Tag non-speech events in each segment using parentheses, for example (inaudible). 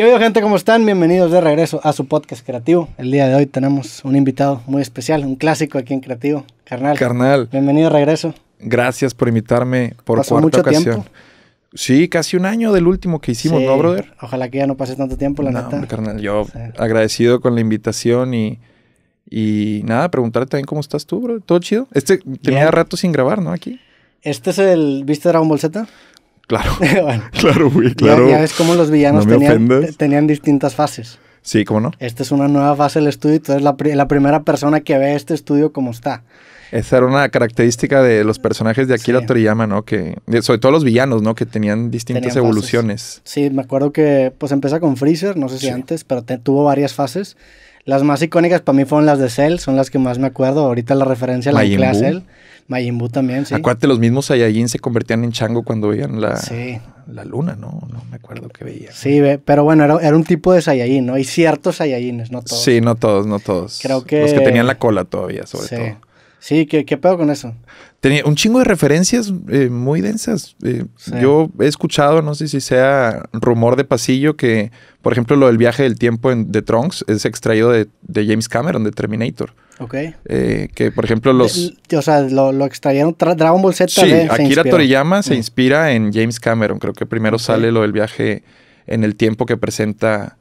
¿Qué veo gente? ¿Cómo están? Bienvenidos de regreso a su podcast creativo. El día de hoy tenemos un invitado muy especial, un clásico aquí en Creativo. Carnal. Carnal. Bienvenido de regreso. Gracias por invitarme por Pasó cuarta mucho ocasión. tiempo. Sí, casi un año del último que hicimos, Sí, ¿no, brother? Ojalá que ya no pase tanto tiempo, la no, neta. carnal, yo Sí. agradecido con la invitación y, y nada, preguntarte también cómo estás tú, bro. ¿Todo chido? Este tenía Bien. rato sin grabar, ¿no? Aquí. Este es el. ¿Viste Dragon Ball Z? Claro, (laughs) bueno, (laughs) claro, güey, claro. ya, ves cómo los villanos No tenían, distintas fases. Sí, ¿cómo no? Esta es una nueva fase del estudio y tú eres la, pri- la primera persona que ve este estudio como está. Esa era una característica de los personajes de Akira Sí. Toriyama, ¿no? Que, sobre todo los villanos, ¿no? Que tenían distintas Tenían fases. evoluciones. Sí, me acuerdo que pues empieza con Freezer, no sé si Sí. antes, pero te- tuvo varias fases. Las más icónicas para mí fueron las de Cell, son las que más me acuerdo. Ahorita la referencia la Majin. Cell. Majin Buu también, sí. Acuérdate, los mismos Saiyajin se convertían en chango cuando veían la, Sí, la luna, ¿no? No me acuerdo qué veían. sí, pero bueno, era, era un tipo de Saiyajin, ¿no? Y ciertos Saiyajines, no todos. Sí, no todos, no todos. Creo que- Los que tenían la cola todavía, sobre sí. todo. Sí, ¿qué, ¿qué pedo con eso? Tenía un chingo de referencias eh, muy densas. Eh, Sí. Yo he escuchado, no sé si sea rumor de pasillo, que, por ejemplo, lo del viaje del tiempo en, de Trunks es extraído de, de James Cameron, de Terminator. ¿Ok? Eh, que, por ejemplo, los... De- o sea, lo, lo extrayeron, tra- Dragon Ball Z. Sí, se Akira inspiró. Toriyama se Mm. inspira en James Cameron. Creo que primero Ok. sale lo del viaje en el tiempo que presenta,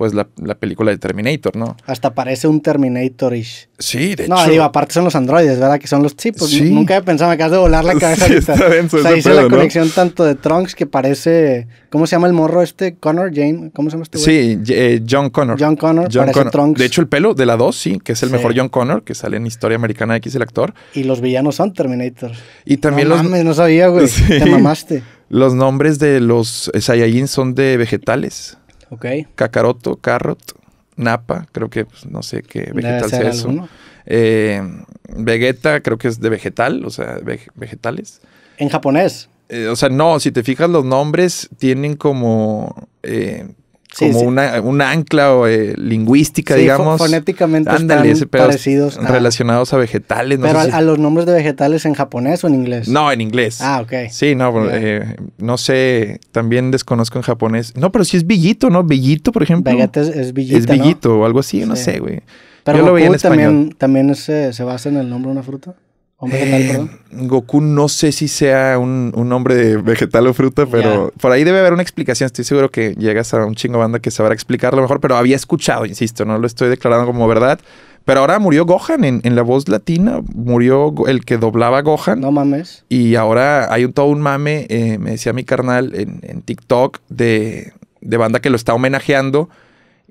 pues, la, la película de Terminator, ¿no? Hasta parece un Terminator-ish. Sí, de No, hecho... digo, aparte son los androides, ¿verdad? Que son los tipos. Sí. Nunca había pensado, me acabas de volar la (laughs) cabeza Sí, está denso o sea, ese hice pedo, la ¿no? conexión tanto de Trunks que parece. ¿Cómo se llama el morro este? Connor, Jane. ¿Cómo se llama este güey? Sí, eh, John Connor. John Connor, John parece Connor. Trunks. De hecho, el pelo de la 2, sí, que es el Sí. mejor John Connor, que sale en Historia Americana X, el actor. Y los villanos son Terminator. Y también no los, mames, no sabía, güey. (laughs) Te mamaste. los nombres de los Saiyajin son de vegetales. Ok. Kakaroto, Carrot, Napa, creo que pues, no sé qué vegetal sea eso. Eh, Vegeta, creo que es de vegetal, o sea, veg- vegetales. En japonés. Eh, o sea, no, si te fijas, los nombres tienen como, eh, Sí, como sí. Una, una ancla o, eh, lingüística, Sí, digamos. fonéticamente Ándale, están parecidos. relacionados a vegetales. No, pero sé a, si- a los nombres de vegetales en japonés o en inglés. no, en inglés. Ah, ok. Sí, no, Ya. eh, no sé, también desconozco en japonés. No, pero sí es Villito, ¿no? Villito, por ejemplo. Vegeta es, es Villita, es ¿no? Villito o algo así, no sé, güey. Pero Yo lo veía en Goku español. también, también se, se basa en el nombre de una fruta. Eh. Goku no sé si sea un, un nombre de vegetal o fruta, pero por ahí debe haber una explicación. Estoy seguro que llegas a un chingo de banda que sabrá explicarlo mejor, pero había escuchado, insisto, no lo estoy declarando como verdad. Pero ahora murió Gohan en, en la voz latina, murió el que doblaba a Gohan. No mames. Y ahora hay un, todo un mame, eh, me decía mi carnal en, en TikTok, de, de banda que lo está homenajeando.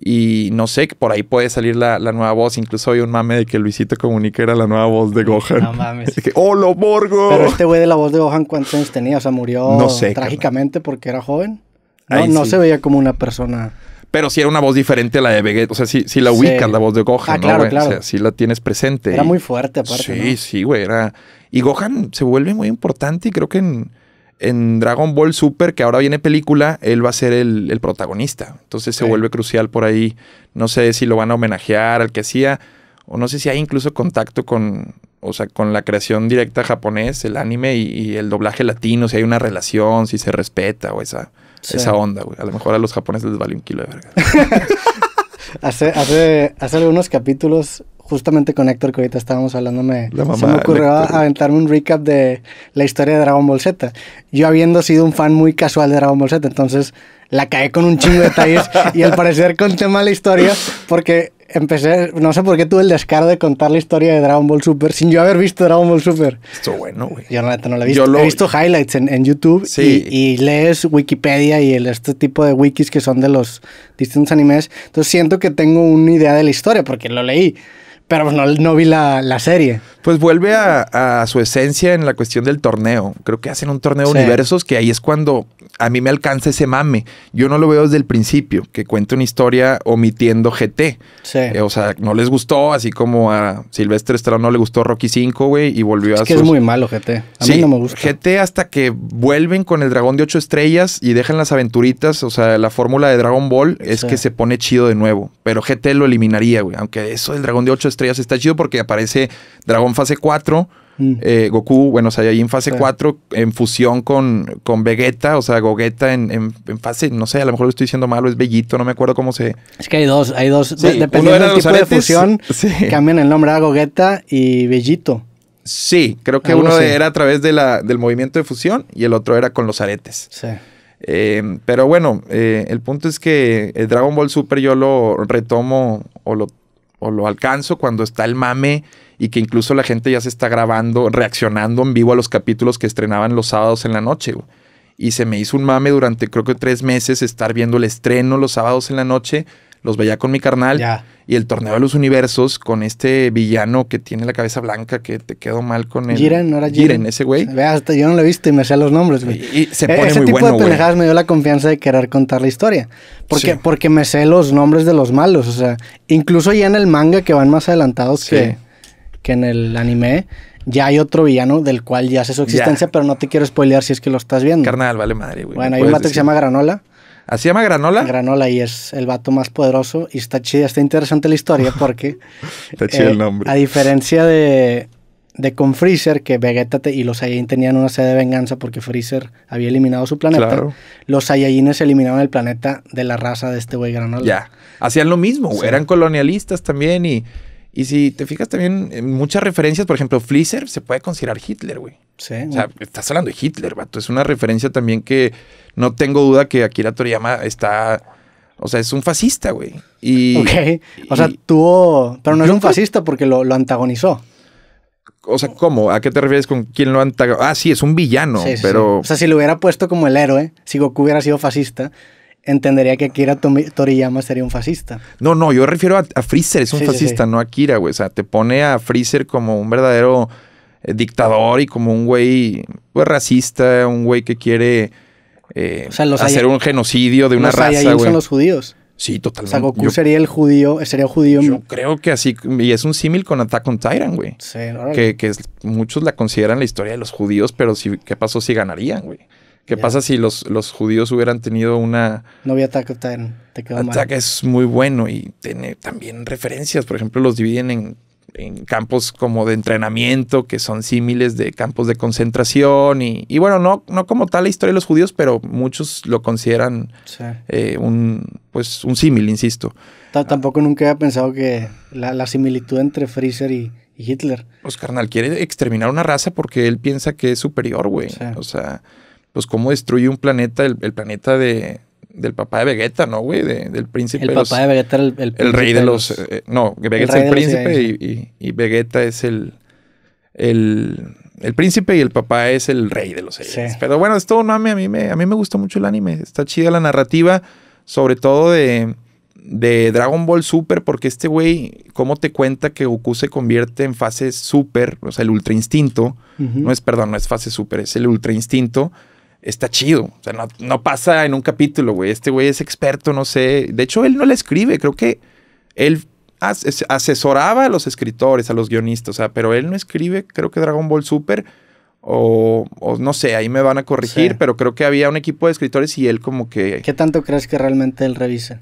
Y no sé, que por ahí puede salir la, la nueva voz. Incluso hay un mame de que Luisito Comunica era la nueva voz de Gohan. No mames. (laughs) Que, ¡Hola, Borgo! Pero este güey de la voz de Gohan, ¿cuántos años tenía? O sea, murió No sé, trágicamente porque era joven. No, no sí. se veía como una persona. Pero sí era una voz diferente a la de Vegeta. O sea, sí, sí la Sí. ubicas, la voz de Gohan, Ah, ¿no, claro, güey? claro. O sea, sí la tienes presente. Era Y- muy fuerte, aparte. Sí, ¿no? sí, güey. Era... Y Gohan se vuelve muy importante y creo que en, en Dragon Ball Super, que ahora viene película, él va a ser el, el protagonista. Entonces se vuelve crucial por ahí. No sé si lo van a homenajear al que hacía, o no sé si hay incluso contacto con, o sea, con la creación directa japonés, el anime y, y el doblaje latino, si hay una relación, si se respeta o esa, Sí. esa onda, güey. A lo mejor a los japoneses les vale un kilo de verga. (laughs) Hace, hace, hace algunos capítulos, justamente con Héctor, que ahorita estábamos hablando, me, se me ocurrió aventarme un recap de la historia de Dragon Ball Z. Yo habiendo sido un fan muy casual de Dragon Ball Z, entonces la caí con un chingo de detalles (laughs) y al parecer conté mal la historia porque empecé, no sé por qué tuve el descaro de contar la historia de Dragon Ball Super sin yo haber visto Dragon Ball Super. Esto bueno, güey. Yo neta no la he visto. Lo- He visto highlights en, en YouTube Sí. y, y lees Wikipedia y el, este tipo de wikis que son de los distintos animes. Entonces siento que tengo una idea de la historia porque lo leí, pero no, no vi la, la serie. Pues vuelve a, a su esencia en la cuestión del torneo. Creo que hacen un torneo de Sí. universos que ahí es cuando a mí me alcanza ese mame. Yo no lo veo desde el principio, que cuenta una historia omitiendo GT. Sí. Eh, o sea, no les gustó, así como a Silvestre Stallone no le gustó Rocky 5, güey, y volvió a es que sus... es muy malo GT. A Sí, mí no me gusta. GT hasta que vuelven con el dragón de ocho estrellas y dejan las aventuritas, o sea, la fórmula de Dragon Ball es Sí. que se pone chido de nuevo. Pero GT lo eliminaría, güey. Aunque eso del dragón de ocho estrellas está chido porque aparece Dragón Fase 4, Mm. Eh, Goku, bueno, o ahí en fase 4 en fusión con, con Vegeta, o sea, Gogeta en, en, fase, no sé, a lo mejor lo estoy diciendo malo, es Bellito, no me acuerdo cómo se... Es que hay dos, hay dos, dependiendo del tipo de fusión, cambian el nombre a Gogeta y Bellito. Sí, creo que uno era a través de la, del movimiento de fusión y el otro era con los aretes. Sí. Eh, pero bueno, eh, el punto es que el Dragon Ball Super yo lo retomo o lo, o lo alcanzo cuando está el mame y que incluso la gente ya se está grabando, reaccionando en vivo a los capítulos que estrenaban los sábados en la noche. Y se me hizo un mame durante creo que tres meses estar viendo el estreno los sábados en la noche. Los veía con mi carnal. Y el torneo de los universos con este villano que tiene la cabeza blanca que te quedó mal con él. Jiren, no era Jiren. ese güey. hasta yo no lo he visto y me sé los nombres, güey. Y, se e, pone Ese tipo de pendejadas me dio la confianza de querer contar la historia. Porque, porque me sé los nombres de los malos. O sea, incluso ya en el manga que van más adelantados que que en el anime ya hay otro villano del cual ya sé su existencia, pero no te quiero spoilear si es que lo estás viendo. Carnal, vale madre, güey. Bueno, hay un vato que se llama Granola. ¿Así llama Granola? Granola y es el vato más poderoso y está chida, está interesante la historia porque... (laughs) está chido el eh, nombre. A diferencia de, de con Freezer, que Vegeta y los Saiyajin tenían una sede de venganza porque Freezer había eliminado su planeta, los Saiyajines eliminaron el planeta de la raza de este güey Granola. Ya, hacían lo mismo, eran colonialistas también y y si te fijas también en muchas referencias, por ejemplo, Fleezer se puede considerar Hitler, güey. Sí. O sea, estás hablando de Hitler, vato. Es una referencia también que no tengo duda que Akira Toriyama está. O sea, es un fascista, güey. Y, (laughs) ok. O sea, tuvo. Pero no es un fascista porque lo, antagonizó. O sea, ¿cómo? ¿A qué te refieres con quién lo antagonizó? Ah, sí, es un villano, pero. O sea, si lo hubiera puesto como el héroe, si Goku hubiera sido fascista, entendería que Akira Toriyama sería un fascista. No, no, yo refiero a, Freezer, es un fascista, no a Akira, güey. O sea, te pone a Freezer como un verdadero eh, dictador y como un güey pues, racista, un güey que quiere eh, hacer un genocidio de una raza, güey. son los judíos. Sí, totalmente. O sea, Goku sería el judío, sería judío. Yo creo que así, y es un símil con Attack on Titan, güey. Sí, Que, que muchos la consideran la historia de los judíos, pero si, ¿qué pasó si ganarían, güey? ¿Qué pasa si los, los, judíos hubieran tenido una... No había Attack te quedó Attack es muy bueno y tiene también referencias. Por ejemplo, los dividen en, en campos como de entrenamiento, que son símiles de campos de concentración. Y, y, bueno, no, no como tal la historia de los judíos, pero muchos lo consideran eh, un, pues, un símil, insisto. tampoco nunca había pensado que la, la similitud entre Freezer y, Hitler. Pues carnal, quiere exterminar una raza porque él piensa que es superior, güey. O sea pues cómo destruye un planeta, el, planeta de, del papá de Vegeta, ¿no, güey? del príncipe. El papá de Vegeta era el, el, rey de los... Eh, no, Vegeta es el príncipe y, y, Vegeta es el, el... El príncipe y el papá es el rey de los seres. Pero bueno, es todo un mame. A mí, me, a mí me gustó mucho el anime. Está chida la narrativa, sobre todo de, de Dragon Ball Super, porque este güey, ¿cómo te cuenta que Goku se convierte en fase super? O sea, el ultra instinto. No es, perdón, no es fase super, es el ultra instinto está chido. O sea, no, pasa en un capítulo, güey. Este güey es experto, no sé. De hecho, él no le escribe. Creo que él asesoraba a los escritores, a los guionistas. O sea, pero él no escribe, creo que Dragon Ball Super. O, no sé, ahí me van a corregir, pero creo que había un equipo de escritores y él como que... ¿Qué tanto crees que realmente él revisa?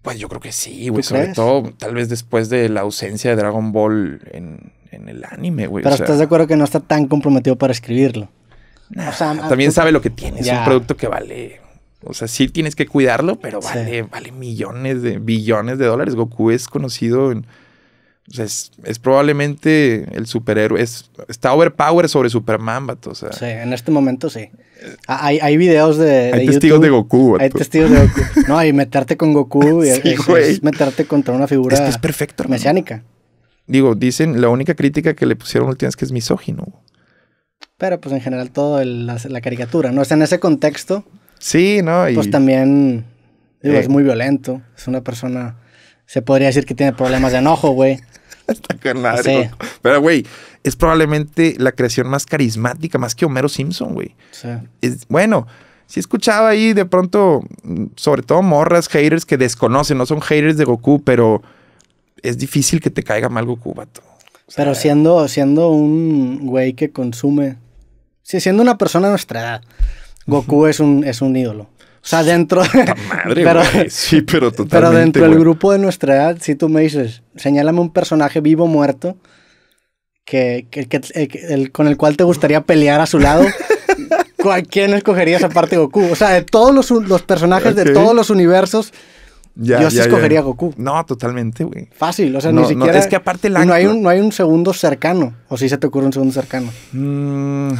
Pues yo creo que sí, güey. Sobre todo, tal vez después de la ausencia de Dragon Ball en, el anime, güey. Pero estás de acuerdo que no está tan comprometido para escribirlo también sabe lo que tiene. Es un producto que vale. O sea, sí tienes que cuidarlo, pero vale, vale millones de billones de dólares. Goku es conocido en. O sea, es, probablemente el superhéroe. Es, está overpower sobre Superman, vato. O sea, sí, en este momento sí. Ah, hay, hay videos de. Hay testigos de Goku, Hay testigos de Goku. No, y meterte con Goku (laughs) es, meterte contra una figura. Es que es perfecto, Mesiánica. Digo, dicen, la única crítica que le pusieron última es que es misógino. Pero pues en general todo la, caricatura, ¿no? O sea, en ese contexto. Sí, ¿no? Pues también es eh. muy violento. Es una persona, se podría decir que tiene problemas de enojo, güey. (laughs) Está con Sí. Pero, güey, es probablemente la creación más carismática, más que Homero Simpson, güey. Sí. Es, bueno, sí escuchaba ahí de pronto, sobre todo morras, haters que desconocen, no son haters de Goku, pero es difícil que te caiga mal Goku, vato. pero siendo, siendo un güey que consume Sí, siendo una persona de nuestra edad, Goku es, un, es un ídolo. O sea, dentro. Madre, (laughs) pero, sí, pero totalmente. Pero dentro del grupo de nuestra edad, si tú me dices, señálame un personaje vivo o muerto que, que- que- eh, el, con el cual te gustaría pelear a su lado, (laughs) ¿cuál- ¿quién escogerías aparte de Goku? O sea, de todos los, los personajes de Ok. todos los universos, Ya, yo sí ya, ya. escogería a Goku. No, totalmente, güey. Fácil, o sea, No, ni no, siquiera... es que aparte el no hay, un, no hay un segundo cercano, o si se te ocurre un segundo cercano. Mm,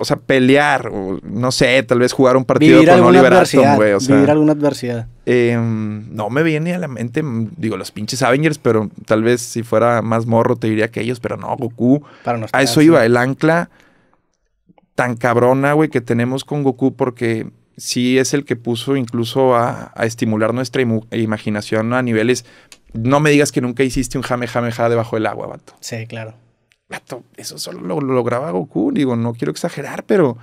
o sea, pelear, o no sé, tal vez jugar un partido Vivir con Oliver Atom, güey. O sea, vivir alguna adversidad. em, no me viene a la mente, mm, digo, los pinches Avengers, pero tal vez si fuera más morro te diría que ellos, pero no, Goku. Para no A estar eso así. iba, el ancla tan cabrona, güey, que tenemos con Goku, porque sí es el que puso incluso a, a estimular nuestra imu- imaginación a niveles. No me digas que nunca hiciste un jame jame ja debajo del agua, vato. Sí, claro. Vato, eso solo lo, lo lograba Goku. Digo, no quiero exagerar, pero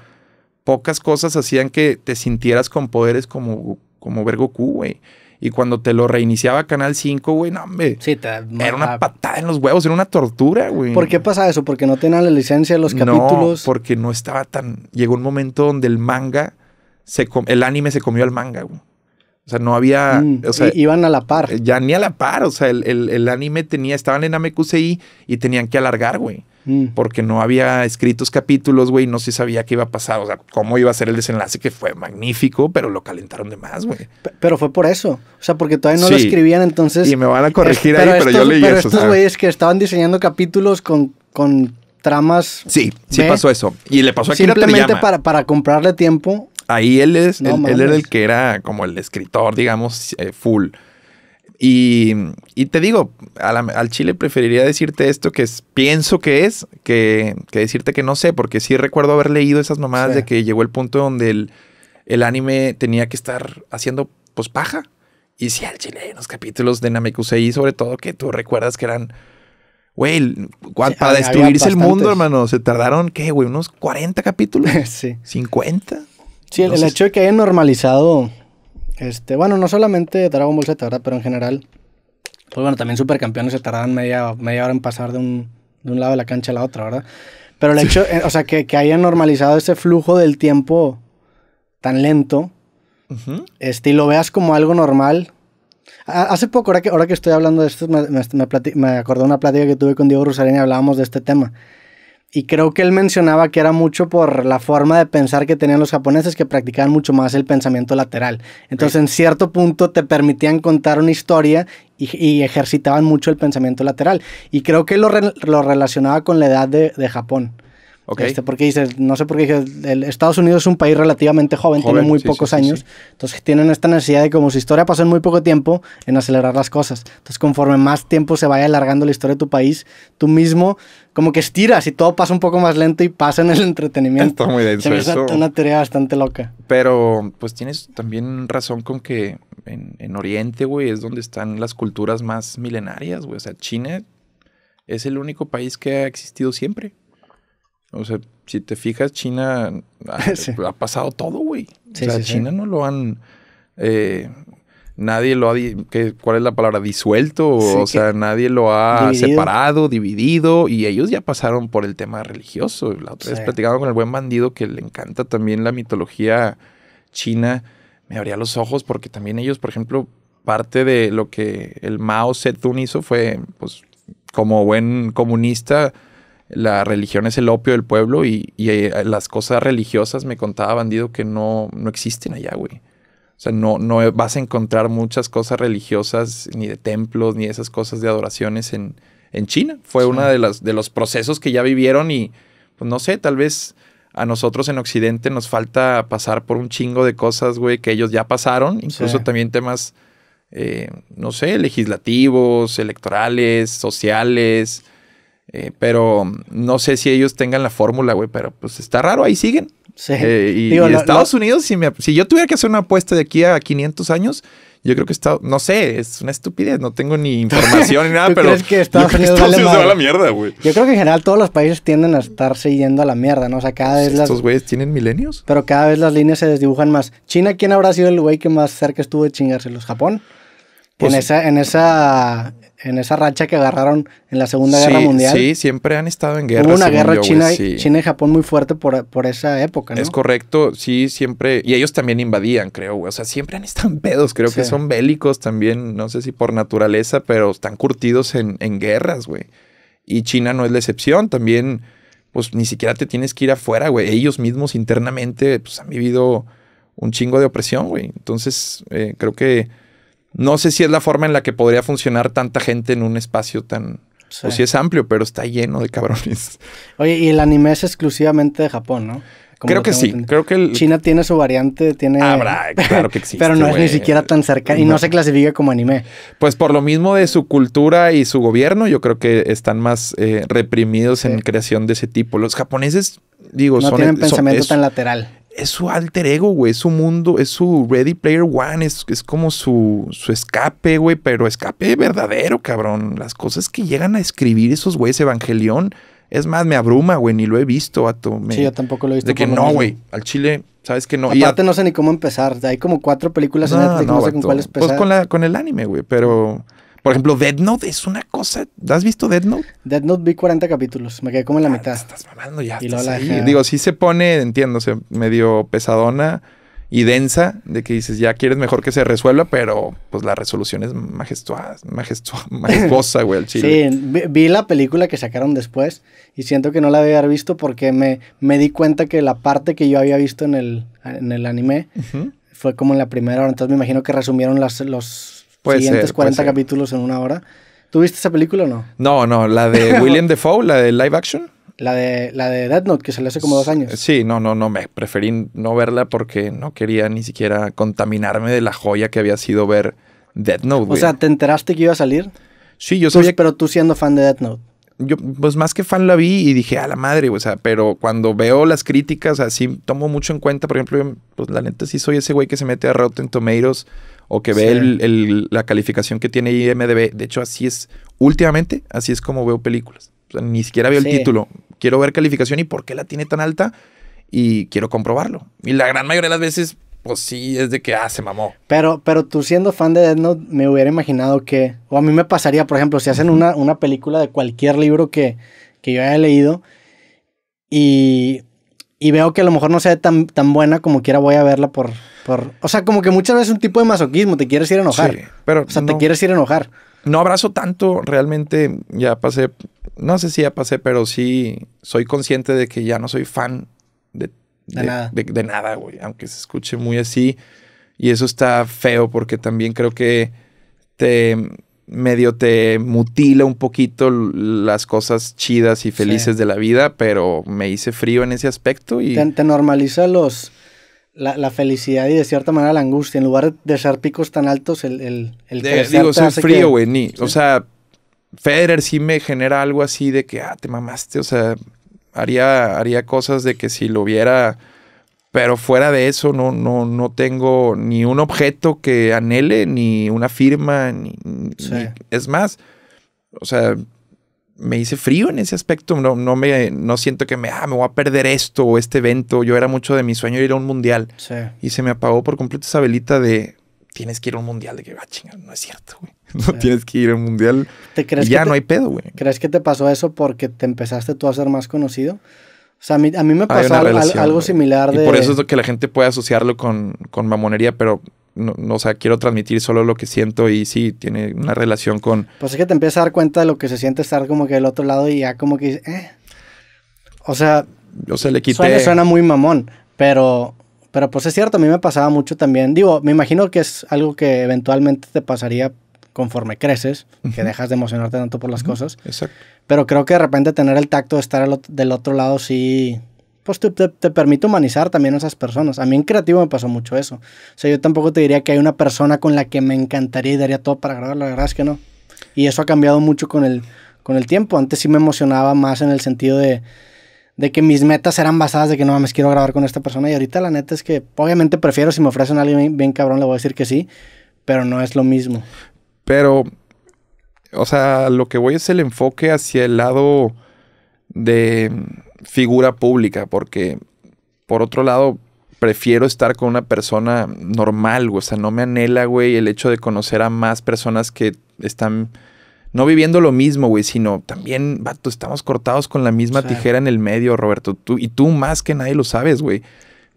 pocas cosas hacían que te sintieras con poderes como, como ver Goku, güey. Y cuando te lo reiniciaba Canal 5, güey, no, hombre. Sí, te, Era una patada en los huevos, era una tortura, güey. ¿Por qué pasa eso? Porque no tenían la licencia de los capítulos. No, porque no estaba tan. Llegó un momento donde el manga, se el anime se comió al manga, güey. O sea, no había. Mm, O sea, iban a la par. ya ni a la par. O sea, el, el- el anime tenía. Estaban en Namekusei y tenían que alargar, güey. Mm. Porque no había escritos capítulos, güey. No se sabía qué iba a pasar. O sea, cómo iba a ser el desenlace, que fue magnífico, pero lo calentaron de más, güey. Pero fue por eso. O sea, porque todavía no lo escribían, entonces. Y me van a corregir es- ahí, pero yo leí Pero eso. o estos sea. güeyes que estaban diseñando capítulos con, con tramas. Sí, sí pasó eso. Y le pasó a Akira Simplemente Toriyama. para, para comprarle tiempo. Ahí él es, No él, era el que era como el escritor, digamos, eh, full. Y, y te digo, la- al chile preferiría decirte esto que es, pienso que es, que, que decirte que no sé, porque sí recuerdo haber leído esas mamadas Sí. de que llegó el punto donde el, el anime tenía que estar haciendo pues paja. Y sí, al chile, hay unos capítulos de Namekusei, sobre todo, que tú recuerdas que eran, güey, Sí, para destruirse el mundo, hermano, se tardaron, ¿qué, güey? Unos 40 capítulos, (laughs) sí. 50. Sí, el, el Entonces- hecho de que hayan normalizado. Este, bueno, no solamente Dragon Ball Z, ¿verdad? Pero en general. Pues bueno, también supercampeones se tardan media, media hora en pasar de un, de un lado de la cancha a la otra, ¿verdad? Pero el hecho, eh, o sea, que, que hayan normalizado ese flujo del tiempo tan lento, Ujú. este, y lo veas como algo normal. Hace poco, ahora que, ahora que estoy hablando de esto, me, me, me me acordé de una plática que tuve con Diego Rosarín y hablábamos de este tema. Y creo que él mencionaba que era mucho por la forma de pensar que tenían los japoneses que practicaban mucho más el pensamiento lateral. Entonces, en cierto punto te permitían contar una historia y, y ejercitaban mucho el pensamiento lateral. Y creo que lo, re- lo relacionaba con la edad de, de Japón. Ok. Este, porque dices, no sé por qué el Estados Unidos es un país relativamente joven, Joven, tiene muy sí, pocos sí, años, sí. entonces tienen esta necesidad de como su historia pasó en muy poco tiempo, en acelerar las cosas. Entonces conforme más tiempo se vaya alargando la historia de tu país, tú mismo como que estiras y todo pasa un poco más lento y pasa en el entretenimiento. Está muy denso Se eso. una teoría bastante loca. Pero pues tienes también razón con que en, en Oriente, güey, es donde están las culturas más milenarias, güey. O sea, China es el único país que ha existido siempre. O sea, si te fijas, China ha, (laughs) Sí. ha pasado todo, güey. Sí, o sea, sí. China no lo han... eh, nadie lo ha... ¿qué- ¿Cuál es la palabra? Disuelto. o- sea, nadie lo ha Dividido. separado, dividido. Y ellos ya pasaron por el tema religioso. La otra vez platicando con el buen bandido que le encanta también la mitología china. Me abría los ojos porque también ellos, por ejemplo, parte de lo que el Mao Zedong hizo fue, pues, como buen comunista, la religión es el opio del pueblo y, y, eh, las cosas religiosas, me contaba Bandido, que no, no existen allá, güey. O sea, no, no vas a encontrar muchas cosas religiosas, ni de templos, ni esas cosas de adoraciones en, en China. Fue Sí. uno de, las, de los procesos que ya vivieron y, pues no sé, tal vez a nosotros en Occidente nos falta pasar por un chingo de cosas, güey, que ellos ya pasaron. Incluso Sí. también temas, eh, no sé, legislativos, electorales, sociales. Eh, pero no sé si ellos tengan la fórmula, güey, pero pues está raro, ahí siguen. Sí. Eh, y, Digo, y lo- Estados lo- Unidos, si, me- si yo tuviera que hacer una apuesta de aquí a 500 años, yo creo que Estados, no sé, es una estupidez, no tengo ni información ni (laughs) nada, ¿Tú pero crees que Estados yo creo Unidos vale se va a la mierda, güey. Yo creo que en general todos los países tienden a estarse yendo a la mierda, ¿no? O sea, cada vez las... Estos güeyes tienen milenios. Pero cada vez las líneas se desdibujan más. China, ¿quién habrá sido el güey que más cerca estuvo de chingárselos? ¿Japón? Pues- en, esa, en, esa, en esa racha que agarraron en la Segunda Guerra Mundial. Sí, siempre han estado en guerra. Hubo una guerra yo, China, sí. China y Japón muy fuerte por, por esa época, ¿no? Es correcto, sí, siempre. Y ellos también invadían, creo, güey. O sea, siempre han estado en pedos. Creo que son bélicos también, no sé si por naturaleza, pero están curtidos en, en guerras, güey. Y China no es la excepción. También, pues ni siquiera te tienes que ir afuera, güey. Ellos mismos internamente, pues han vivido un chingo de opresión, güey. Entonces, eh, creo que no sé si es la forma en la que podría funcionar tanta gente en un espacio tan... O si es amplio, pero está lleno de cabrones. Oye, y el anime es exclusivamente de Japón, ¿no? creo que sí, creo que China tiene su variante, tiene... Habrá, claro que (laughs) existe, Pero no es ni siquiera tan cerca y no. se clasifica como anime. Pues por lo mismo de su cultura y su gobierno, yo creo que están más eh, reprimidos en creación de ese tipo. Los japoneses, digo, no tienen pensamiento tan lateral es su alter ego, güey. Es su mundo, es su Ready Player One. Es, es como su, su escape, güey. Pero escape verdadero, cabrón. Las cosas que llegan a escribir esos güeyes Evangelión. Es más, me abruma, güey. Ni lo he visto, vato. sí, yo tampoco lo he visto. De que no, güey. Al chile, sabes que no. Aparte, no sé ni cómo empezar. Hay como cuatro películas en Netflix. No, sé con cuál empezar. Pues con, la, con el anime, güey. Pero. Por ejemplo, Dead Note es una cosa. ¿Has visto Dead Note? Dead Note vi 40 capítulos. Me quedé como en la ah, mitad. Estás mamando ya. Y la Digo, sí se pone, entiendo, se medio pesadona y densa, de que dices, ya quieres mejor que se resuelva, pero pues la resolución es majestuosa, (laughs) majestuosa, güey, al chile. Sí, vi, la película que sacaron después y siento que no la había visto porque me, me di cuenta que la parte que yo había visto en el, en el anime fue como en la primera hora, entonces me imagino que resumieron las, los siguientes 40 capítulos en una hora. ¿Tuviste esa película o no? No, no, la de (laughs) William Defoe, la de live action. La de, la de Death Note, que salió hace como dos años. Sí, no, no, no, me preferí no verla porque no quería ni siquiera contaminarme de la joya que había sido ver Death Note. O sea, ¿te enteraste que iba a salir? Sí, yo sabía. pero tú siendo fan de Death Note. Yo, pues más que fan la vi y dije, a la madre, o sea, pero cuando veo las críticas, así tomo mucho en cuenta, por ejemplo, pues la neta sí soy ese güey que se mete a Rotten Tomatoes o que ve el, la calificación que tiene IMDB. De hecho, así es, últimamente, así es como veo películas. ni siquiera veo el título. Quiero ver calificación y por qué la tiene tan alta y quiero comprobarlo. Y la gran mayoría de las veces, pues sí, es de que, ah, se mamó. Pero, pero tú siendo fan de Death Note, me hubiera imaginado que, o a mí me pasaría, por ejemplo, si hacen una, una película de cualquier libro que, que yo haya leído y, y veo que a lo mejor no sea tan, tan buena como quiera, voy a verla por, o sea, como que muchas veces un tipo de masoquismo, te quieres ir a enojar. Sí, pero o sea, te quieres ir a enojar. No abrazo tanto, realmente ya pasé, no sé si ya pasé, pero sí soy consciente de que ya no soy fan de, nada. De, nada, güey, aunque se escuche muy así. Y eso está feo porque también creo que te medio te mutila un poquito las cosas chidas y felices de la vida, pero me hice frío en ese aspecto y... te normaliza los la, felicidad y de cierta manera la angustia. En lugar de ser picos tan altos, el, el, el Digo, soy frío, güey. Ni, O sea, Federer sí me genera algo así de que, ah, te mamaste. O sea, haría, haría cosas de que si lo viera... Pero fuera de eso, no, no, no tengo ni un objeto que anhele, ni una firma, ni es más, o sea, me hice frío en ese aspecto. No, no, me, no siento que me, ah, me voy a perder esto o este evento. Yo era mucho de mi sueño ir a un mundial. Y se me apagó por completo esa velita de tienes que ir a un mundial. De que, ah, chingada, no es cierto, güey. (laughs) No tienes que ir a un mundial. ¿Te crees y ya no hay pedo, güey. ¿Crees que te pasó eso porque te empezaste tú a ser más conocido? O sea, a mí, a mí me pasó algo, similar de... Y por eso es lo que la gente puede asociarlo con, con mamonería, pero no, o sea, quiero transmitir solo lo que siento y sí, tiene una relación con... Pues es que te empiezas a dar cuenta de lo que se siente estar como que del otro lado y ya como que... Eh. O sea... O sea, le quité... Suena, suena muy mamón, pero... Pero pues es cierto, a mí me pasaba mucho también. Digo, me imagino que es algo que eventualmente te pasaría conforme creces, que dejas de emocionarte tanto por las cosas. Exacto. Pero creo que de repente tener el tacto de estar del otro lado sí pues te, te, permite humanizar también a esas personas. A mí en creativo me pasó mucho eso. O sea, yo tampoco te diría que hay una persona con la que me encantaría y daría todo para grabar, la verdad es que no. Y eso ha cambiado mucho con el, con el tiempo. Antes sí me emocionaba más en el sentido de, de que mis metas eran basadas de que no mames, quiero grabar con esta persona. Y ahorita la neta es que obviamente prefiero si me ofrecen a alguien bien, cabrón, le voy a decir que sí, pero no es lo mismo. Pero, o sea, lo que voy es el enfoque hacia el lado de figura pública, porque por otro lado, prefiero estar con una persona normal, O sea, no me anhela, güey, el hecho de conocer a más personas que están no viviendo lo mismo, güey, sino también, vato, estamos cortados con la misma tijera en el medio, Roberto. Tú, y tú más que nadie lo sabes, güey.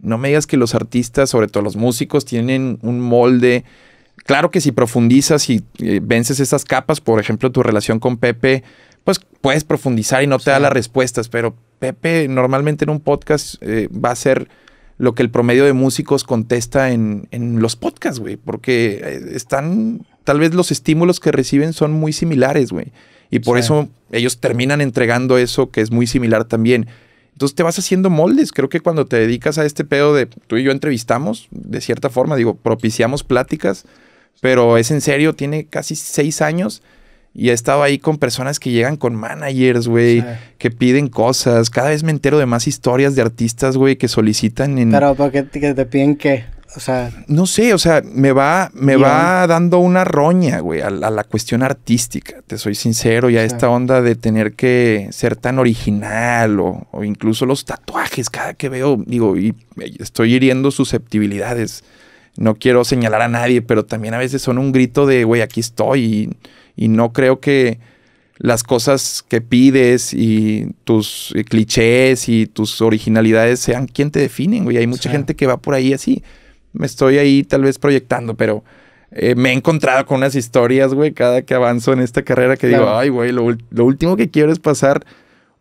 No me digas que los artistas, sobre todo los músicos, tienen un molde claro que si profundizas y eh, vences esas capas, por ejemplo, tu relación con Pepe, pues puedes profundizar y no te da las respuestas, pero Pepe normalmente en un podcast eh, va a ser lo que el promedio de músicos contesta en, en los podcasts, güey, porque eh, están, tal vez los estímulos que reciben son muy similares, güey, y por eso ellos terminan entregando eso que es muy similar también. Entonces te vas haciendo moldes. Creo que cuando te dedicas a este pedo de tú y yo entrevistamos, de cierta forma, digo, propiciamos pláticas, pero es en serio, tiene casi seis años y he estado ahí con personas que llegan con managers, güey, que piden cosas. Cada vez me entero de más historias de artistas, güey, que solicitan en... Pero, ¿por qué te piden qué? O sea... No sé, o sea, me va, me va dando una roña, güey, a, la cuestión artística. Te soy sincero, y a esta onda de tener que ser tan original o, incluso los tatuajes. Cada que veo, digo, y estoy hiriendo susceptibilidades. No quiero señalar a nadie, pero también a veces son un grito de, güey, aquí estoy y, no creo que las cosas que pides y tus clichés y tus originalidades sean quien te definen, güey. Hay mucha gente que va por ahí así me estoy ahí tal vez proyectando, pero eh, me he encontrado con unas historias, güey, cada que avanzo en esta carrera que digo, ay, güey, lo, último que quiero es pasar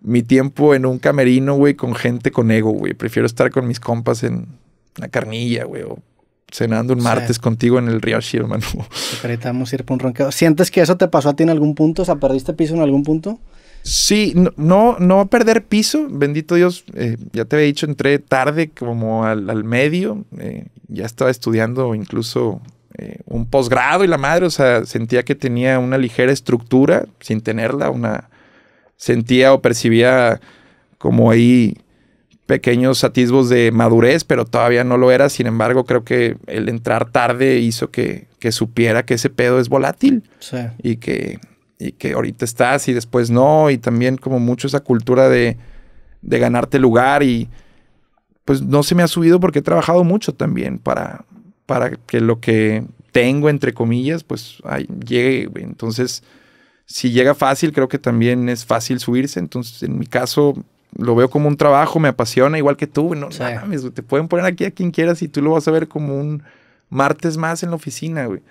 mi tiempo en un camerino, güey, con gente con ego, güey. Prefiero estar con mis compas en la carnilla, güey, o cenando un martes contigo en el Ryoshi, hermano. Ahorita vamos a ir por un ronqueo. ¿Sientes que eso te pasó a ti en algún punto? O sea, ¿perdiste piso en algún punto? Sí, no, no, perder piso, bendito Dios, eh, ya te había dicho, entré tarde como al, medio, eh, ya estaba estudiando incluso eh, un posgrado y la madre, o sea, sentía que tenía una ligera estructura sin tenerla, una, sentía o percibía como ahí pequeños atisbos de madurez, pero todavía no lo era, sin embargo, creo que el entrar tarde hizo que, que supiera que ese pedo es volátil y que y que ahorita estás y después no, y también como mucho esa cultura de, de ganarte lugar y pues no se me ha subido porque he trabajado mucho también para, para que lo que tengo, entre comillas, pues llegue. Entonces, si llega fácil, creo que también es fácil subirse. Entonces, en mi caso, lo veo como un trabajo, me apasiona, igual que tú. No, te pueden poner aquí a quien quieras y tú lo vas a ver como un martes más en la oficina, güey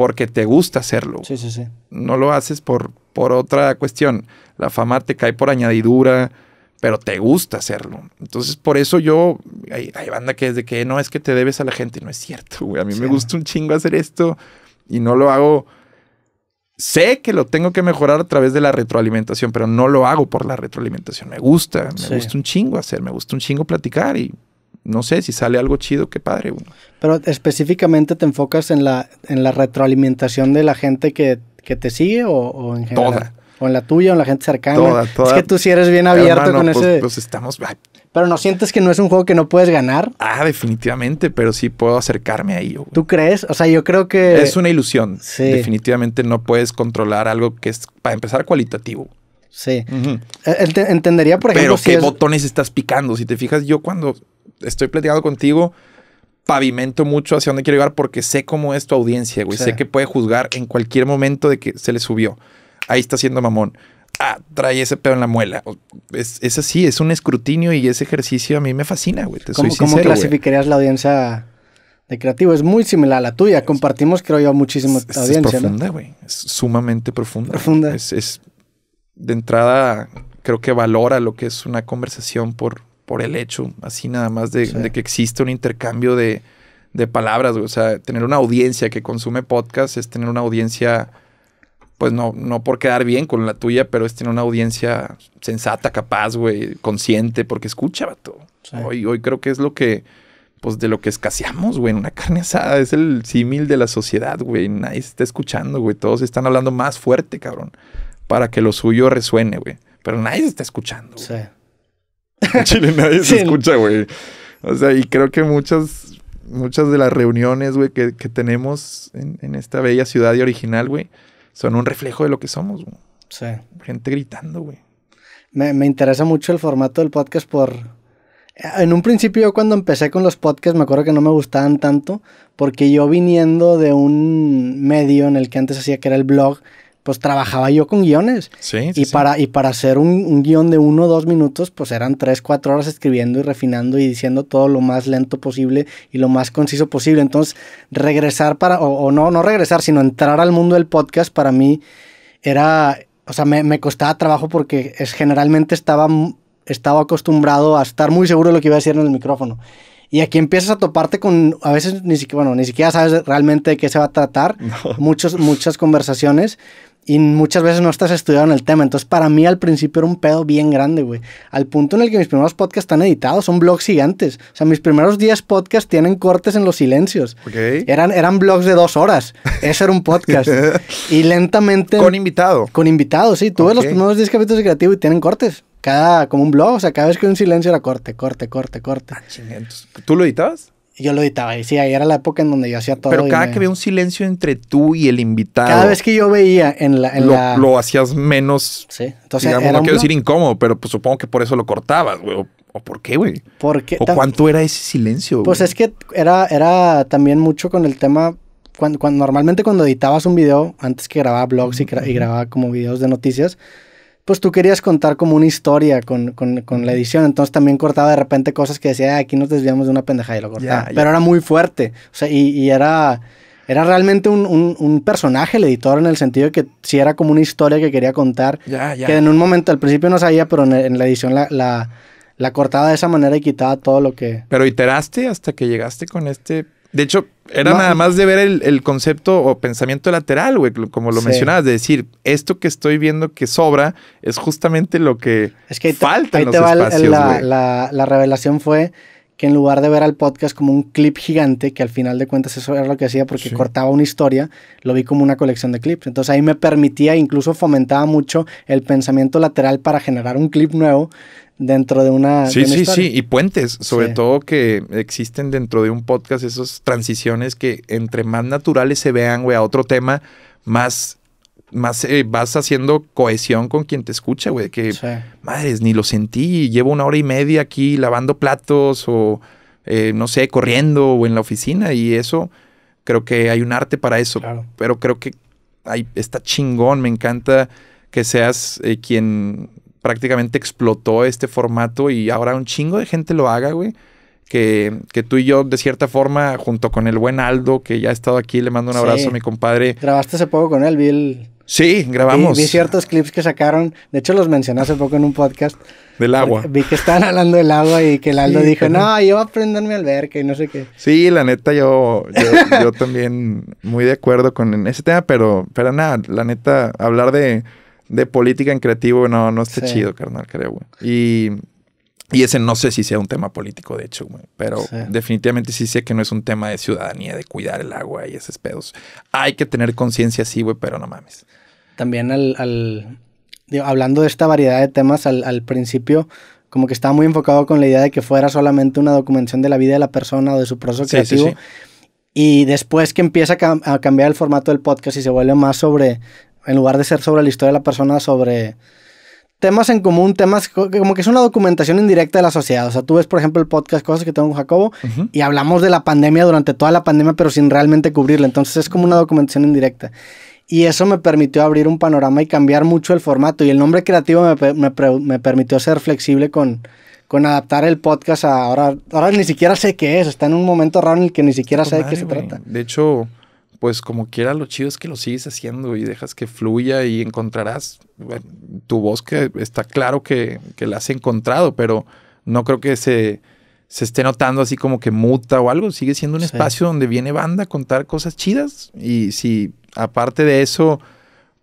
porque te gusta hacerlo. Sí, sí, sí. No lo haces por, por otra cuestión. La fama te cae por añadidura, pero te gusta hacerlo. Entonces, por eso yo, hay, banda que es de que no es que te debes a la gente. No es cierto, güey. A mí me gusta un chingo hacer esto y no lo hago. Sé que lo tengo que mejorar a través de la retroalimentación, pero no lo hago por la retroalimentación. Me gusta, me gusta un chingo hacer, me gusta un chingo platicar y no sé, si sale algo chido, qué padre. Pero específicamente te enfocas en la, en la retroalimentación de la gente que, te sigue o, en general. Toda. O en la tuya o en la gente cercana. Toda, toda. Es que tú sí eres bien abierto con pues, ese. Pues estamos. Pero no sientes que no es un juego que no puedes ganar. Ah, definitivamente, pero sí puedo acercarme ahí. ¿Tú crees? O sea, yo creo que. Es una ilusión. Sí. Definitivamente no puedes controlar algo que es, para empezar, cualitativo. Sí. E, entendería, por ejemplo. Pero qué botones estás picando. Si te fijas, yo cuando estoy platicando contigo, pavimento mucho hacia dónde quiero llegar porque sé cómo es tu audiencia, güey. Sé que puede juzgar en cualquier momento de que se le subió. Ahí está siendo mamón. Ah, trae ese pedo en la muela. Es, así, es un escrutinio y ese ejercicio a mí me fascina, güey. ¿Cómo, ¿cómo clasificarías la audiencia de creativo? Es muy similar a la tuya. Compartimos, creo yo, muchísima audiencia. Es profunda, güey. Es sumamente profunda. Profunda. Es, es, de entrada, creo que valora lo que es una conversación por, por el hecho, así nada más de, que existe un intercambio de, palabras. O sea, tener una audiencia que consume podcast es tener una audiencia, pues no, no por quedar bien con la tuya, pero es tener una audiencia sensata, capaz, güey, consciente, porque escucha, vato. Hoy, hoy creo que es lo que, pues de lo que escaseamos, güey, una carne asada. Es el símil de la sociedad, güey. Nadie está escuchando, güey. Todos están hablando más fuerte, cabrón, para que lo suyo resuene, güey. Pero nadie está escuchando. Sí. En Chile nadie se (laughs) escucha, güey. O sea, y creo que muchas, muchas de las reuniones, güey, que, tenemos en, esta bella ciudad y original, güey, son un reflejo de lo que somos, güey. Sí. Gente gritando, güey. Me, me interesa mucho el formato del podcast por... En un principio yo cuando empecé con los podcasts me acuerdo que no me gustaban tanto porque yo viniendo de un medio en el que antes hacía que era el blog, pues trabajaba yo con guiones. Sí, y, Para, y para hacer un, un, guion de uno o dos minutos, pues eran tres, cuatro horas escribiendo y refinando y diciendo todo lo más lento posible y lo más conciso posible. Entonces, regresar para, o, no, no regresar, sino entrar al mundo del podcast para mí era, o sea, me, me costaba trabajo porque es, generalmente estaba, estaba acostumbrado a estar muy seguro de lo que iba a decir en el micrófono. Y aquí empiezas a toparte con, a veces ni siquiera, bueno, ni siquiera sabes realmente de qué se va a tratar, (laughs) Muchos, muchas conversaciones y muchas veces no estás estudiando el tema. Entonces, para mí al principio era un pedo bien grande, güey. Al punto en el que mis primeros podcasts están editados, son blogs gigantes. O sea, mis primeros 10 podcasts tienen cortes en los silencios. Eran, eran blogs de dos horas. Eso era un podcast. (laughs) y lentamente... Con invitado. Con invitado, sí. Tú ves los primeros 10 capítulos de creativo y tienen cortes. Cada, como un blog, o sea, cada vez que hay un silencio era corte, corte, corte, corte. Ah, ¿Tú lo editabas? Yo lo editaba y sí, ahí era la época en donde yo hacía todo. Pero cada que había un silencio entre tú y el invitado. Cada vez que yo veía en la. En lo, hacías menos. Sí, entonces. no quiero decir incómodo, pero pues supongo que por eso lo cortabas, güey. ¿O, por qué, güey? ¿O cuánto era ese silencio? Pues es que era, era también mucho con el tema. Cuando, cuando, normalmente cuando editabas un video, antes que grababa blogs y, y grababa como videos de noticias, pues tú querías contar como una historia con, la edición, entonces también cortaba de repente cosas que decía, aquí nos desviamos de una pendejada y lo cortaba. Pero era muy fuerte, o sea, y, era, era realmente un, personaje el editor en el sentido de que sí era como una historia que quería contar, que en un momento, al principio no sabía, pero en, la edición la, la, la cortaba de esa manera y quitaba todo lo que... Pero iteraste hasta que llegaste con este de hecho, era nada más de ver el, concepto o pensamiento lateral, güey, como lo mencionabas, de decir, esto que estoy viendo que sobra es justamente lo que, falta en los espacios, la, la, revelación fue que en lugar de ver al podcast como un clip gigante, que al final de cuentas eso era lo que hacía porque cortaba una historia, lo vi como una colección de clips. Entonces ahí me permitía, incluso fomentaba mucho el pensamiento lateral para generar un clip nuevo dentro de una. Sí, sí, sí. Y puentes, sobre todo que existen dentro de un podcast esas transiciones que entre más naturales se vean, güey, a otro tema, más, más eh, vas haciendo cohesión con quien te escucha, güey. Que, madres, ni lo sentí. Llevo una hora y media aquí lavando platos o, eh, no sé, corriendo o en la oficina y eso. Creo que hay un arte para eso. Pero creo que hay, está chingón. Me encanta que seas eh, quien prácticamente explotó este formato y ahora un chingo de gente lo haga, güey. Que, que, tú y yo, de cierta forma, junto con el buen Aldo, que ya ha estado aquí, le mando un abrazo a mi compadre. Grabaste hace poco con él, vi el... Sí, grabamos. Vi, ciertos clips que sacaron, de hecho los mencioné hace poco en un podcast. Del agua. Vi que estaban hablando del agua y que el Aldo dijo, no, yo voy a aprender mi alberca y no sé qué. Sí, la neta, yo, yo, yo también muy de acuerdo con ese tema, pero, pero nada, la neta, hablar de de política en creativo, no, no está chido, carnal, creo, güey. Y, y, ese no sé si sea un tema político, de hecho, güey. Pero definitivamente sí sé que no es un tema de ciudadanía, de cuidar el agua y esos pedos. Hay que tener conciencia, sí, güey, pero no mames. También al, al hablando de esta variedad de temas, al, al principio como que estaba muy enfocado con la idea de que fuera solamente una documentación de la vida de la persona o de su proceso creativo. Y después que empieza a, cambiar el formato del podcast y se vuelve más sobre en lugar de ser sobre la historia de la persona, sobre temas en común, temas como que es una documentación indirecta de la sociedad. O sea, tú ves, por ejemplo, el podcast Cosas que tengo con Jacobo y hablamos de la pandemia durante toda la pandemia, pero sin realmente cubrirla. Entonces es como una documentación indirecta. Y eso me permitió abrir un panorama y cambiar mucho el formato. Y el nombre creativo me, me, permitió ser flexible con, con adaptar el podcast a ahora. Ahora ni siquiera sé qué es. Está en un momento raro en el que ni siquiera sé de qué se trata. De hecho, pues como quiera, lo chido es que lo sigues haciendo y dejas que fluya y encontrarás tu voz que está claro que, la has encontrado, pero no creo que se, se, esté notando así como que muta o algo. Sigue siendo un espacio donde viene banda a contar cosas chidas y si aparte de eso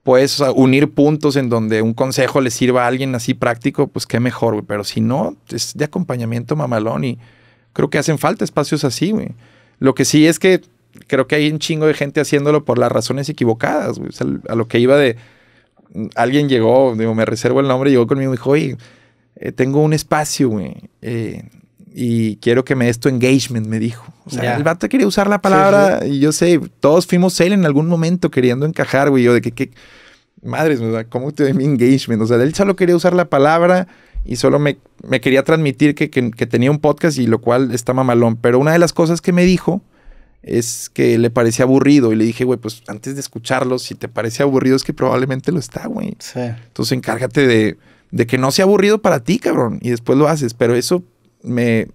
puedes unir puntos en donde un consejo le sirva a alguien así práctico, pues qué mejor, güey. Pero si no, es de acompañamiento mamalón y creo que hacen falta espacios así, güey. Lo que sí es que creo que hay un chingo de gente haciéndolo por las razones equivocadas, güey. a lo que iba de. Alguien llegó, digo, me reservo el nombre, llegó conmigo y dijo, oye, eh, tengo un espacio, güey. Eh, y quiero que me des tu engagement, me dijo. O sea, el vato quería usar la palabra y yo sé, todos fuimos él en algún momento queriendo encajar, güey. Yo de que, que madres, ¿cómo te doy mi engagement? O sea, él solo quería usar la palabra y solo me, quería transmitir que, que, tenía un podcast y lo cual está mamalón. Pero una de las cosas que me dijo es que le parecía aburrido. Y le dije, güey, pues antes de escucharlo, si te parece aburrido, es que probablemente lo está, güey. Sí. Entonces encárgate de, de que no sea aburrido para ti, cabrón. Y después lo haces. Pero eso me,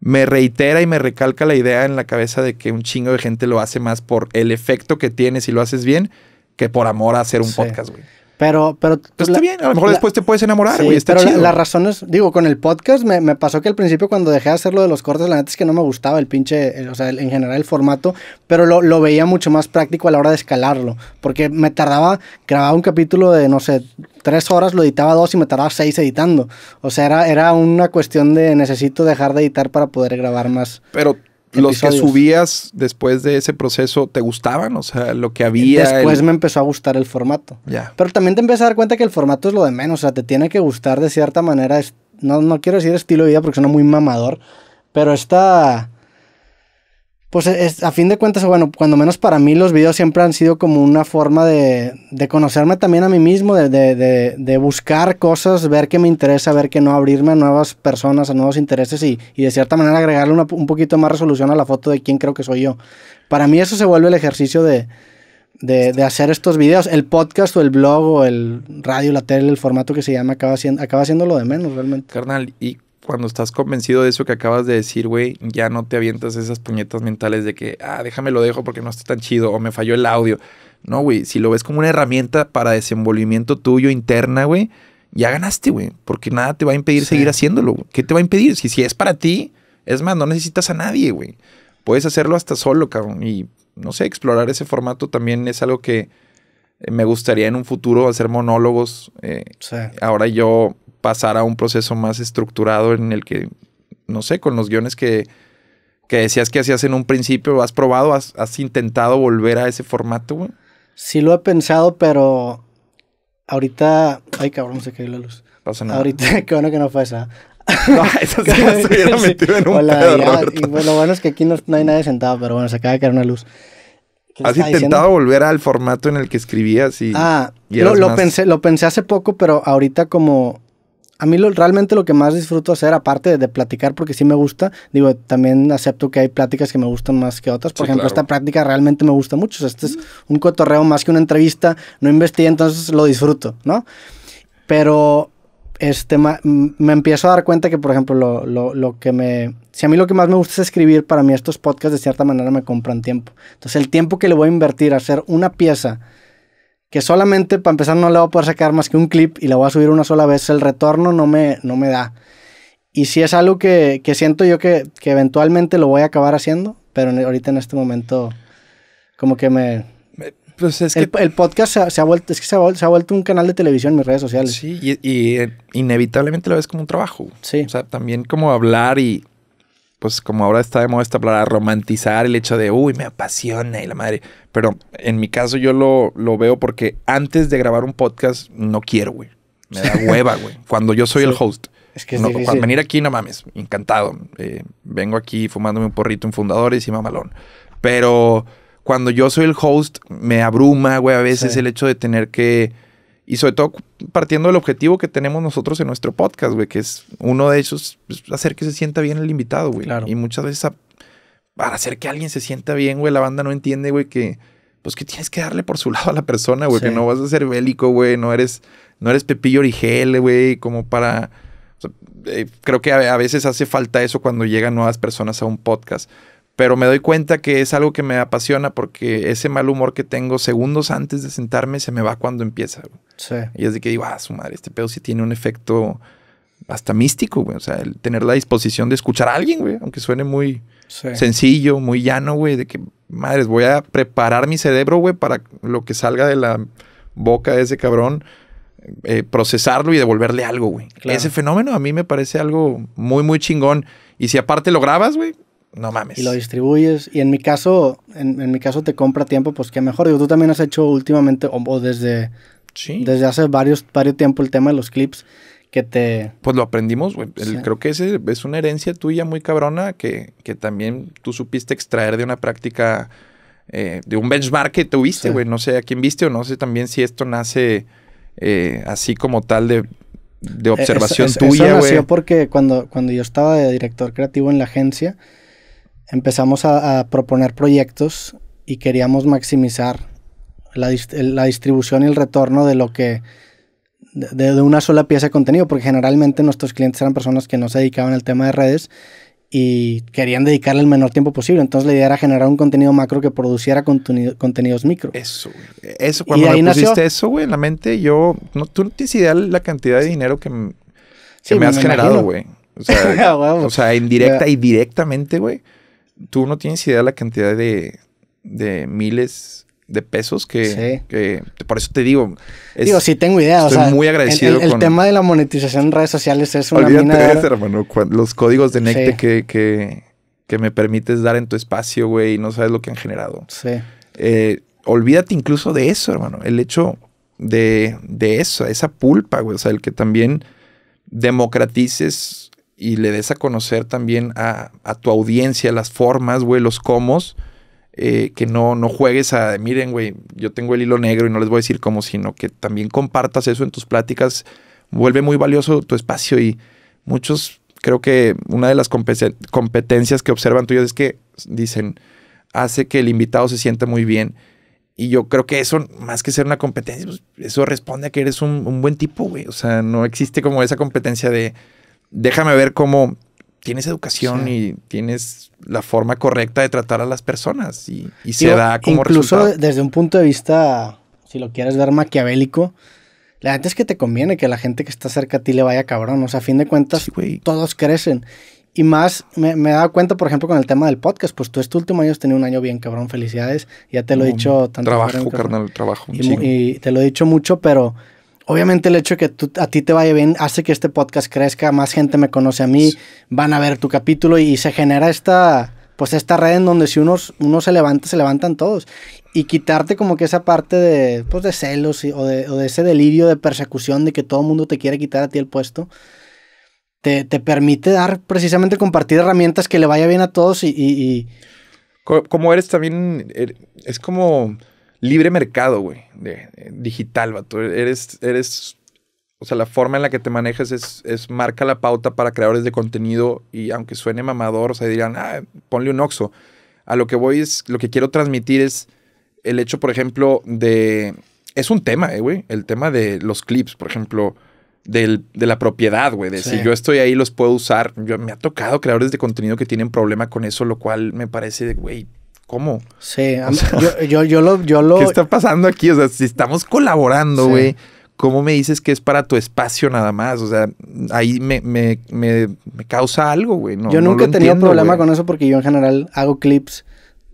me reitera y me recalca la idea en la cabeza de que un chingo de gente lo hace más por el efecto que tiene si lo haces bien que por amor a hacer un Sí. podcast, güey. Pero, pero Pues está bien, a lo mejor la- después te puedes enamorar, Sí, güey. está pero la- chido. las razones, digo, con el podcast me, me pasó que al principio cuando dejé de hacer lo de los cortes, la neta es que no me gustaba el pinche, el- o sea, el- en general el formato, pero lo, lo veía mucho más práctico a la hora de escalarlo, porque me tardaba, grababa un capítulo de, no sé, tres horas, lo editaba dos y me tardaba seis editando. O sea, era, era una cuestión de necesito dejar de editar para poder grabar más. Pero los que subías después de ese proceso, ¿te gustaban? O sea, lo que había. Después el- me empezó a gustar el formato. Ya. Pero también te empiezas a dar cuenta que el formato es lo de menos, o sea, te tiene que gustar de cierta manera. no, no quiero decir estilo de vida porque suena muy mamador, pero esta... Pues es, a fin de cuentas, bueno, cuando menos para mí los videos siempre han sido como una forma de, de conocerme también a mí mismo, de, de- de- de buscar cosas, ver qué me interesa, ver qué no, abrirme a nuevas personas, a nuevos intereses y, y de cierta manera agregarle una- un poquito más resolución a la foto de quién creo que soy yo. Para mí eso se vuelve el ejercicio de, de, de hacer estos videos. El podcast o el blog o el radio, la tele, el formato que se llama, acaba siendo, acaba siendo lo de menos realmente. Carnal, y cuando estás convencido de eso que acabas de decir, güey, ya no te avientas esas puñetas mentales de que, ah, déjame lo dejo porque no está tan chido o me falló el audio. No, güey, si lo ves como una herramienta para desenvolvimiento tuyo interna, güey, ya ganaste, güey, porque nada te va a impedir Sí. seguir haciéndolo. güey. ¿Qué te va a impedir? Si, si es para ti, es más, no necesitas a nadie, güey. Puedes hacerlo hasta solo, cabrón. Y, no sé, explorar ese formato también es algo que eh, me gustaría en un futuro hacer monólogos. eh, Sí. ahora yo pasar a un proceso más estructurado en el que, no sé, con los guiones que, que decías que hacías en un principio, ¿has probado, has, has intentado volver a ese formato, güey? Sí lo he pensado, pero ahorita... Ay, cabrón, se cayó la luz. Pasa nada. Ahorita, (laughs) qué bueno que no fue esa. No, eso sí (laughs) me estuviera metido en un Hola, pedo, ya, Roberto. y bueno, lo bueno es que aquí no, no hay nadie sentado, pero bueno, se acaba de caer una luz. ¿Qué ¿Has intentado diciendo? volver al formato en el que escribías y, Ah, y lo, eras lo más- pensé, lo pensé hace poco, pero ahorita como... A mí lo, realmente lo que más disfruto hacer, aparte de, de platicar, porque sí me gusta, digo, también acepto que hay pláticas que me gustan más que otras. Por Sí, ejemplo, claro. esta práctica realmente me gusta mucho. O sea, este es un cotorreo más que una entrevista. No investigué, entonces lo disfruto, ¿no? Pero este, ma- me empiezo a dar cuenta que, por ejemplo, lo, lo- lo que me... Si a mí lo que más me gusta es escribir, para mí estos podcasts de cierta manera me compran tiempo. Entonces el tiempo que le voy a invertir a hacer una pieza que solamente para empezar no le voy a poder sacar más que un clip y la voy a subir una sola vez, el retorno no me, no me da. Y si es algo que, que siento yo que, que eventualmente lo voy a acabar haciendo, pero ahorita en este momento como que me... Pues es que El, el podcast se, ha- se ha vuelto, es que se ha, se ha vuelto un canal de televisión en mis redes sociales. Sí, y, y, eh, inevitablemente lo ves como un trabajo. Sí. O sea, también como hablar y, pues como ahora está de moda esta palabra, romantizar el hecho de, uy, me apasiona y la madre. Pero en mi caso yo lo, lo veo porque antes de grabar un podcast no quiero, güey. Me da hueva, güey. Cuando yo soy Sí. el host. Es que es No, difícil. venir aquí, no mames, encantado. Eh, vengo aquí fumándome un porrito en fundadores y mamalón. Pero cuando yo soy el host, me abruma, güey, a veces Sí. el hecho de tener que. Y sobre todo partiendo del objetivo que tenemos nosotros en nuestro podcast, güey, que es uno de esos, pues, hacer que se sienta bien el invitado, güey. Claro. Y muchas veces a- para hacer que alguien se sienta bien, güey, la banda no entiende, güey, que pues que tienes que darle por su (laughs) lado a la persona, güey, Sí. que no vas a ser bélico, güey, no eres, no eres Pepillo Origel, güey, como para... o sea, eh, creo que a, a veces hace falta eso cuando llegan nuevas personas a un podcast. Pero me doy cuenta que es algo que me apasiona porque ese mal humor que tengo segundos antes de sentarme se me va cuando empieza. güey. Sí. Y es de que digo, ah, su madre, este pedo sí tiene un efecto hasta místico, güey. O sea, el tener la disposición de escuchar a alguien, güey, aunque suene muy Sí. sencillo, muy llano, güey, de que, madres, voy a preparar mi cerebro, güey, para lo que salga de la boca de ese cabrón, eh, procesarlo y devolverle algo, güey. Claro. Ese fenómeno a mí me parece algo muy, muy chingón. Y si aparte lo grabas, güey, no mames. y lo distribuyes. Y en mi caso, en, en mi caso te compra tiempo, pues que mejor. Digo, tú también has hecho últimamente, o, o desde, Sí. desde hace varios, varios tiempo el tema de los clips que te... Pues lo aprendimos, güey. Sí. Creo que ese es una herencia tuya muy cabrona que, que también tú supiste extraer de una práctica, eh, de un benchmark que tuviste, Sí. güey. No sé a quién viste o no sé también si esto nace eh, así como tal de, de observación Eso- eso- tuya, Eso güey. nació porque cuando, cuando yo estaba de director creativo en la agencia, empezamos a, proponer proyectos y queríamos maximizar la, distribución y el retorno de lo que de, una sola pieza de contenido, porque generalmente nuestros clientes eran personas que no se dedicaban al tema de redes y querían dedicarle el menor tiempo posible. Entonces la idea era generar un contenido macro que produciera contenidos micro. Eso, Eso, cuando me pusiste eso, güey, en la mente, yo, no, tú no tienes idea la cantidad de dinero que, me, has generado, güey. O sea, (laughs) o sea, indirecta y directamente, güey. Tú no tienes idea la cantidad de, de miles de pesos que, que, por eso te digo. digo, sí tengo idea. Estoy muy agradecido. El, el, tema de la monetización en redes sociales es una mina de... hermano. los códigos de Necte que, que, que, me permites dar en tu espacio, güey, y no sabes lo que han generado. Sí. Eh, olvídate incluso de eso, hermano. El hecho de, de eso, esa pulpa, güey. O sea, el que también democratices y le des a conocer también a, a tu audiencia las formas, güey, los cómo eh, que no, no juegues a, miren, güey, yo tengo el hilo negro y no les voy a decir cómo, sino que también compartas eso en tus pláticas, vuelve muy valioso tu espacio y muchos, creo que una de las competencias que observan tuyas es que dicen, hace que el invitado se sienta muy bien. Y yo creo que eso, más que ser una competencia, pues, eso responde a que eres un, un buen tipo, güey. O sea, no existe como esa competencia de déjame ver cómo tienes educación y tienes la forma correcta de tratar a las personas y, se da como Incluso desde un punto de vista, si lo quieres ver maquiavélico, la gente es que te conviene que la gente que está cerca a ti le vaya cabrón. O sea, a fin de cuentas, todos crecen. Y más, me, he dado cuenta, por ejemplo, con el tema del podcast, pues tú este último año has tenido un año bien cabrón, felicidades. Ya te lo he dicho tanto. Trabajo, carnal, trabajo. y, te lo he dicho mucho, pero Obviamente el hecho de que a ti te vaya bien hace que este podcast crezca, más gente me conoce a mí, van a ver tu capítulo y, se genera esta, pues esta red en donde si uno, uno se levanta, se levantan todos. Y quitarte como que esa parte de, pues de celos o, de, ese delirio de persecución de que todo el mundo te quiere quitar a ti el puesto, te, permite dar precisamente compartir herramientas que le vaya bien a todos y... y como eres también, er, es como libre mercado, güey, de, digital, vato. Eres, eres, o sea, la forma en la que te manejas es, es, marca la pauta para creadores de contenido y aunque suene mamador, o sea, dirán, ah, ponle un oxo. A lo que voy es, lo que quiero transmitir es el hecho, por ejemplo, de, es un tema, eh, güey, el tema de los clips, por ejemplo, del, de la propiedad, güey, de si yo estoy ahí los puedo usar. Yo, me ha tocado creadores de contenido que tienen problema con eso, lo cual me parece, güey, ¿Cómo? Sí, yo, yo, lo, yo lo... ¿Qué está pasando aquí? O sea, si estamos colaborando, güey, ¿cómo me dices que es para tu espacio nada más? O sea, ahí me, me, me, causa algo, güey. yo nunca he tenido problema con eso porque yo en general hago clips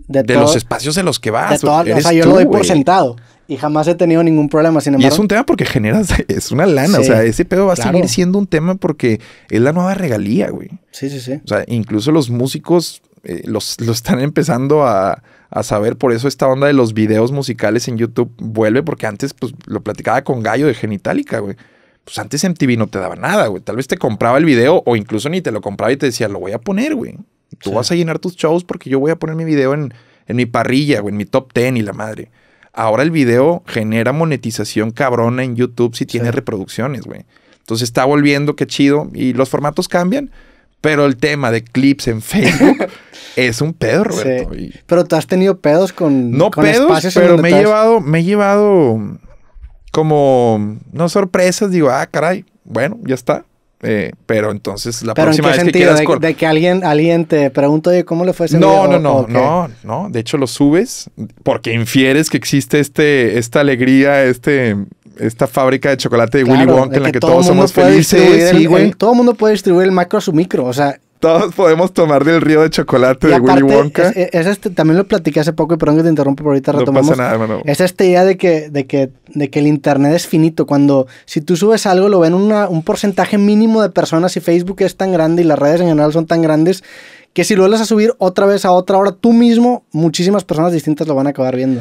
de, de los espacios en los que vas. o sea, yo lo doy por sentado. Y jamás he tenido ningún problema, sin embargo. Y es un tema porque generas, (laughs) es una lana. o sea, ese pedo va a seguir siendo un tema porque es la nueva regalía, güey. Sí, sí, sí. O sea, incluso los músicos eh, los, (laughs) están empezando a, saber. Por eso esta onda de los videos musicales en YouTube vuelve, porque antes pues lo platicaba con Gallo de Genitalica, güey. Pues antes MTV no te daba nada, güey. Tal vez te compraba el video o incluso ni te lo compraba y te decía, lo voy a poner, güey. Tú vas a llenar tus shows porque yo voy a poner mi video en, en mi parrilla, güey, en mi top 10 y la madre. Ahora el video genera monetización cabrona en YouTube si tiene reproducciones, güey. Entonces está volviendo, qué chido. Y los formatos cambian. Pero el tema de clips en Facebook (laughs) es un pedo, Roberto. Pero tú has tenido pedos con. No pedos, pero me he llevado, me he llevado como no sorpresas. Digo, ah, caray, bueno, ya está. Eh, pero entonces la próxima vez que quieras de, de, que alguien, alguien te pregunta, oye, ¿cómo le fue ese no, No, no, no, no. De hecho, lo subes porque infieres que existe este, esta alegría, este esta fábrica de chocolate de Willy Wonka en la que, todos somos felices. Sí, güey. todo el mundo puede distribuir el macro a su micro, o sea. Todos podemos tomar del río de chocolate de Willy Wonka. Es, este, también lo platiqué hace poco y perdón que te interrumpo, pero ahorita retomamos. No pasa nada, hermano. Es esta idea de que, de, que, de que el internet es finito. Cuando si tú subes algo, lo ven un porcentaje mínimo de personas y Facebook es tan grande y las redes en general son tan grandes que si lo vuelves a subir otra vez a otra hora, tú mismo, muchísimas personas distintas lo van a acabar viendo.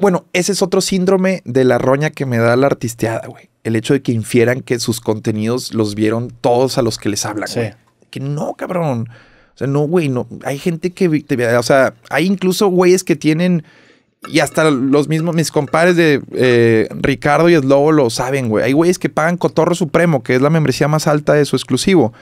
Bueno, ese es otro síndrome de la roña que me da la artisteada, güey. El hecho de que infieran que sus contenidos los vieron todos a los que les hablan, güey. Que no, cabrón. O sea, no, güey, no. Hay gente que, o sea, hay incluso güeyes que tienen, y hasta los mismos, mis compadres de eh, Ricardo y Slobo lo saben, güey. Hay güeyes que pagan Cotorro Supremo, que es la membresía más alta de su exclusivo.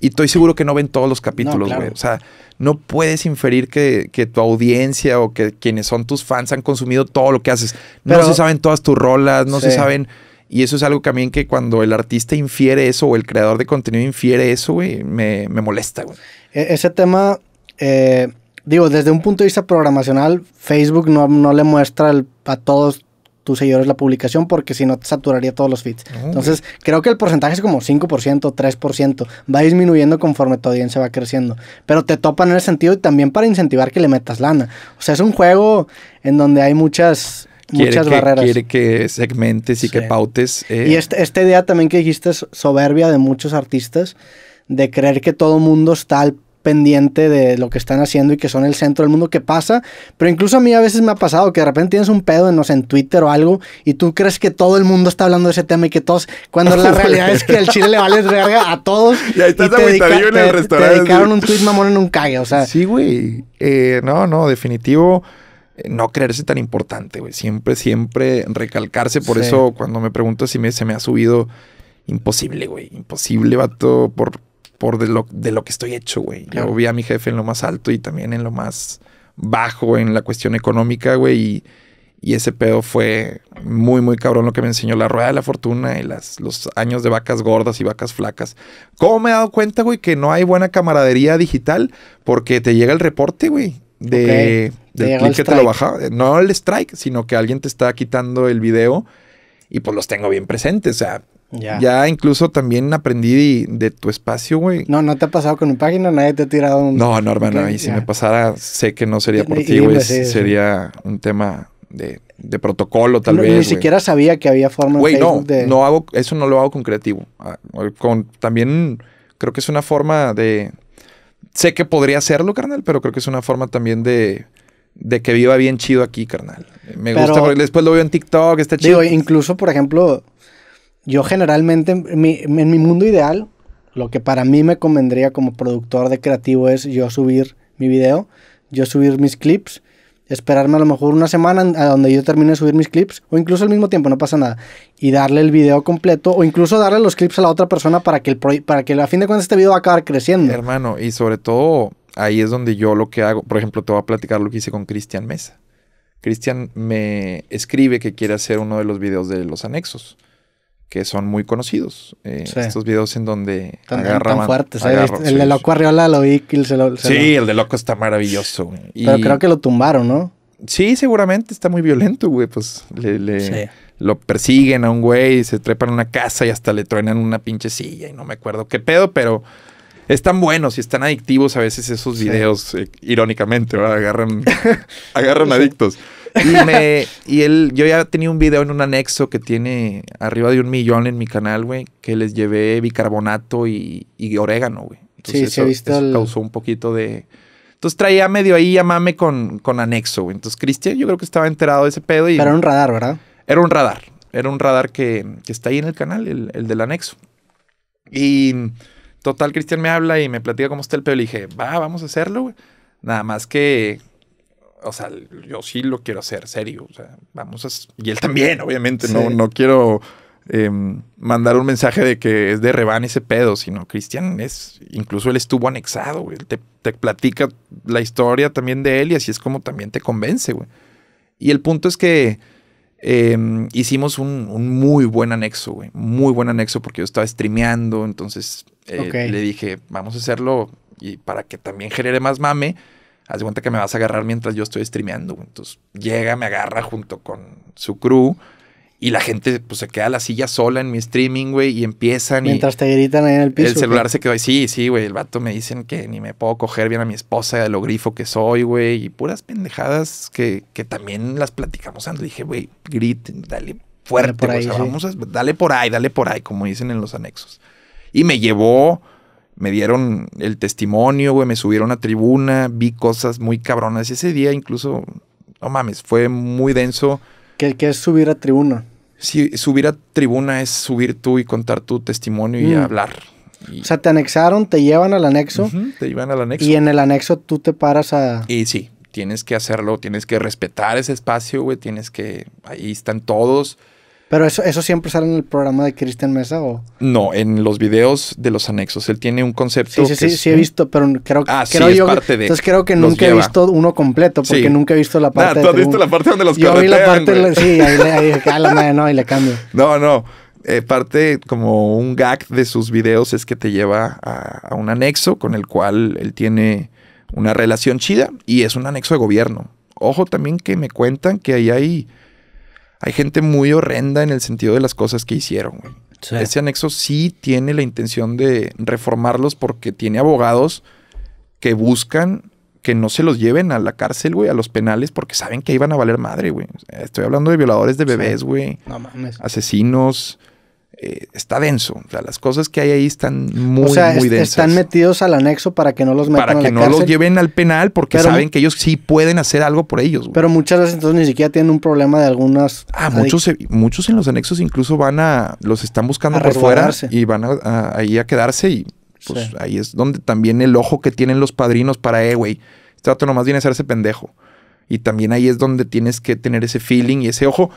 Y estoy seguro que no ven todos los capítulos, güey. O sea, no puedes inferir que, tu audiencia o que quienes son tus fans han consumido todo lo que haces. no se saben todas tus rolas, no se saben. Y eso es algo también que cuando el artista infiere eso o el creador de contenido infiere eso, güey, me, molesta, güey. E, ese tema, eh, digo, desde un punto de vista programacional, Facebook no, no le muestra a todos tus seguidores la publicación porque si no te saturaría todos los feeds. Entonces, creo que el porcentaje es como 5%, 3%. Va disminuyendo conforme tu audiencia va creciendo. Pero te topan en ese sentido y también para incentivar que le metas lana. O sea, es un juego en donde hay muchas muchas barreras. Quiere que segmentes y que pautes. Eh. Y este, esta idea también que dijiste es soberbia de muchos artistas, de creer que todo mundo está al pendiente de lo que están haciendo y que son el centro del mundo que pasa. Pero incluso a mí a veces me ha pasado que de repente tienes un pedo en, no sé, en Twitter o algo y tú crees que todo el mundo está hablando de ese tema y que todos, cuando la (laughs) realidad es que el chile le vale verga a todos. (laughs) Y ahí estás y en el restaurante. Te dedicaron un tweet mamón en un cague, o sea. Sí, güey. Eh, no, no, definitivo no creerse tan importante, güey. Siempre, siempre recalcarse. Por eso, cuando me pregunto si me, se me ha subido, imposible, güey. Imposible, vato, por, por de lo, de lo que estoy hecho, güey. Yo vi a mi jefe en lo más alto y también en lo más bajo en la cuestión económica, güey. Y, ese pedo fue muy, muy cabrón lo que me enseñó la rueda de la fortuna y las, los años de vacas gordas y vacas flacas. ¿Cómo me he dado cuenta, güey, que no hay buena camaradería digital? Porque te llega el reporte, güey, de, del clic que te lo baja. No el strike, sino que alguien te está quitando el video y pues los tengo bien presentes. O sea, ya. incluso también aprendí de, tu espacio, güey. No, ¿no te ha pasado con mi página? ¿Nadie te ha tirado un...? No, no, hermano. Y si me pasara, sé que no sería por ti, güey. sería un tema de, protocolo, tal vez. Ni siquiera sabía que había forma Güey, no, no hago... Eso no lo hago con creativo. Ah, con, también creo que es una forma de... Sé que podría hacerlo, carnal, pero creo que es una forma también de de que viva bien chido aquí, carnal. Me gusta porque después lo veo en TikTok, está chido. Digo, incluso, por ejemplo, yo generalmente, en mi, mundo ideal, lo que para mí me convendría como productor de creativo es yo subir mi video, yo subir mis clips, esperarme a lo mejor una semana a donde yo termine de subir mis clips, o incluso al mismo tiempo, no pasa nada, y darle el video completo, o incluso darle los clips a la otra persona para que, el para que a fin de cuentas este video va a acabar creciendo. Hermano, y sobre todo ahí es donde yo lo que hago, por ejemplo, te voy a platicar lo que hice con Cristian Mesa. Cristian me escribe que quiere hacer uno de los videos de los anexos que son muy conocidos. Eh, estos videos en donde tan, agarran... Tan fuertes. El de Loco Arriola lo vi se lo... sí, el de Loco está maravilloso. Pero creo que lo tumbaron, ¿no? Sí, seguramente está muy violento, güey. Pues le, lo persiguen a un güey, se trepan en una casa y hasta le truenan una pinche silla y no me acuerdo qué pedo, pero están buenos y están adictivos a veces esos videos, eh, irónicamente, ¿verdad? Agarran, (laughs) agarran adictos. Y, me, y él, yo ya tenía un video en un anexo que tiene arriba de un millón en mi canal, güey, que les llevé bicarbonato y, orégano, güey. sí, eso, sí, visto causó un poquito de... Entonces traía medio ahí llamame con, con anexo, güey. Entonces Cristian yo creo que estaba enterado de ese pedo y... Pero era un radar, ¿verdad? Era un radar. Era un radar que, está ahí en el canal, el, el del anexo. Y total, Cristian me habla y me platica cómo está el pedo. Le dije, va, vamos a hacerlo, güey. Nada más que o sea, yo sí lo quiero hacer serio. O sea, vamos a. Y él también, obviamente. No, no quiero em, mandar un mensaje de que es de reban ese pedo, sino Cristian es. Incluso él estuvo anexado, güey. Te, te platica la historia también de él y así es como también te convence, güey. Y el punto es que. Em, hicimos un, muy buen anexo, güey. Muy buen anexo porque yo estaba streameando. Entonces eh, le dije, vamos a hacerlo y para que también genere más mame haz de cuenta que me vas a agarrar mientras yo estoy streameando. Entonces llega, me agarra junto con su crew. Y la gente pues se queda a la silla sola en mi streaming, güey, y empiezan Mientras te gritan ahí en el piso. El celular se quedó ahí. Sí, sí, güey. El vato me dicen que ni me puedo coger bien a mi esposa de lo grifo que soy, güey. Y puras pendejadas que, que también las platicamos antes. Dije, güey, griten, dale fuerte. Dale por ahí, vamos a, dale por ahí, dale por ahí, como dicen en los anexos. Y me llevó me dieron el testimonio, güey, me subieron a tribuna, vi cosas muy cabronas. Ese día incluso, no mames, fue muy denso. ¿Qué, es subir a tribuna? Sí, subir a tribuna es subir tú y contar tu testimonio y mm. hablar. O sea, te anexaron, te llevan al anexo. te llevan al anexo. Y en el anexo tú te paras a... Y sí, tienes que hacerlo, tienes que respetar ese espacio, güey, tienes que... Ahí están todos Pero eso, eso siempre sale en el programa de Cristian Mesa o... No, en los videos de los anexos. Él tiene un concepto. Sí, sí, que sí, es- sí he visto, pero creo, Ah, sí, creo es yo que- parte de- Entonces creo que nunca he lleva. visto uno completo, porque Sí. nunca he visto la Nah, parte tú de has visto tribuna. la parte donde los Yo vi la parte, güey. sí, ahí, le- ahí dije, "Ah, la madre, no, y le cambio. (laughs) No, no. Eh, parte como un gag de sus videos es que te lleva a, a un anexo con el cual él tiene una relación chida y es un anexo de gobierno. Ojo también que me cuentan que ahí hay, hay gente muy horrenda en el sentido de las cosas que hicieron. güey. Ese anexo sí tiene la intención de reformarlos porque tiene abogados que buscan que no se los lleven a la cárcel, güey, a los penales, porque saben que iban a valer madre, güey. Estoy hablando de violadores de bebés, güey No mames. asesinos. Eh, está denso. O sea, las cosas que hay ahí están muy, o sea, muy est- densas. están metidos al anexo para que no los metan para a que la no cárcel. los lleven al penal porque Pero- saben que ellos sí pueden hacer algo por ellos. güey. Pero muchas veces entonces ni siquiera tienen un problema de algunas... ah, muchos, muchos en los anexos incluso van a, los están buscando por fuera y van a, a- ahí a quedarse y pues Sí. ahí es donde también el ojo que tienen los padrinos para, eh, güey, este vato nomás viene a hacerse pendejo. Y también ahí es donde tienes que tener ese feeling y ese ojo.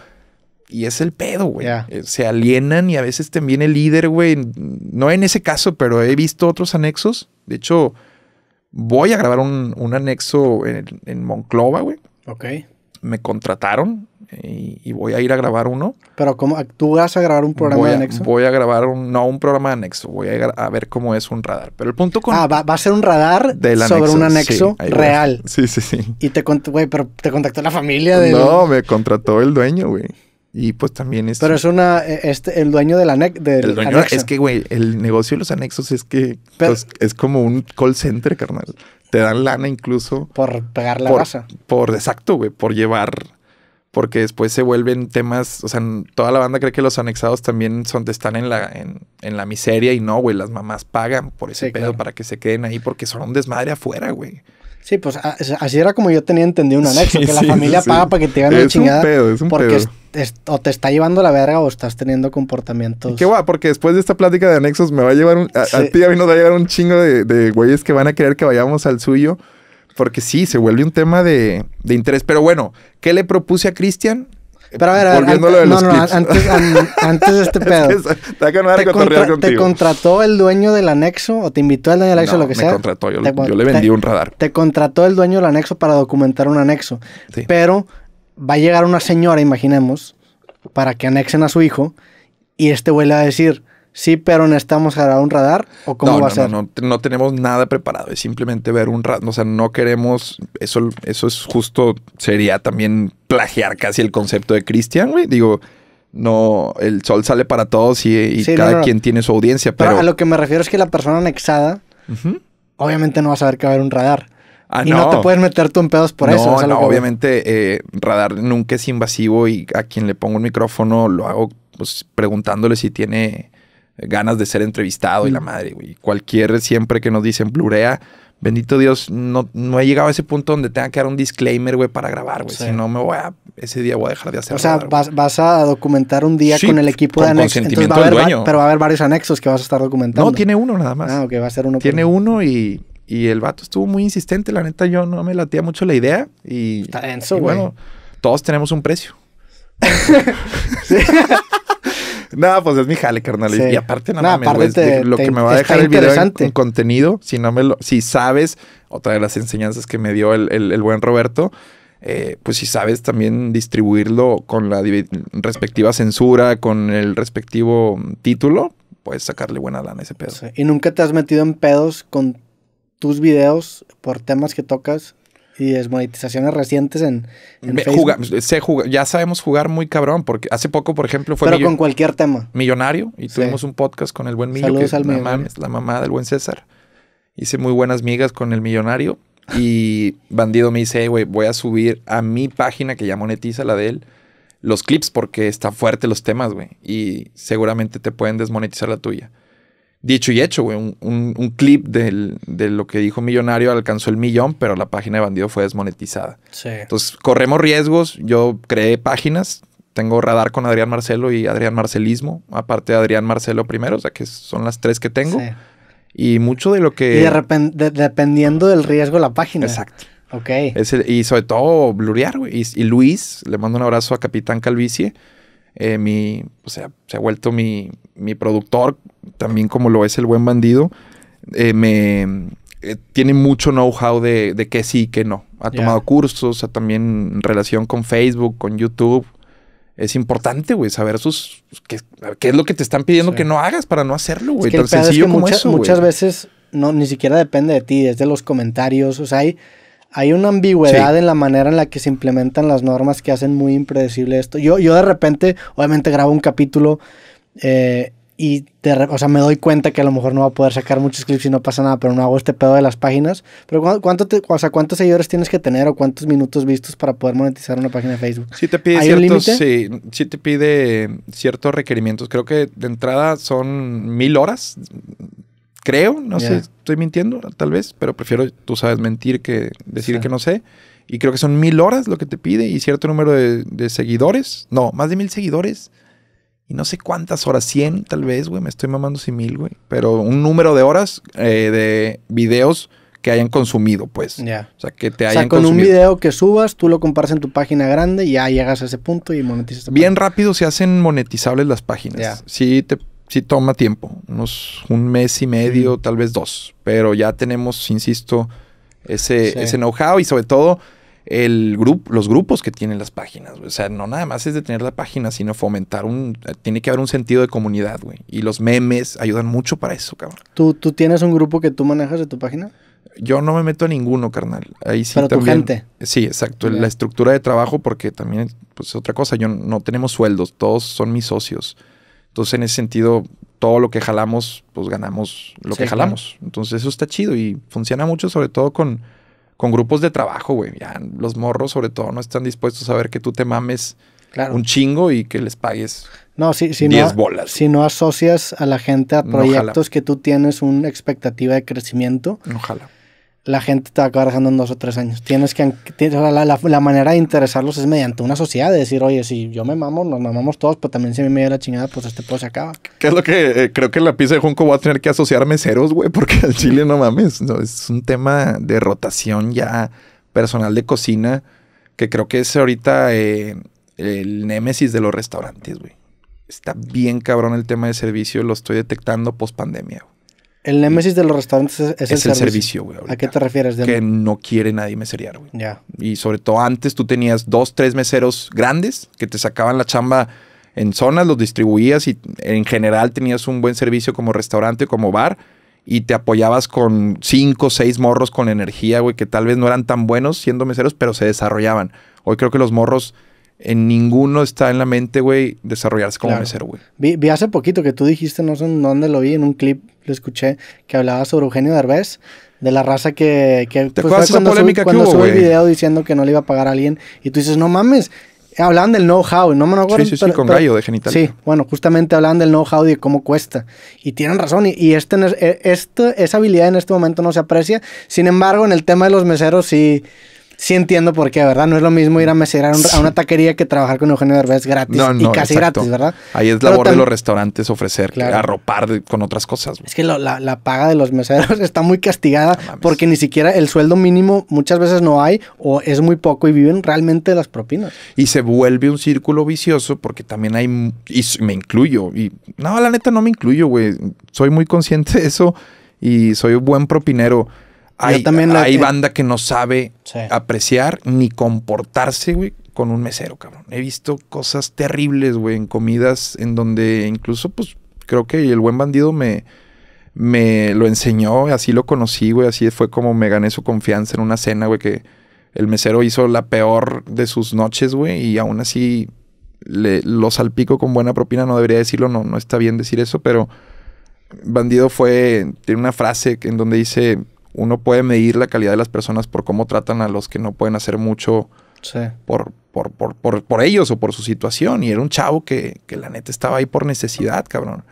Y es el pedo, güey. Eh, Se alienan y a veces también el líder, güey. No en ese caso, pero he visto otros anexos. De hecho, voy a grabar un, un anexo en, en Monclova, güey. Ok. Me contrataron y, y voy a ir a grabar uno. Pero ¿cómo? ¿Tú vas a grabar un programa de anexo? voy a grabar un, no un programa de anexo. Voy a, ver cómo es un radar. Pero el punto con Ah, va, va a ser un radar del sobre un anexo real. Sí, sí, sí. Y te güey, pero te contactó la familia de... No, me contrató el dueño, güey. Y pues también es. Pero es una, eh, este, el dueño del, ane- del el dueño anexo. es que, güey, el negocio de los anexos es que Pero- pues, es como un call center, carnal. Te dan lana incluso Por pegar la por, raza. por exacto, güey, por llevar. Porque después se vuelven temas, o sea, toda la banda cree que los anexados también son, están en la, en, en la miseria y no, güey, las mamás pagan por ese Sí, pedo claro. para que se queden ahí porque son un desmadre afuera, güey. Sí, pues así era como yo tenía entendido un (laughs) anexo, Sí, que la sí, familia sí, paga para que te hagan Es una un chingada. pedo, es un porque pedo. es- es- o te está llevando la verga o estás teniendo comportamientos. Qué guay, porque después de esta plática de anexos me va a llevar un. A, ti a mí nos va a llegar un chingo de, de güeyes que van a querer que vayamos al suyo. Porque sí, se vuelve un tema de, de interés. Pero bueno, ¿qué le propuse a Cristian? Pero a ver, a ver, antes, de no, los no, clips. antes, an- (laughs) antes de este pedo. Es que te ¿Te, contra- te contrató el dueño del anexo o te invitó el dueño del anexo, No, lo que me sea? contrató, yo, Te- yo le vendí un radar. Te contrató el dueño del anexo para documentar un anexo. Sí. Pero va a llegar una señora, imaginemos, para que anexen a su hijo y este güey le va a decir, sí, pero necesitamos grabar un radar o cómo no, va no, a ser. No, no, no tenemos nada preparado. Es simplemente ver un radar. O sea, no queremos. Eso, eso es justo. Sería también plagiar casi el concepto de Cristian, güey. Digo, no. El sol sale para todos y, y Sí, no, cada quien tiene su audiencia. Pero Pero. a lo que me refiero es que la persona anexada obviamente no va a saber que va a haber un radar. Ah, y no. te puedes meter tú en pedos por no, eso. es no, que obviamente eh, radar nunca es invasivo y a quien le pongo un micrófono lo hago pues preguntándole si tiene ganas de ser entrevistado y la Mm. madre, güey. Cualquier siempre que nos dicen blurea, bendito Dios, no, no he llegado a ese punto donde tenga que dar un disclaimer, güey, para grabar, güey. Sí. Si no me voy a, ese día voy a dejar de hacer O sea, vas, vas a documentar un día Sí, con el equipo con de anexo. Entonces va a haber va- dueño. pero va a haber varios anexos que vas a estar documentando. No, tiene uno nada más. Ah, ok, va a ser uno. por- Tiene uno y, y el vato estuvo muy insistente. La neta, yo no me latía mucho la idea. Y, Está denso, y güey. bueno, todos tenemos un precio. (laughs) (laughs) no, pues es mi jale, carnal. Sí. Y aparte, No, de- te- lo te- que me va a dejar el video en, contenido, si no me lo, si sabes, otra de las enseñanzas que me dio el, el- el buen Roberto, eh, pues si sabes también distribuirlo con la respectiva censura, con el respectivo título, puedes sacarle buena lana a ese pedo. Sí. Y nunca te has metido en pedos con tus videos por temas que tocas y desmonetizaciones recientes en, en Ve- Facebook. juga- ya sabemos jugar muy cabrón, porque hace poco, por ejemplo, fue pero con cualquier tema. millonario y Sí. tuvimos un podcast con el buen Millo, Saludos que al millonario. mames, la mamá del buen César. Hice muy buenas migas con el millonario y (laughs) Bandido me dice, "Hey, güey, voy a subir a mi página que ya monetiza la de él los clips porque está fuerte los temas, güey, y seguramente te pueden desmonetizar la tuya. Dicho y hecho, güey, un, un- un clip del- de lo que dijo Millonario alcanzó el millón, pero la página de Bandido fue desmonetizada. Sí. Entonces, corremos riesgos. Yo creé páginas. Tengo radar con Adrián Marcelo y Adrián Marcelismo, aparte de Adrián Marcelo primero, o sea que son las tres que tengo. Sí. Y mucho de lo Y que... de de- dependiendo del riesgo de la página. Exacto. Ok. Es el- y sobre todo blurear, güey. Y, y Luis, le mando un abrazo a Capitán Calvicie. Eh, mi, o sea, se ha vuelto mi, mi productor, también como lo es el buen bandido, eh, me eh, tiene mucho know-how de, de qué sí y qué no. Ha tomado cursos, ha también en relación con Facebook, con YouTube. Es importante, güey, saber sus qué, qué, es lo que te están pidiendo que no hagas para no hacerlo, güey. Tan sencillo como eso. Muchas veces no, ni siquiera depende de ti, es de los comentarios. O sea, hay, hay una ambigüedad en la manera en la que se implementan las normas que hacen muy impredecible esto. Yo, yo de repente, obviamente grabo un capítulo eh, y o sea, me doy cuenta que a lo mejor no va a poder sacar muchos clips y no pasa nada, pero no hago este pedo de las páginas. Pero ¿cuánto te, o sea, ¿cuántos seguidores tienes que tener o cuántos minutos vistos para poder monetizar una página de Facebook? Sí te pide ciertos, sí, sí te pide ciertos requerimientos. Creo que de entrada son mil horas. Creo, no sé, estoy mintiendo, tal vez, pero prefiero, tú sabes, mentir que decir que no sé. Y creo que son mil horas lo que te pide y cierto número de, de seguidores. No, más de mil seguidores y no sé cuántas horas, 100 tal vez, güey, me estoy mamando sin mil, güey, pero un número de horas eh, de videos que hayan consumido, pues. Ya. O sea, que te hayan O sea, con un video que subas, tú lo comparas en tu página grande y ya llegas a ese punto y monetizas. Bien rápido se hacen monetizables las páginas. Sí, te, sí toma tiempo, unos un mes y medio, tal vez dos, pero ya tenemos, insisto, ese, ese know-how y sobre todo el grupo, los grupos que tienen las páginas. O sea, no nada más es de tener la página, sino fomentar un. Tiene que haber un sentido de comunidad, güey. Y los memes ayudan mucho para eso, cabrón. ¿Tú, ¿Tú tienes un grupo que tú manejas de tu página? Yo no me meto a ninguno, carnal. Ahí sí Pero tu gente. Sí, exacto. La estructura de trabajo, porque también, pues es otra cosa. Yo no tenemos sueldos, todos son mis socios. Entonces, en ese sentido, todo lo que jalamos, pues ganamos lo que jalamos. Entonces, eso está chido y funciona mucho, sobre todo con con grupos de trabajo, güey. Ya los morros, sobre todo, no están dispuestos a ver que tú te mames un chingo y que les pagues no, si, si 10 bolas. Si no asocias a la gente a proyectos que tú tienes una expectativa de crecimiento. Ojalá la gente te va a acabar dejando en dos o tres años. Tienes que, la, la, manera de interesarlos es mediante una sociedad, de decir, oye, si yo me mamo, nos mamamos todos, pero también si me da la chingada, pues este pues se acaba. ¿Qué es lo que eh, creo que en la pizza de Junco voy a tener que asociar meseros, güey? (laughs) Porque al chile no mames, no, es un tema de rotación ya personal de cocina que creo que es ahorita eh, el némesis de los restaurantes, güey. Está bien cabrón el tema de servicio, lo estoy detectando post pandemia. El némesis de los restaurantes es, el, servicio, güey. ¿A qué te refieres? Que no quiere nadie meseriar, güey. Ya. Y sobre todo antes tú tenías dos, tres meseros grandes que te sacaban la chamba en zonas, los distribuías y en general tenías un buen servicio como restaurante, como bar y te apoyabas con cinco, seis morros con energía, güey, que tal vez no eran tan buenos siendo meseros, pero se desarrollaban. Hoy creo que los morros en ninguno está en la mente, güey, desarrollarse como mesero, güey. Vi, hace poquito que tú dijiste, no sé dónde lo vi, en un clip lo escuché, que hablaba sobre Eugenio Derbez, de la raza que... que ¿Te pues, esa polémica cuando sube el video diciendo que no le iba a pagar a alguien y tú dices, no mames, hablaban del know-how, no me acuerdo. Sí, sí, sí, con gallo de genital. Sí, bueno, justamente hablaban del know-how y de cómo cuesta. Y tienen razón, y, y este, este, esa habilidad en este momento no se aprecia. Sin embargo, en el tema de los meseros sí sí entiendo por qué, ¿verdad? No es lo mismo ir a meserar a una taquería que trabajar con Eugenio Derbez gratis y casi gratis, ¿verdad? Ahí es labor de los restaurantes ofrecer, arropar con otras cosas. Es que la, paga de los meseros (laughs) está muy castigada porque ni siquiera el sueldo mínimo muchas veces no hay o es muy poco y viven realmente las propinas. Y se vuelve un círculo vicioso porque también hay, y me incluyo, y no, la neta no me incluyo, güey. Soy muy consciente de eso y soy un buen propinero hay, también hay banda que no sabe apreciar ni comportarse, güey, con un mesero, cabrón. He visto cosas terribles, güey, en comidas en donde incluso, pues, creo que el buen bandido me, me lo enseñó, así lo conocí, güey, así fue como me gané su confianza en una cena, güey, que el mesero hizo la peor de sus noches, güey, y aún así le, lo salpico con buena propina, no debería decirlo, no, no está bien decir eso, pero Bandido fue, tiene una frase en donde dice, uno puede medir la calidad de las personas por cómo tratan a los que no pueden hacer mucho por, por, por, por, ellos o por su situación. Y era un chavo que, que la neta estaba ahí por necesidad, cabrón.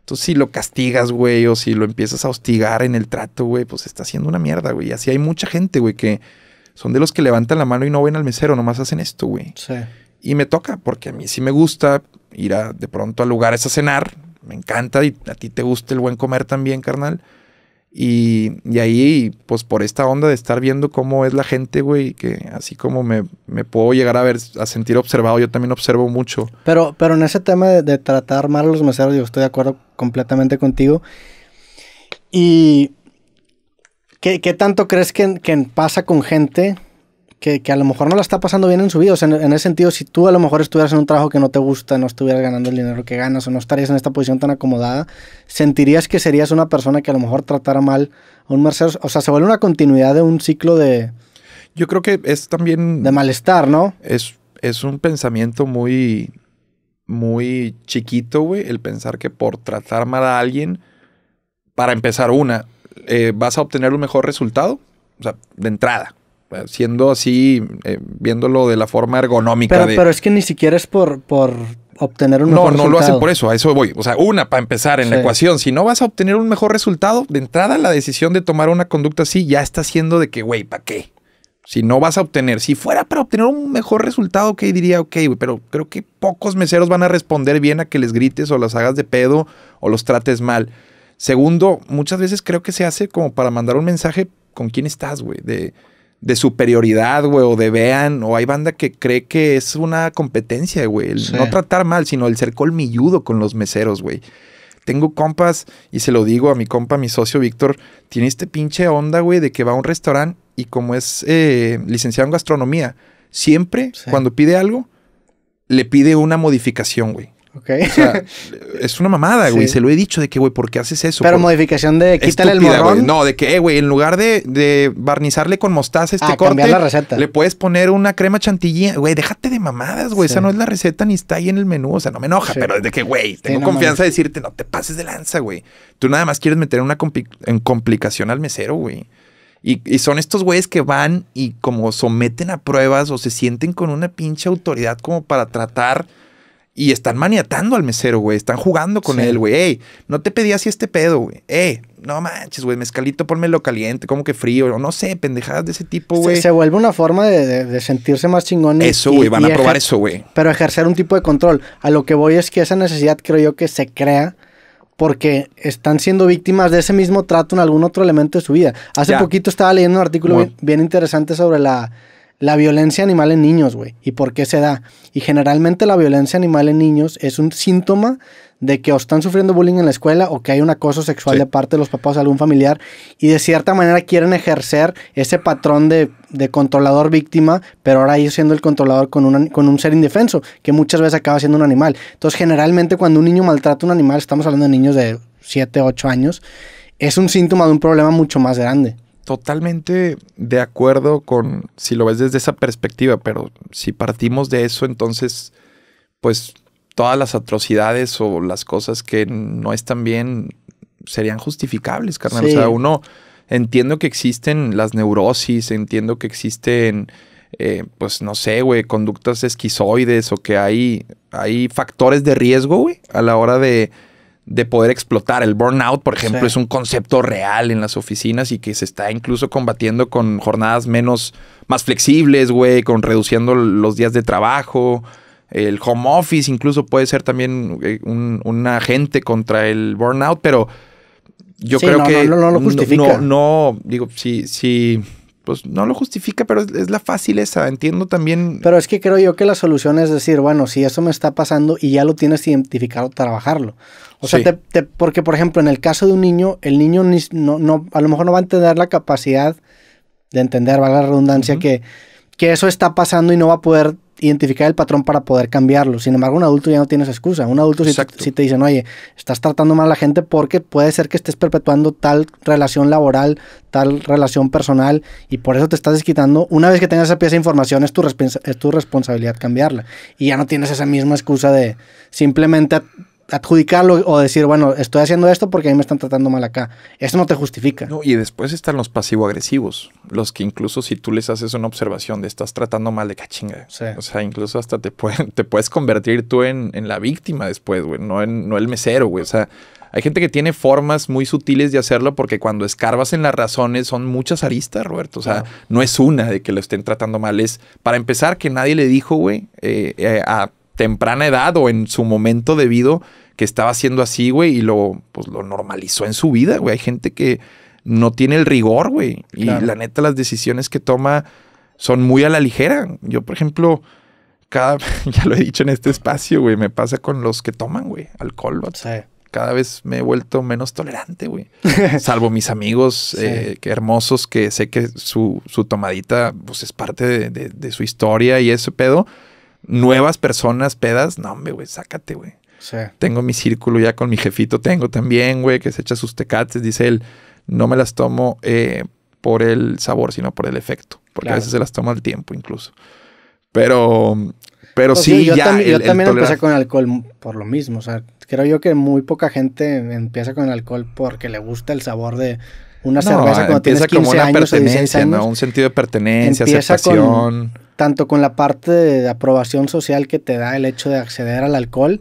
Entonces, si lo castigas, güey, o si lo empiezas a hostigar en el trato, güey, pues está haciendo una mierda, güey. Y así hay mucha gente, güey, que son de los que levantan la mano y no ven al mesero, nomás hacen esto, güey. Sí. Y me toca, porque a mí sí me gusta ir a, de pronto a lugares a cenar. Me encanta y a ti te gusta el buen comer también, carnal. Y, y, ahí, pues por esta onda de estar viendo cómo es la gente, güey, que así como me, me, puedo llegar a ver, a sentir observado, yo también observo mucho. Pero, pero en ese tema de, tratar mal a los meseros, yo estoy de acuerdo completamente contigo. ¿Y qué, qué tanto crees que, que pasa con gente que, a lo mejor no la está pasando bien en su vida. O sea, en, ese sentido, si tú a lo mejor estuvieras en un trabajo que no te gusta, no estuvieras ganando el dinero que ganas o no estarías en esta posición tan acomodada, sentirías que serías una persona que a lo mejor tratara mal a un Mercedes. O sea, se vuelve una continuidad de un ciclo de... Yo creo que es también... De malestar, ¿no? Es, es un pensamiento muy, muy chiquito, güey, el pensar que por tratar mal a alguien, para empezar una, eh, vas a obtener un mejor resultado. O sea, de entrada siendo así, eh, viéndolo de la forma ergonómica. Pero, pero es que ni siquiera es por, por obtener un mejor resultado. No, no lo hacen por eso, a eso voy. O sea, una, para empezar en la ecuación, si no vas a obtener un mejor resultado, de entrada la decisión de tomar una conducta así ya está siendo de que, güey, ¿para qué? Si no vas a obtener, si fuera para obtener un mejor resultado, ok, diría, ok, pero creo que pocos meseros van a responder bien a que les grites o los hagas de pedo o los trates mal. Segundo, muchas veces creo que se hace como para mandar un mensaje con quién estás, güey, de de superioridad, güey, o de vean, o hay banda que cree que es una competencia, güey. No tratar mal, sino el ser colmilludo con los meseros, güey. Tengo compas, y se lo digo a mi compa, mi socio Víctor, tiene este pinche onda, güey, de que va a un restaurante y como es eh, licenciado en gastronomía, siempre cuando pide algo, le pide una modificación, güey. O sea, (laughs) es una mamada, güey. Se lo he dicho de que, güey, ¿por qué haces eso? Pero modificación de quítale el morrón. No, de que, eh, güey, en lugar de, barnizarle con mostaza este ah, corte, la receta. le puedes poner una crema chantilly. Güey, déjate de mamadas, güey. Esa no es la receta ni está ahí en el menú. O sea, no me enoja, pero es de que, güey, tengo confianza de decirte, no te pases de lanza, güey. Tú nada más quieres meter una en complicación al mesero, güey. Y, y, son estos güeyes que van y como someten a pruebas o se sienten con una pinche autoridad como para tratar y están maniatando al mesero, güey. Están jugando con él, güey. Ey, no te pedí así este pedo, güey. Ey, no manches, güey. Mezcalito, ponmelo caliente, como que frío. No sé, pendejadas de ese tipo, güey. Se, vuelve una forma de, sentirse más chingón. eso, güey. Van a probar eso, güey. Pero ejercer un tipo de control. A lo que voy es que esa necesidad creo yo que se crea porque están siendo víctimas de ese mismo trato en algún otro elemento de su vida. Hace poquito estaba leyendo un artículo bien interesante sobre la la violencia animal en niños, güey, y por qué se da. Y generalmente la violencia animal en niños es un síntoma de que o están sufriendo bullying en la escuela o que hay un acoso sexual de parte de los papás de algún familiar y de cierta manera quieren ejercer ese patrón de, controlador víctima, pero ahora ellos siendo el controlador con, con un ser indefenso, que muchas veces acaba siendo un animal. Entonces, generalmente cuando un niño maltrata a un animal, estamos hablando de niños de 7, 8 años, es un síntoma de un problema mucho más grande totalmente de acuerdo con si lo ves desde esa perspectiva, pero si partimos de eso, entonces, pues todas las atrocidades o las cosas que no están bien serían justificables, carnal. O sea, uno entiendo que existen las neurosis, entiendo que existen, eh, pues no sé, güey, conductas esquizoides o que hay, hay factores de riesgo, güey, a la hora de de poder explotar. El burnout, por ejemplo, es un concepto real en las oficinas y que se está incluso combatiendo con jornadas menos, más flexibles, güey, con reduciendo los días de trabajo. El home office incluso puede ser también eh, un, agente contra el burnout, pero yo creo que no, no, lo justifica. No, no, digo, sí, sí pues no lo justifica, pero es, la fácil esa, entiendo también. Pero es que creo yo que la solución es decir, bueno, si eso me está pasando y ya lo tienes identificado, trabajarlo. O sea, porque por ejemplo, en el caso de un niño, el niño no, no, a lo mejor no va a tener la capacidad de entender, valga la redundancia, que, que eso está pasando y no va a poder identificar el patrón para poder cambiarlo. Sin embargo, un adulto ya no tienes excusa. Un adulto si te, te dicen, oye, estás tratando mal a la gente porque puede ser que estés perpetuando tal relación laboral, tal relación personal y por eso te estás desquitando. Una vez que tengas esa pieza de información es tu, es tu responsabilidad cambiarla. Y ya no tienes esa misma excusa de simplemente adjudicarlo o decir, bueno, estoy haciendo esto porque a mí me están tratando mal acá. Eso no te justifica. No, y después están los pasivo-agresivos, los que incluso si tú les haces una observación de estás tratando mal de cachinga. O sea, incluso hasta te, te puedes convertir tú en, la víctima después, güey, no, en, no el mesero, güey. O sea, hay gente que tiene formas muy sutiles de hacerlo porque cuando escarbas en las razones son muchas aristas, Roberto. O sea, no es una de que lo estén tratando mal. Es, para empezar, que nadie le dijo, güey, eh, eh, a temprana edad o en su momento debido que estaba haciendo así, güey, y lo, pues, lo normalizó en su vida, güey. Hay gente que no tiene el rigor, güey. Y la neta, las decisiones que toma son muy a la ligera. Yo, por ejemplo, cada, (laughs) ya lo he dicho en este espacio, güey, me pasa con los que toman, güey, alcohol, Sí. Cada vez me he vuelto menos tolerante, güey. (laughs) Salvo mis amigos eh, que hermosos que sé que su, tomadita pues, es parte de, su historia y ese pedo. Nuevas personas pedas, no, hombre, güey, sácate, güey. Sí. Tengo mi círculo ya con mi jefito, tengo también, güey, que se echa sus tecates, dice él, no me las tomo eh, por el sabor, sino por el efecto, porque a veces se las toma al tiempo incluso. Pero, pero pues sí, yo ya. Yo también empecé con alcohol por lo mismo. O sea, creo yo que muy poca gente empieza con alcohol porque le gusta el sabor de una cerveza cuando tienes 15 como una años pertenencia, años, ¿no? Un sentido de pertenencia, empieza aceptación. Tanto con la parte de aprobación social que te da el hecho de acceder al alcohol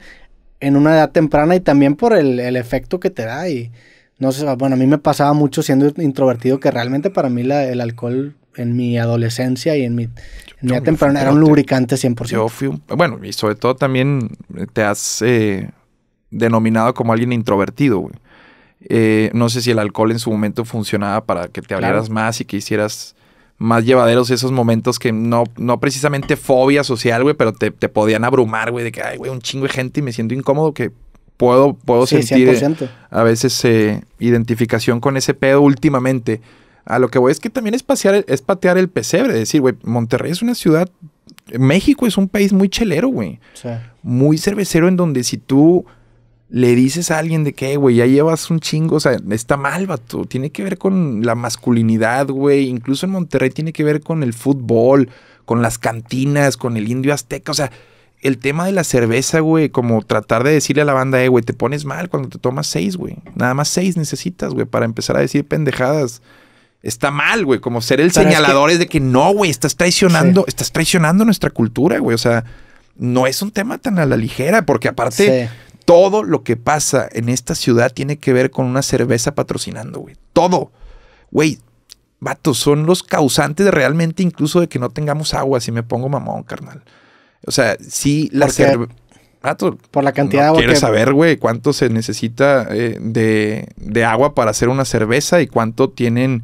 en una edad temprana y también por el, el efecto que te da. Y no sé, bueno, a mí me pasaba mucho siendo introvertido que realmente para mí la, el alcohol en mi adolescencia y en mi, edad temprana era un lubricante 100%. Yo fui un, bueno, y sobre todo también te has eh, denominado como alguien introvertido, güey. Eh, no sé si el alcohol en su momento funcionaba para que te abrieras más y que hicieras más llevaderos esos momentos que no, no precisamente fobia social, güey, pero te, podían abrumar, güey, de que, ay, güey, un chingo de gente y me siento incómodo que puedo, puedo sentir a veces eh, identificación con ese pedo últimamente. A lo que voy es que también es, pasear, es patear el pesebre. Decir, güey, Monterrey es una ciudad. México es un país muy chelero, güey. Muy cervecero, en donde si tú le dices a alguien de que, güey, ya llevas un chingo, o sea, está mal, vato. Tiene que ver con la masculinidad, güey. Incluso en Monterrey tiene que ver con el fútbol, con las cantinas, con el indio azteca. O sea, el tema de la cerveza, güey, como tratar de decirle a la banda, eh, güey, te pones mal cuando te tomas seis, güey. Nada más seis necesitas, güey, para empezar a decir pendejadas está mal, güey. Como ser el señalador es, de que no, güey, estás traicionando, estás traicionando nuestra cultura, güey. O sea, no es un tema tan a la ligera, porque aparte, todo lo que pasa en esta ciudad tiene que ver con una cerveza patrocinando, güey. Todo. Güey, vatos, son los causantes de realmente incluso de que no tengamos agua, si me pongo mamón, carnal. O sea, sí, la cerveza. Por la cantidad de agua. Quieres saber, güey, cuánto se necesita eh, de, de, agua para hacer una cerveza y cuánto tienen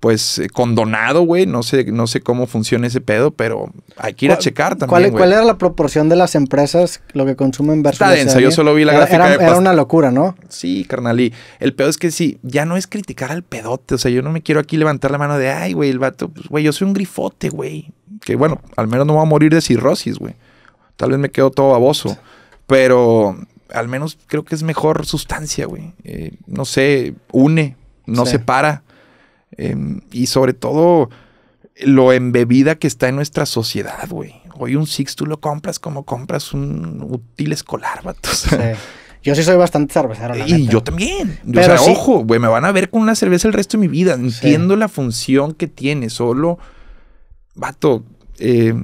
pues eh, condonado, güey. No sé, no sé cómo funciona ese pedo, pero hay que ir a checar también. ¿cuál, ¿Cuál era la proporción de las empresas lo que consumen versus Está densa, yo solo vi la gráfica. Era, era una locura, ¿no? Sí, carnal. Y el pedo es que sí, ya no es criticar al pedote. O sea, yo no me quiero aquí levantar la mano de, ay, güey, el vato, pues, güey, yo soy un grifote, güey. Que bueno, al menos no voy a morir de cirrosis, güey. Tal vez me quedo todo baboso. Pero al menos creo que es mejor sustancia, güey. Eh, no sé, une, no separa Em, y sobre todo lo embebida que está en nuestra sociedad, güey. Hoy un Six tú lo compras como compras un útil escolar, vato. Yo sí soy bastante cervecero. y yo también. o sea, ojo, güey, me van a ver con una cerveza el resto de mi vida. Entiendo la función que tiene, solo, vato, eh,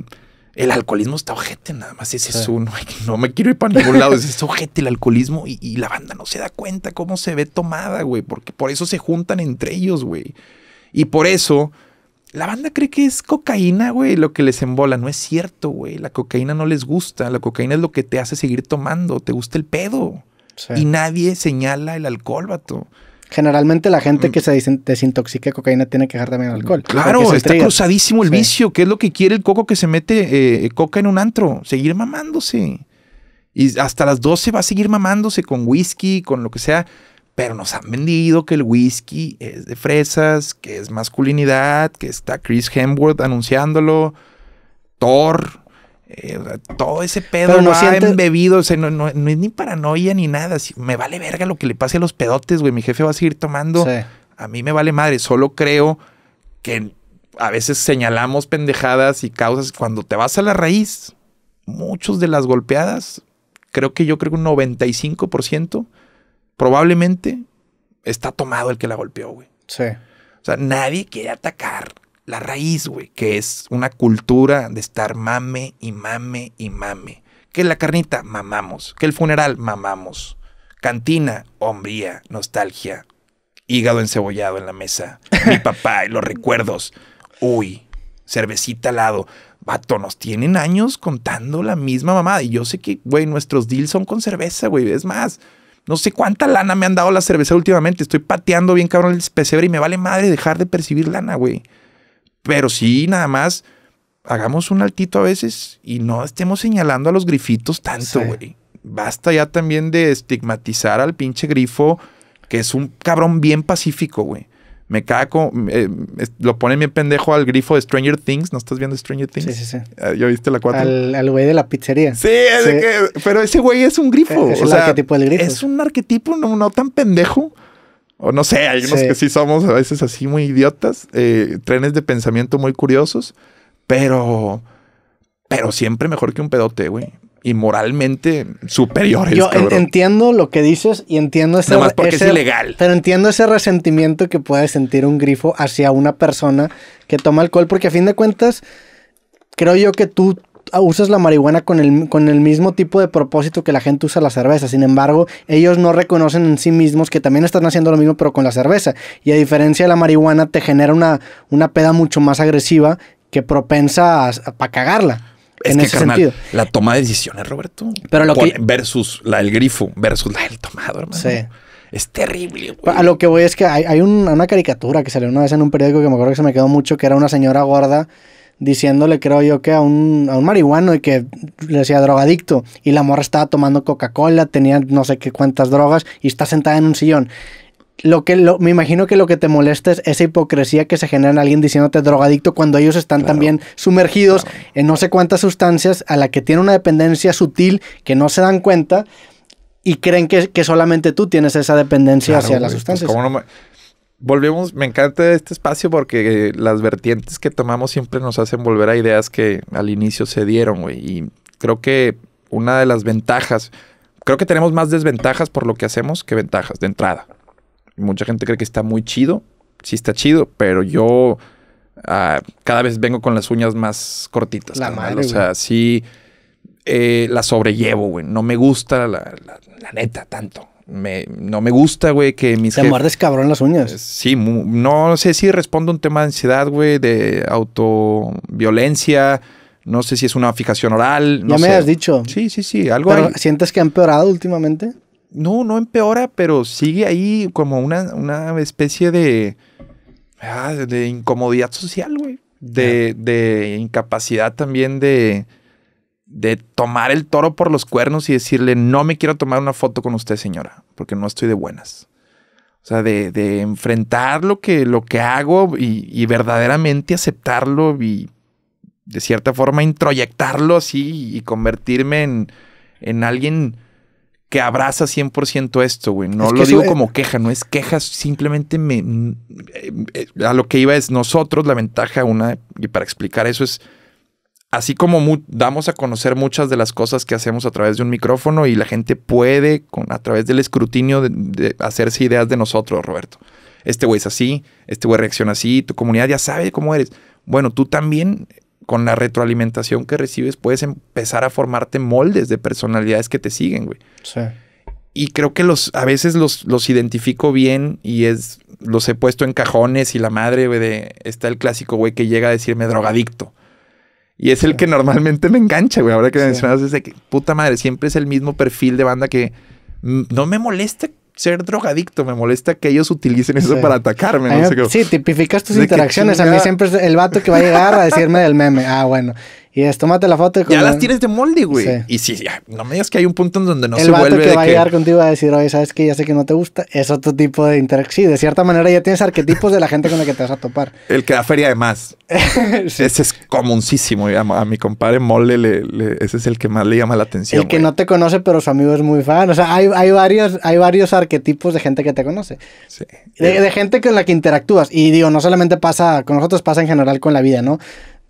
el alcoholismo está ojete, nada más ese es uno. No me quiero ir para ningún lado. Es ojete el alcoholismo y, la banda no se da cuenta cómo se ve tomada, güey. Porque por eso se juntan entre ellos, güey. Y por eso la banda cree que es cocaína, güey, lo que les embola. No es cierto, güey. La cocaína no les gusta. La cocaína es lo que te hace seguir tomando. Te gusta el pedo. Y nadie señala el alcohol, vato. Generalmente la gente que se desintoxica de cocaína tiene que dejar también el alcohol. Claro, está cruzadísimo el vicio. ¿Qué es lo que quiere el coco que se mete eh, coca en un antro? Seguir mamándose. Y hasta las 12 va a seguir mamándose con whisky, con lo que sea. Pero nos han vendido que el whisky es de fresas, que es masculinidad, que está Chris Hemsworth anunciándolo, Thor, eh, todo ese pedo no va embebido, o sea, no, es ni paranoia ni nada. me vale verga lo que le pase a los pedotes, güey. Mi jefe va a seguir tomando. A mí me vale madre. Solo creo que a veces señalamos pendejadas y causas. Cuando te vas a la raíz, muchos de las golpeadas, creo que yo creo que un 95% probablemente está tomado el que la golpeó, güey. Sí. O sea, nadie quiere atacar la raíz, güey, que es una cultura de estar mame y mame y mame. Que la carnita, mamamos. Que el funeral, mamamos. Cantina, hombría, nostalgia. Hígado encebollado en la mesa. (laughs) Mi papá y los recuerdos. Uy, cervecita al lado. Vato, nos tienen años contando la misma mamada. Y yo sé que, güey, nuestros deals son con cerveza, güey. Es más, No sé cuánta lana me han dado la cerveza últimamente. Estoy pateando bien cabrón el pesebre y me vale madre dejar de percibir lana, güey. Pero sí, nada más, hagamos un altito a veces y no estemos señalando a los grifitos tanto, güey. Basta ya también de estigmatizar al pinche grifo, que es un cabrón bien pacífico, güey. Me cago, eh, lo pone bien pendejo al grifo de Stranger Things. ¿No estás viendo Stranger Things? Sí, sí, sí. Ah, ¿Ya viste la 4? Al güey de la pizzería. Sí, pero ese güey es un grifo. Es el arquetipo del grifo. Es un arquetipo no, tan pendejo. O no sé, hay unos que sí somos a veces así muy idiotas. Eh, trenes de pensamiento muy curiosos. Pero. Pero siempre mejor que un pedote, güey y moralmente superiores. Yo entiendo lo que dices y entiendo ese... Nada más porque es ilegal. Pero entiendo ese resentimiento que puede sentir un grifo hacia una persona que toma alcohol, porque a fin de cuentas, creo yo que tú usas la marihuana con el, con el mismo tipo de propósito que la gente usa la cerveza. Sin embargo, ellos no reconocen en sí mismos que también están haciendo lo mismo, pero con la cerveza. Y a diferencia de la marihuana, te genera una, una peda mucho más agresiva que propensa para cagarla es que, carnal, La toma de decisiones, Roberto. Pero lo que... Versus la del grifo, versus la del tomado, hermano. Sí. Es terrible, güey. A lo que voy es que hay, una caricatura que salió una vez en un periódico que me acuerdo que se me quedó mucho, que era una señora gorda diciéndole, creo yo, que a un, a un marihuano y que le decía drogadicto. Y la morra estaba tomando Coca-Cola, tenía no sé qué cuántas drogas y está sentada en un sillón lo que me imagino que lo que te molesta es esa hipocresía que se genera en alguien diciéndote drogadicto cuando ellos están también sumergidos en no sé cuántas sustancias a la que tiene una dependencia sutil que no se dan cuenta y creen que, que solamente tú tienes esa dependencia hacia las pues, sustancias. Volvemos, me encanta este espacio porque las vertientes que tomamos siempre nos hacen volver a ideas que al inicio se dieron, güey. Y creo que una de las ventajas, creo que tenemos más desventajas por lo que hacemos que ventajas de entrada. Mucha gente cree que está muy chido. Sí está chido, pero yo ah, cada vez vengo con las uñas más cortitas. La madre, o sea, sí eh, la sobrellevo, güey. No me gusta la, neta tanto. Me, no me gusta, güey, que mis... Te muerdes cabrón las uñas. Sí, no sé si respondo a un tema de ansiedad, güey, de autoviolencia. No sé si es una fijación oral. No ya me has dicho. Sí, sí, sí. Algo ¿Sientes que ha empeorado últimamente? No, no empeora, pero sigue ahí como una, especie de, ah, de incomodidad social, güey. De, incapacidad también de, de tomar el toro por los cuernos y decirle, no me quiero tomar una foto con usted, señora, porque no estoy de buenas. O sea, de, enfrentar lo que, lo que hago y, verdaderamente aceptarlo y de cierta forma introyectarlo así y convertirme en, en alguien que abraza 100% esto, güey. No lo digo como queja, no es queja, simplemente me... Eh, eh, a lo que iba es nosotros, la ventaja una, y para explicar eso es, así como damos a conocer muchas de las cosas que hacemos a través de un micrófono y la gente puede, con, a través del escrutinio, de, hacerse ideas de nosotros, Roberto. Este güey es así, este güey reacciona así, tu comunidad ya sabe cómo eres. Bueno, tú también con la retroalimentación que recibes puedes empezar a formarte moldes de personalidades que te siguen, güey. Sí. Y creo que los, a veces los, los identifico bien y es, los he puesto en cajones y la madre, güey, de, está el clásico, güey, que llega a decirme drogadicto. Y es el que normalmente me engancha, güey. Ahora que mencionas ese que, puta madre, siempre es el mismo perfil de banda que mm, no me molesta ser drogadicto, me molesta que ellos utilicen eso para atacarme. sí, tipificas tus interacciones. A mí siempre es el vato que va a llegar a decirme del meme. Ah, bueno. Y es, tómate la foto. Ya las tienes de molde, güey. Y sí, ya, no me digas que hay un punto en donde no se vuelve. El vato que va a llegar contigo a decir, oye, ¿sabes que Ya sé que no te gusta. Es otro tipo de interacción. Sí, de cierta manera ya tienes arquetipos de la gente con la que te vas a topar. (laughs) El que da feria de más. (laughs) Ese es comuncísimo. A, mi compadre Mole, le, ese es el que más le llama la atención. El que no te conoce, pero su amigo es muy fan. O sea, hay, hay, varios, hay varios arquetipos de gente que te conoce. Sí. De, de gente con la que interactúas. Y digo, no solamente pasa con nosotros, pasa en general con la vida, ¿no?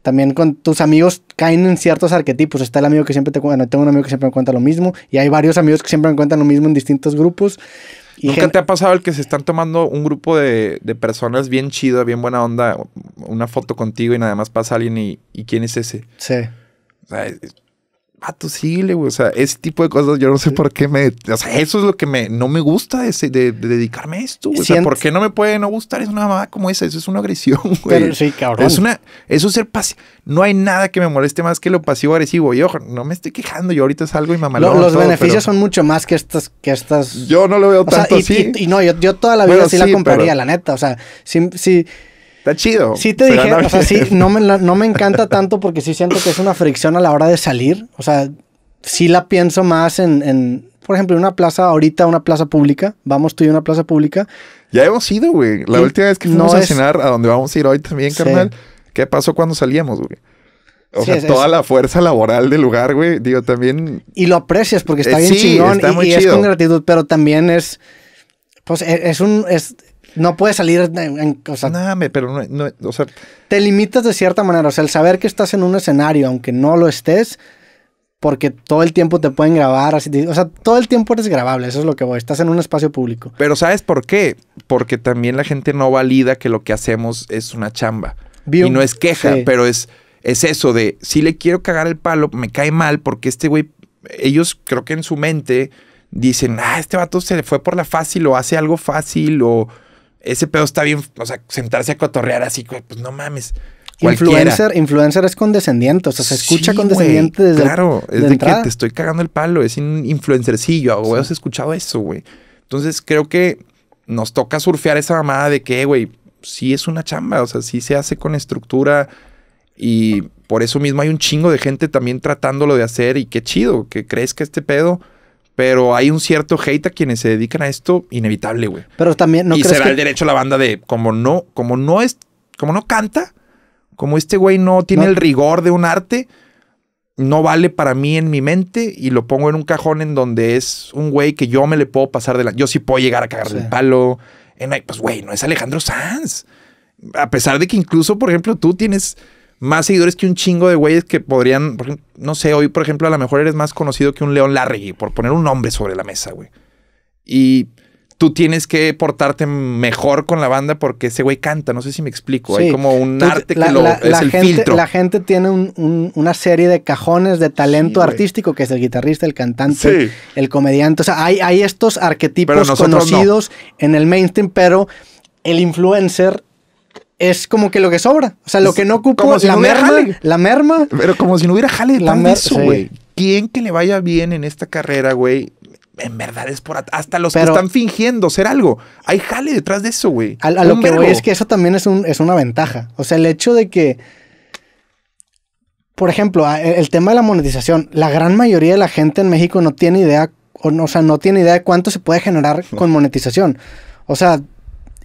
También con tus amigos caen en ciertos arquetipos. Está el amigo que siempre te cuenta, tengo un amigo que siempre me cuenta lo mismo y hay varios amigos que siempre me cuentan lo mismo en distintos grupos. Y ¿Nunca te ha pasado el que se están tomando un grupo de, personas bien chido, bien buena onda, una foto contigo y nada más pasa alguien y, ¿quién es ese? Sí. O sea, tú síguele, güey. O sea, ese tipo de cosas yo no sé por qué me. O sea, eso es lo que me, no me gusta de, de, dedicarme a esto. O sea, ¿por qué no me puede no gustar? Es una mamada como esa. Eso es una agresión, (laughs) güey. Pero sí, cabrón. Es una. Eso es ser pasivo. No hay nada que me moleste más que lo pasivo-agresivo. Y ojo, no me estoy quejando. Yo ahorita salgo y mamalón. los beneficios son mucho más que estas, que estas. Yo no lo veo tanto así. Y, no, yo, yo, toda la vida sí, la compraría, la neta. O sea, sí. sí Está chido. Sí te dije, o sea, sí, (laughs) no me, no me encanta tanto porque sí siento que es una fricción a la hora de salir. O sea, sí la pienso más en, en, por ejemplo, en una plaza, ahorita una plaza pública, vamos tú y una plaza pública. Ya hemos ido, güey. La última vez que fuimos a cenar, a donde vamos a ir hoy también, carnal, ¿qué pasó cuando salíamos, güey? O sea, toda la fuerza laboral del lugar, güey. Digo, también. Y lo aprecias porque está eh, bien chingón y, es con gratitud, pero también es. Pues e, es un. Es, no puedes salir en, o sea, pero no, o sea, te limitas de cierta manera. O sea, el saber que estás en un escenario, aunque no lo estés, porque todo el tiempo te pueden grabar, así, o sea, todo el tiempo eres grabable, eso es lo que voy, estás en un espacio público. Pero ¿sabes por qué? Porque también la gente no valida que lo que hacemos es una chamba. y no es queja, pero es, es eso de, si le quiero cagar el palo, me cae mal porque este güey, ellos creo que en su mente dicen, ah, este vato se le fue por la fácil o hace algo fácil o ese pedo está bien, o sea, sentarse a cotorrear así, pues no mames. Influencer, influencer es condescendiente, o sea, se escucha condescendiente desde Claro, es de, que te estoy cagando el palo, es un influencercillo, güey, has escuchado eso, güey. Entonces creo que nos toca surfear esa mamada de que, güey, sí es una chamba, o sea, sí se hace con estructura y por eso mismo hay un chingo de gente también tratándolo de hacer y qué chido que crezca este pedo. Pero hay un cierto hate a quienes se dedican a esto inevitable, güey. Pero también no Y será el derecho a la banda de como no, como no es, como no canta, como este güey no tiene el rigor de un arte, no vale para mí en mi mente y lo pongo en un cajón en donde es un güey que yo me le puedo pasar de la... Yo sí puedo llegar a cagarle el palo. En, pues, güey, no es Alejandro Sanz. A pesar de que incluso, por ejemplo, tú tienes más seguidores que un chingo de güeyes que podrían... no sé, hoy, por ejemplo, a lo mejor eres más conocido que un León Larregui, por poner un nombre sobre la mesa, güey. Y tú tienes que portarte mejor con la banda porque ese güey canta, no sé si me explico. Hay como un arte que lo, es el gente, filtro. La gente tiene una serie de cajones de talento artístico, que es el guitarrista, el cantante, el comediante. O sea, hay, hay estos arquetipos conocidos en el mainstream, pero el influencer es como que lo que sobra. O sea, lo que no ocupa la, merma, la merma. Pero como si no hubiera jale la eso, güey. ¿Quién que le vaya bien en esta carrera, güey? en verdad es por hasta los que están fingiendo ser algo. Hay jale detrás de eso, güey. A, lo que voy es que eso también es, un, es una ventaja. O sea, el hecho de que, por ejemplo, el tema de la monetización, la gran mayoría de la gente en México no tiene idea, o, o sea, no tiene idea de cuánto se puede generar con monetización. O sea,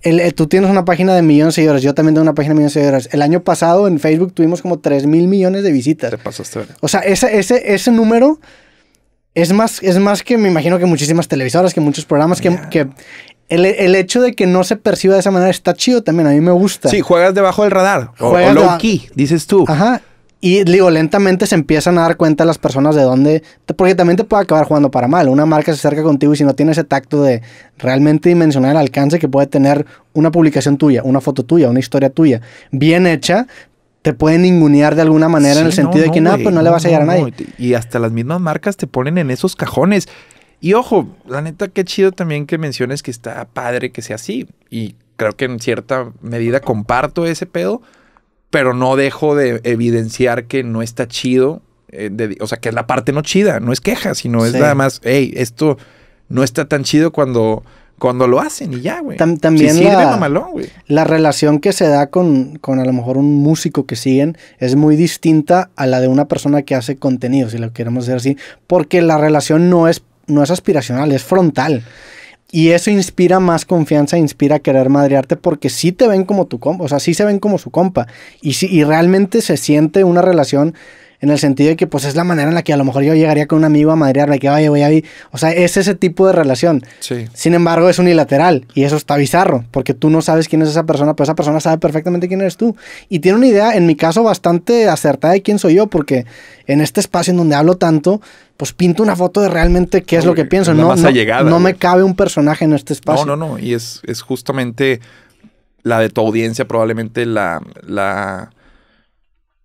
el, tú tienes una página de millones de seguidores, yo también tengo una página de millones de seguidores. El año pasado en Facebook tuvimos como 3 mil millones de visitas. Te pasaste. O sea, ese, ese, ese número es más, es más que me imagino que muchísimas televisoras, que muchos programas, que, que el, hecho de que no se perciba de esa manera está chido también, a mí me gusta. Sí, juegas debajo del radar, o, low key, dices tú. Ajá, y digo, lentamente se empiezan a dar cuenta las personas de dónde, porque también te puede acabar jugando para mal. Una marca se acerca contigo y si no tiene ese tacto de realmente dimensionar el alcance que puede tener una publicación tuya, una foto tuya, una historia tuya, bien hecha, te pueden ningunear de alguna manera en el sentido de que nada, pues no, le vas a llegar a nadie. Y hasta las mismas marcas te ponen en esos cajones. Y ojo, la neta, qué chido también que menciones que está padre que sea así. Y creo que en cierta medida comparto ese pedo, pero no dejo de evidenciar que no está chido. Eh, o sea, que es la parte no chida, no es queja, sino es nada más, hey, esto no está tan chido cuando cuando lo hacen y ya, güey. también la, la relación que se da con, con, a lo mejor un músico que siguen es muy distinta a la de una persona que hace contenido, si lo queremos decir así, porque la relación no es, no es aspiracional, es frontal. Y eso inspira más confianza, inspira a querer madrearte porque sí te ven como tu compa, o sea, sí se ven como su compa. Y, sí, y realmente se siente una relación en el sentido de que pues es la manera en la que a lo mejor yo llegaría con un amigo a madrearme, que vaya, voy a ir, o sea, es ese tipo de relación. Sí. Sin embargo, es unilateral y eso está bizarro, porque tú no sabes quién es esa persona, pero esa persona sabe perfectamente quién eres tú. Y tiene una idea, en mi caso, bastante acertada de quién soy yo, porque en este espacio en donde hablo tanto, pues pinto una foto de realmente qué es lo que pienso. No, no, no me cabe un personaje en este espacio. No, no, no, y es, es justamente la de tu audiencia, probablemente la... la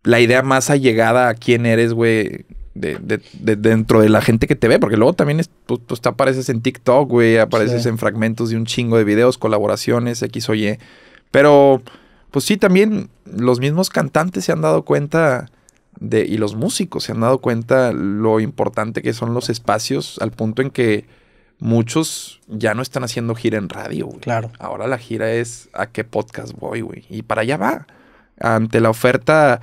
la idea más allegada a quién eres, güey, de, de, de- dentro de la gente que te ve, porque luego también es, pues, pues, te apareces en TikTok, güey, apareces Sí. en fragmentos de un chingo de videos, colaboraciones, X o Y. Pero, pues sí, también los mismos cantantes se han dado cuenta de, y los músicos se han dado cuenta lo importante que son los espacios, al punto en que muchos ya no están haciendo gira en radio, güey. Claro. Ahora la gira es a qué podcast voy, güey. Y para allá va. Ante la oferta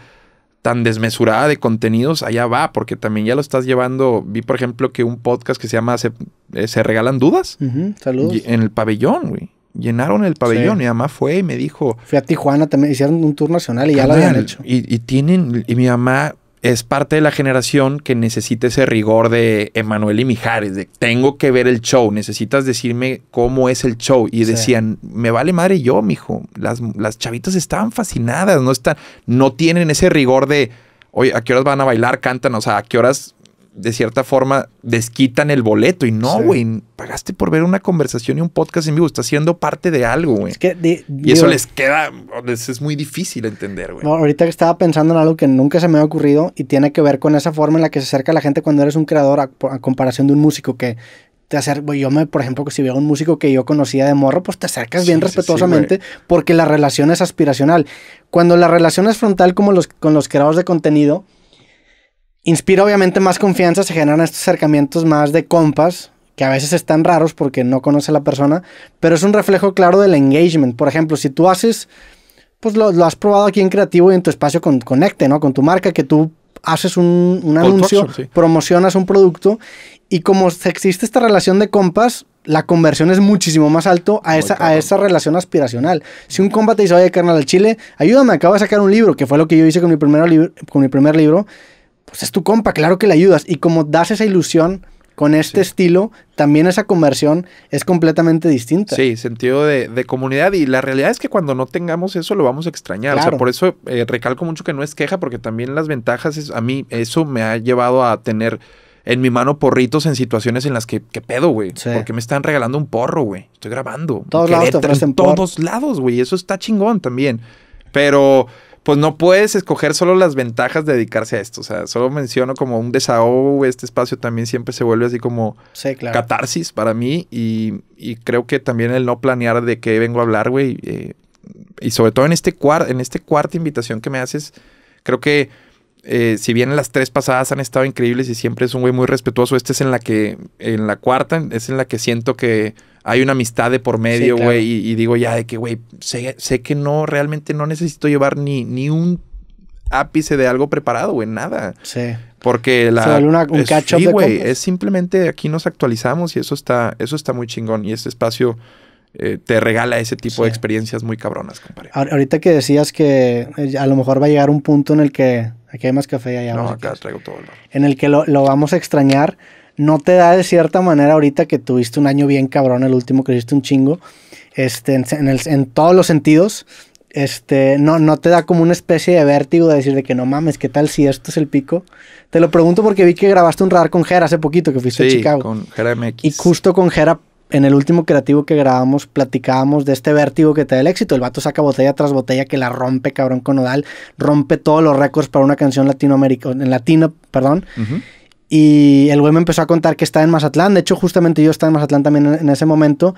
tan desmesurada de contenidos, allá va, porque también ya lo estás llevando. Vi, por ejemplo, que un podcast que se llama Se, eh, Se Regalan Dudas Saludos. y- en el pabellón, güey. Llenaron el pabellón. Sí. Mi mamá fue y me dijo. Fui a Tijuana también, hicieron un tour nacional y ya lo habían hecho. Y, y tienen, y mi mamá es parte de la generación que necesita ese rigor de Emanuel y Mijares, de tengo que ver el show, necesitas decirme cómo es el show. Y Sí. decían, me vale madre yo, mijo. Las, las chavitas estaban fascinadas, no están, no tienen ese rigor de, oye, ¿a qué horas van a bailar? Cantan, o sea, ¿a qué horas de cierta forma desquitan el boleto? Y no, Sí. güey, pagaste por ver una conversación y un podcast en vivo, estás siendo parte de algo, güey. Es que Y eso digo, les queda, les es muy difícil entender, güey. no, ahorita que estaba pensando en algo que nunca se me ha ocurrido y tiene que ver con esa forma en la que se acerca la gente cuando eres un creador a, a comparación de un músico que te acerca, yo me, por ejemplo, si veo a un músico que yo conocía de morro, pues te acercas bien Sí, sí, sí, respetuosamente porque la relación es aspiracional. Cuando la relación es frontal como los, con los creadores de contenido, inspira obviamente más confianza, se generan estos acercamientos más de compas, que a veces están raros porque no conoce a la persona, pero es un reflejo claro del engagement. Por ejemplo, si tú haces, pues lo, lo has probado aquí en Creativo y en tu espacio con Conecte, ¿no? Con tu marca, que tú haces un, un anuncio, sí. promocionas un producto y como existe esta relación de compas, la conversión es muchísimo más alto a esa, a esa relación aspiracional. Si un compa te dice, oye, carnal, al chile, ayúdame, acabo de sacar un libro, que fue lo que yo hice con mi primer, libro, con mi primer libro, pues es tu compa, claro que le ayudas. Y como das esa ilusión con este Sí. estilo, también esa conversión es completamente distinta. Sí, sentido de, de comunidad. Y la realidad es que cuando no tengamos eso lo vamos a extrañar. O Claro. sea, por eso eh, recalco mucho que no es queja, porque también las ventajas, es, a mí eso me ha llevado a tener en mi mano porritos en situaciones en las que, ¿qué pedo, güey? Sí. Porque me están regalando un porro, güey. Estoy grabando. Todos lados te ofrecen En porro. todos lados, güey. Eso está chingón también. Pero pues no puedes escoger solo las ventajas de dedicarse a esto. O sea, solo menciono como un desahogo. Este espacio también siempre se vuelve así como Sí, claro. catarsis para mí y, y creo que también el no planear de qué vengo a hablar, güey, eh, y sobre todo en este cuar en este cuarta invitación que me haces, creo que eh, si bien las tres pasadas han estado increíbles y siempre es un güey muy respetuoso, esta es en la que, en la cuarta, es en la que siento que hay una amistad de por medio, claro. güey, y, y digo ya de que, güey, sé, sé que no, realmente no necesito llevar ni, ni un ápice de algo preparado, güey, nada. Sí. Porque la. Se una- un sí, de güey. Es simplemente aquí nos actualizamos y eso está, eso está muy chingón. Y este espacio eh, te regala ese tipo Sí. de experiencias muy cabronas, compadre. Ahor- Ahorita que decías que eh, a lo mejor va a llegar un punto en el que. Aquí hay más café allá. no, acá traigo todo el en el que lo, lo vamos a extrañar. No te da de cierta manera ahorita que tuviste un año bien cabrón, el último que hiciste un chingo, este, en, en el- en todos los sentidos. Este, no, no te da como una especie de vértigo de decir de que no mames, ¿qué tal si esto es el pico? Te lo pregunto porque vi que grabaste un radar con Jera hace poquito que fuiste a Chicago. con Jera MX. Y justo con Jera, en el último creativo que grabamos, platicábamos de este vértigo que te da el éxito. El vato saca botella tras botella que la rompe, cabrón, con Nodal. Rompe todos los récords para una canción latinoamericana, en latino, perdón. Y el güey me empezó a contar que está en Mazatlán. De hecho, justamente yo estaba en Mazatlán también en, ese momento.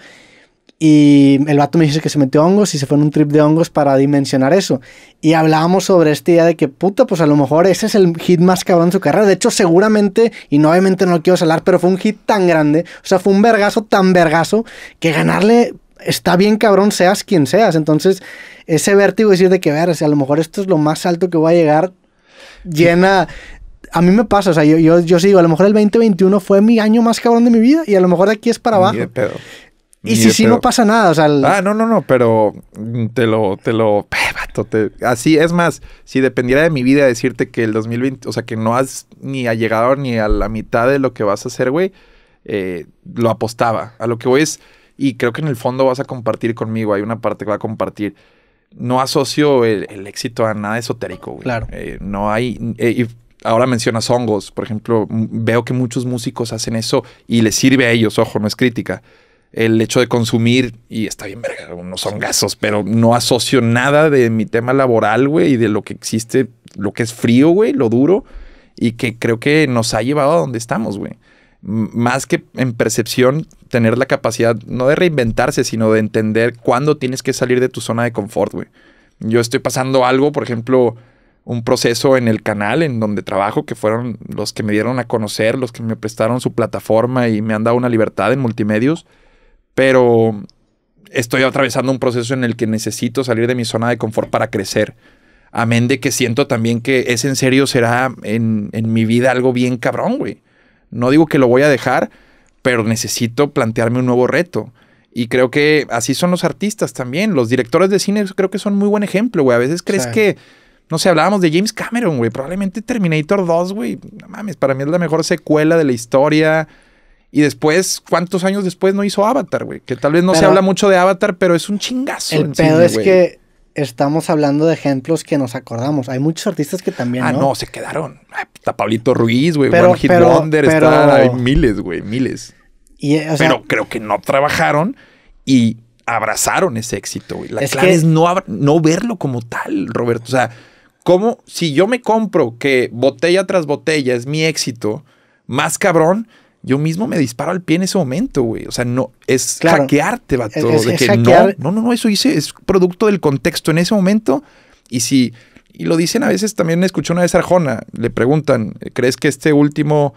Y el vato me dice que se metió hongos y se fue en un trip de hongos para dimensionar eso. Y hablábamos sobre esta idea de que, puta, pues a lo mejor ese es el hit más cabrón de su carrera. De hecho, seguramente, y no obviamente no lo quiero salar, pero fue un hit tan grande, o sea, fue un vergazo tan vergazo, que ganarle está bien cabrón, seas quien seas. Entonces, ese vértigo de decir de que, ver, o sea, a lo mejor esto es lo más alto que voy a llegar, llena... A mí me pasa, o sea, yo, yo, yo sigo, a lo mejor el 2021 fue mi año más cabrón de mi vida y a lo mejor de aquí es para abajo. Pedo. Y si sí no pasa nada, o sea, el- Ah, no, no, no, pero te lo, te lo, eh, te- así es más, si dependiera de mi vida decirte que el 2020, o sea, que no has ni ha llegado ni a la mitad de lo que vas a hacer, güey, eh, lo apostaba. A lo que voy es, y creo que en el fondo vas a compartir conmigo, hay una parte que va a compartir. No asocio el, el éxito a nada esotérico, güey. Claro. Eh, no hay, eh, y ahora mencionas hongos, por ejemplo, veo que muchos músicos hacen eso y les sirve a ellos, ojo, no es crítica el hecho de consumir, y está bien, verga, unos son gasos, pero no asocio nada de mi tema laboral, güey, y de lo que existe, lo que es frío, güey, lo duro, y que creo que nos ha llevado a donde estamos, güey. Más que en percepción, tener la capacidad no de reinventarse, sino de entender cuándo tienes que salir de tu zona de confort, güey. Yo estoy pasando algo, por ejemplo, un proceso en el canal en donde trabajo, que fueron los que me dieron a conocer, los que me prestaron su plataforma y me han dado una libertad en multimedios, pero estoy atravesando un proceso en el que necesito salir de mi zona de confort para crecer. Amén de que siento también que es en serio será en, en mi vida algo bien cabrón, güey. No digo que lo voy a dejar, pero necesito plantearme un nuevo reto. Y creo que así son los artistas también. Los directores de cine creo que son muy buen ejemplo, güey. A veces crees que no sé, hablábamos de James Cameron, güey. Probablemente Terminator 2, güey. No mames, para mí es la mejor secuela de la historia. Y después, ¿cuántos años después no hizo Avatar, güey? Que tal vez no se habla mucho de Avatar, pero es un chingazo. El pedo es que estamos hablando de ejemplos que nos acordamos. Hay muchos artistas que también. Ah, no, se quedaron. está Pablito Ruiz, güey. One Hit Wonder, está, hay miles, güey, miles. pero creo que no trabajaron y abrazaron ese éxito, güey. La clave es no, no verlo como tal, Roberto. O sea, ¿Cómo si yo me compro que botella tras botella es mi éxito, más cabrón, yo mismo me disparo al pie en ese momento, güey. O sea, no, es hackearte, vato. de que no, no, no, eso hice, es producto del contexto en ese momento. Y si, y lo dicen a veces, también escuché una vez a Arjona, le preguntan, ¿crees que este último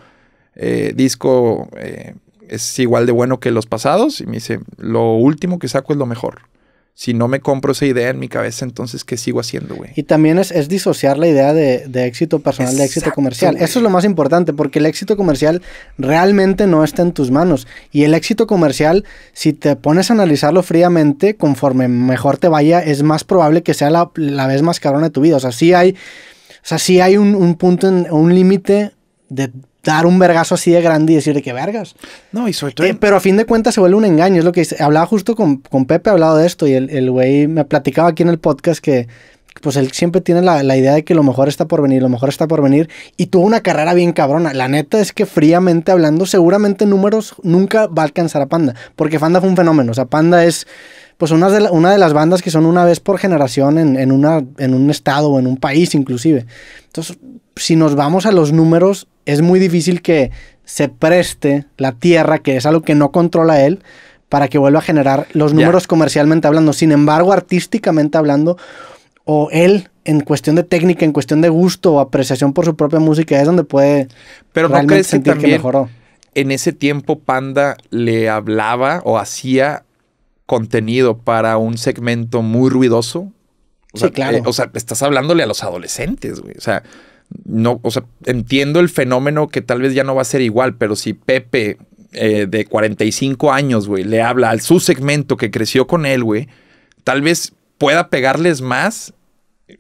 eh, disco eh, es igual de bueno que los pasados? Y me dice, lo último que saco es lo mejor si no me compro esa idea en mi cabeza, entonces, ¿qué sigo haciendo, güey? Y también es, disociar la idea de, éxito personal de éxito comercial. Eso es lo más importante, porque el éxito comercial realmente no está en tus manos. Y el éxito comercial, si te pones a analizarlo fríamente, conforme mejor te vaya, es más probable que sea la, vez más cabrona de tu vida. O sea, sí hay, o sea, sí hay un, un punto, un límite de dar un vergazo así de grande y decir que vergas. No, y sobre todo. Eh, pero a fin de cuentas se vuelve un engaño. Es lo que hablaba justo con, con Pepe, hablado de esto y el güey me platicaba aquí en el podcast que pues él siempre tiene la, la, idea de que lo mejor está por venir, lo mejor está por venir, y tuvo una carrera bien cabrona. La neta es que fríamente hablando, seguramente números nunca va a alcanzar a Panda, porque Panda fue un fenómeno. O sea, Panda es pues una de, una de las bandas que son una vez por generación en, en, una, en un estado o en un país inclusive. Entonces, si nos vamos a los números, es muy difícil que se preste la tierra, que es algo que no controla él, para que vuelva a generar los números comercialmente hablando. Sin embargo, artísticamente hablando, o él en cuestión de técnica, en cuestión de gusto o apreciación por su propia música, es donde puede Pero realmente sentir que, mejoró. En ese tiempo Panda le hablaba o hacía contenido para un segmento muy ruidoso. sí, claro. Eh, o sea, estás hablándole a los adolescentes, güey. O sea, no, o sea, entiendo el fenómeno que tal vez ya no va a ser igual, pero si Pepe eh, de 45 años, güey, le habla al su segmento que creció con él, güey, tal vez pueda pegarles más,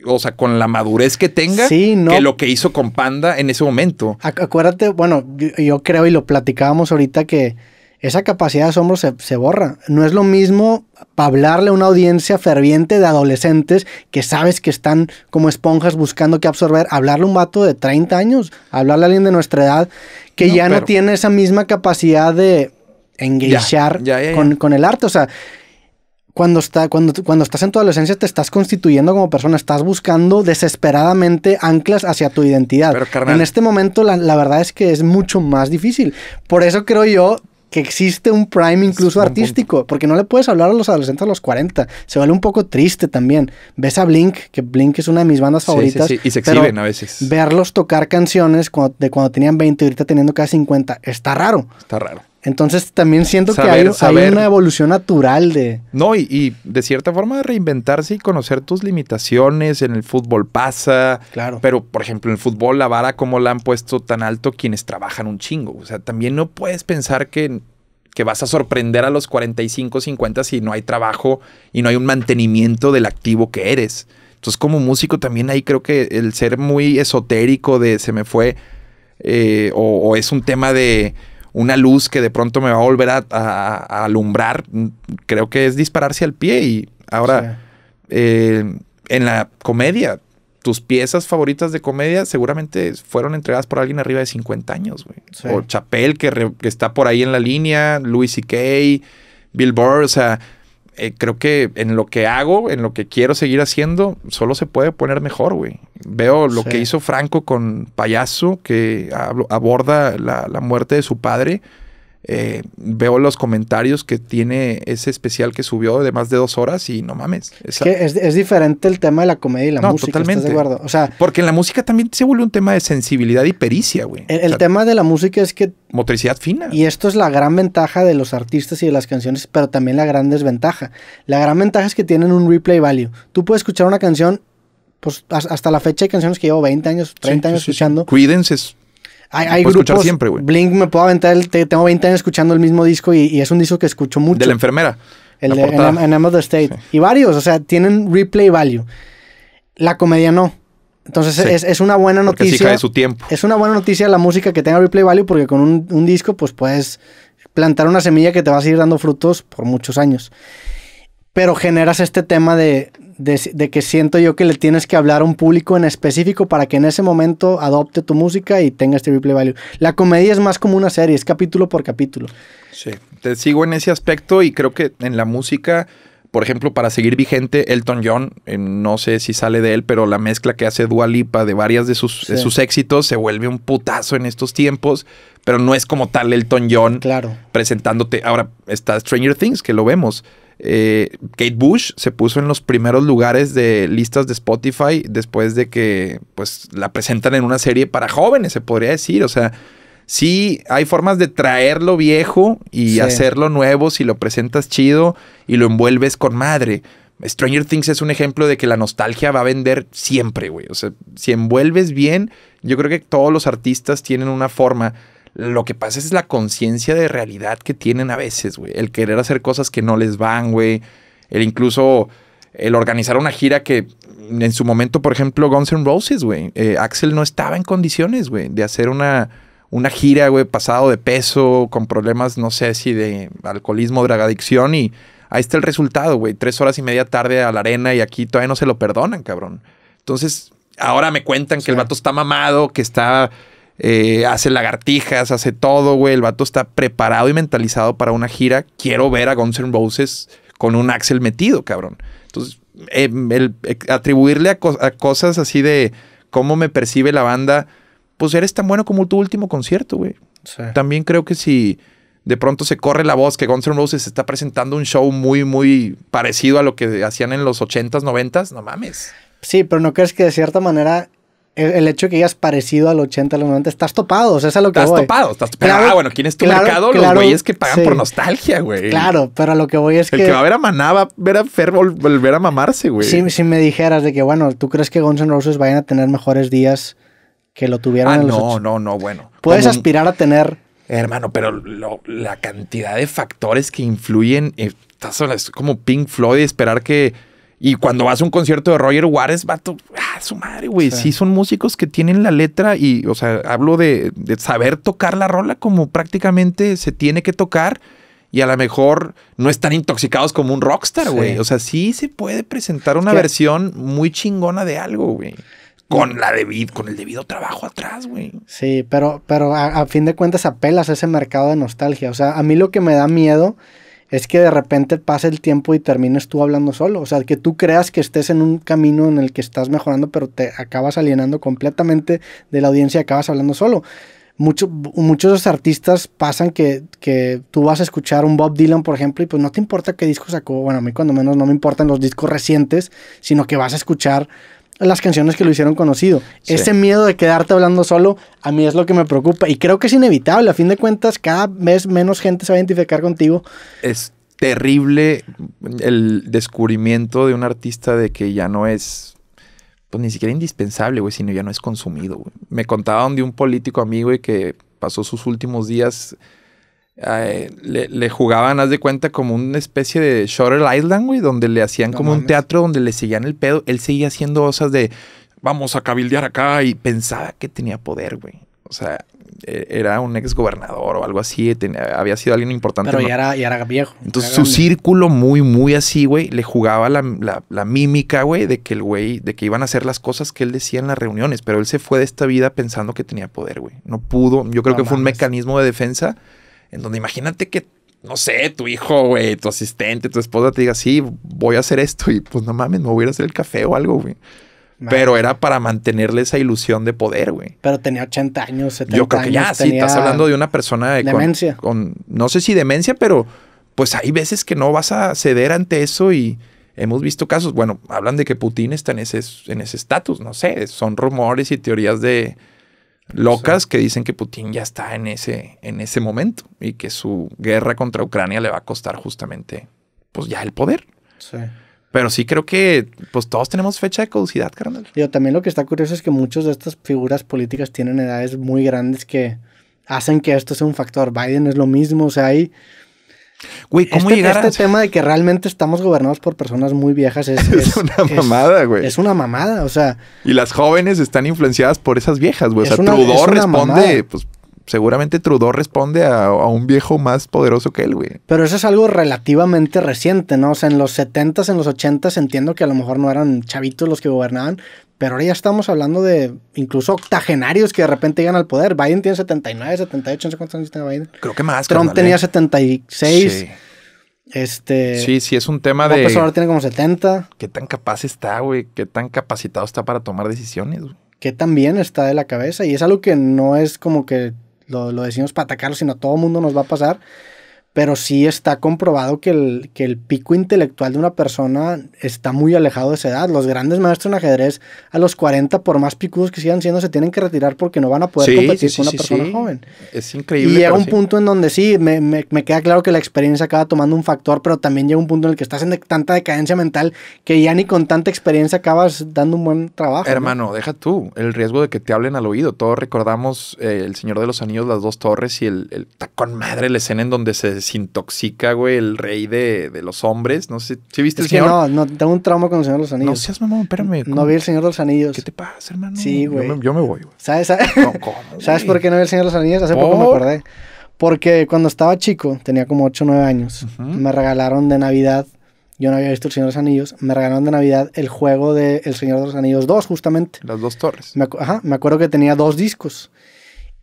o sea, con la madurez que tenga, que lo que hizo con Panda en ese momento. Acuérdate, bueno, yo creo y lo platicábamos ahorita que esa capacidad de asombro se, borra. No es lo mismo hablarle a una audiencia ferviente de adolescentes que sabes que están como esponjas buscando que absorber, hablarle a un vato de 30 años, hablarle a alguien de nuestra edad que ya no tiene esa misma capacidad de engagear con, con, el arte. O sea, cuando, está, cuando, cuando estás en tu adolescencia te estás constituyendo como persona, estás buscando desesperadamente anclas hacia tu identidad. en este momento la, la verdad es que es mucho más difícil. Por eso creo yo que existe un prime incluso artístico, porque no le puedes hablar a los adolescentes a los 40. Se vuelve un poco triste también. Ves a Blink, que Blink es una de mis bandas favoritas. Sí, sí, y se exhiben a veces. Verlos tocar canciones de cuando tenían 20 y ahorita teniendo casi 50, está raro. Está raro. Entonces también siento que hay, una evolución natural de... No, y, de cierta forma de reinventarse y conocer tus limitaciones. En el fútbol pasa. Claro. Pero, por ejemplo, en el fútbol la vara como la han puesto tan alto quienes trabajan un chingo. O sea, también no puedes pensar que, que vas a sorprender a los 45, 50 si no hay trabajo y no hay un mantenimiento del activo que eres. Entonces, como músico también ahí creo que el ser muy esotérico de se me fue eh, o es un tema de una luz que de pronto me va a volver a, alumbrar, creo que es dispararse al pie. Y ahora, eh, en la comedia, tus piezas favoritas de comedia seguramente fueron entregadas por alguien arriba de 50 años, güey. O Chapel, que, está por ahí en la línea, Louis C.K., Bill Burr, o sea, eh, creo que en lo que hago, en lo que quiero seguir haciendo, solo se puede poner mejor, güey. Veo lo que hizo Franco con Payaso, que aborda la, la muerte de su padre eh, veo los comentarios que tiene ese especial que subió de más de dos horas y no mames. Es que es, diferente el tema de la comedia y la música. Totalmente. ¿estás de acuerdo? O sea, porque en la música también se vuelve un tema de sensibilidad y pericia, güey. El, tema de la música es que. Motricidad fina. Y esto es la gran ventaja de los artistas y de las canciones, pero también la gran desventaja. La gran ventaja es que tienen un replay value. Tú puedes escuchar una canción pues hasta la fecha hay canciones que llevo 20 años, 30 años escuchando. Cuídense, hay, grupos, siempre, güey. Blink me puedo aventar, tengo 20 años escuchando el mismo disco y, es un disco que escucho mucho. De la enfermera. El de en, the State. Y varios, o sea, tienen replay value. La comedia no. Entonces es, una buena noticia. de su tiempo. Es una buena noticia la música que tenga replay value porque con un, un disco pues puedes plantar una semilla que te va a seguir dando frutos por muchos años. Pero generas este tema de, de, que siento yo que le tienes que hablar a un público en específico para que en ese momento adopte tu música y tenga este replay value. La comedia es más como una serie, es capítulo por capítulo. Sí, te sigo en ese aspecto y creo que en la música, por ejemplo, para seguir vigente, Elton John, eh, no sé si sale de él, pero la mezcla que hace Dua Lipa de varias de sus, de sus éxitos se vuelve un putazo en estos tiempos, pero no es como tal Elton John claro. presentándote. Ahora está Stranger Things, que lo vemos eh, Kate Bush se puso en los primeros lugares de listas de Spotify después de que pues la presentan en una serie para jóvenes, se podría decir. O sea, sí hay formas de traerlo viejo y hacerlo nuevo si lo presentas chido y lo envuelves con madre. Stranger Things es un ejemplo de que la nostalgia va a vender siempre, güey. O sea, si envuelves bien, yo creo que todos los artistas tienen una forma lo que pasa es la conciencia de realidad que tienen a veces, güey. El querer hacer cosas que no les van, güey. El incluso el organizar una gira que en su momento, por ejemplo, Guns N' Roses, güey. Eh, Axel no estaba en condiciones, güey, de hacer una, una gira, güey, pasado de peso, con problemas, no sé si de alcoholismo, dragadicción y ahí está el resultado, güey. Tres horas y media tarde a la arena y aquí todavía no se lo perdonan, cabrón. Entonces, ahora me cuentan que el vato está mamado, que está eh, hace lagartijas, hace todo, güey. El vato está preparado y mentalizado para una gira. Quiero ver a Guns N' Roses con un Axel metido, cabrón. Entonces, em, el, eh, atribuirle a, cosas así de cómo me percibe la banda, pues eres tan bueno como tu último concierto, güey. También creo que si de pronto se corre la voz que Guns N' Roses está presentando un show muy, muy parecido a lo que hacían en los 80s, 90s, no mames. Sí, pero ¿no crees que de cierta manera el hecho de que hayas parecido al 80, al 90, estás topado, o sea, es a lo que estás Topado, estás topado, ah, bueno, ¿quién es tu mercado? Los güeyes que pagan por nostalgia, güey. Claro, pero a lo que voy es que... El que va a ver a Maná va a ver a Fer volver a mamarse, güey. Si me dijeras de que, bueno, ¿tú crees que Guns N' Roses vayan a tener mejores días que lo tuvieron ah, en los no, no, no, bueno. Puedes aspirar a tener... Hermano, pero la cantidad de factores que influyen... Eh, estás como Pink Floyd, esperar que y cuando vas a un concierto de Roger Waters, vato, ah, su madre, güey. Sí. son músicos que tienen la letra y, o sea, hablo de, saber tocar la rola como prácticamente se tiene que tocar y a lo mejor no están intoxicados como un rockstar, güey. O sea, sí se puede presentar una versión muy chingona de algo, güey. Con, la debido, con el debido trabajo atrás, güey. Sí, pero, pero a, a fin de cuentas apelas a ese mercado de nostalgia. O sea, a mí lo que me da miedo es que de repente pase el tiempo y termines tú hablando solo. O sea, que tú creas que estés en un camino en el que estás mejorando, pero te acabas alienando completamente de la audiencia y acabas hablando solo. Mucho, muchos artistas pasan que, que, tú vas a escuchar un Bob Dylan, por ejemplo, y pues no te importa qué disco sacó. Bueno, a mí cuando menos no me importan los discos recientes, sino que vas a escuchar las canciones que lo hicieron conocido. Ese miedo de quedarte hablando solo, a mí es lo que me preocupa. Y creo que es inevitable. A fin de cuentas, cada vez menos gente se va a identificar contigo. Es terrible el descubrimiento de un artista de que ya no es, pues ni siquiera indispensable, güey, sino ya no es consumido. Me contaban de un político amigo y que pasó sus últimos días eh, le, jugaban, haz de cuenta, como una especie de Shutter Island, güey, donde le hacían como un teatro donde le seguían el pedo. Él seguía haciendo cosas de vamos a cabildear acá y pensaba que tenía poder, güey. O sea, e, era un ex gobernador o algo así, había sido alguien importante. Pero ya, era, ya era, viejo. Entonces su círculo muy, muy así, güey, le jugaba la, la mímica, güey, de que el güey, de que iban a hacer las cosas que él decía en las reuniones, pero él se fue de esta vida pensando que tenía poder, güey. No pudo, yo creo que fue un mecanismo de defensa en donde imagínate que no sé, tu hijo, güey, tu asistente, tu esposa te diga, sí, voy a hacer esto y pues no mames, me voy a ir a hacer el café o algo, güey. Pero era para mantenerle esa ilusión de poder, güey. Pero tenía 80 años, 70 años. Yo creo que ya, sí, estás hablando de una persona de demencia. Con, no sé si demencia, pero pues hay veces que no vas a ceder ante eso y hemos visto casos, bueno, hablan de que Putin está en ese en ese estatus, no sé, son rumores y teorías de locas que dicen que Putin ya está en ese en ese momento y que su guerra contra Ucrania le va a costar justamente pues ya el poder. Sí. Pero sí creo que pues todos tenemos fecha de caducidad, carnal. Yo también lo que está curioso es que muchas de estas figuras políticas tienen edades muy grandes que hacen que esto sea un factor. Biden es lo mismo, o sea, hay... Güey, ¿cómo este, este tema de que realmente estamos gobernados por personas muy viejas es, (laughs) es, una mamada, güey. Es, una mamada, o sea. Y las jóvenes están influenciadas por esas viejas, güey. O sea, Trudeau responde, pues seguramente Trudeau responde a, un viejo más poderoso que él, güey. Pero eso es algo relativamente reciente, ¿no? O sea, en los 70s, en los 80s entiendo que a lo mejor no eran chavitos los que gobernaban, pero ahora ya estamos hablando de incluso octogenarios que de repente llegan al poder. Biden tiene 79, 78, no sé cuántos años tiene Biden. Creo que más. Trump tenía 76. Sí. Este. Sí, sí, es un tema de. López tiene como 70. ¿Qué tan capaz está, güey? ¿Qué tan capacitado está para tomar decisiones, güey? ¿Qué tan bien está de la cabeza? Y es algo que no es como que lo, lo decimos para atacarlo, sino a todo mundo nos va a pasar pero sí está comprobado que el, que el pico intelectual de una persona está muy alejado de esa edad. Los grandes maestros en ajedrez a los 40, por más picudos que sigan siendo, se tienen que retirar porque no van a poder competir con una persona joven. Es increíble. Y llega un punto en donde sí, me, me, me, queda claro que la experiencia acaba tomando un factor, pero también llega un punto en el que estás en tanta decadencia mental que ya ni con tanta experiencia acabas dando un buen trabajo. Hermano, deja tú el riesgo de que te hablen al oído. Todos recordamos eh, El Señor de los Anillos, las dos torres y el, el tacón madre, la escena en donde se intoxica, güey, el rey de, los hombres. No sé, ¿sí viste el señor? No, no, tengo un trauma con el Señor de los Anillos. No seas mamón, espérame. No vi el Señor de los Anillos. ¿Qué te pasa, hermano? Sí, güey. Yo, me, voy, güey. ¿Sabes, sabes? (laughs) por qué no vi el Señor de los Anillos? Hace poco me acordé. Porque cuando estaba chico, tenía como 8 o 9 años, me regalaron de Navidad, yo no había visto El Señor de los Anillos, me regalaron de Navidad el juego de El Señor de los Anillos 2, justamente. Las dos torres. Me, ajá, me acuerdo que tenía dos discos.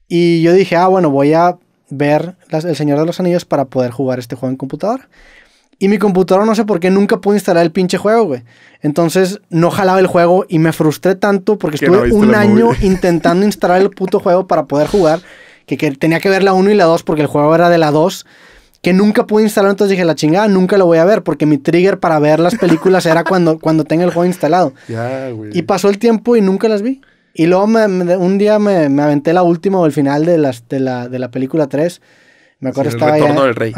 Y yo dije, ah, bueno, voy a ver El Señor de los Anillos para poder jugar este juego en computadora. Y mi computadora no sé por qué nunca pude instalar el pinche juego, güey. Entonces no jalaba el juego y me frustré tanto porque estuve un año (laughs) intentando instalar el puto juego para poder jugar. Que, que, tenía que ver la 1 y la 2 porque el juego era de la 2. Que nunca pude instalar, entonces dije, la chingada, nunca lo voy a ver porque mi trigger para ver las películas era cuando, cuando tenga el juego instalado. (laughs) y pasó el tiempo y nunca las vi. Y luego un día me, me, aventé la última o el final de, las, de, la, de la película 3. Me acuerdo sí, estaba (laughs) el retorno del rey.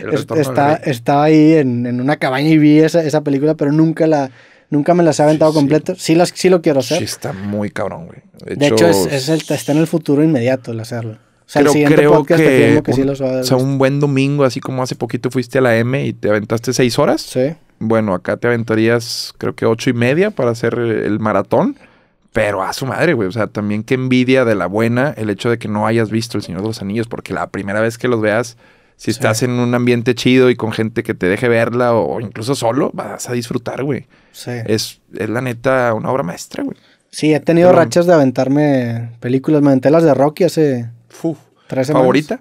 El está, Estaba ahí en, en, una cabaña y vi esa, esa película, pero nunca la nunca me las he aventado completo. Sí, las, sí lo quiero hacer. Sí, está muy cabrón, güey. De, hecho, es, es el, está en el futuro inmediato el hacerlo. O sea, el siguiente creo podcast que, que sí los va a O sea, un buen domingo, así como hace poquito fuiste a la M y te aventaste seis horas. Sí. Bueno, acá te aventarías creo que ocho y media para hacer el maratón. Pero a su madre, güey. O sea, también qué envidia de la buena el hecho de que no hayas visto El Señor de los Anillos, porque la primera vez que los veas, si estás en un ambiente chido y con gente que te deje verla o, incluso solo, vas a disfrutar, güey. Sí. Es, es la neta una obra maestra, güey. Sí, he tenido rachas de aventarme películas. Me aventé las de Rocky hace Uf, tres semanas. ¿Favorita?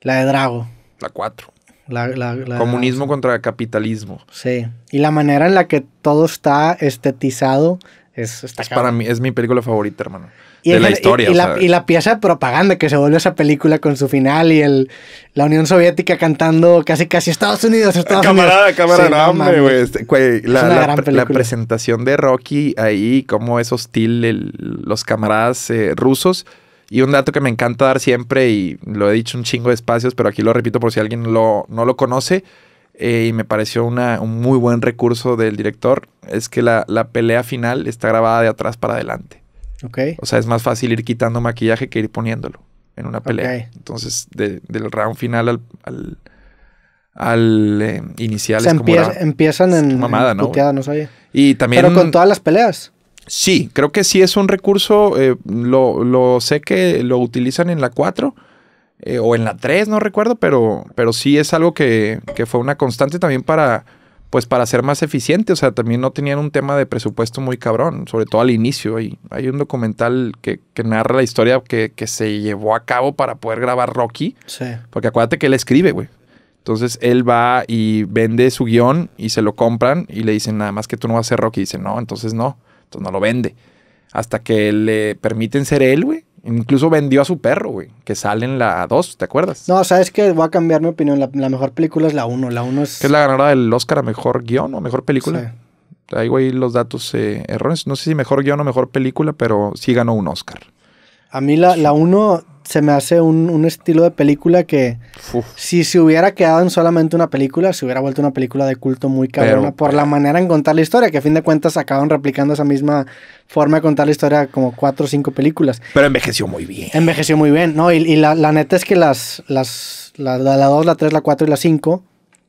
La de Drago. La cuatro. La, la, Comunismo contra capitalismo. Sí. Y la manera en la que todo está estetizado es, para mí, es mi película favorita, hermano. de la historia. Y, la, pieza de propaganda que se vuelve esa película con su final y el, la Unión Soviética cantando casi casi Estados Unidos, Estados camarada, Unidos. Camarada, no, güey. Este, la, la, presentación de Rocky ahí, cómo es hostil los camaradas eh, rusos. Y un dato que me encanta dar siempre, y lo he dicho un chingo de espacios, pero aquí lo repito por si alguien lo, no lo conoce eh, y me pareció una, un muy buen recurso del director, es que la, la, pelea final está grabada de atrás para adelante. Ok. O sea, es más fácil ir quitando maquillaje que ir poniéndolo en una pelea. Entonces, del round final al, al, al eh, inicial es como empiezan en, mamada, ¿no? no sabía. Y también... Pero con todas las peleas. Sí, creo que sí es un recurso, eh, lo, lo, sé que lo utilizan en la 4 eh, o en la 3, no recuerdo, pero, pero sí es algo que, fue una constante también para, pues para ser más eficiente. O sea, también no tenían un tema de presupuesto muy cabrón, sobre todo al inicio. Hay, hay un documental que, narra la historia que, se llevó a cabo para poder grabar Rocky. Sí. Porque acuérdate que él escribe, güey. Entonces él va y vende su guion y se lo compran y le dicen nada más que tú no vas a ser Rocky. Y dice, no, entonces no, entonces no lo vende. Hasta que le permiten ser él, güey. Incluso vendió a su perro, güey, que sale en la 2, ¿te acuerdas? No, sabes que voy a cambiar mi opinión. La, la mejor película es la 1. La 1 es. Que es la ganadora del Oscar a mejor guion o mejor película. Sí. Ahí, güey, los datos eh, erróneos. No sé si mejor guion o mejor película, pero sí ganó un Oscar. A mí la, la 1 se me hace un, un estilo de película que Uf. si se hubiera quedado en solamente una película, se hubiera vuelto una película de culto muy cabrona Pero- por la manera en contar la historia, que a fin de cuentas acaban replicando esa misma forma de contar la historia como cuatro o cinco películas. Pero envejeció muy bien. Envejeció muy bien, ¿no? Y, y la, la neta es que las, las, la, la, la 2, la 3, la 4 y la 5,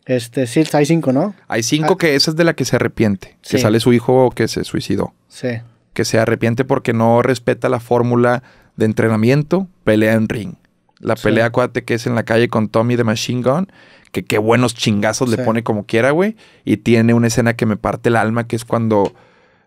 este, sí, hay 5, ¿no? Hay cinco Ah. que esa es de la que se arrepiente. Que sale su hijo que se suicidó. Sí. Que se arrepiente porque no respeta la fórmula de entrenamiento, pelea en ring. La Sí. pelea, acuérdate que es en la calle con Tommy de Machine Gun, que qué buenos chingazos le pone como quiera, güey. Y tiene una escena que me parte el alma, que es cuando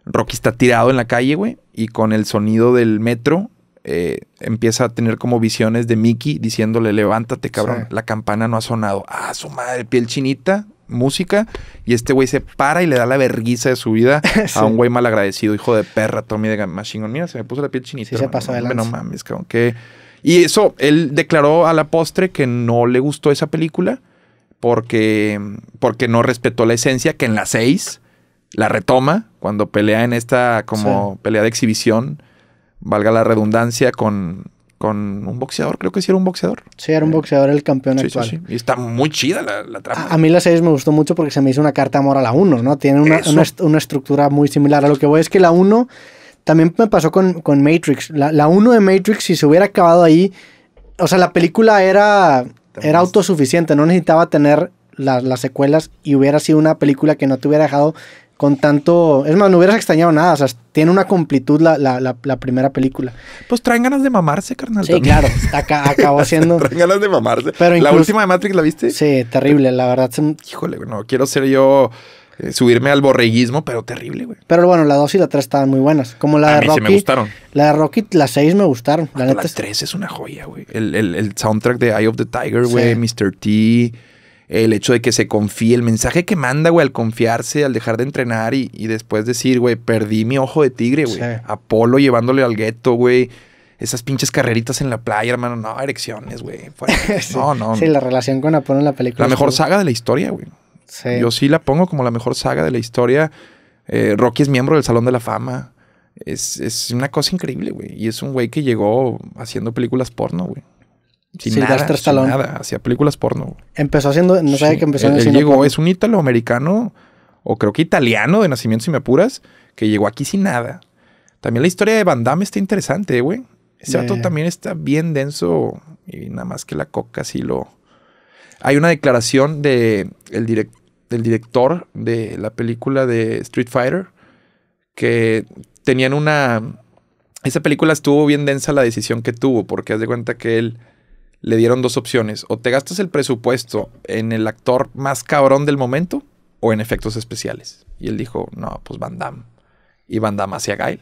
Rocky está tirado en la calle, güey, y con el sonido del metro eh, empieza a tener como visiones de Mickey diciéndole, levántate, cabrón, Sí. la campana no ha sonado. Ah, su madre, piel chinita, música, y este güey se para y le da la verguiza de su vida (laughs) Sí. a un güey malagradecido, hijo de perra, Tommy de Machine. Mira, se me puso la piel chinita. Sí, se pasó de No, mames, cabrón, que... Y eso, él declaró a la postre que no le gustó esa película porque, porque no respetó la esencia, que en la 6 la retoma cuando pelea en esta como pelea de exhibición, valga la redundancia, con, con un boxeador, creo que sí era un boxeador. Sí, era un boxeador el campeón Sí, sí, actual. sí. Y está muy chida la, la trama. A, a mí la 6 me gustó mucho porque se me hizo una carta de amor a la 1, ¿no? Tiene una, una, est- una estructura muy similar. A lo que voy es que la 1 también me pasó con, con Matrix. La, la 1 de Matrix, si se hubiera acabado ahí, o sea, la película era, era autosuficiente, no necesitaba tener la- las secuelas y hubiera sido una película que no te hubiera dejado con tanto... Es más, no hubieras extrañado nada, o sea, tiene una completud la, la, la, la primera película. Pues traen ganas de mamarse, carnal. Sí, también. claro, aca- acabó (laughs) siendo... traen ganas de mamarse. Pero la incluso- última de Matrix, ¿la viste? Sí, terrible, la verdad. se- Híjole, güey, no quiero ser yo eh, subirme al borreguismo, pero terrible, güey. Pero bueno, la 2 y la 3 estaban muy buenas. Como la a de mí Rocky. sí me gustaron. La de Rocky, las 6 me gustaron. La La, neta es- 3 es una joya, güey. El, el- el soundtrack de Eye of the Tiger, güey, Sí. Mr. T. El hecho de que se confíe, el mensaje que manda, güey, al confiarse, al dejar de entrenar y, y después decir, güey, perdí mi ojo de tigre, güey. Sí. Apolo llevándole al gueto, güey. Esas pinches carreritas en la playa, hermano. No, erecciones, güey. (laughs) Sí. No, no. Sí, la relación con Apolo en la película. la mejor saga de la historia, güey. Sí. Yo sí la pongo como la mejor saga de la historia. Eh, Rocky es miembro del Salón de la Fama. Es, es una cosa increíble, güey. Y es un güey que llegó haciendo películas porno, güey. Sin nada, sin nada. Hacía películas porno. Empezó haciendo, no sabía Sí, que empezó él, él llegó, porno. es un italoamericano, o creo que italiano de nacimiento, si me apuras, que llegó aquí sin nada. También la historia de Van Damme está interesante, güey. Ese vato también está bien denso y nada más que la coca sí lo... Hay una declaración de el direc- del director de la película de Street Fighter que tenían una... Esa película estuvo bien densa la decisión que tuvo porque haz de cuenta que él le dieron dos opciones. O te gastas el presupuesto en el actor más cabrón del momento o en efectos especiales. Y él dijo, no, pues Van Damme. Y Van Damme hacia Gail.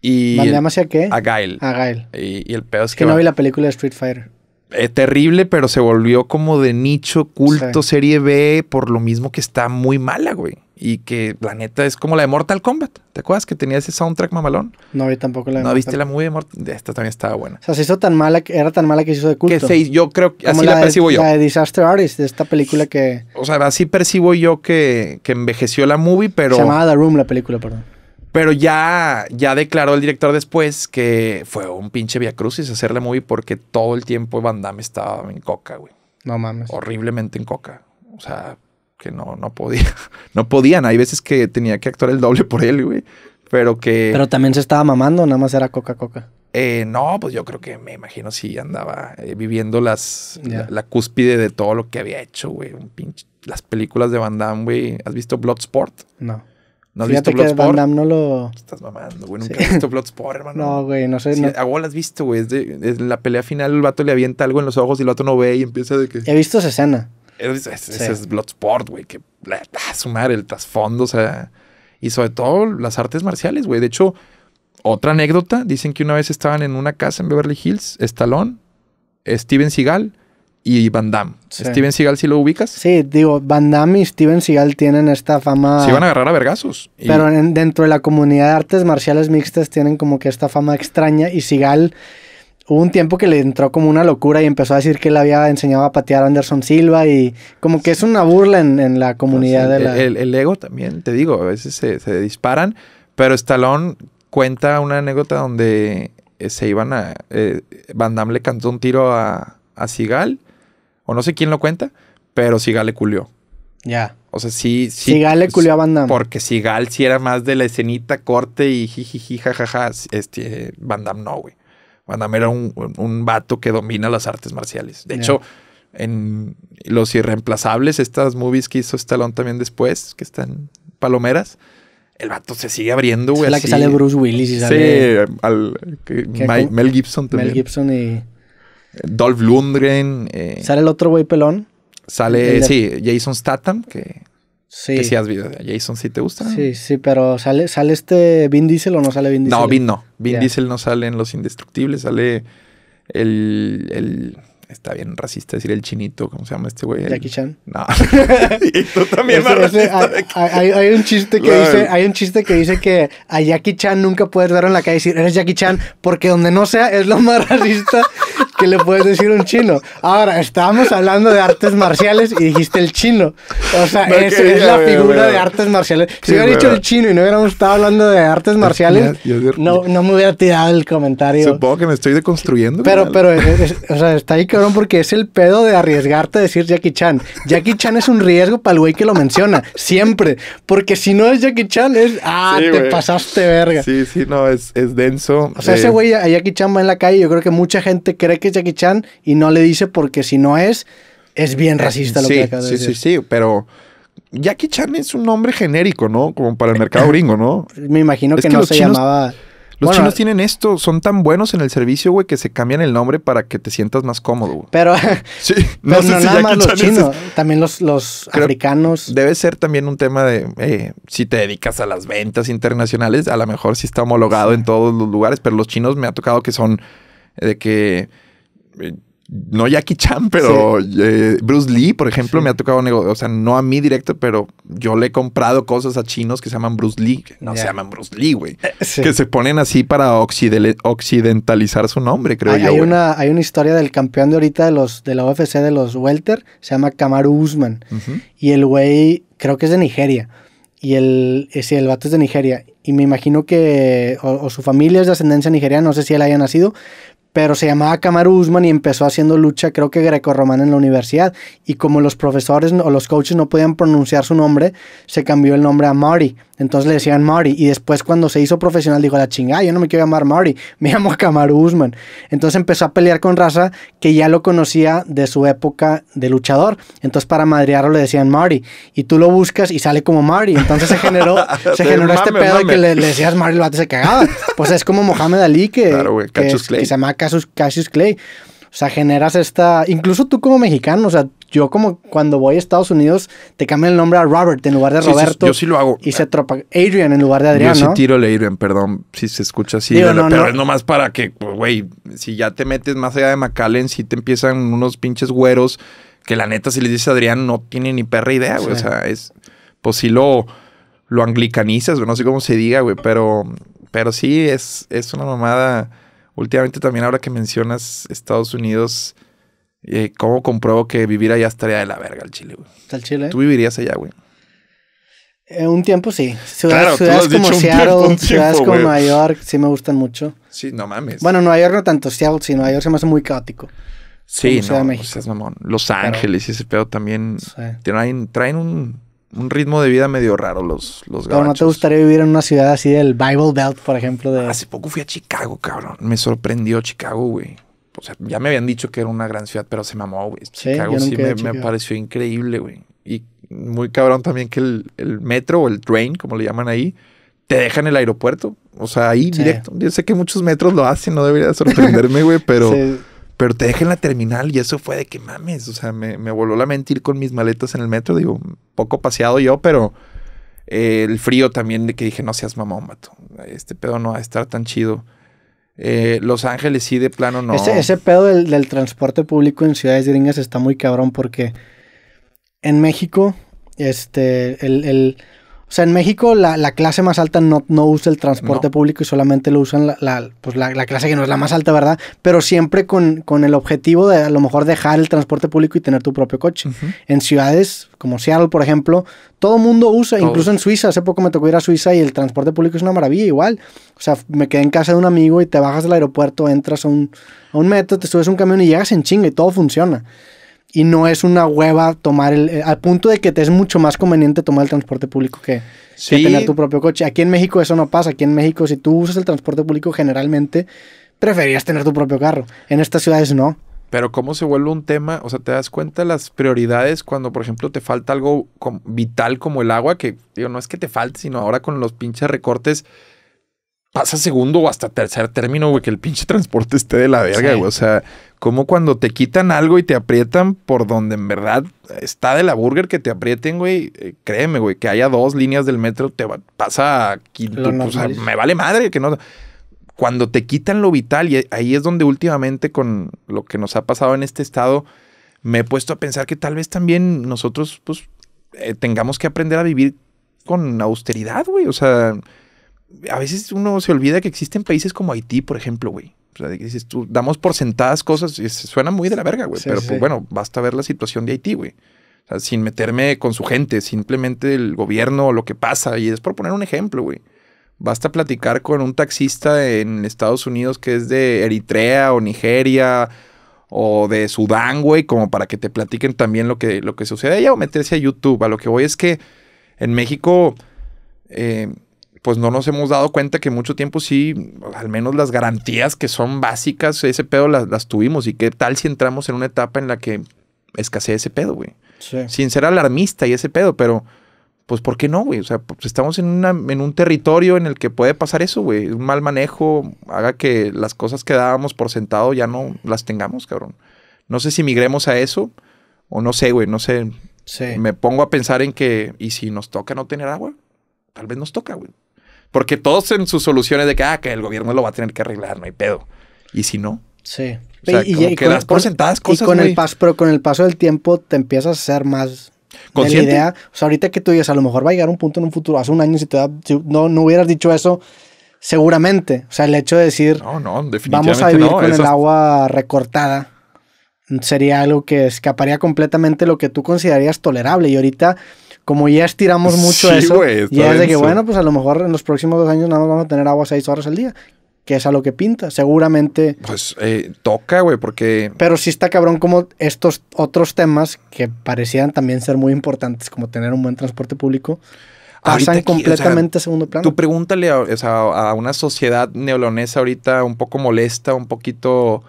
Y ¿Van Damme hacia qué? a Gail. A Gael. Y, y el pedo es que, que no vi la película de Street Fighter. eh, terrible, pero se volvió como de nicho, culto, Sí. serie B, por lo mismo que está muy mala, güey. Y que la neta es como la de Mortal Kombat. ¿Te acuerdas que tenía ese soundtrack mamalón? No vi tampoco la de ¿No viste la movie de Mortal Esta también estaba buena. O sea, se hizo tan mala, que era tan mala que se hizo de culto. Que se- yo creo que Como así la, percibo yo. La de Disaster Artist, de esta película que O sea, así percibo yo que, que envejeció la movie, pero, se llamaba The Room, la película, perdón. pero ya, ya declaró el director después que fue un pinche Via Crucis hacer la movie porque todo el tiempo Van Damme estaba en coca, güey. No mames. Horriblemente en coca. O sea, que no, no podía. (laughs) No podían. Hay veces que tenía que actuar el doble por él, güey. Pero que. Pero también se estaba mamando, nada más era Coca-Coca. eh, no, pues yo creo que me imagino si andaba eh, viviendo las, la, la cúspide de todo lo que había hecho, güey. Un pinche- Las películas de Van Damme, güey. ¿Has visto Bloodsport? No. ¿No has Fíjate visto Van Bloodsport? Damme no lo... Estás mamando, güey. Nunca Sí. has visto Bloodsport, hermano. No, güey, no sé. Sí, no- a has visto, güey. Es de, es la pelea final, el vato le avienta algo en los ojos y el vato no ve y empieza de que. He visto esa escena. Es, es- Sí. ese es Bloodsport, güey, que la, su madre, el trasfondo, o sea, y sobre todo las artes marciales, güey. De hecho, otra anécdota, dicen que una vez estaban en una casa en Beverly Hills, Stallone, Steven Seagal y Van Damme. Sí. Steven Seagal, ¿sí lo ubicas? Sí, digo, Van Damme y Steven Seagal tienen esta fama. Se iban a agarrar a vergazos. Y- Pero en- dentro de la comunidad de artes marciales mixtas tienen como que esta fama extraña y Seagal hubo un tiempo que le entró como una locura y empezó a decir que él había enseñado a patear a Anderson Silva y como que es una burla en, en la comunidad Pues, de la... el, el ego también, te digo, a veces se, se disparan, pero Stallone cuenta una anécdota donde eh, se iban a... eh, Van Damme le cantó un tiro a, a Seagal, o no sé quién lo cuenta, pero Seagal le culió. Ya. O sea, sí... sí Seagal le culió a Van Damme. Porque Seagal sí era más de la escenita, corte y jijiji, jajaja. Este, Van Damme no, güey. Van Damme era un, un- vato que domina las artes marciales. De hecho, en Los Irreemplazables, estas movies que hizo Stallone también después, que están palomeras, el vato se sigue abriendo, güey. es la que sale Bruce Willis y sale Sí, Mel Gibson también. Mel Gibson y... Dolph Lundgren. eh, Sale el otro güey pelón. sale, de- sí, Jason Statham, que, Sí. que sí has visto. Jason, ¿sí te gusta? Sí, sí, pero ¿sale, ¿sale este Vin Diesel o no sale Vin Diesel? No, Vin no. Vin. Diesel no sale en Los Indestructibles, sale el, el- Está bien racista decir el chinito, ¿cómo se llama este güey? El- Jackie Chan. No. (laughs) (laughs) y tú también Ese- ese- hay, que- hay- hay un chiste que dice, hay un chiste que dice que a Jackie Chan nunca puedes verlo en la calle y decir eres Jackie Chan, porque donde no sea es lo más racista que le puedes decir a un chino. Ahora, estábamos hablando de artes marciales y dijiste el chino. O sea, No esa quería, es la figura güey. de artes marciales. Si Sí, hubiera dicho el chino y no hubiéramos estado hablando de artes marciales, Ya, ya- no, no me hubiera tirado el comentario. Supongo que me estoy deconstruyendo. Pero, pero, es- es- o sea, está ahí cabrón porque es el pedo de arriesgarte a decir Jackie Chan. Jackie Chan es un riesgo para el güey que lo menciona, siempre. Porque si no es Jackie Chan, es, ah, Sí, te pasaste verga. Sí, sí, no, es, es denso. O sea, Eh, ese güey a Jackie Chan va en la calle, yo creo que mucha gente cree que es Jackie Chan y no le dice porque si no es, es bien racista lo sí, que acabas de sí, decir. sí, sí, pero Jackie Chan es un nombre genérico, ¿no? Como para el mercado gringo, ¿no? Me imagino Es que, que no se chinos- llamaba... Los Bueno, chinos tienen esto, son tan buenos en el servicio, güey, que se cambian el nombre para que te sientas más cómodo, güey. Pero, (laughs) Sí, (laughs) pero no, si nada más los chinos, también los, los Creo- africanos. Debe ser también un tema de eh, si te dedicas a las ventas internacionales, a lo mejor sí está homologado en todos los lugares, pero los chinos me ha tocado que son de que eh, no Jackie Chan, pero eh, Bruce Lee, por ejemplo, Sí. me ha tocado nego- o sea, no a mí directo, pero yo le he comprado cosas a chinos que se llaman Bruce Lee, que no se llaman Bruce Lee, güey. Sí. Que se ponen así para occide- occidentalizar su nombre, creo hay, yo. hay una, hay una historia del campeón de ahorita de los de la UFC de los welter, se llama Kamaru Usman y el güey creo que es de Nigeria y el eh, sí, el vato es de Nigeria y me imagino que o, o su familia es de ascendencia nigeriana, no sé si él haya nacido, pero se llamaba Kamaru Usman y empezó haciendo lucha, creo que grecorromana en la universidad. Y como los profesores o los coaches no podían pronunciar su nombre, se cambió el nombre a Marty. Entonces le decían Marty. Y después, cuando se hizo profesional, dijo: La chingada, yo no me quiero llamar Marty, (laughs) me llamo Kamaru Usman. Entonces empezó a pelear con raza que ya lo conocía de su época de luchador. Entonces, para madrearlo le decían Marty. Y tú lo buscas y sale como Marty. Entonces se generó, (laughs) se generó este mame, pedo de que le, le decías Marty y el vato se cagaba. Pues es como Mohamed Ali Claro, que se llama Cassius, Cassius Clay. O sea, generas esta. Incluso tú como mexicano, o sea, yo como cuando voy a Estados Unidos, te cambian el nombre a Robert en lugar de Sí, sí, Roberto. yo sí lo hago. Y se tropa Adrian en lugar de Adrián, Yo sí ¿no? tiro el Adrian, perdón si se escucha así. Digo, no, pero no. es nomás para que, pues, güey, si ya te metes más allá de McAllen, si te empiezan unos pinches güeros que la neta, si les dice Adrián, no tiene ni perra idea, güey. Sí. O sea, es. Pues sí lo, lo anglicanizas, güey, no sé cómo se diga, güey, pero, pero sí es, es una mamada. Últimamente también, ahora que mencionas Estados Unidos, eh, ¿cómo compruebo que vivir allá estaría de la verga el Chile, güey? Está el Chile. Tú vivirías allá, güey. Eh, un tiempo sí. Ciudades, Claro, tú lo ciudades has como dicho un Seattle, tiempo, ciudades como. Nueva York, sí me gustan mucho. Sí, no mames. Bueno, Nueva York no tanto, Seattle sí, Nueva York se me hace muy caótico. Sí, no, de México. es mamón. Los Ángeles y ese pedo también Sí. traen, traen un, un ritmo de vida medio raro los, los Pero no te gabachos. gustaría vivir en una ciudad así del Bible Belt, por ejemplo, de... Hace poco fui a Chicago, cabrón. Me sorprendió Chicago, güey. O sea, ya me habían dicho que era una gran ciudad, pero se mamó, güey. Sí, Chicago sí me, pareció increíble, güey. Y muy cabrón también que el, el metro o el train, como le llaman ahí, te deja en el aeropuerto. O sea, ahí Sí. directo. Yo sé que muchos metros lo hacen, no debería sorprenderme, güey, (laughs) pero... Sí. Pero te dejan en la terminal y eso fue de que mames. O sea, me, me voló la mente ir con mis maletas en el metro. Digo, poco paseado yo, pero eh, el frío también de que dije, no seas mamón, vato. Este pedo no va a estar tan chido. Eh, Los Ángeles sí, de plano no. Ese, ese pedo del, del transporte público en ciudades gringas está muy cabrón porque en México, este, el, el- o sea, en México la, la clase más alta no, no usa el transporte No. público y solamente lo usan la, la- pues la, la clase que no es la más alta, ¿verdad? Pero siempre con, con el objetivo de a lo mejor dejar el transporte público y tener tu propio coche. En ciudades como Seattle, por ejemplo, todo mundo usa, Todos. incluso en Suiza, hace poco me tocó ir a Suiza y el transporte público es una maravilla igual. O sea, me quedé en casa de un amigo y te bajas del aeropuerto, entras a un, a un metro, te subes a un camión y llegas en chinga y todo funciona. Y no es una hueva tomar el... eh, al punto de que te es mucho más conveniente tomar el transporte público que, tener tu propio coche. Aquí en México eso no pasa. Aquí en México si tú usas el transporte público generalmente preferías tener tu propio carro. En estas ciudades no. Pero cómo se vuelve un tema, o sea, te das cuenta las prioridades cuando, por ejemplo, te falta algo vital como el agua, que digo, no es que te falte, sino ahora con los pinches recortes pasa segundo o hasta tercer término, güey, que el pinche transporte esté de la verga, Sí. güey. O sea, como cuando te quitan algo y te aprietan por donde en verdad está de la burger que te aprieten, güey, eh, créeme, güey, que haya dos líneas del metro, te va- pasa a quinto, o sea, me vale madre que no cuando te quitan lo vital, y ahí es donde últimamente con lo que nos ha pasado en este estado, me he puesto a pensar que tal vez también nosotros, pues, eh, tengamos que aprender a vivir con austeridad, güey. O sea, a veces uno se olvida que existen países como Haití, por ejemplo, güey. O sea, dices tú, damos por sentadas cosas y suena muy de la verga, güey. Sí, pero sí. pues bueno, basta ver la situación de Haití, güey. O sea, sin meterme con su gente, simplemente el gobierno o lo que pasa. Y es por poner un ejemplo, güey. Basta platicar con un taxista en Estados Unidos que es de Eritrea o Nigeria o de Sudán, güey, como para que te platiquen también lo que, lo que sucede allá o meterse a YouTube. A lo que voy es que en México, eh, pues no nos hemos dado cuenta que mucho tiempo sí, al menos las garantías que son básicas, ese pedo las, las tuvimos. ¿Y qué tal si entramos en una etapa en la que escasea ese pedo, güey? Sí. sin ser alarmista y ese pedo, pero pues ¿por qué no, güey? O sea, pues, estamos en, una, en un territorio en el que puede pasar eso, güey. Un mal manejo haga que las cosas que dábamos por sentado ya no las tengamos, cabrón. No sé si migremos a eso o no sé, güey, no sé. Sí. Me pongo a pensar en que, ¿y si nos toca no tener agua? Tal vez nos toca, güey. Porque todos en sus soluciones de que, ah, que el gobierno lo va a tener que arreglar, no hay pedo. ¿Y si no? Sí. O sea, como que das por sentadas cosas, y con el paso, pero con el paso del tiempo te empiezas a ser más de la ¿Consciente? idea. O sea, ahorita que tú digas, a lo mejor va a llegar un punto en un futuro, hace un año si te da, si no, no hubieras dicho eso, seguramente. O sea, el hecho de decir, No, no, definitivamente vamos a vivir no. con el agua recortada, sería algo que escaparía completamente lo que tú considerarías tolerable. Y ahorita, como ya estiramos mucho Sí, eso, está ya es de que, bueno, pues a lo mejor en los próximos dos años nada más vamos a tener agua seis horas al día, que es a lo que pinta. Seguramente Pues eh, toca, güey, porque pero sí está cabrón como estos otros temas que parecían también ser muy importantes, como tener un buen transporte público, pasan aquí, o sea, completamente a segundo plano. tú pregúntale a, o sea, a una sociedad neolonesa ahorita un poco molesta, un poquito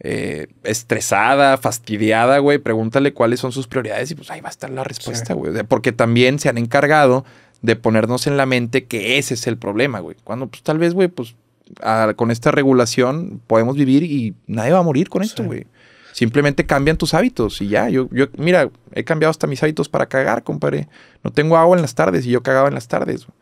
eh, estresada, fastidiada, güey, pregúntale cuáles son sus prioridades y pues ahí va a estar la respuesta, güey. Porque también se han encargado de ponernos en la mente que ese es el problema, güey. Cuando pues tal vez, güey, pues a- con esta regulación podemos vivir y nadie va a morir con esto, güey. Simplemente cambian tus hábitos y ya. Yo, yo, mira, he cambiado hasta mis hábitos para cagar, compadre. No tengo agua en las tardes y yo cagaba en las tardes. güey.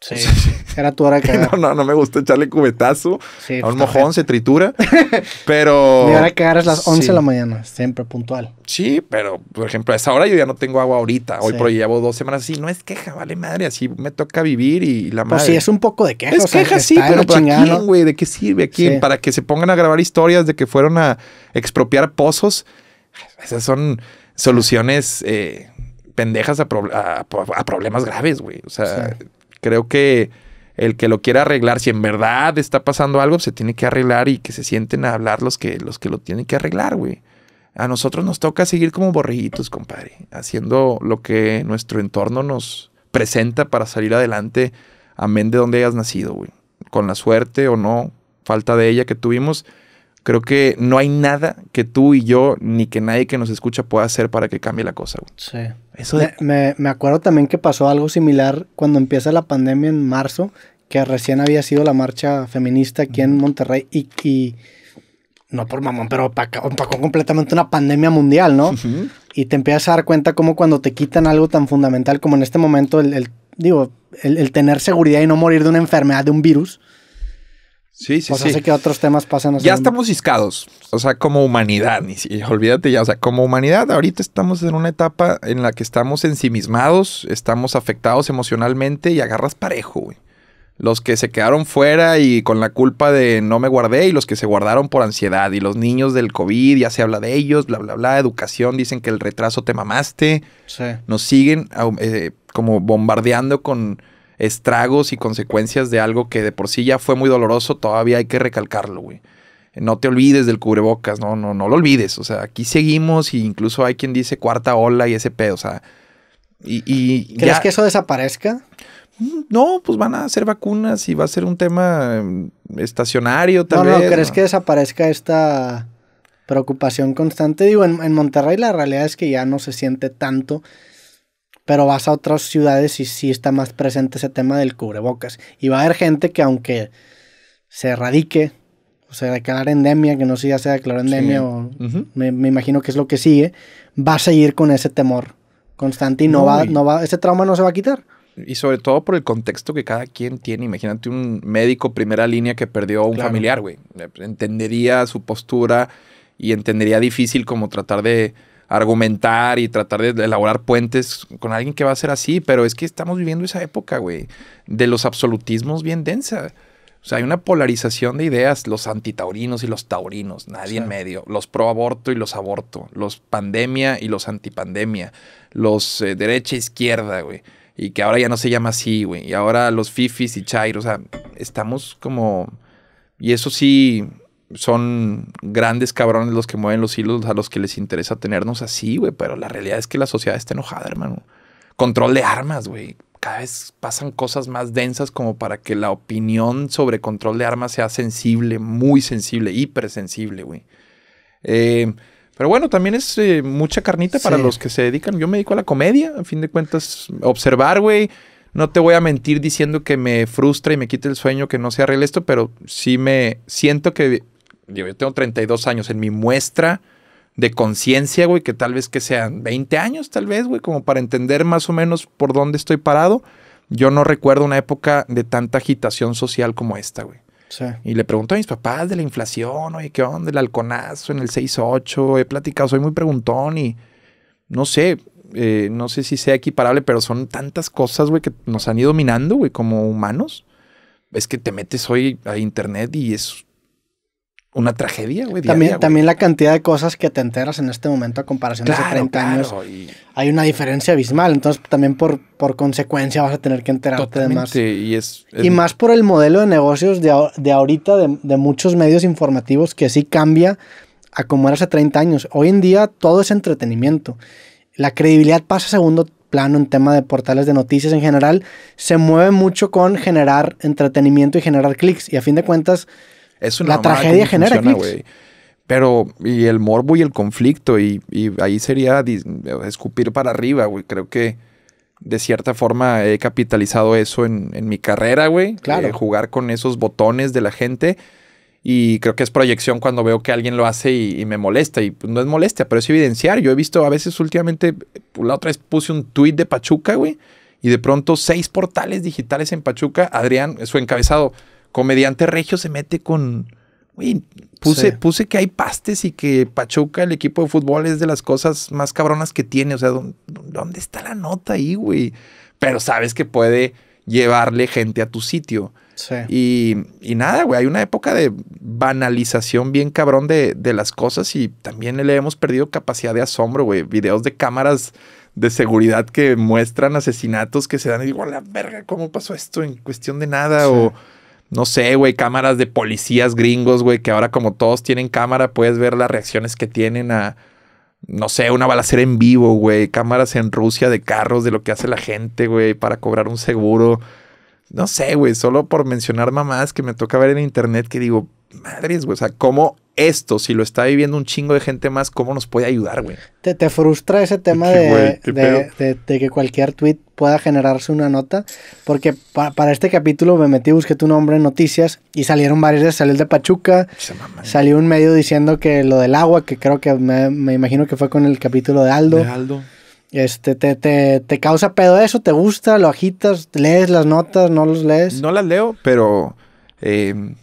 Sí. (laughs) Era tu hora de. (laughs) No, no, no me gusta echarle cubetazo. Sí, a un mojón se tritura. (laughs) pero. Mi hora de cagar es las 11 Sí. de la mañana, siempre puntual. Sí, pero por ejemplo, a esa hora yo ya no tengo agua ahorita. Hoy por hoy llevo dos semanas así. No es queja, vale madre. Así me toca vivir y la madre. Pues sí, es un poco de queja. Es o sea, queja, sí, pero ¿para quién, güey? ¿De qué sirve? ¿A quién? Para que se pongan a grabar historias de que fueron a expropiar pozos. Esas son soluciones eh, pendejas a, pro- a- a problemas graves, güey. O sea, Sí. Creo que el que lo quiera arreglar, si en verdad está pasando algo, se tiene que arreglar y que se sienten a hablar los que, los que lo tienen que arreglar, güey. A nosotros nos toca seguir como borreguitos, compadre, haciendo lo que nuestro entorno nos presenta para salir adelante, amén de donde hayas nacido, güey. Con la suerte o no, falta de ella que tuvimos, creo que no hay nada que tú y yo, ni que nadie que nos escucha pueda hacer para que cambie la cosa, güey. Sí. Eso de... Me, me- acuerdo también que pasó algo similar cuando empieza la pandemia en marzo, que recién había sido la marcha feminista aquí en Monterrey y, y no por mamón, pero opacó, opacó completamente una pandemia mundial, ¿no? Y te empiezas a dar cuenta como cuando te quitan algo tan fundamental como en este momento el, el- digo, el, el tener seguridad y no morir de una enfermedad, de un virus, Sí, sí, pues sí. que otros temas pasen a Ya segundo. estamos ciscados, o sea, como humanidad, ni si- olvídate ya, o sea, como humanidad ahorita estamos en una etapa en la que estamos ensimismados, estamos afectados emocionalmente y agarras parejo, güey. Los que se quedaron fuera y con la culpa de no me guardé y los que se guardaron por ansiedad y los niños del COVID, ya se habla de ellos, bla, bla, bla, educación, dicen que el retraso te mamaste, Sí. nos siguen eh, como bombardeando con estragos y consecuencias de algo que de por sí ya fue muy doloroso, todavía hay que recalcarlo, güey. No te olvides del cubrebocas, no, no, no lo olvides. O sea, aquí seguimos y incluso hay quien dice cuarta ola y ese pedo, o sea. Y, y ¿Crees ya- que eso desaparezca? No, pues van a hacer vacunas y va a ser un tema mm, estacionario, tal no, vez. no, ¿crees ¿no? que desaparezca esta preocupación constante? Digo, en, en Monterrey la realidad es que ya no se siente tanto, pero vas a otras ciudades y sí está más presente ese tema del cubrebocas. Y va a haber gente que aunque se erradique, o se declare endemia, que no sé si ya se declaró endemia Sí. o me, me imagino que es lo que sigue, va a seguir con ese temor constante y no, No, va, y- no va, ese trauma no se va a quitar. Y sobre todo por el contexto que cada quien tiene. Imagínate un médico primera línea que perdió a un Claro. familiar, güey. Entendería su postura y entendería difícil como tratar de argumentar y tratar de elaborar puentes con alguien que va a ser así. Pero es que estamos viviendo esa época, güey, de los absolutismos bien densa. O sea, hay una polarización de ideas, los antitaurinos y los taurinos, nadie Sí. en medio, los pro aborto y los aborto, los pandemia y los antipandemia, los eh, derecha e izquierda, güey. Y que ahora ya no se llama así, güey. Y ahora los fifis y chairos, o sea, estamos como... Y eso sí, son grandes cabrones los que mueven los hilos a los que les interesa tenernos así, güey. Pero la realidad es que la sociedad está enojada, hermano. Control de armas, güey. Cada vez pasan cosas más densas como para que la opinión sobre control de armas sea sensible, muy sensible, hipersensible, güey. Eh, pero bueno, también es eh, mucha carnita para los que se dedican. Yo me dedico a la comedia, a fin de cuentas, observar, güey. No te voy a mentir diciendo que me frustra y me quite el sueño que no se arregle esto, pero sí me siento que, yo tengo 32 años en mi muestra de conciencia, güey, que tal vez que sean 20 años, tal vez, güey, como para entender más o menos por dónde estoy parado. Yo no recuerdo una época de tanta agitación social como esta, güey. Sí. Y le pregunto a mis papás de la inflación, oye, ¿qué onda? El halconazo en el 6.8. He platicado, soy muy preguntón y no sé, eh, no sé si sea equiparable, pero son tantas cosas, güey, que nos han ido minando, güey, como humanos. Es que te metes hoy a internet y es una tragedia, güey. También, diaria, güey. también la cantidad de cosas que te enteras en este momento a comparación de hace Claro, 30 años, y hay una diferencia abismal. Entonces, también por, por consecuencia vas a tener que enterarte de más. totalmente, y es, es- Y más por el modelo de negocios de, de ahorita, de, de muchos medios informativos, que sí cambia a como era hace 30 años. Hoy en día todo es entretenimiento. La credibilidad pasa a segundo plano en tema de portales de noticias en general. Se mueve mucho con generar entretenimiento y generar clics. Y a fin de cuentas, Es una La tragedia genera funciona, clics. Pero, y el morbo y el conflicto, y, y ahí sería escupir para arriba, güey. Creo que de cierta forma he capitalizado eso en, en mi carrera, güey. Claro. Eh, jugar con esos botones de la gente. Y creo que es proyección cuando veo que alguien lo hace y, y me molesta. Y pues, no es molestia, pero es evidenciar. Yo he visto a veces últimamente, la otra vez puse un tweet de Pachuca, güey. Y de pronto seis portales digitales en Pachuca. Adrián, su encabezado, comediante regio se mete con... Güey, puse, Sí. puse que hay pastes y que Pachuca, el equipo de fútbol, es de las cosas más cabronas que tiene. O sea, ¿dó- ¿dónde está la nota ahí, güey? Pero sabes que puede llevarle gente a tu sitio. sí. Y, y nada, güey, hay una época de banalización bien cabrón de, de las cosas y también le hemos perdido capacidad de asombro, güey. Videos de cámaras de seguridad que muestran asesinatos que se dan y digo, a la verga, ¿cómo pasó esto en cuestión de nada? Sí. O no sé, güey, cámaras de policías gringos, güey, que ahora como todos tienen cámara, puedes ver las reacciones que tienen a, no sé, una balacera en vivo, güey, cámaras en Rusia de carros, de lo que hace la gente, güey, para cobrar un seguro. No sé, güey, solo por mencionar mamás que me toca ver en internet que digo, madres, güey, o sea, ¿cómo esto, si lo está viviendo un chingo de gente más, cómo nos puede ayudar, güey? ¿Te, te frustra ese tema ¿Qué, de, de- de que cualquier tweet pueda generarse una nota? Porque pa- para este capítulo me metí, busqué tu nombre en noticias y salieron varias, salió el de Pachuca, salió un medio diciendo que lo del agua, que creo que me, me imagino que fue con el capítulo de Aldo. De Aldo. Este, te, te, te causa pedo eso? ¿Te gusta? ¿Lo agitas? ¿Lees las notas? ¿No los lees? No las leo, pero eh,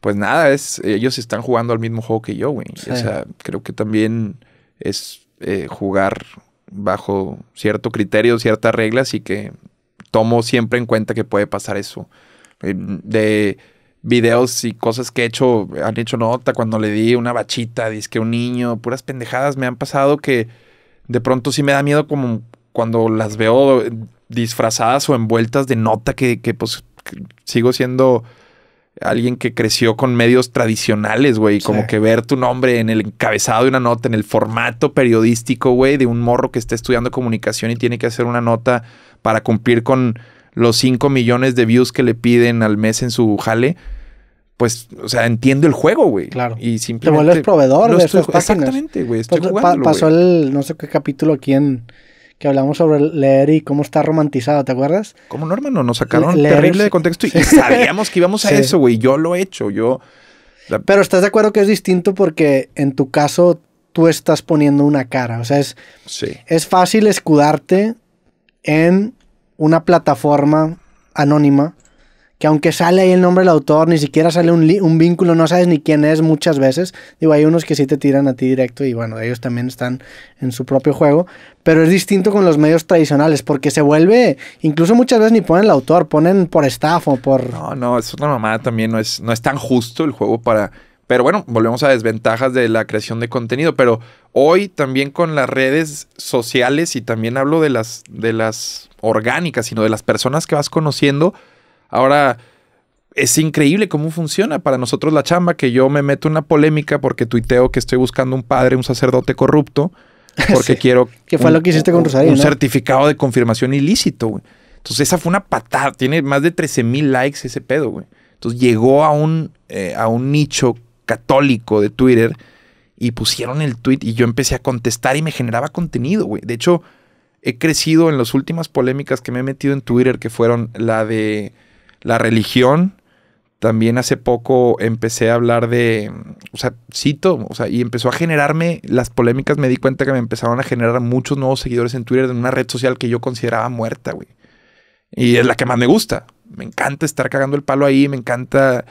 pues nada, es, ellos están jugando al mismo juego que yo, güey. O sea, creo que también es eh, jugar bajo cierto criterio, ciertas reglas y que tomo siempre en cuenta que puede pasar eso. Eh, de videos y cosas que he hecho, han hecho nota cuando le di una bachita, que un niño, puras pendejadas me han pasado que de pronto sí me da miedo como cuando las veo disfrazadas o envueltas de nota que, que pues sigo siendo alguien que creció con medios tradicionales, güey. Como que ver tu nombre en el encabezado de una nota, en el formato periodístico, güey, de un morro que está estudiando comunicación y tiene que hacer una nota para cumplir con los 5 millones de views que le piden al mes en su jale. Pues, o sea, entiendo el juego, güey. Claro. Y simplemente. Te vuelves proveedor de esas Exactamente, güey. Estoy pues, pasó el, no sé qué capítulo aquí en que hablamos sobre leer y cómo está romantizado, ¿te acuerdas? ¿Cómo no, hermano? Nos sacaron terrible de contexto y sabíamos que íbamos a eso, güey. Yo lo he hecho, yo... Pero estás de acuerdo que es distinto porque en tu caso tú estás poniendo una cara. O sea, es, es fácil escudarte en una plataforma anónima que aunque sale ahí el nombre del autor, ni siquiera sale un, un, vínculo, no sabes ni quién es muchas veces. Digo, hay unos que sí te tiran a ti directo y bueno, ellos también están en su propio juego, pero es distinto con los medios tradicionales porque se vuelve, incluso muchas veces ni ponen el autor, ponen por staff o por... No, no, es una mamada también, no es, no es tan justo el juego para... Pero bueno, volvemos a desventajas de la creación de contenido, pero hoy también con las redes sociales y también hablo de las, de las orgánicas, sino de las personas que vas conociendo, Ahora, es increíble cómo funciona para nosotros la chamba, que yo me meto en una polémica porque tuiteo que estoy buscando un padre, un sacerdote corrupto, (laughs) porque quiero... ¿Qué fue lo que hiciste con Rosario? Un certificado de confirmación ilícito, güey. Entonces esa fue una patada, tiene más de 13 mil likes ese pedo, güey. Entonces llegó a un, eh, a un nicho católico de Twitter y pusieron el tweet y yo empecé a contestar y me generaba contenido, güey. De hecho, he crecido en las últimas polémicas que me he metido en Twitter, que fueron la de la religión. También hace poco empecé a hablar de, o sea, cito, o sea, y empezó a generarme las polémicas, me di cuenta que me empezaron a generar muchos nuevos seguidores en Twitter de una red social que yo consideraba muerta, güey. Y es la que más me gusta. Me encanta estar cagando el palo ahí, me encanta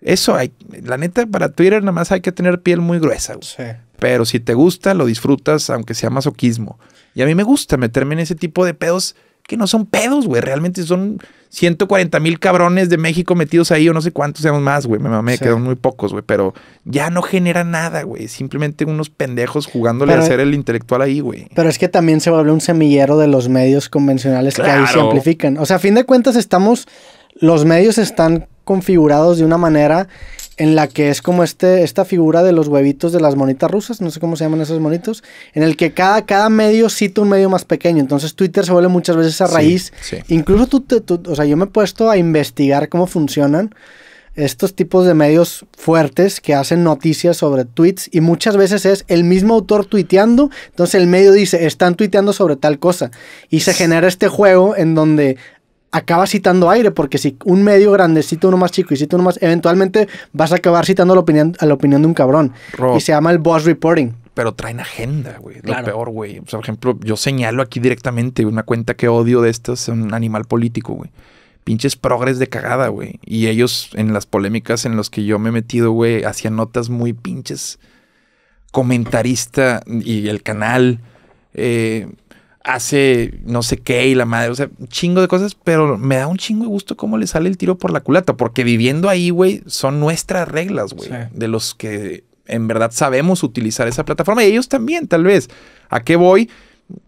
eso. Hay, la neta, para Twitter nada más hay que tener piel muy gruesa, güey. Pero si te gusta, lo disfrutas, aunque sea masoquismo. Y a mí me gusta meterme en ese tipo de pedos que no son pedos, güey. Realmente son 140 mil cabrones de México metidos ahí, o no sé cuántos seamos más, güey. Me mamé, quedan muy pocos, güey. Pero ya no genera nada, güey. Simplemente unos pendejos jugándole a ser el intelectual ahí, güey. Pero es que también se vuelve un semillero de los medios convencionales que ahí se amplifican. O sea, a fin de cuentas estamos. Los medios están configurados de una manera en la que es como este, esta figura de los huevitos de las monitas rusas, no sé cómo se llaman esos monitos, en el que cada, cada medio cita un medio más pequeño. Entonces Twitter se vuelve muchas veces a raíz. Incluso tú, tú, o sea, yo me he puesto a investigar cómo funcionan estos tipos de medios fuertes que hacen noticias sobre tweets y muchas veces es el mismo autor tuiteando, entonces el medio dice, están tuiteando sobre tal cosa y se genera este juego en donde acaba citando aire, porque si un medio grande cita uno más chico y cita uno más, eventualmente vas a acabar citando la opinión, a la opinión de un cabrón. y se llama el boss reporting. Pero traen agenda, güey. Lo peor, güey. O sea, por ejemplo, yo señalo aquí directamente una cuenta que odio de estos, un animal político, güey. Pinches progres de cagada, güey. Y ellos, en las polémicas en las que yo me he metido, güey, hacían notas muy pinches comentarista y el canal. Eh, hace no sé qué y la madre, o sea, un chingo de cosas, pero me da un chingo de gusto cómo le sale el tiro por la culata, porque viviendo ahí, güey, son nuestras reglas, güey, de los que en verdad sabemos utilizar esa plataforma y ellos también, tal vez. ¿A qué voy?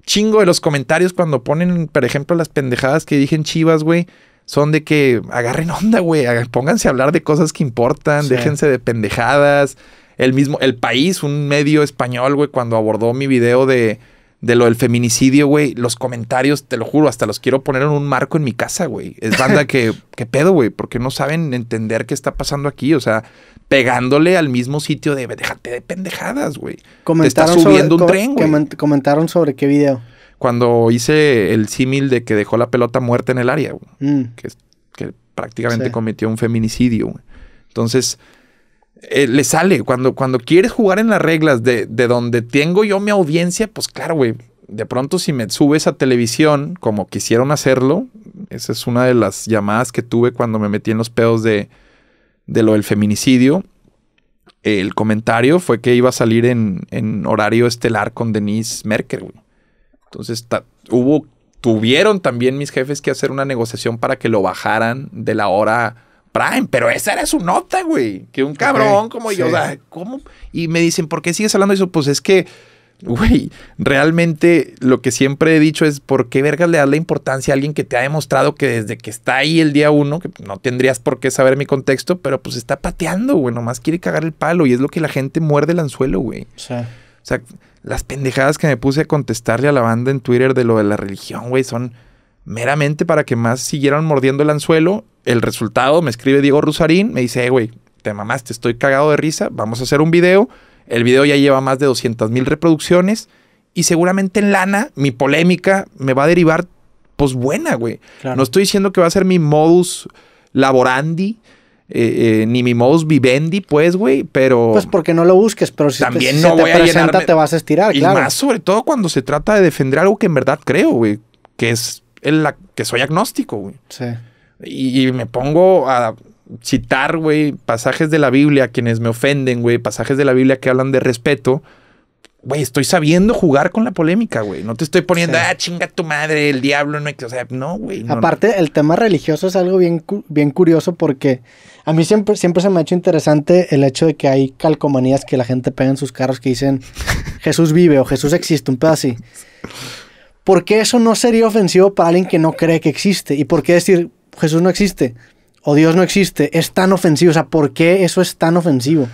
Chingo de los comentarios cuando ponen, por ejemplo, las pendejadas que dije en Chivas, güey, son de que agarren onda, güey, pónganse a hablar de cosas que importan, déjense de pendejadas. El mismo, el país, un medio español, güey, cuando abordó mi video de de lo del feminicidio, güey, los comentarios, te lo juro, hasta los quiero poner en un marco en mi casa, güey. Es banda (laughs) que, ¿qué pedo, güey? Porque no saben entender qué está pasando aquí. O sea, pegándole al mismo sitio de, déjate de pendejadas, güey. Te está subiendo un tren, güey. Comentaron sobre qué video. Cuando hice el símil de que dejó la pelota muerta en el área, güey. Mm. Que, que, prácticamente cometió un feminicidio, güey. Entonces, eh, le sale. Cuando, cuando quieres jugar en las reglas de, de donde tengo yo mi audiencia, pues claro, güey. De pronto, si me subes a televisión, como quisieron hacerlo, esa es una de las llamadas que tuve cuando me metí en los pedos de, de lo del feminicidio, el comentario fue que iba a salir en, en horario estelar con Denise Merker, güey. Entonces hubo, tuvieron también mis jefes que hacer una negociación para que lo bajaran de la hora Prime, pero esa era su nota, güey. Que un cabrón como yo, o sea, ¿cómo? Y me dicen, ¿por qué sigues hablando de eso? Pues es que Güey, realmente lo que siempre he dicho es por qué vergas le das la importancia a alguien que te ha demostrado que desde que está ahí el día uno, que no tendrías por qué saber mi contexto, pero pues está pateando, güey, nomás quiere cagar el palo y es lo que la gente muerde el anzuelo, güey. O sea, las pendejadas que me puse a contestarle a la banda en Twitter de lo de la religión, güey, son meramente para que más siguieran mordiendo el anzuelo. El resultado me escribe Diego Rusarín, me dice, güey, te mamaste, estoy cagado de risa, vamos a hacer un video el video ya lleva más de 200 mil reproducciones y seguramente en lana mi polémica me va a derivar pues buena, güey. No estoy diciendo que va a ser mi modus laborandi, eh, eh, ni mi modus vivendi, pues, güey, pero... Pues porque no lo busques, pero si también no voy presenta, te vas a estirar, y más sobre todo cuando se trata de defender algo que en verdad creo, güey, que es el, que soy agnóstico, güey. Sí. y me pongo a citar, güey, pasajes de la Biblia, quienes me ofenden, güey, pasajes de la Biblia que hablan de respeto, güey, estoy sabiendo jugar con la polémica, güey. No te estoy poniendo, ah, chinga tu madre, el diablo, no, o sea, no, güey. Aparte, el tema religioso es algo bien, bien curioso porque a mí siempre, siempre se me ha hecho interesante el hecho de que hay calcomanías que la gente pega en sus carros que dicen Jesús vive o Jesús existe, un pedo así. ¿Por qué eso no sería ofensivo para alguien que no cree que existe? ¿Y por qué decir Jesús no existe? o Dios no existe es tan ofensivo? O sea, ¿por qué eso es tan ofensivo?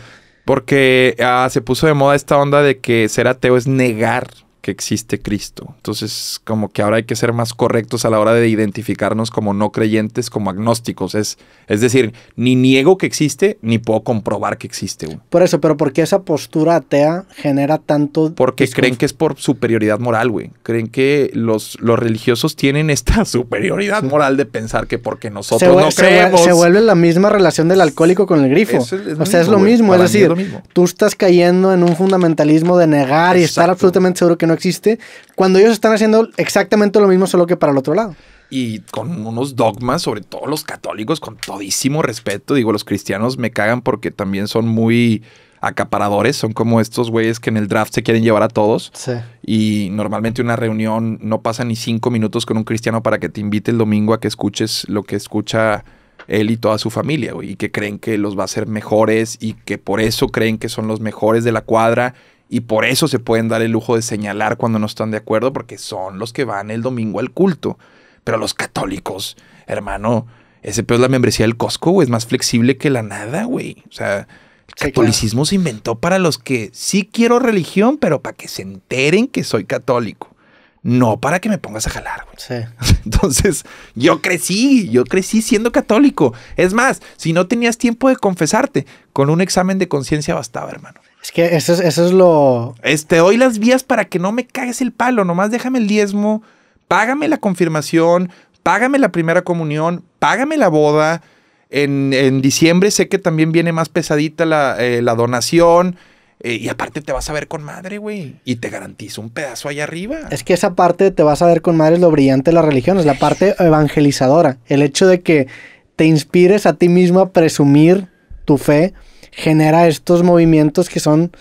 Porque ah, se puso de moda esta onda de que ser ateo es negar que existe Cristo. Entonces, como que ahora hay que ser más correctos a la hora de identificarnos como no creyentes, como agnósticos. Es, es decir, ni niego que existe, ni puedo comprobar que existe. Por eso, pero ¿por qué esa postura atea genera tanto... Porque creen que es por superioridad moral, güey. Creen que los, los religiosos tienen esta (laughs) superioridad moral de pensar que porque nosotros no creemos... Se, vuelve la misma relación del alcohólico con el grifo. o sea, es lo mismo. Es decir, tú estás cayendo en un fundamentalismo de negar y estar absolutamente seguro que no existe, cuando ellos están haciendo exactamente lo mismo, solo que para el otro lado. Y con unos dogmas, sobre todo los católicos, con todísimo respeto. Digo, los cristianos me cagan porque también son muy acaparadores, son como estos güeyes que en el draft se quieren llevar a todos. Sí. Y normalmente una reunión no pasa ni cinco minutos con un cristiano para que te invite el domingo a que escuches lo que escucha él y toda su familia, güey, y que creen que los va a hacer mejores y que por eso creen que son los mejores de la cuadra y por eso se pueden dar el lujo de señalar cuando no están de acuerdo, porque son los que van el domingo al culto. Pero los católicos, hermano, ese peor es la membresía del Costco, güey, es más flexible que la nada, güey. O sea, el catolicismo se inventó para los que sí quiero religión, pero para que se enteren que soy católico. No para que me pongas a jalar, güey. Sí. (laughs) Entonces, yo crecí, yo crecí siendo católico. Es más, si no tenías tiempo de confesarte, con un examen de conciencia bastaba, hermano. Es que eso es, eso es lo... Este, doy las vías para que no me cagues el palo, nomás déjame el diezmo, págame la confirmación, págame la primera comunión, págame la boda. En, diciembre sé que también viene más pesadita la, eh, donación. Eh, y aparte te vas a ver con madre, güey. Y te garantizo un pedazo allá arriba. Es que esa parte te vas a ver con madre es lo brillante de la religión, es la parte evangelizadora. El hecho de que te inspires a ti mismo a presumir tu fe genera estos movimientos que son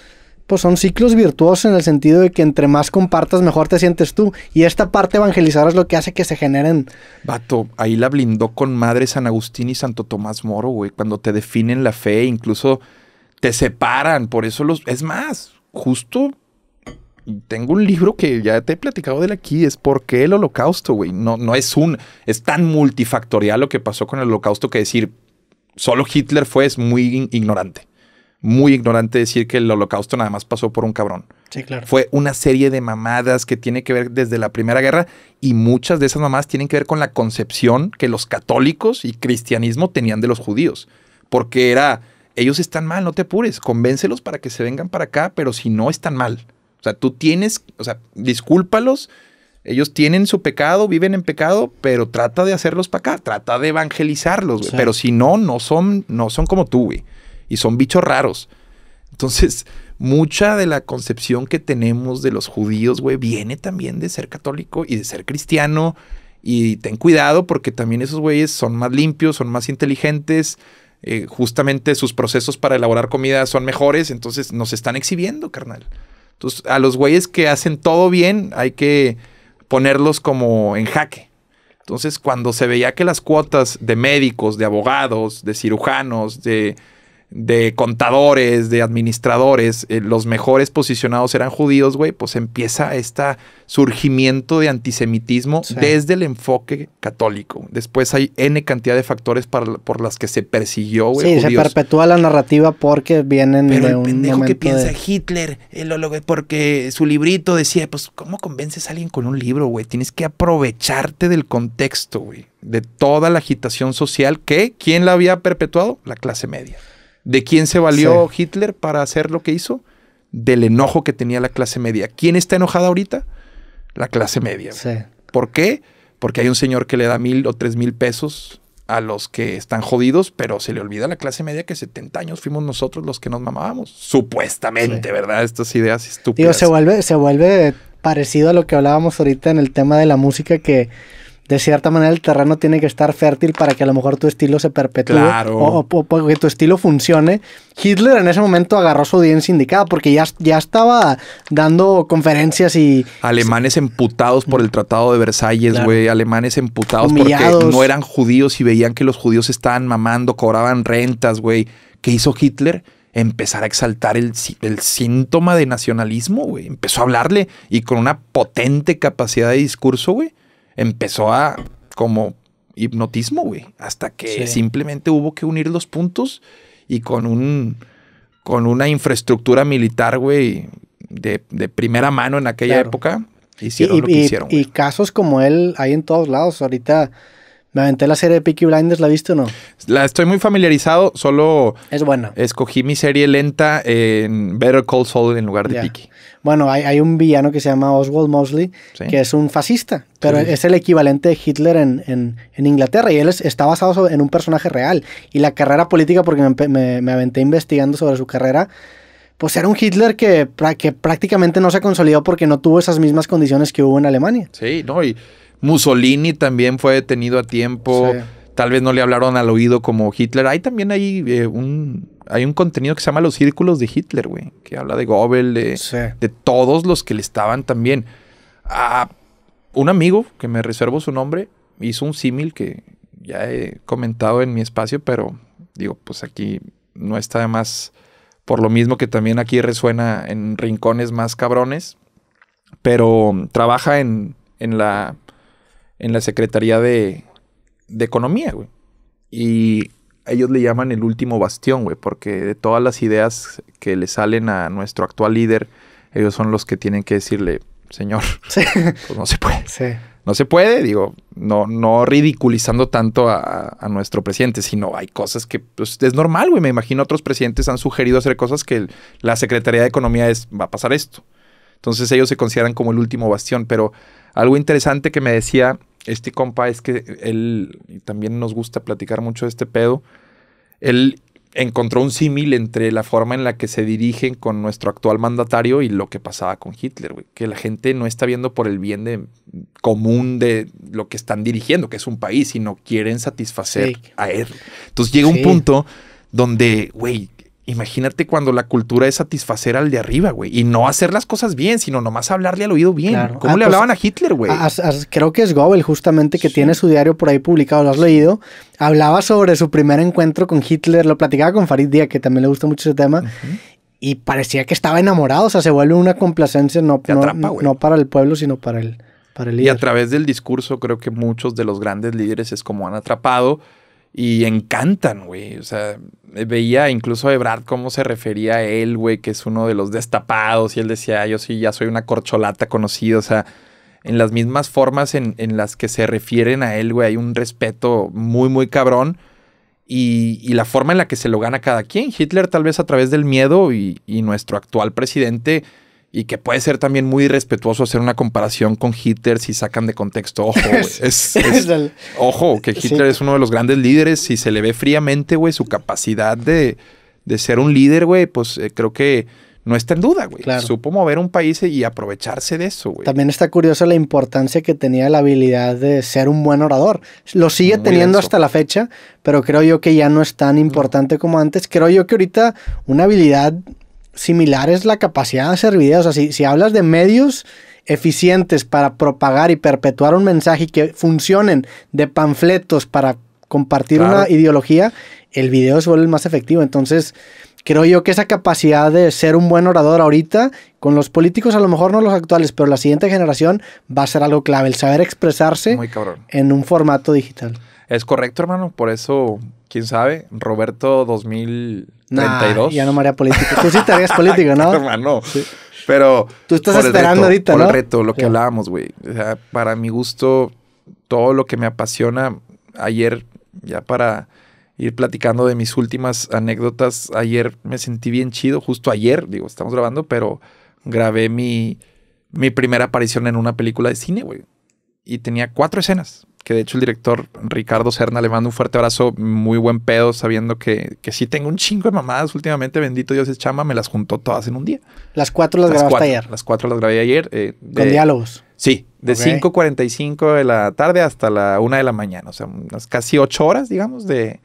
pues son ciclos virtuosos en el sentido de que entre más compartas, mejor te sientes tú. Y esta parte evangelizadora es lo que hace que se generen. Vato, ahí la blindó con Madre San Agustín y Santo Tomás Moro, güey. Cuando te definen la fe, incluso te separan. Por eso los. Es más, justo tengo un libro que ya te he platicado de aquí, es por qué el holocausto, güey. No, no es un, es tan multifactorial lo que pasó con el holocausto que decir, solo Hitler fue es muy ignorante. Muy ignorante decir que el holocausto nada más pasó por un cabrón. Sí, claro. Fue una serie de mamadas que tiene que ver desde la Primera Guerra y muchas de esas mamadas tienen que ver con la concepción que los católicos y cristianismo tenían de los judíos. Porque era, ellos están mal, no te apures, convéncelos para que se vengan para acá, pero si no están mal. O sea, tú tienes, o sea, discúlpalos, ellos tienen su pecado, viven en pecado, pero trata de hacerlos para acá, trata de evangelizarlos, güey. Pero si no, no son, no son como tú, güey. Y son bichos raros. Entonces, mucha de la concepción que tenemos de los judíos, güey, viene también de ser católico y de ser cristiano. Y ten cuidado porque también esos güeyes son más limpios, son más inteligentes, eh, justamente sus procesos para elaborar comida son mejores, entonces nos están exhibiendo, carnal. Entonces, a los güeyes que hacen todo bien hay que ponerlos como en jaque. Entonces, cuando se veía que las cuotas de médicos, de abogados, de cirujanos, de de contadores, de administradores, eh, los mejores posicionados eran judíos, güey, pues empieza este surgimiento de antisemitismo desde el enfoque católico. Después hay N cantidad de factores por las que se persiguió, güey. Sí, se perpetúa la narrativa porque vienen Pero de el pendejo que piensa Hitler, porque su librito decía, pues, ¿cómo convences a alguien con un libro, güey? Tienes que aprovecharte del contexto, güey, de toda la agitación social que, ¿quién la había perpetuado? La clase media. ¿De quién se valió Hitler para hacer lo que hizo? Del enojo que tenía la clase media. ¿Quién está enojada ahorita? La clase media. ¿Por qué? Porque hay un señor que le da mil o tres mil pesos a los que están jodidos, pero se le olvida a la clase media que 70 años fuimos nosotros los que nos mamábamos. Supuestamente, ¿verdad? Estas ideas estúpidas. se vuelve, se vuelve parecido a lo que hablábamos ahorita en el tema de la música que de cierta manera el terreno tiene que estar fértil para que a lo mejor tu estilo se perpetúe o, o, que tu estilo funcione. Hitler en ese momento agarró su audiencia indicada porque ya, ya estaba dando conferencias y... Alemanes emputados por el Tratado de Versalles, güey. Alemanes emputados porque no eran judíos y veían que los judíos estaban mamando, cobraban rentas, güey. ¿Qué hizo Hitler? empezar a exaltar el, el síntoma de nacionalismo, güey. Empezó a hablarle y con una potente capacidad de discurso, güey empezó a como hipnotismo, güey, hasta que simplemente hubo que unir los puntos y con un con una infraestructura militar, güey, de, primera mano en aquella época, hicieron lo que hicieron. Y casos como él hay en todos lados. Ahorita me aventé la serie de Peaky Blinders, ¿la viste o no? La estoy muy familiarizado, solo... Es buena. Escogí mi serie lenta en Better Call Saul en lugar de Peaky. Bueno, hay, un villano que se llama Oswald Mosley, que es un fascista, pero es el equivalente de Hitler en, Inglaterra y él está basado en un personaje real. Y la carrera política, porque me, aventé investigando sobre su carrera, pues era un Hitler que, que prácticamente no se consolidó porque no tuvo esas mismas condiciones que hubo en Alemania. Sí, no, y Mussolini también fue detenido a tiempo. Tal vez no le hablaron al oído como Hitler. Hay también ahí eh, un hay un contenido que se llama Los Círculos de Hitler, güey, que habla de Goebbels, de, de todos los que le estaban también. A un amigo, que me reservo su nombre, hizo un símil que ya he comentado en mi espacio, pero digo, pues aquí no está de más, por lo mismo que también aquí resuena en rincones más cabrones, pero trabaja en, en, la, en la Secretaría de, de Economía, güey. Y ellos le llaman el último bastión, güey, porque de todas las ideas que le salen a nuestro actual líder, ellos son los que tienen que decirle, señor, (laughs) pues no se puede. No se puede, digo, no, no ridiculizando tanto a, nuestro presidente, sino hay cosas que pues, es normal, güey. Me imagino otros presidentes han sugerido hacer cosas que la Secretaría de Economía es, va a pasar esto. Entonces ellos se consideran como el último bastión, pero algo interesante que me decía este compa es que él, también nos gusta platicar mucho de este pedo, él encontró un símil entre la forma en la que se dirigen con nuestro actual mandatario y lo que pasaba con Hitler, güey. Que la gente no está viendo por el bien de, común de lo que están dirigiendo, que es un país, sino quieren satisfacer a él. Entonces llega un punto donde, güey, Imagínate cuando la cultura es satisfacer al de arriba, güey. Y no hacer las cosas bien, sino nomás hablarle al oído bien. ¿Cómo ah, le pues, hablaban a Hitler, güey? creo que es Goebbels, justamente, que tiene su diario por ahí publicado, ¿lo has leído? Hablaba sobre su primer encuentro con Hitler, lo platicaba con Farid Díaz, que también le gusta mucho ese tema. Y parecía que estaba enamorado, o sea, se vuelve una complacencia no, no, para el pueblo, sino para el, para el líder. Y a través del discurso, creo que muchos de los grandes líderes es como han atrapado y encantan, güey. O sea, veía incluso a Ebrard cómo se refería a él, güey, que es uno de los destapados. Y él decía, yo sí, ya soy una corcholata conocida. O sea, en las mismas formas en, las que se refieren a él, güey, hay un respeto muy, muy cabrón. Y, y, la forma en la que se lo gana cada quien. Hitler tal vez a través del miedo y, y nuestro actual presidente y que puede ser también muy irrespetuoso hacer una comparación con Hitler si sacan de contexto. Ojo, (laughs) Es, ojo, que Hitler es uno de los grandes líderes. Si se le ve fríamente, güey, su capacidad de, de ser un líder, güey, pues eh, creo que no está en duda, güey. Claro. Supo mover un país y aprovecharse de eso, güey. También está curiosa la importancia que tenía la habilidad de ser un buen orador. Lo sigue Muy teniendo denso. hasta la fecha, pero creo yo que ya no es tan importante como antes. Creo yo que ahorita una habilidad similar es la capacidad de hacer videos. O sea, si, si hablas de medios eficientes para propagar y perpetuar un mensaje y que funcionen de panfletos para compartir Claro. una ideología, el video se vuelve el más efectivo. Entonces, creo yo que esa capacidad de ser un buen orador ahorita, con los políticos, a lo mejor no los actuales, pero la siguiente generación, va a ser algo clave, el saber expresarse Muy en un formato digital. Es correcto, hermano. Por eso, quién sabe, Roberto 2032. Nah, ya no me haría político. Tú sí te harías político, ¿no? (laughs) hermano. Pero. Tú estás por esperando reto, ahorita, por ¿no? el reto, lo que Sí. hablábamos, güey. O sea, para mi gusto, todo lo que me apasiona. Ayer, ya para ir platicando de mis últimas anécdotas, ayer me sentí bien chido. Justo ayer, digo, estamos grabando, pero grabé mi, mi primera aparición en una película de cine, güey. Y tenía cuatro escenas. Que de hecho el director Ricardo Serna le mando un fuerte abrazo, muy buen pedo, sabiendo que, que sí tengo un chingo de mamadas últimamente, bendito Dios es chamba, me las juntó todas en un día. Las cuatro las, Las grabaste cuatro, ayer, Las cuatro las grabé ayer. eh, con diálogos. Sí, de Ok. 5.45 de la tarde hasta la 1 de la mañana. O sea, unas casi ocho horas, digamos, de,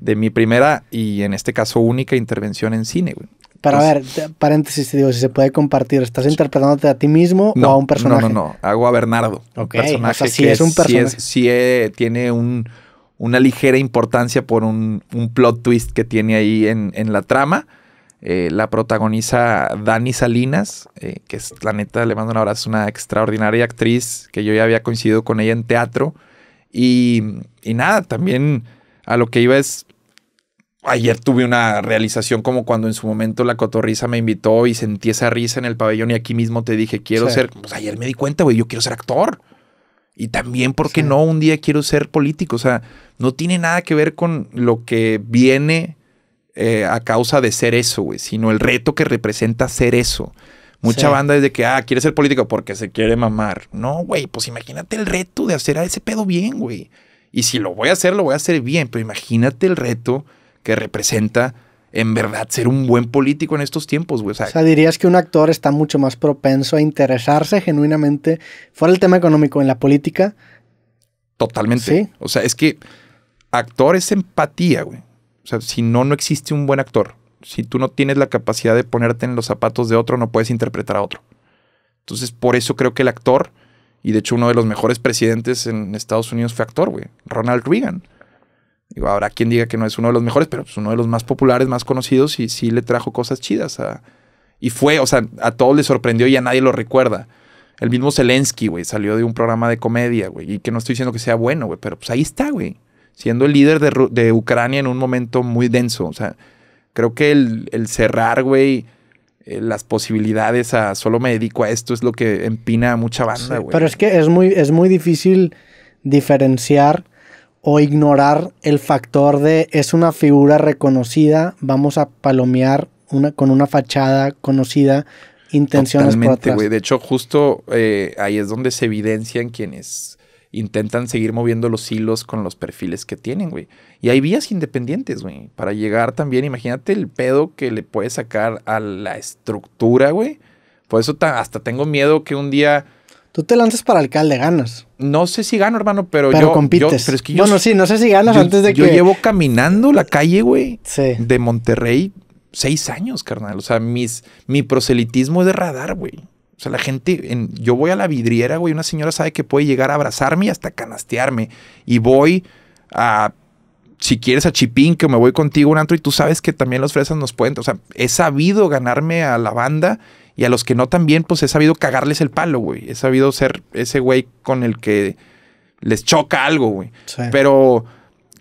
de mi primera y en este caso única intervención en cine, güey. Pero a ver, paréntesis, te digo, si se puede compartir, ¿estás interpretándote a ti mismo No, o a un personaje? No, no, no. Hago a Bernardo. Ok, Un personaje o sea, sí que es un sí personaje. sí, eh, tiene un, una ligera importancia por un, un plot twist que tiene ahí en, en la trama. Eh, la protagoniza Dani Salinas, eh, que es la neta, le mando un abrazo, es una extraordinaria actriz que yo ya había coincidido con ella en teatro. Y, y nada, también a lo que iba es. Ayer tuve una realización como cuando en su momento la cotorriza me invitó y sentí esa risa en el pabellón y aquí mismo te dije, quiero Sí. ser, pues ayer me di cuenta, güey, yo quiero ser actor. Y también, ¿por qué Sí. no? Un día quiero ser político. O sea, no tiene nada que ver con lo que viene eh, a causa de ser eso, güey, sino el reto que representa ser eso. Mucha Sí. banda es de que, ah, quiere ser político porque se quiere mamar. No, güey, pues imagínate el reto de hacer a ese pedo bien, güey. Y si lo voy a hacer, lo voy a hacer bien, pero imagínate el reto que representa en verdad ser un buen político en estos tiempos, güey. O sea, O sea, dirías que un actor está mucho más propenso a interesarse genuinamente, fuera el tema económico, en la política. Totalmente. Sí. O sea, es que actor es empatía, güey. O sea, si no, no existe un buen actor. Si tú no tienes la capacidad de ponerte en los zapatos de otro, no puedes interpretar a otro. Entonces, por eso creo que el actor, y de hecho uno de los mejores presidentes en Estados Unidos fue actor, güey. Ronald Reagan. Digo, habrá quien diga que no es uno de los mejores, pero es uno de los más populares, más conocidos, y sí le trajo cosas chidas. a- y fue, o sea, a todos les sorprendió y a nadie lo recuerda. El mismo Zelensky, güey, salió de un programa de comedia, güey. Y que no estoy diciendo que sea bueno, güey, pero pues ahí está, güey. Siendo el líder de, de Ucrania en un momento muy denso. O sea, creo que el, el cerrar, güey, eh, las posibilidades a solo me dedico a esto es lo que empina a mucha banda, Sí, güey. pero es que es muy, es muy difícil diferenciar o ignorar el factor de es una figura reconocida, vamos a palomear una, con una fachada conocida, intenciones Totalmente, güey. De hecho, justo eh, ahí es donde se evidencian quienes intentan seguir moviendo los hilos con los perfiles que tienen, güey. Y hay vías independientes, güey. Para llegar también, imagínate el pedo que le puedes sacar a la estructura, güey. Por eso ta- hasta tengo miedo que un día... Tú te lanzas para alcalde, ganas. No sé si gano, hermano, pero, Pero yo... yo- compites. pero es que yo, bueno, sí, no sé si ganas yo- antes de yo que. llevo caminando la calle, güey, Sí. de Monterrey seis años, carnal. O sea, mis, mi proselitismo es de radar, güey. O sea, la gente, en, yo voy a la vidriera, güey, una señora sabe que puede llegar a abrazarme y hasta canastearme. Y voy a, si quieres, a Chipín, que me voy contigo un antro y tú sabes que también los fresas nos pueden. O sea, he sabido ganarme a la banda y a los que no también, pues he sabido cagarles el palo, güey. He sabido ser ese güey con el que les choca algo, güey. sí. Pero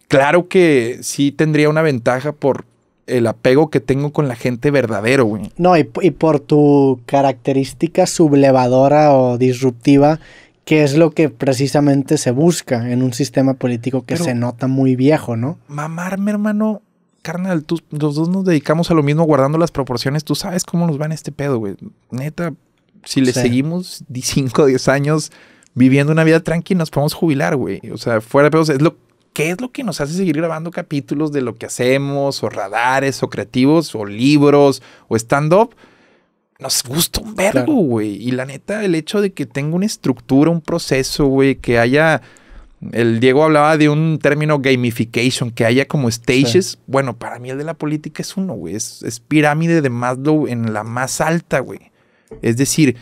claro que sí tendría una ventaja por el apego que tengo con la gente verdadero, güey. No, y, y por tu característica sublevadora o disruptiva, que es lo que precisamente se busca en un sistema político que Pero- se nota muy viejo, ¿no? Mamarme, hermano. Carnal, tú, los dos nos dedicamos a lo mismo guardando las proporciones. Tú sabes cómo nos va en este pedo, güey. Neta, si le Sí. seguimos 5 o 10 años viviendo una vida tranquila, nos podemos jubilar, güey. O sea, fuera de pedos, es lo, ¿qué es lo que nos hace seguir grabando capítulos de lo que hacemos, o radares, o creativos, o libros, o stand-up? Nos gusta un vergo, güey. Y la neta, el hecho de que tenga una estructura, un proceso, güey, que haya. El Diego hablaba de un término gamification, que haya como stages. Bueno, para mí el de la política es uno, güey. Es, es pirámide de Maslow en la más alta, güey. Es decir,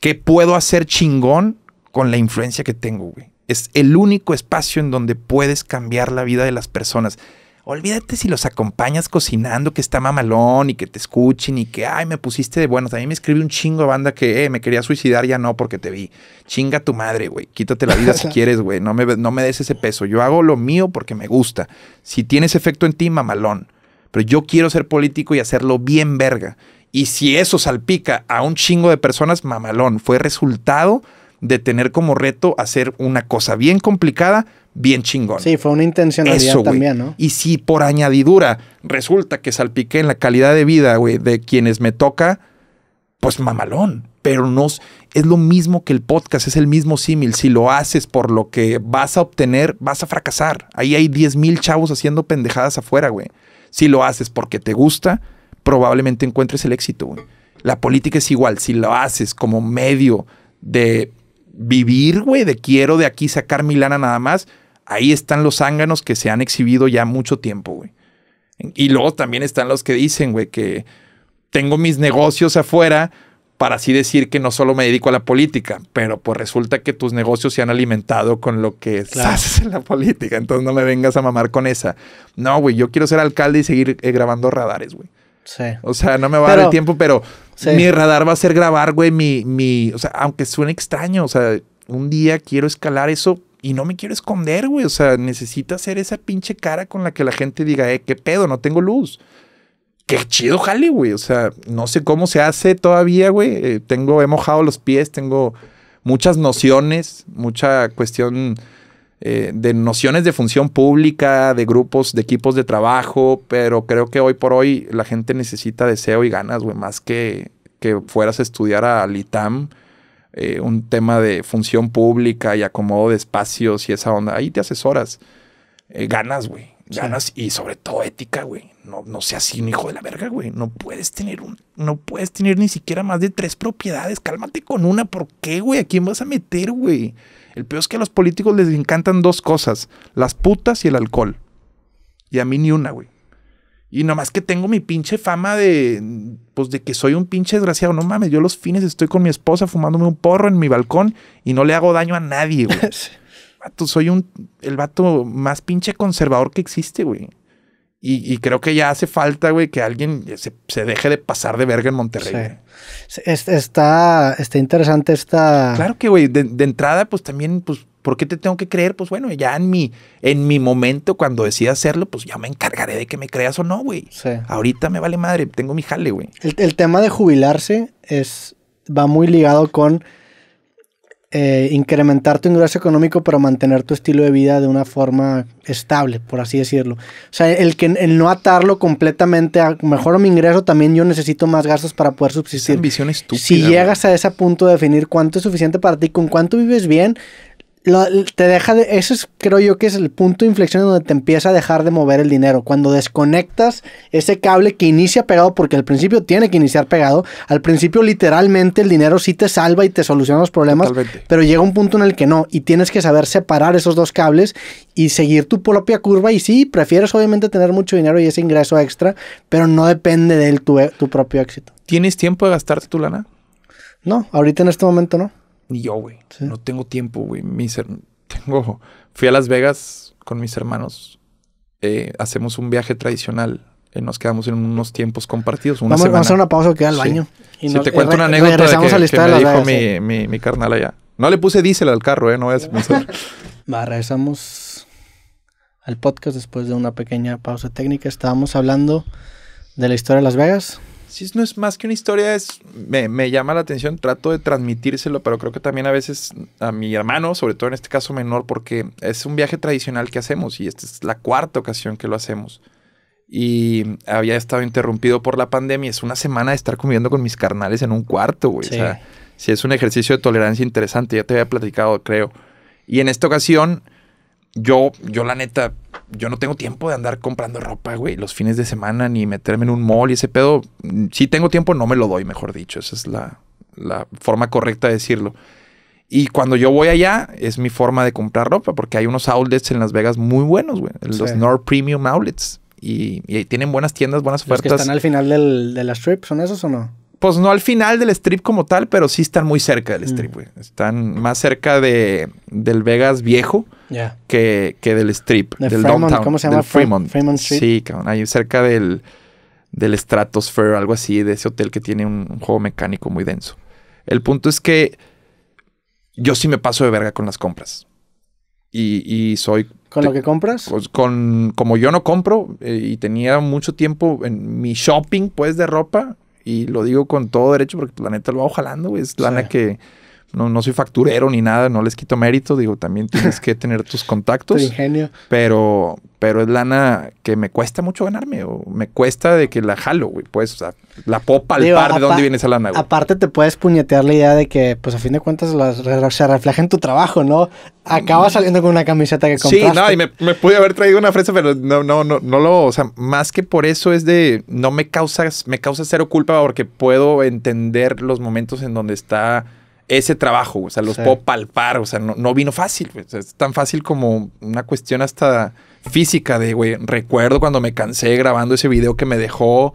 ¿qué puedo hacer chingón con la influencia que tengo, güey? Es el único espacio en donde puedes cambiar la vida de las personas. Olvídate si los acompañas cocinando, que está mamalón y que te escuchen y que, ay, me pusiste de buenos. A mí me escribió un chingo de banda que, eh, me quería suicidar, ya no, porque te vi. Chinga tu madre, güey. Quítate la vida si (laughs) quieres, güey. No me, no me des ese peso. Yo hago lo mío porque me gusta. Si tienes efecto en ti, mamalón. Pero yo quiero ser político y hacerlo bien verga. Y si eso salpica a un chingo de personas, mamalón. Fue resultado de tener como reto hacer una cosa bien complicada, bien chingón. Sí, fue una intencionalidad también, ¿no? Y si por añadidura resulta que salpiqué en la calidad de vida, güey, de quienes me toca, pues mamalón. Pero no es lo mismo que el podcast, es el mismo símil. Si lo haces por lo que vas a obtener, vas a fracasar. Ahí hay 10 mil chavos haciendo pendejadas afuera, güey. Si lo haces porque te gusta, probablemente encuentres el éxito, güey. La política es igual. Si lo haces como medio de vivir, güey, de quiero de aquí sacar mi lana nada más, ahí están los zánganos que se han exhibido ya mucho tiempo, güey. Y luego también están los que dicen, güey, que tengo mis negocios afuera para así decir que no solo me dedico a la política, pero pues resulta que tus negocios se han alimentado con lo que haces en la política, entonces no me vengas a mamar con esa. No, güey, yo quiero ser alcalde y seguir eh, grabando radares, güey. Sí. O sea, no me va a dar el tiempo, pero mi radar va a ser grabar, güey, mi, mi, o sea, aunque suene extraño, o sea, un día quiero escalar eso y no me quiero esconder, güey. O sea, necesito hacer esa pinche cara con la que la gente diga, eh, qué pedo, no tengo luz. Qué chido jale, güey. O sea, no sé cómo se hace todavía, güey. Eh, tengo, he mojado los pies, tengo muchas nociones, mucha cuestión eh, de nociones de función pública, de grupos, de equipos de trabajo, pero creo que hoy por hoy la gente necesita deseo y ganas, güey, más que que fueras a estudiar al ITAM eh, un tema de función pública y acomodo de espacios y esa onda, ahí te asesoras. Eh, ganas, güey. Ganas y sobre todo ética, güey. No, no seas un hijo de la verga, güey. No puedes tener un, no puedes tener ni siquiera más de tres propiedades. Cálmate con una. ¿Por qué, güey? ¿A quién vas a meter, güey? El peor es que a los políticos les encantan dos cosas: las putas y el alcohol. Y a mí ni una, güey. Y nomás que tengo mi pinche fama de, pues de que soy un pinche desgraciado. No mames, yo los fines estoy con mi esposa fumándome un porro en mi balcón y no le hago daño a nadie, güey. (laughs) soy un, el vato más pinche conservador que existe, güey. Y, creo que ya hace falta, güey, que alguien se, deje de pasar de verga en Monterrey. Sí. Está, está interesante esta... Claro que, güey, de, de, entrada, pues también, pues ¿Por qué te tengo que creer? Pues bueno, ya en mi, en mi momento, cuando decida hacerlo, pues ya me encargaré de que me creas o no, güey. Sí. Ahorita me vale madre, tengo mi jale, güey. El, tema de jubilarse es, va muy ligado con eh, incrementar tu ingreso económico, pero mantener tu estilo de vida de una forma estable, por así decirlo. O sea, el, que, el no atarlo completamente a mejor mi ingreso, también yo necesito más gastos para poder subsistir. Esa ambición estúpida. Si llegas a ese punto de definir cuánto es suficiente para ti, con cuánto vives bien, te deja de, eso es, creo yo que es el punto de inflexión donde te empieza a dejar de mover el dinero. Cuando desconectas ese cable que inicia pegado, porque al principio tiene que iniciar pegado, al principio literalmente el dinero sí te salva y te soluciona los problemas, pero llega un punto en el que no, y tienes que saber separar esos dos cables y seguir tu propia curva. Y sí, prefieres obviamente tener mucho dinero y ese ingreso extra, pero no depende de él tu, tu propio éxito. ¿Tienes tiempo de gastarte tu lana? No, ahorita en este momento no. Ni yo, güey. No tengo tiempo, güey. Tengo... Fui a Las Vegas con mis hermanos. Eh, hacemos un viaje tradicional. Eh, nos quedamos en unos tiempos compartidos. vamos, a hacer una pausa que al baño. Y si te cuento una anécdota de que, que me dijo mi, mi, mi, carnal allá. No le puse diésel al carro, ¿eh? No voy a pensar. Va, regresamos al podcast después de una pequeña pausa técnica. Estábamos hablando de la historia de Las Vegas. Si no es más que una historia, es me, llama la atención, trato de transmitírselo, pero creo que también a veces a mi hermano, sobre todo en este caso menor, porque es un viaje tradicional que hacemos y esta es la cuarta ocasión que lo hacemos. Y había estado interrumpido por la pandemia. Es una semana de estar conviviendo con mis carnales en un cuarto, güey. O sea, si es un ejercicio de tolerancia interesante, ya te había platicado, creo. Y en esta ocasión, yo, yo la neta, yo no tengo tiempo de andar comprando ropa, güey, los fines de semana, ni meterme en un mall y ese pedo. Si tengo tiempo, no me lo doy, mejor dicho. Esa es la, la forma correcta de decirlo. Y cuando yo voy allá, es mi forma de comprar ropa, porque hay unos outlets en Las Vegas muy buenos, güey. Los Sí. North Premium Outlets. Y, y tienen buenas tiendas, buenas Los que ofertas. están al final del, de la strip, ¿son esos o no? Pues no al final del strip como tal, pero sí están muy cerca del Mm. strip, güey. Están más cerca de, del Vegas viejo Ya. que, que del strip, De del Fremont, downtown. ¿cómo se llama? Del Fre- Fremont. Fremont Street. Sí, cabrón. Ahí cerca del, del Stratosphere, algo así, de ese hotel que tiene un, un juego mecánico muy denso. El punto es que yo sí me paso de verga con las compras. Y, y soy ¿Con lo que compras? pues, con como yo no compro eh, y tenía mucho tiempo en mi shopping pues de ropa y lo digo con todo derecho porque la neta lo hago jalando, güey. Es lana Sí. que no, no soy facturero ni nada, no les quito mérito, digo, también tienes que (laughs) tener tus Tu contactos, ingenio. pero pero es lana que me cuesta mucho ganarme o me cuesta de que la jalo, güey, pues, o sea, la puedo palpar Digo, de dónde viene esa lana, güey. Aparte te puedes puñetear la idea de que, pues a fin de cuentas, las- se refleja en tu trabajo, ¿no? Acabas saliendo con una camiseta que Sí, compraste. no, y me, me pude haber traído una fresa, pero no, no, no, no lo, o sea, más que por eso es de, no me causa, me causa cero culpa porque puedo entender los momentos en donde está ese trabajo, o sea, los Sí. puedo palpar, o sea, no, no vino fácil, güey. O sea, es tan fácil como una cuestión hasta física de, güey, recuerdo cuando me cansé grabando ese video que me dejó,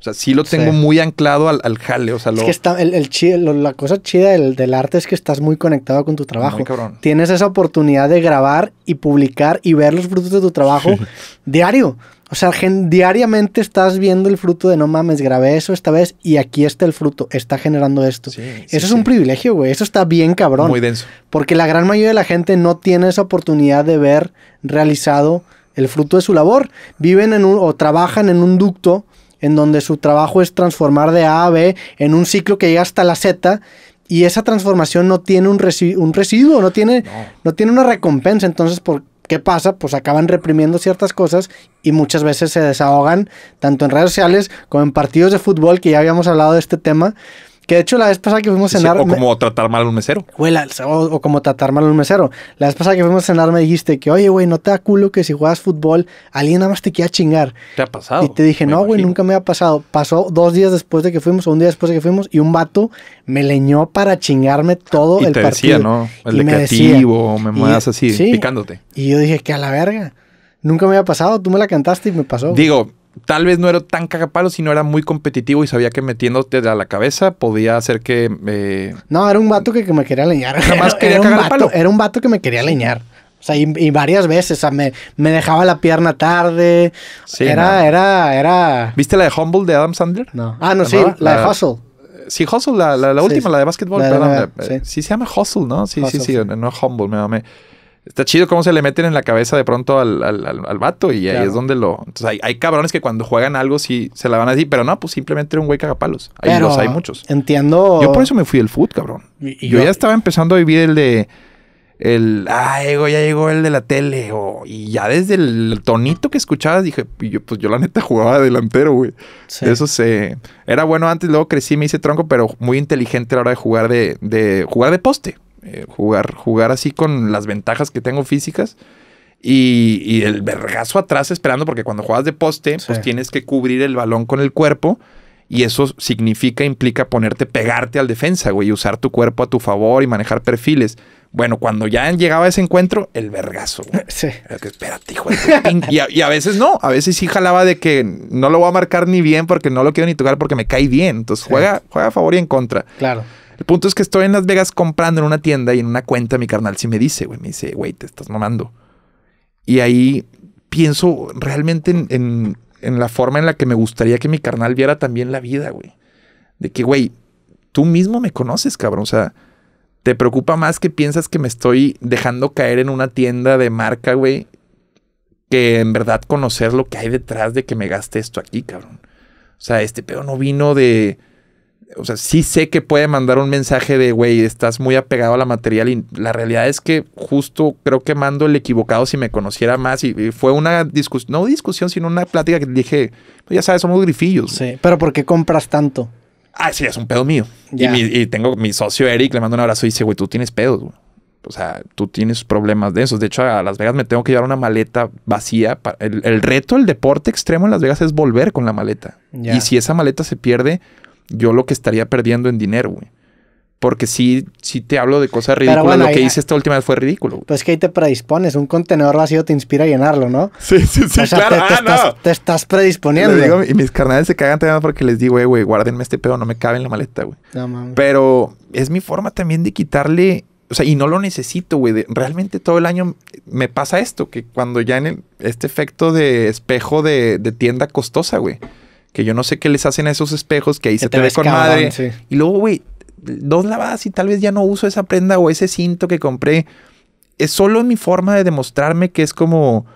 o sea, sí lo tengo Sí. muy anclado al, al jale, o sea, Es lo... que está, el, el lo- la cosa chida del, del arte es que estás muy conectado con tu trabajo. Muy cabrón. Tienes esa oportunidad de grabar y publicar y ver los frutos de tu trabajo (laughs) diario. O sea, gen- diariamente estás viendo el fruto de no mames, grabé eso esta vez y aquí está el fruto, está generando esto. Sí, eso es un privilegio, güey. Eso está bien cabrón. Muy denso. Porque la gran mayoría de la gente no tiene esa oportunidad de ver realizado el fruto de su labor. Viven en un, o trabajan en un ducto en donde su trabajo es transformar de A a B en un ciclo que llega hasta la Z y esa transformación no tiene un, resi- un residuo, no tiene, No. no tiene una recompensa. Entonces, ¿por qué pasa? Pues acaban reprimiendo ciertas cosas y muchas veces se desahogan tanto en redes sociales como en partidos de fútbol, que ya habíamos hablado de este tema. Que de hecho la vez pasada que fuimos a cenar... o como tratar mal a un mesero. Güey, la- o, o como tratar mal a un mesero. La vez pasada que fuimos a cenar me dijiste que, oye, güey, no te da culo que si juegas fútbol, alguien nada más te quiera chingar. ¿Qué ha pasado? y te dije, no, güey, nunca me ha pasado. Pasó dos días después de que fuimos, o un día después de que fuimos, y un vato me leñó para chingarme todo Y el te partido. decía, ¿no? El Y de me decía. me Y- muevas así, sí. picándote. Y yo dije, que a la verga. Nunca me había pasado. Tú me la cantaste y me pasó. Digo, tal vez no era tan cagapalo, sino era muy competitivo y sabía que metiéndote a la cabeza podía hacer que... eh, No, era un vato que, que me quería leñar. (laughs) Nada más Era- quería era, un vato, palo. era un vato que me quería leñar. O sea, y, y varias veces. O sea, me, me dejaba la pierna tarde. Sí, era, no. era, era. ¿Viste la de Humble de Adam Sandler? No. Ah, no, ¿La sí, la de Hustle. Sí, Hustle, la, la, la última, sí. la de básquetbol, La de perdón. sí. sí. se llama Hustle, ¿no? Sí, Hustle, sí, sí, no Humble, me mamé. Está chido cómo se le meten en la cabeza de pronto al, al, al, al vato y ahí es donde lo... Entonces hay, hay cabrones que cuando juegan algo sí se la van a decir, pero no, pues simplemente era un güey cagapalos. Ahí Pero los hay muchos. Entiendo. Yo por eso me fui del foot, cabrón. Y- y yo, yo- ya estaba empezando a vivir el de. El. Ah, llegó, ya llegó el de la tele. o- y ya desde el tonito que escuchabas dije, yo, pues yo la neta jugaba de delantero, güey. Sí. Eso se. Era bueno antes, luego crecí, me hice tronco, pero muy inteligente a la hora de jugar de. de jugar de poste. Eh, jugar, jugar así con las ventajas que tengo físicas. Y, y el vergazo atrás esperando, porque cuando juegas de poste, pues tienes que cubrir el balón con el cuerpo. Y eso significa, implica ponerte, pegarte al defensa, güey, y usar tu cuerpo a tu favor y manejar perfiles. Bueno, cuando ya llegaba ese encuentro, el vergazo, güey. (laughs) Sí. Que, espérate, hijo de tu pin-". y, a, y a veces no, a veces sí jalaba de que no lo voy a marcar ni bien porque no lo quiero ni tocar porque me cae bien. Entonces Sí. juega, juega a favor y en contra. Claro. El punto es que estoy en Las Vegas comprando en una tienda y en una cuenta mi carnal sí me dice, güey, me dice, güey, te estás mamando. Y ahí pienso realmente en, en- la forma en la que me gustaría que mi carnal viera también la vida, güey. De que, güey, tú mismo me conoces, cabrón. O sea, te preocupa más que piensas que me estoy dejando caer en una tienda de marca, güey, que en verdad conocer lo que hay detrás de que me gaste esto aquí, cabrón. O sea, este pedo no vino de... O sea, sí sé que puede mandar un mensaje de, güey, estás muy apegado a la material y la realidad es que justo creo que mando el equivocado si me conociera más y, y fue una discusión, no discusión, sino una plática que dije, pues ya sabes, somos grifillos. Sí. Pero ¿por qué compras tanto? Ah, sí, es un pedo mío. Ya. Y, mi- y tengo mi socio Eric, le mando un abrazo y dice, güey, tú tienes pedos, güey. O sea, tú tienes problemas de esos. De hecho, a Las Vegas me tengo que llevar una maleta vacía. El, reto, el deporte extremo en Las Vegas es volver con la maleta. Y si esa maleta se pierde, yo lo que estaría perdiendo en dinero, güey. Porque sí, sí te hablo de cosas ridículas. lo que hice esta última vez fue ridículo. Pues que ahí te predispones. Un contenedor vacío te inspira a llenarlo, ¿no? Sí, sí, sí, claro. Te, ah, estás, te, estás, predisponiendo. y mis carnales se cagan también porque les digo, güey, guárdenme este pedo, no me cabe en la maleta, güey. No, Pero es mi forma también de quitarle... O sea, y no lo necesito, güey. Realmente todo el año me pasa esto, que cuando ya en este efecto de espejo de, tienda costosa, güey. Que yo no sé qué les hacen a esos espejos, que ahí se te, ve con madre. Y luego, güey, dos lavadas y tal vez ya no uso esa prenda o ese cinto que compré. Es solo mi forma de demostrarme que es como,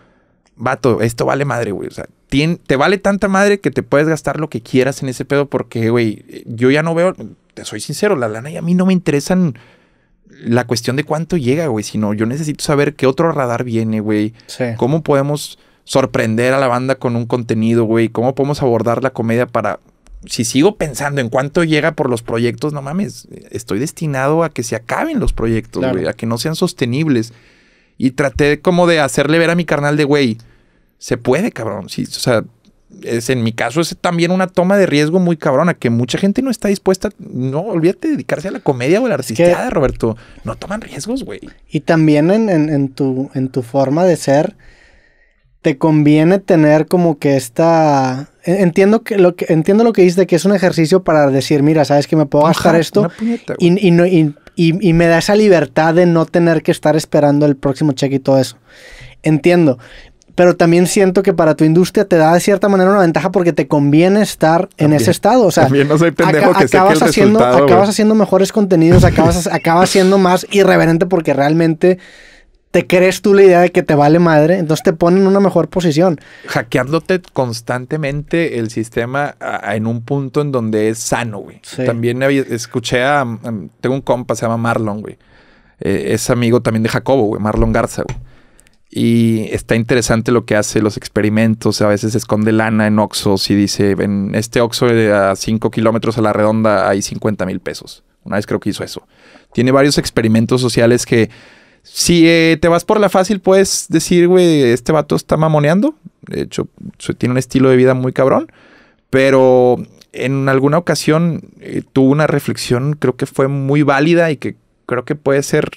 vato, esto vale madre, güey. O sea, te vale tanta madre que te puedes gastar lo que quieras en ese pedo porque, güey, yo ya no veo, te soy sincero, la lana y a mí no me interesan la cuestión de cuánto llega, güey, sino yo necesito saber qué otro radar viene, güey. ¿Cómo podemos sorprender a la banda con un contenido, güey? ¿Cómo podemos abordar la comedia para si sigo pensando en cuánto llega por los proyectos, no mames, estoy destinado a que se acaben los proyectos, güey, a que no sean sostenibles. Y traté como de hacerle ver a mi carnal de, güey, se puede, cabrón. Sí, o sea, es, en mi caso es también una toma de riesgo muy cabrona, que mucha gente no está dispuesta, no, olvídate de dedicarse a la comedia o a la artista, Roberto. No toman riesgos, güey. Y también en, tu, en tu forma de ser, te conviene tener como que esta entiendo que lo que entiendo lo que dices de que es un ejercicio para decir, mira, sabes que me puedo gastar esto y, no, y, y, me da esa libertad de no tener que estar esperando el próximo cheque y todo eso. Entiendo. Pero también siento que para tu industria te da de cierta manera una ventaja porque te conviene estar en ese estado. O sea, también no soy pendejo que acabas, haciendo, acabas haciendo mejores contenidos, acabas, acabas siendo más irreverente porque realmente te crees tú la idea de que te vale madre, entonces te ponen en una mejor posición. Hackeándote constantemente el sistema en un punto en donde es sano, güey. También escuché a, Tengo un compa, se llama Marlon, güey. Eh, es amigo también de Jacobo, güey, Marlon Garza, güey. Y está interesante lo que hace, los experimentos. A veces esconde lana en Oxos y dice: En este Oxo a 5 kilómetros a la redonda hay 50 mil pesos. Una vez creo que hizo eso. Tiene varios experimentos sociales que si eh, te vas por la fácil, puedes decir, güey, este vato está mamoneando. De hecho, tiene un estilo de vida muy cabrón. Pero en alguna ocasión eh, tuvo una reflexión, creo que fue muy válida y que creo que puede ser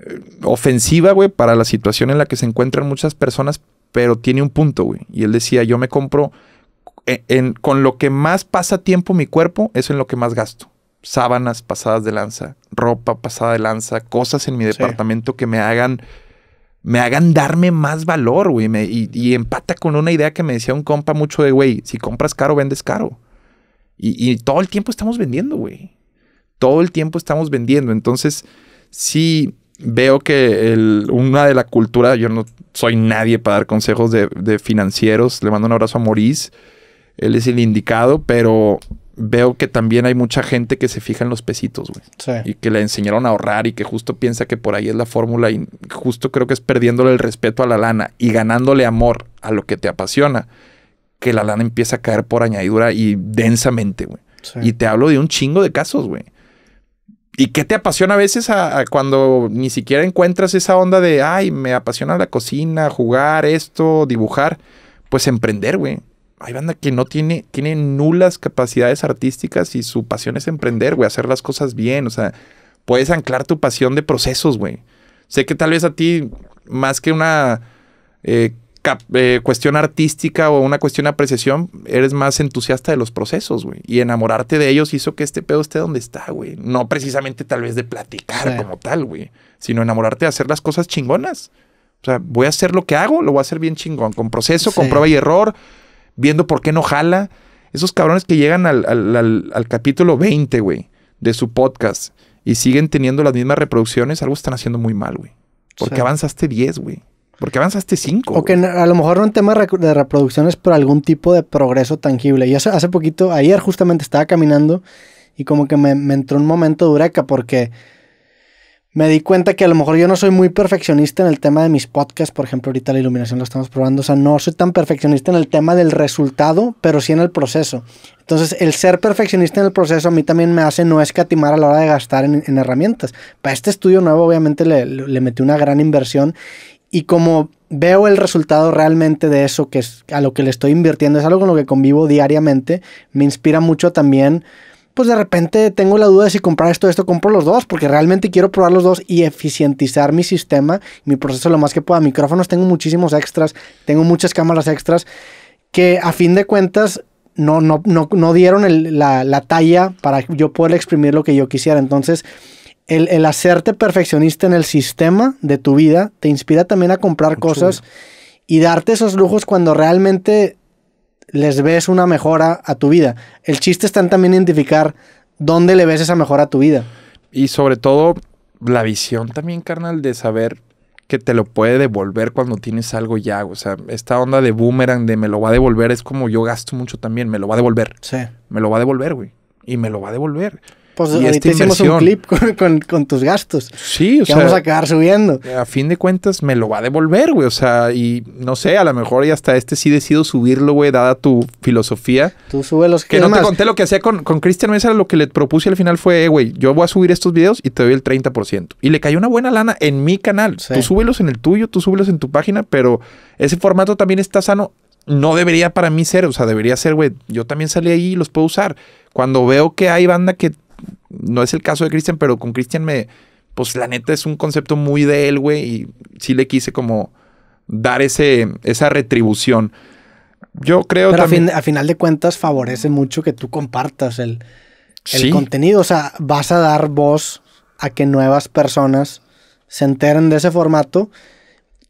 eh, ofensiva, güey, para la situación en la que se encuentran muchas personas, pero tiene un punto, güey. Y él decía, yo me compro con lo que más pasa tiempo mi cuerpo, es en lo que más gasto sábanas pasadas de lanza, ropa pasada de lanza, cosas en mi departamento que me hagan, me hagan darme más valor, güey. Y, empata con una idea que me decía un compa mucho de, güey, si compras caro, vendes caro. Y, todo el tiempo estamos vendiendo, güey. Todo el tiempo estamos vendiendo. Entonces, sí veo que una de la cultura, yo no soy nadie para dar consejos de, de financieros. Le mando un abrazo a Maurice. Él es el indicado, pero veo que también hay mucha gente que se fija en los pesitos, güey. Sí. Y que le enseñaron a ahorrar y que justo piensa que por ahí es la fórmula y justo creo que es perdiéndole el respeto a la lana y ganándole amor a lo que te apasiona, que la lana empieza a caer por añadidura y densamente, güey. Y te hablo de un chingo de casos, güey. ¿Y qué te apasiona a veces cuando ni siquiera encuentras esa onda de, ay, me apasiona la cocina, jugar esto, dibujar? Pues emprender, güey hay banda que no tiene, tiene nulas capacidades artísticas y su pasión es emprender, güey, hacer las cosas bien. O sea, puedes anclar tu pasión de procesos, güey. Sé que tal vez a ti, más que una eh, eh, cuestión artística o una cuestión de apreciación, eres más entusiasta de los procesos, güey. Y enamorarte de ellos hizo que este pedo esté donde está, güey. No precisamente tal vez de platicar como tal, güey, sino enamorarte de hacer las cosas chingonas. O sea, voy a hacer lo que hago, lo voy a hacer bien chingón, con proceso, con prueba y error viendo por qué no jala. Esos cabrones que llegan al, capítulo 20, güey, de su podcast y siguen teniendo las mismas reproducciones, algo están haciendo muy mal, güey. Porque avanzaste 10, güey. Porque avanzaste 5. O que a lo mejor no un tema de reproducciones, pero algún tipo de progreso tangible. Y hace, hace poquito, ayer justamente estaba caminando y como que me, me entró un momento de porque me di cuenta que a lo mejor yo no soy muy perfeccionista en el tema de mis podcasts, por ejemplo, ahorita la iluminación lo estamos probando, o sea, no soy tan perfeccionista en el tema del resultado, pero sí en el proceso. Entonces, el ser perfeccionista en el proceso a mí también me hace no escatimar a la hora de gastar en, herramientas. Para este estudio nuevo, obviamente, le, le metí una gran inversión y como veo el resultado realmente de eso que es a lo que le estoy invirtiendo, es algo con lo que convivo diariamente, me inspira mucho también pues de repente tengo la duda de si comprar esto o esto, compro los dos, porque realmente quiero probar los dos y eficientizar mi sistema, mi proceso lo más que pueda. Micrófonos tengo muchísimos extras, tengo muchas cámaras extras, que a fin de cuentas no, no, no, dieron la, talla para yo poder exprimir lo que yo quisiera. Entonces, el, el, hacerte perfeccionista en el sistema de tu vida te inspira también a comprar cosas y darte esos lujos cuando realmente les ves una mejora a tu vida. El chiste está en también identificar dónde le ves esa mejora a tu vida. Y sobre todo la visión también, carnal, de saber que te lo puede devolver cuando tienes algo ya. O sea, esta onda de boomerang de me lo va a devolver es como yo gasto mucho también, me lo va a devolver. Sí. Me lo va a devolver, güey. Y me lo va a devolver. Pues y ahorita hicimos un clip (laughs) con, tus gastos. Sí, o sea. vamos a quedar subiendo. A fin de cuentas, me lo va a devolver, güey. O sea, y no sé, a lo mejor y hasta este sí decido subirlo, güey, dada tu filosofía. Tú sube los que. no te conté lo que hacía con, con Cristian Mesa, lo que le propuse al final fue, eh, güey, yo voy a subir estos videos y te doy el 30%. Y le cayó una buena lana en mi canal. Tú súbelos en el tuyo, tú súbelos en tu página, pero ese formato también está sano. No debería para mí ser, o sea, debería ser, güey, yo también salí ahí y los puedo usar. Cuando veo que hay banda que no es el caso de Cristian, pero con Cristian me, pues la neta es un concepto muy de él, güey, y sí le quise como dar ese, esa retribución. Yo creo Pero a, final de cuentas favorece mucho que tú compartas el, el contenido. O sea, vas a dar voz a que nuevas personas se enteren de ese formato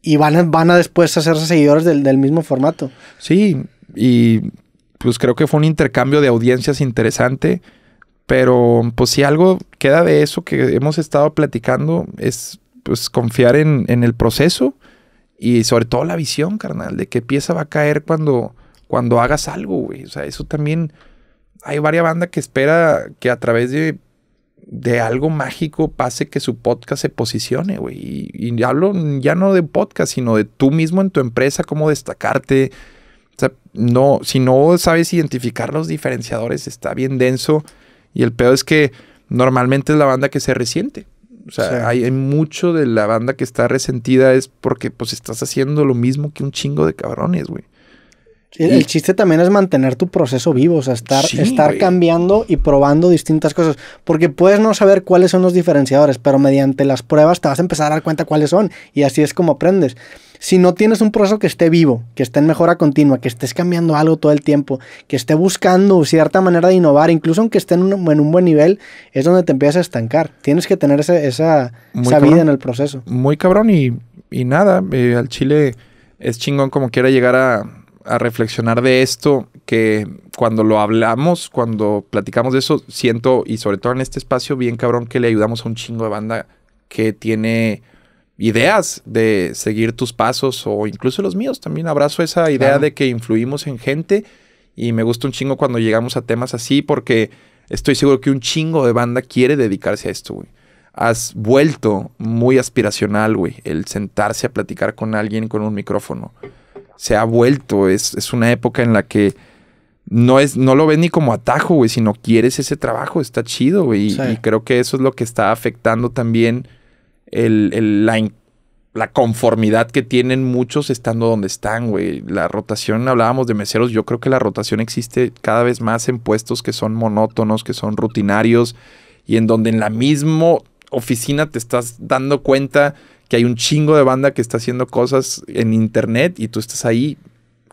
y van a, van a después hacerse seguidores del, del mismo formato. Sí, y pues creo que fue un intercambio de audiencias interesante. Pero pues si algo queda de eso que hemos estado platicando es pues confiar en, el proceso y sobre todo la visión, carnal, de qué pieza va a caer cuando, cuando hagas algo, güey. O sea, eso también hay varias bandas que espera que a través de, de algo mágico pase que su podcast se posicione, güey. Y, y, hablo ya no de podcast, sino de tú mismo en tu empresa, cómo destacarte. O sea, no, si no sabes identificar los diferenciadores, está bien denso y el peor es que normalmente es la banda que se resiente. O sea, hay, mucho de la banda que está resentida es porque pues estás haciendo lo mismo que un chingo de cabrones, güey. El chiste también es mantener tu proceso vivo, o sea, estar, estar cambiando y probando distintas cosas. Porque puedes no saber cuáles son los diferenciadores, pero mediante las pruebas te vas a empezar a dar cuenta cuáles son. Y así es como aprendes si no tienes un proceso que esté vivo, que esté en mejora continua, que estés cambiando algo todo el tiempo, que esté buscando cierta manera de innovar, incluso aunque esté en un, buen nivel, es donde te empiezas a estancar. Tienes que tener esa, esa, vida en el proceso. Muy cabrón y, nada, eh, al Chile es chingón como quiera llegar a, a reflexionar de esto, que cuando lo hablamos, cuando platicamos de eso, siento, y sobre todo en este espacio, bien cabrón que le ayudamos a un chingo de banda que tiene ideas de seguir tus pasos o incluso los míos. También abrazo esa idea de que influimos en gente y me gusta un chingo cuando llegamos a temas así porque estoy seguro que un chingo de banda quiere dedicarse a esto, güey. Has vuelto muy aspiracional, güey, el sentarse a platicar con alguien con un micrófono. Se ha vuelto, es, es una época en la que no, es, no lo ves ni como atajo, güey, sino quieres ese trabajo, está chido, güey. Y, creo que eso es lo que está afectando también el, la, conformidad que tienen muchos estando donde están, güey. La rotación, hablábamos de meseros, yo creo que la rotación existe cada vez más en puestos que son monótonos, que son rutinarios y en donde en la misma oficina te estás dando cuenta que hay un chingo de banda que está haciendo cosas en internet y tú estás ahí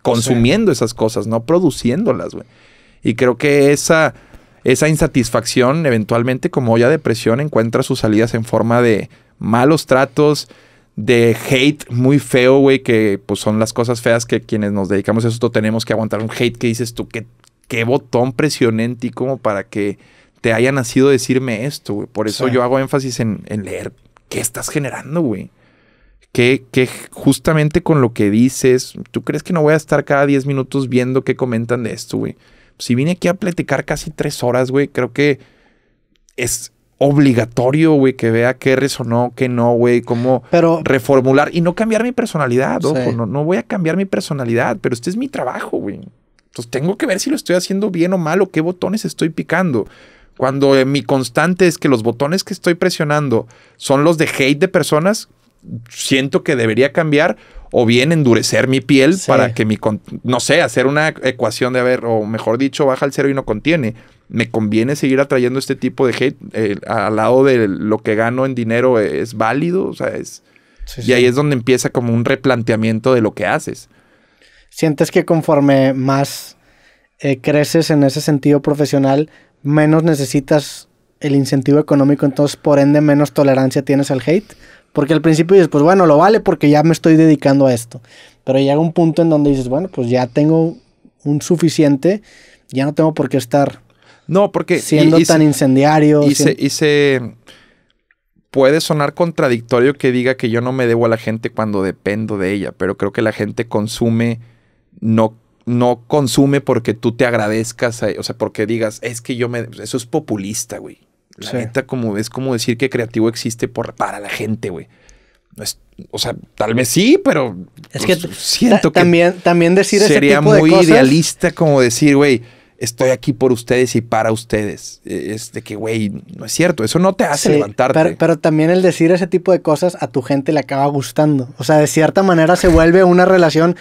consumiendo esas cosas, no produciéndolas, güey. Y creo que esa, esa insatisfacción, eventualmente, como ya depresión, encuentra sus salidas en forma de malos tratos, de hate muy feo, güey, que pues son las cosas feas que quienes nos dedicamos a esto tenemos que aguantar. Un hate que dices tú, qué, qué botón presioné en ti como para que te haya nacido decirme esto, güey. Por eso yo hago énfasis en, leer qué estás generando, güey. Que, que, justamente con lo que dices, ¿tú crees que no voy a estar cada 10 minutos viendo qué comentan de esto, güey? Si vine aquí a platicar casi tres horas, güey, creo que es obligatorio, güey, que vea qué resonó, qué no, güey, cómo Pero- reformular y no cambiar mi personalidad, Sí. ojo, no, no voy a cambiar mi personalidad, pero este es mi trabajo, güey. Entonces tengo que ver si lo estoy haciendo bien o mal o qué botones estoy picando. Cuando eh, mi constante es que los botones que estoy presionando son los de hate de personas, siento que debería cambiar o bien endurecer mi piel Sí. para que mi, con- no sé, hacer una ecuación de, a ver, o mejor dicho, baja el cero y no contiene. Me conviene seguir atrayendo este tipo de hate eh, al lado de lo que gano en dinero eh, es válido, o sea, es... Sí, Y sí. ahí es donde empieza como un replanteamiento de lo que haces. ¿Sientes que conforme más eh, creces en ese sentido profesional, menos necesitas el incentivo económico, entonces por ende menos tolerancia tienes al hate? Porque al principio dices, pues bueno, lo vale porque ya me estoy dedicando a esto. Pero llega un punto en donde dices, bueno, pues ya tengo un suficiente, ya no tengo por qué estar No, porque... siendo y tan se- incendiario. y se, y se- Puede sonar contradictorio que diga que yo no me debo a la gente cuando dependo de ella, pero creo que la gente consume, no, no consume porque tú te agradezcas, a- o sea, porque digas, es que yo me... Eso es populista, güey. La Sí. neta como, es como decir que creativo existe por, para la gente, güey. No es- o sea, tal vez sí, pero Es que pues, siento Ta- que también, también decir ese sería tipo de muy cosas. idealista como decir, güey, estoy aquí por ustedes y para ustedes. Eh, Es de que, güey, no es cierto. Eso no te hace Sí, levantarte. Pero, pero también el decir ese tipo de cosas a tu gente le acaba gustando. O sea, de cierta manera se vuelve una relación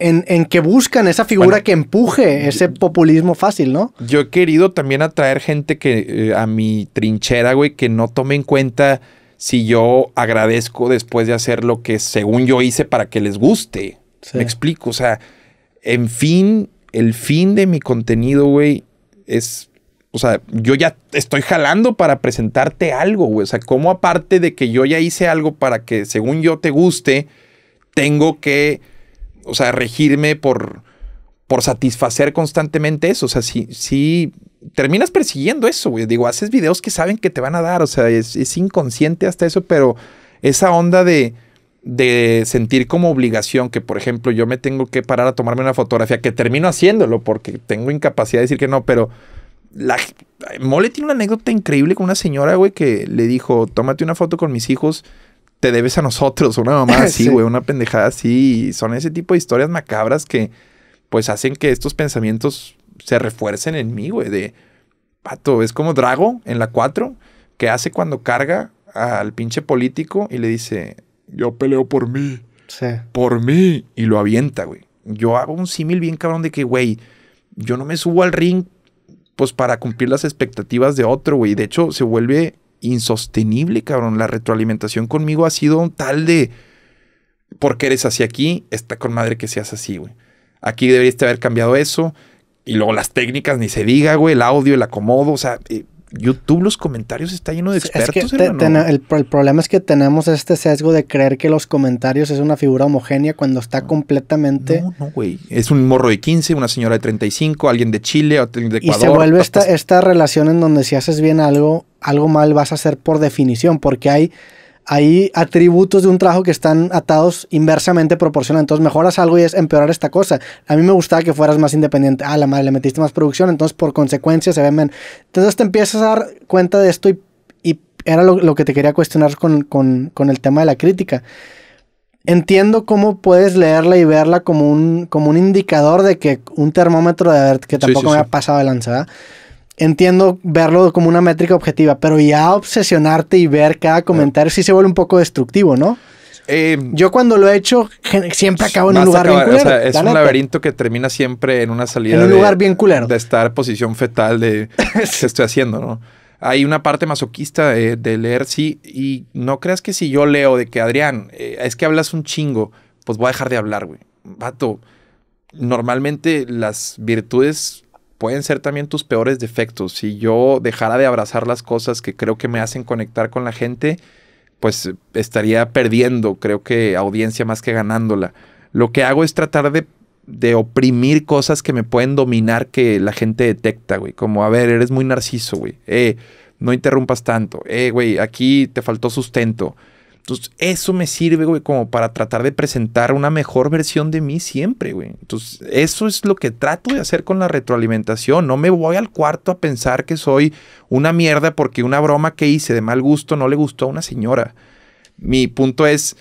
en, en que buscan esa figura Bueno, que empuje ese populismo fácil, ¿no? Yo he querido también atraer gente que eh, a mi trinchera, güey, que no tome en cuenta si yo agradezco después de hacer lo que según yo hice para que les guste. Sí. Me explico. O sea, en fin, el fin de mi contenido, güey, es. O sea, yo ya estoy jalando para presentarte algo, güey. O sea, como aparte de que yo ya hice algo para que según yo te guste, tengo que, o sea, regirme por, por satisfacer constantemente eso. O sea, si, si terminas persiguiendo eso, güey. Digo, haces videos que saben que te van a dar. O sea, es, es inconsciente hasta eso, pero esa onda de, de sentir como obligación que, por ejemplo, yo me tengo que parar a tomarme una fotografía, que termino haciéndolo porque tengo incapacidad de decir que no, pero la, Mole tiene una anécdota increíble con una señora, güey, que le dijo, tómate una foto con mis hijos, te debes a nosotros, una mamá (laughs) así, Sí. güey, una pendejada así. Y son ese tipo de historias macabras que, pues, hacen que estos pensamientos se refuercen en mí, güey, de, pato, es como Drago en la 4, que hace cuando carga al pinche político y le dice, yo peleo por mí Sí. por mí y lo avienta, güey. Yo hago un símil bien cabrón de que, güey, yo no me subo al ring pues para cumplir las expectativas de otro, güey. De hecho, se vuelve insostenible, cabrón. La retroalimentación conmigo ha sido un tal de, porque eres así aquí, está con madre que seas así, güey. Aquí deberías de haber cambiado eso. Y luego las técnicas, ni se diga, güey, el audio, el acomodo, o sea, eh, YouTube, los comentarios está lleno de Es expertos, que te- el, pro- el problema es que tenemos este sesgo de creer que los comentarios es una figura homogénea cuando está completamente... No, no, güey. Es un morro de 15, una señora de 35, alguien de Chile, otro de Y Ecuador. se vuelve esta, esta relación en donde si haces bien algo, algo mal vas a hacer por definición, porque hay, hay atributos de un trabajo que están atados inversamente proporcional. Entonces mejoras algo y es empeorar esta cosa. A mí me gustaba que fueras más independiente. Ah, la madre, le metiste más producción, entonces por consecuencia se ve men. Entonces te empiezas a dar cuenta de esto y, y era lo, lo que te quería cuestionar con, con- con el tema de la crítica. Entiendo cómo puedes leerla y verla como un, como un indicador de que un termómetro de a ver, que Sí, tampoco sí, me sí. ha pasado de lanza. Entiendo verlo como una métrica objetiva, pero ya obsesionarte y ver cada comentario sí se vuelve un poco destructivo, ¿no? Eh, Yo cuando lo he hecho siempre acabo en un lugar bien acabar- o culero. sea, es un laberinto que termina siempre en una salida En un de- lugar bien culero. de estar posición fetal de (laughs) qué estoy haciendo, ¿no? Hay una parte masoquista de, de leer, sí, y no creas que si yo leo de que Adrián, eh, es que hablas un chingo, pues voy a dejar de hablar, güey. Vato, normalmente las virtudes pueden ser también tus peores defectos. Si yo dejara de abrazar las cosas que creo que me hacen conectar con la gente, pues estaría perdiendo, creo que audiencia más que ganándola. Lo que hago es tratar de, de oprimir cosas que me pueden dominar que la gente detecta, güey. Como, a ver, eres muy narciso, güey. Eh, no interrumpas tanto. Eh, güey, aquí te faltó sustento. Entonces, eso me sirve, güey, como para tratar de presentar una mejor versión de mí siempre, güey. Entonces, eso es lo que trato de hacer con la retroalimentación. No me voy al cuarto a pensar que soy una mierda porque una broma que hice de mal gusto no le gustó a una señora. Mi punto es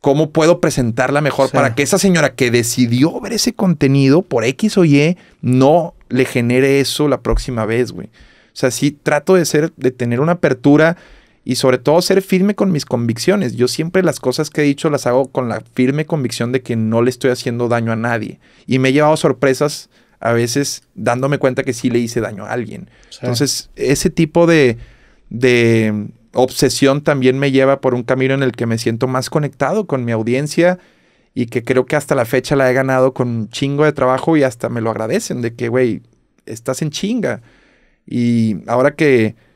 cómo puedo presentarla mejor para que esa señora que decidió ver ese contenido por X o Y no le genere eso la próxima vez, güey. O sea, sí trato de ser, de tener una apertura y sobre todo ser firme con mis convicciones. Yo siempre las cosas que he dicho las hago con la firme convicción de que no le estoy haciendo daño a nadie. Y me he llevado sorpresas a veces dándome cuenta que sí le hice daño a alguien. Entonces, ese tipo de, de obsesión también me lleva por un camino en el que me siento más conectado con mi audiencia y que creo que hasta la fecha la he ganado con un chingo de trabajo y hasta me lo agradecen de que, güey, estás en chinga. Y ahora que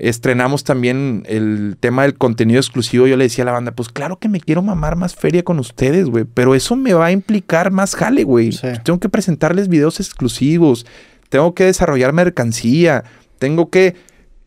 estrenamos también el tema del contenido exclusivo, yo le decía a la banda, pues claro que me quiero mamar más feria con ustedes, güey, pero eso me va a implicar más jale, güey. Tengo que presentarles videos exclusivos, tengo que desarrollar mercancía, tengo que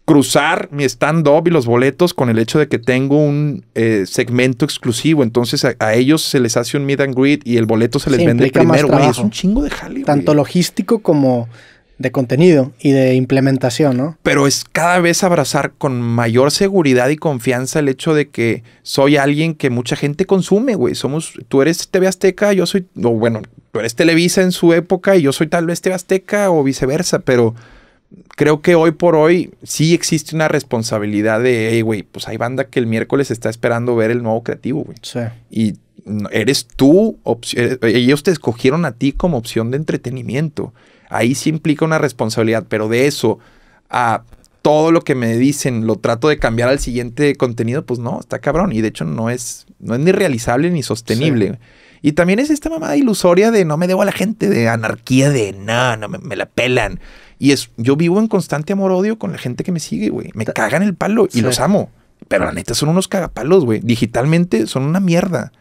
cruzar mi stand-up y los boletos con el hecho de que tengo un eh, segmento exclusivo. Entonces a, ellos se les hace un meet and greet y el boleto se les vende primero. Güey, es un chingo de jale, Tanto logístico como de contenido y de implementación, ¿no? Pero es cada vez abrazar con mayor seguridad y confianza el hecho de que soy alguien que mucha gente consume, güey. Somos, tú eres TV Azteca, yo soy, o bueno, tú eres Televisa en su época y yo soy tal vez TV Azteca o viceversa, pero creo que hoy por hoy sí existe una responsabilidad de, hey, güey, pues hay banda que el miércoles está esperando ver el nuevo creativo, güey. Sí. Y eres tú, eh, ellos te escogieron a ti como opción de entretenimiento ahí sí implica una responsabilidad, pero de eso a todo lo que me dicen lo trato de cambiar al siguiente contenido, pues no, está cabrón. Y de hecho no es, no es ni realizable ni sostenible. Y también es esta mamada ilusoria de no me debo a la gente, de anarquía, de no, no me, la pelan. Y es, yo vivo en constante amor-odio con la gente que me sigue, güey. Me cagan el palo y los amo. Pero la neta son unos cagapalos, güey. Digitalmente son una mierda.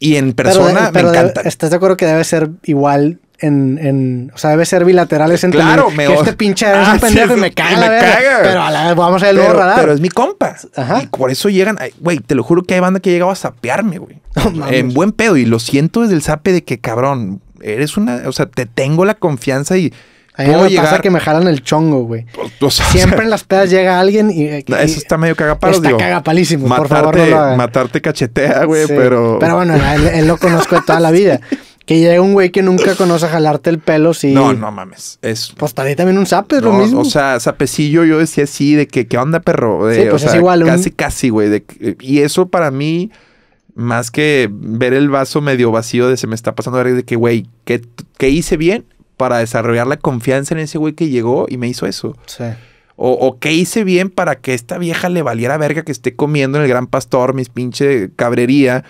Y en persona me encanta. ¿Estás de acuerdo que debe ser igual en, en, o sea, debe ser bilaterales entre claro, me que este pinche es un ah, pendejo y me caga, me caga. Pero a la vamos a nuevo radar. Pero es mi compa. Ajá. Y por eso llegan, güey, te lo juro que hay banda que ha llegado a sapearme, güey. en buen pedo. Y lo siento desde el sape de que, cabrón, eres una, o sea, te tengo la confianza y a mí me pasa que me jalan el chongo, güey. Siempre en las pedas llega alguien y, Eso está medio cagapalo, Está cagapalísimo, por favor no lo Matarte cachetea, güey, pero... Pero bueno, él, lo conozco de toda la vida. (laughs) Que llega un güey que nunca conoce a jalarte el pelo, sí. No, no mames. Es... Pues para también un zape es lo mismo. O sea, zapecillo yo decía así, de que, ¿qué onda, perro? sí, pues es igual. Casi, casi, güey. Y eso para mí, más que ver el vaso medio vacío de se me está pasando de que, güey, ¿qué, ¿qué hice bien para desarrollar la confianza en ese güey que llegó y me hizo eso? Sí. O, o, qué hice bien para que esta vieja le valiera verga que esté comiendo en el Gran Pastor mis pinche cabrería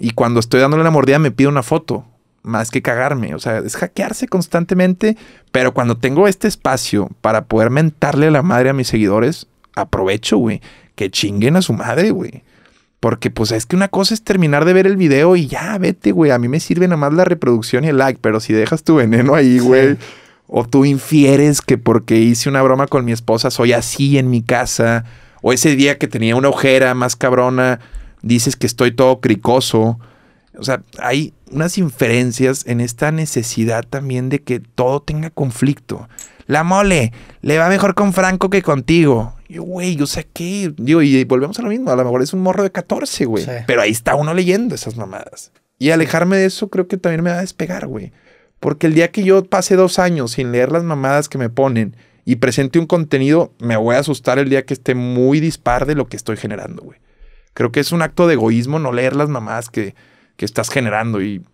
y cuando estoy dándole la mordida me pide una foto más que cagarme. O sea, es hackearse constantemente, pero cuando tengo este espacio para poder mentarle a la madre a mis seguidores, aprovecho, güey. Que chinguen a su madre, güey. Porque pues es que una cosa es terminar de ver el video y ya, vete, güey. A mí me sirve nada más la reproducción y el like, pero si dejas tu veneno ahí, güey. O tú infieres que porque hice una broma con mi esposa soy así en mi casa. O ese día que tenía una ojera más cabrona, dices que estoy todo cricoso. O sea, hay unas inferencias en esta necesidad también de que todo tenga conflicto. La mole, le va mejor con Franco que contigo. Yo, güey, yo sé qué. Digo, y volvemos a lo mismo. A lo mejor es un morro de 14, güey. Pero ahí está uno leyendo esas mamadas. Y alejarme de eso creo que también me va a despegar, güey. Porque el día que yo pase dos años sin leer las mamadas que me ponen y presente un contenido, me voy a asustar el día que esté muy dispar de lo que estoy generando, güey. Creo que es un acto de egoísmo no leer las mamadas que, que estás generando. Y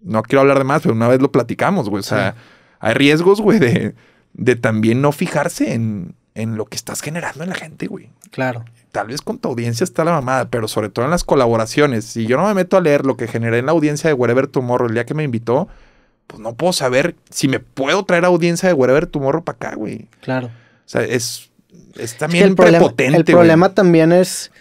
no quiero hablar de más, pero una vez lo platicamos, güey. O sea, hay riesgos, güey, de, de también no fijarse en, en lo que estás generando en la gente, güey. Claro. Tal vez con tu audiencia está la mamada, pero sobre todo en las colaboraciones. Si yo no me meto a leer lo que generé en la audiencia de Wherever Tomorrow el día que me invitó, pues no puedo saber si me puedo traer audiencia de Wherever Tomorrow para acá, güey. Claro. O sea, es, es también el prepotente. el problema también es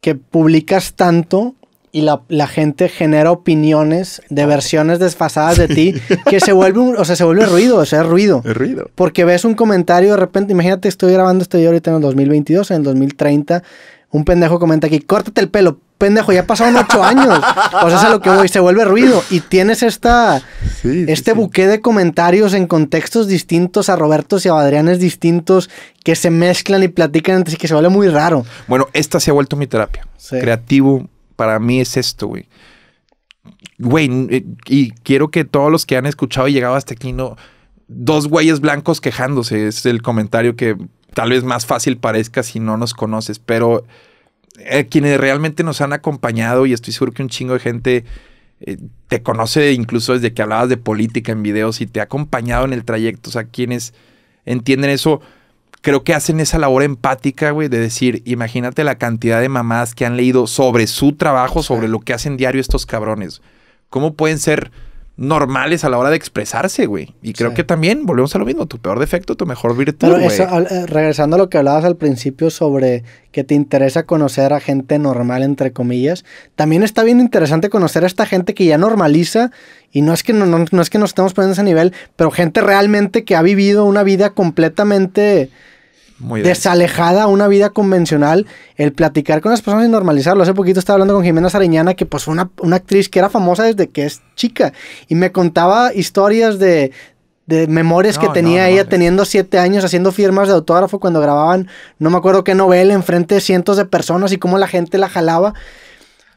que publicas tanto y la, gente genera opiniones de versiones desfasadas de ti que se vuelve un, o sea, se vuelve ruido, o sea, es ruido. Es ruido. Porque ves un comentario de repente, imagínate, estoy grabando este video ahorita en el 2022, en el 2030, un pendejo comenta aquí, córtate el pelo, pendejo, ya pasaron ocho años. O sea, es a lo que voy, se vuelve ruido. Y tienes esta, este buque de comentarios en contextos distintos, a Robertos y a Adrianes distintos, que se mezclan y platican entre sí, que se vuelve muy raro. Bueno, esta se ha vuelto mi terapia. Creativo, para mí es esto, güey. Güey, eh, y quiero que todos los que han escuchado y llegado hasta aquí, no. Dos güeyes blancos quejándose, es el comentario que tal vez más fácil parezca si no nos conoces, pero eh, quienes realmente nos han acompañado y estoy seguro que un chingo de gente eh, te conoce incluso desde que hablabas de política en videos y te ha acompañado en el trayecto, o sea, quienes entienden eso, creo que hacen esa labor empática, güey, de decir, imagínate la cantidad de mamás que han leído sobre su trabajo, sobre lo que hacen diario estos cabrones. ¿Cómo pueden ser normales a la hora de expresarse, güey. Y creo que también volvemos a lo mismo, tu peor defecto, tu mejor virtud. Pero eso, eh, regresando a lo que hablabas al principio sobre que te interesa conocer a gente normal, entre comillas, también está bien interesante conocer a esta gente que ya normaliza, y no es que no, no es que nos estemos poniendo a ese nivel, pero gente realmente que ha vivido una vida completamente desalejada a una vida convencional, el platicar con las personas y normalizarlo. Hace poquito estaba hablando con Jimena Sariñana, que pues una, una actriz que era famosa desde que es chica, y me contaba historias de, memorias que tenía ella teniendo siete años haciendo firmas de autógrafo cuando grababan, no me acuerdo qué novela, enfrente de cientos de personas y cómo la gente la jalaba.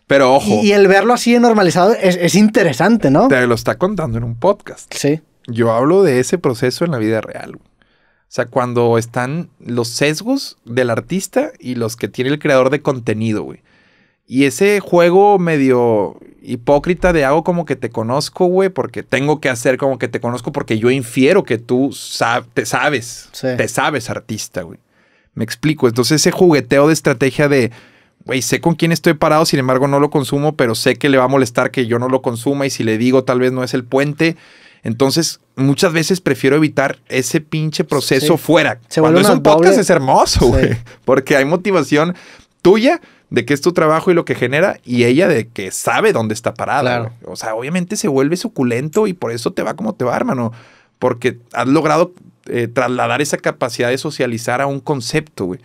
Pero ojo. Y, el verlo así normalizado es, es, interesante, ¿no? Te lo está contando en un podcast. Sí. Yo hablo de ese proceso en la vida real. O sea, cuando están los sesgos del artista y los que tiene el creador de contenido, güey. Y ese juego medio hipócrita de hago como que te conozco, güey, porque tengo que hacer como que te conozco porque yo infiero que tú te sabes, te sabes artista, güey. Me explico. Entonces ese jugueteo de estrategia de, güey, sé con quién estoy parado, sin embargo no lo consumo, pero sé que le va a molestar que yo no lo consuma y si le digo tal vez no es el puente entonces, muchas veces prefiero evitar ese pinche proceso fuera. Cuando es un podcast es hermoso, güey. Porque hay motivación tuya de que es tu trabajo y lo que genera, y ella de que sabe dónde está parada. O sea, obviamente se vuelve suculento y por eso te va como te va, hermano. Porque has logrado eh, trasladar esa capacidad de socializar a un concepto, güey.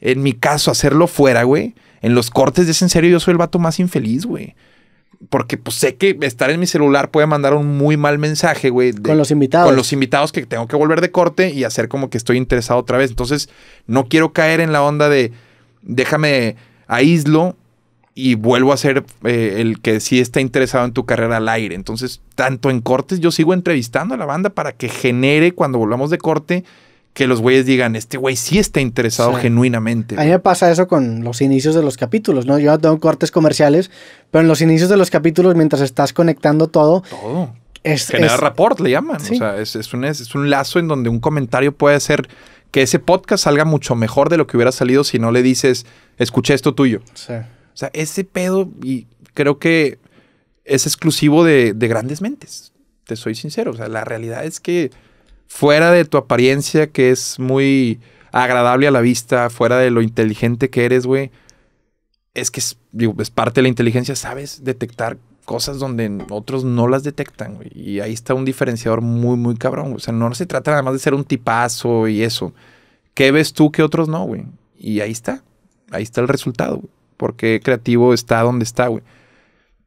En mi caso, hacerlo fuera, güey. En los cortes de ese en serio, yo soy el vato más infeliz, güey porque pues sé que estar en mi celular puede mandar un muy mal mensaje, güey. Con los invitados. Con los invitados que tengo que volver de corte y hacer como que estoy interesado otra vez. Entonces, no quiero caer en la onda de déjame aíslo y vuelvo a ser eh, el que sí está interesado en tu carrera al aire. Entonces, tanto en cortes, yo sigo entrevistando a la banda para que genere cuando volvamos de corte que los güeyes digan, este güey sí está interesado genuinamente. A mí me pasa eso con los inicios de los capítulos, ¿no? Yo tengo cortes comerciales, pero en los inicios de los capítulos, mientras estás conectando todo... Todo. Es, Genera rapport, le llaman. O sea, es, un, es, un lazo en donde un comentario puede hacer que ese podcast salga mucho mejor de lo que hubiera salido si no le dices, escuché esto tuyo. Sí. O sea, ese pedo, y creo que es exclusivo de, de grandes mentes. Te soy sincero. O sea, la realidad es que fuera de tu apariencia que es muy agradable a la vista, fuera de lo inteligente que eres, güey, es que es, parte de la inteligencia, sabes detectar cosas donde otros no las detectan, güey. Y ahí está un diferenciador muy, muy cabrón. O sea, no se trata nada más de ser un tipazo y eso. ¿Qué ves tú que otros no, güey? Y ahí está. Ahí está el resultado, güey. Porque creativo está donde está, güey.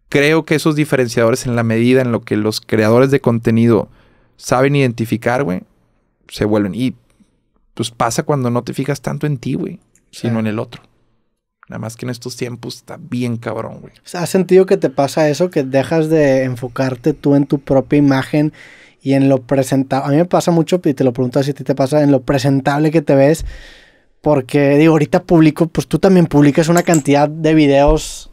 Creo que esos diferenciadores en la medida en lo que los creadores de contenido saben identificar, güey, se vuelven. Y pues pasa cuando no te fijas tanto en ti, güey, sino en el otro. Nada más que en estos tiempos está bien cabrón, güey. ¿Has sentido que te pasa eso? Que dejas de enfocarte tú en tu propia imagen y en lo presentable. A mí me pasa mucho, y te lo pregunto si a ti te pasa, en lo presentable que te ves. Porque, digo, ahorita publico, pues tú también publicas una cantidad de videos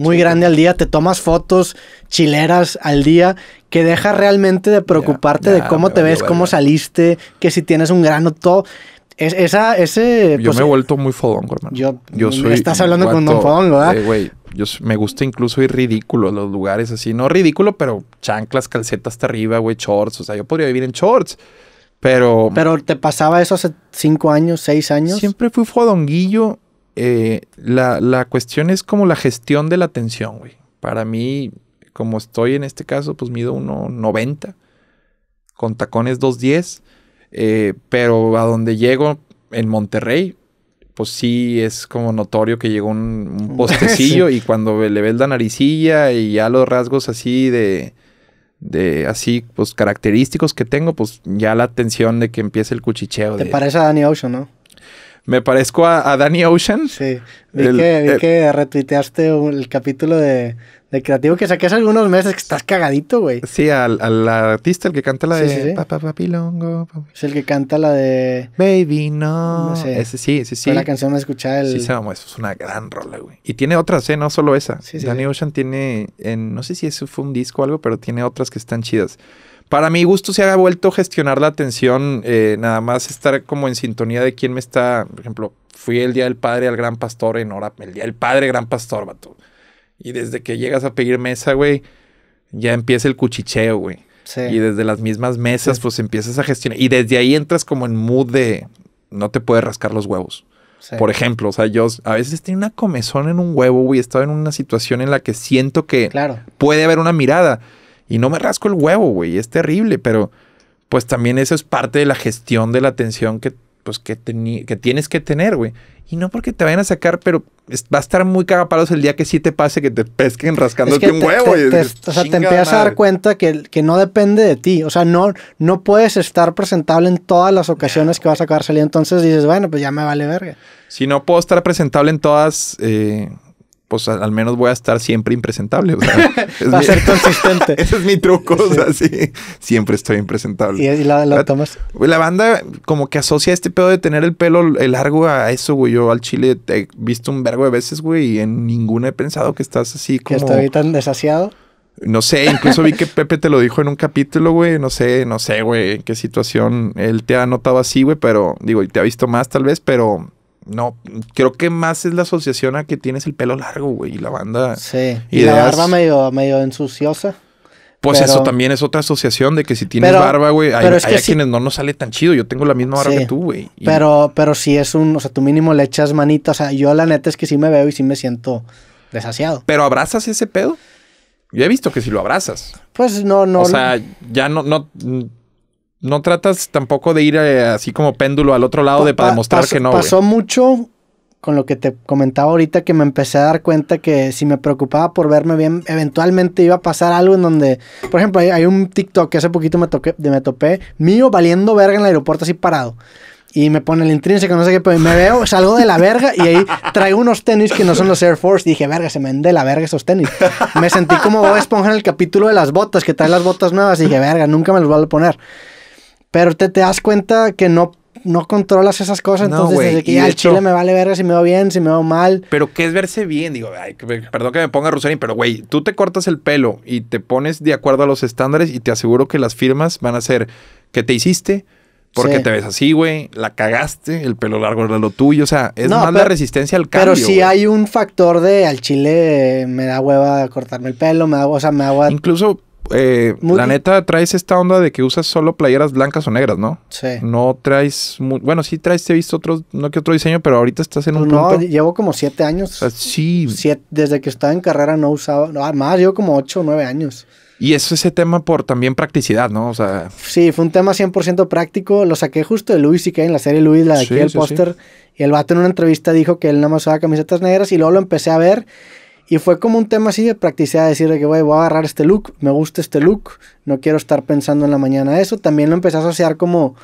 muy grande al día, te tomas fotos chileras al día, que deja realmente de preocuparte de cómo te ves, cómo saliste, que si tienes un grano, todo. Es, esa, ese, yo pues, me he vuelto muy fodongo, hermano. Yo, yo soy. Estás hablando con Don Fodongo, ¿verdad? Eh, güey, yo me gusta incluso ir ridículo a los lugares así. No ridículo, pero chanclas, calcetas hasta arriba, güey, shorts. O sea, yo podría vivir en shorts. Pero. Pero te pasaba eso hace cinco años, seis años. Siempre fui fodonguillo eh, la, cuestión es como la gestión de la atención, güey. Para mí, como estoy en este caso, pues mido 1,90 con tacones 2,10. Eh, pero a donde llego en Monterrey, pues sí es como notorio que llegó un, un (laughs) postecillo y cuando le ves la naricilla y ya los rasgos así de, de así, pues característicos que tengo, pues ya la atención de que empiece el cuchicheo. Te de- parece a Danny Ocean, ¿no? Me parezco a, a Danny Ocean. Sí. Vi, El- que, vi el- que retuiteaste un- el capítulo de, de creativo que saqué hace algunos meses que estás cagadito, güey. Sí, al, al artista, el que canta la Sí, de sí, sí. Papá Papilongo. papi- Es el que canta la de... Baby, no. No sé. Ese sí, ese sí. Fue la canción de escuchar el... Sí, eso es una gran rola, güey. Y tiene otras, ¿eh? No solo esa. Sí, sí, Danny sí. Ocean tiene, en, no sé si eso fue un disco o algo, pero tiene otras que están chidas. Para mi gusto se ha vuelto a gestionar la atención, eh, nada más estar como en sintonía de quién me está, por ejemplo, fui el Día del Padre al Gran Pastor en hora, el Día del Padre Gran Pastor, vato. Y desde que llegas a pedir mesa, güey, ya empieza el cuchicheo, güey. Sí. Y desde las mismas mesas, Sí. pues empiezas a gestionar. Y desde ahí entras como en mood de no te puedes rascar los huevos. sí. Por ejemplo, o sea, yo a veces tengo una comezón en un huevo, güey. Estaba en una situación en la que siento que Claro. puede haber una mirada y no me rasco el huevo, güey. Es terrible, pero pues también eso es parte de la gestión de la atención que, pues, que, que tienes que tener, güey. Y no porque te vayan a sacar, pero va a estar muy cagapalos el día que sí te pase que te pesquen rascándote Es que un te- huevo. te- y te- dices, o sea, te "Chingada empiezas a dar madre". cuenta que, que no depende de ti. O sea, no, no puedes estar presentable en todas las ocasiones que vas a acabar saliendo. Entonces dices, bueno, pues ya me vale verga. Si no puedo estar presentable en todas, eh, pues al, menos voy a estar siempre impresentable. O sea, (laughs) es Va a mi- ser consistente. (laughs) Ese es mi truco, o sea, sí. Siempre estoy impresentable. y, la, la tomas. La banda como que asocia este pedo de tener el pelo largo a eso, güey. Yo al chile te he visto un vergo de veces, güey, y en ninguna he pensado que estás así Que como... estoy tan desasiado. No sé, incluso vi que (laughs) Pepe te lo dijo en un capítulo, güey. No sé, no sé, güey, en qué situación él te ha notado así, güey, pero digo, y te ha visto más tal vez, pero no, creo que más es la asociación a que tienes el pelo largo, güey, y la banda... Sí. Y la barba medio, medio ensuciosa. Pues Pero- eso también es otra asociación de que si tienes Pero- barba, güey, hay, a sí- quienes no nos sale tan chido. Yo tengo la misma barba Sí. que tú, güey. y- Pero, pero sí es un, o sea, tú mínimo le echas manita. O sea, yo la neta es que sí me veo y sí me siento desasiado. Pero abrazas ese pedo. Yo he visto que si lo abrazas. Pues no, no. o sea, ya no, no, no tratas tampoco de ir eh, así como péndulo al otro lado de para Pa- demostrar que no. Pasó mucho con lo que te comentaba ahorita que me empecé a dar cuenta que si me preocupaba por verme bien, eventualmente iba a pasar algo en donde, por ejemplo, hay, hay un TikTok que hace poquito me, toqué, de- me topé, mío valiendo verga en el aeropuerto así parado. Y me pone el intrínseco, no sé qué, pero me veo, (laughs) salgo de la verga y ahí traigo unos tenis que no son los Air Force. Dije, verga, se me ven de la verga esos tenis. Me sentí como Bob Esponja en el capítulo de las botas, que trae las botas nuevas. Y dije, verga, nunca me los voy a poner. Pero te, te das cuenta que no, no controlas esas cosas. No, Entonces, desde que ya al chile me vale verga si me veo bien, si me veo mal. Pero ¿qué es verse bien? Digo, ay, perdón que me ponga Rusarín, pero güey, tú te cortas el pelo y te pones de acuerdo a los estándares y te aseguro que las firmas van a ser que te hiciste, porque Sí. te ves así, güey, la cagaste, el pelo largo era lo tuyo, o sea, es No, más la pero- resistencia al cambio. Pero sí güey. hay un factor de al chile me da hueva cortarme el pelo, me da, o sea, me da hueva. Incluso, eh, la neta, traes esta onda de que usas solo playeras blancas o negras, ¿no? Sí. No traes, bueno, sí traes, te he visto otro, no que otro diseño, pero ahorita estás en un no, punto. llevo como siete años. sea, sí, Siete- desde que estaba en carrera no usaba, no, más, llevo como ocho o nueve años. y eso ese tema por también practicidad, ¿no? O sea, Sí, fue un tema 100% práctico. Lo saqué justo de Luis y que en la serie Luis, la de aquí el sí, póster. Y el vato en una entrevista dijo que él nada más usaba camisetas negras y luego lo empecé a ver. Y fue como un tema así de practicidad, decir de que, güey, voy a agarrar este look, me gusta este look, no quiero estar pensando en la mañana eso. También lo empecé a asociar como,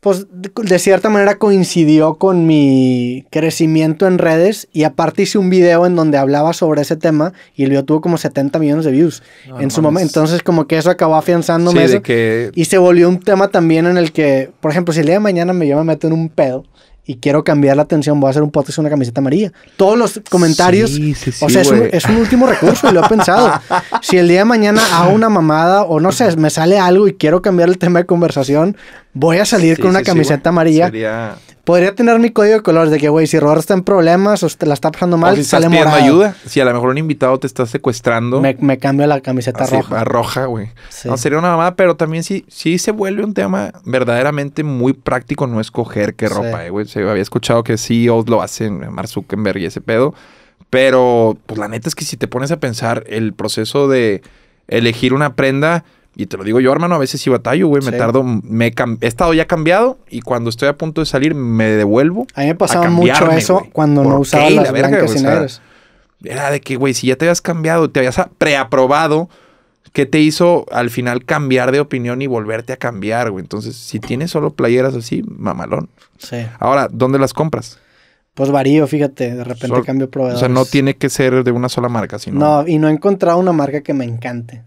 pues de, cierta manera coincidió con mi crecimiento en redes y aparte hice un video en donde hablaba sobre ese tema y el video tuvo como 70 millones de views No, en su momento. Entonces como que eso acabó afianzándome sí, eso. de que Y se volvió un tema también en el que, por ejemplo, si el día de mañana me, yo me meto en un pedo y quiero cambiar la atención, voy a hacer un podcast con una camiseta amarilla. Todos los comentarios, Sí, sí, sí, o sea, es un, es un último recurso y lo he pensado. (laughs) si el día de mañana hago una mamada o no sé, me sale algo y quiero cambiar el tema de conversación, voy a salir con una camiseta amarilla. Sería... Podría tener mi código de colores de que, güey, si Roberto está en problemas o te la está pasando O mal, si estás sale pidiendo morado. ayuda, si a lo mejor un invitado te está secuestrando, Me, me cambio la camiseta así, roja. a roja, güey. Sí. No, sería una mamada, pero también sí, sí se vuelve un tema verdaderamente muy práctico no escoger qué Sí. ropa, eh, güey. Había escuchado que CEOs lo hacen, Mark Zuckerberg y ese pedo. Pero, pues la neta es que si te pones a pensar el proceso de elegir una prenda, Y te lo digo yo, hermano, a veces sí batallo, güey. Me Sí. tardo, me he estado ya cambiado y cuando estoy a punto de salir me devuelvo. A mí me pasaba mucho eso cuando no ¿Por usaba las La blancas y o negras. Era de que, güey, si ya te habías cambiado, te habías preaprobado, ¿qué te hizo al final cambiar de opinión y volverte a cambiar, güey? Entonces, si tienes solo playeras así, mamalón. Sí. Ahora, ¿dónde las compras? Pues varío, fíjate, de repente cambio O proveedores. sea, no tiene que ser de una sola marca, sino... No, y no he encontrado una marca que me encante.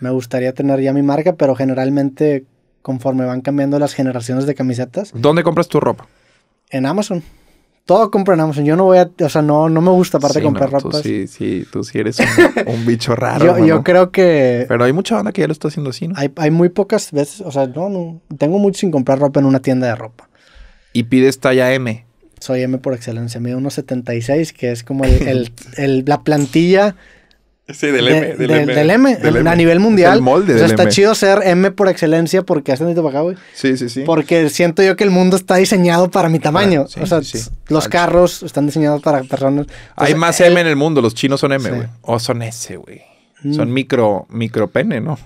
Me gustaría tener ya mi marca, pero generalmente conforme van cambiando las generaciones de camisetas, ¿Dónde compras tu ropa? en Amazon. Todo compro en Amazon. Yo no voy a, o sea, no, no me gusta aparte Sí, comprar no, ropa. Sí, sí, tú sí eres un, (laughs) un bicho raro, yo, creo que Pero hay mucha banda que ya lo está haciendo así, ¿no? hay, hay muy pocas veces, o sea, no, no, tengo mucho sin comprar ropa en una tienda de ropa. Y pides talla M. Soy M por excelencia, mido 1.76, que es como (laughs) el, el- el- la plantilla Sí, de- del del M, a nivel mundial. El molde o sea, del está M. chido ser M por excelencia porque hace para acá, güey. Sí, sí, sí. Porque siento yo que el mundo está diseñado para mi tamaño. sí, o sea, sí, sí. los Falso. carros están diseñados para personas. Hay más el- M en el mundo. Los chinos son M, güey. O son S, güey. Mm. Son micro, micro pene, ¿no?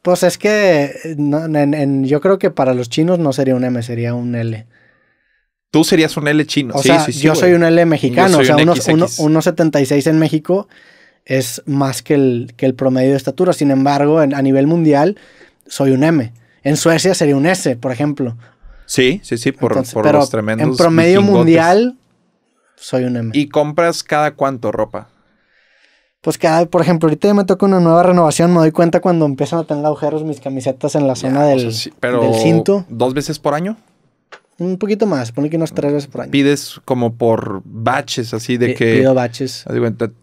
Pues es que no, en- en- yo creo que para los chinos no sería un M, sería un L. Tú serías un L chino. O sí, sea, sí, sí, yo güey. soy un L mexicano. Yo O sea, un unos, uno- XX. 1.76 en México es más que el, que el promedio de estatura. Sin embargo, en- a nivel mundial, soy un M. En Suecia sería un S, por ejemplo. Sí, sí, sí, por, Entonces, por pero los tremendos. En promedio vikingotes. mundial, soy un M. ¿Y compras cada cuánto ropa? Pues cada, por ejemplo, ahorita me toca una nueva renovación, me doy cuenta cuando empiezan a tener agujeros mis camisetas en la zona o del, sea, sí, pero del cinto. ¿Dos veces por año? Un poquito más, ponle que unos tres veces por año. Pides como por baches, así de Pi- que. Pido baches.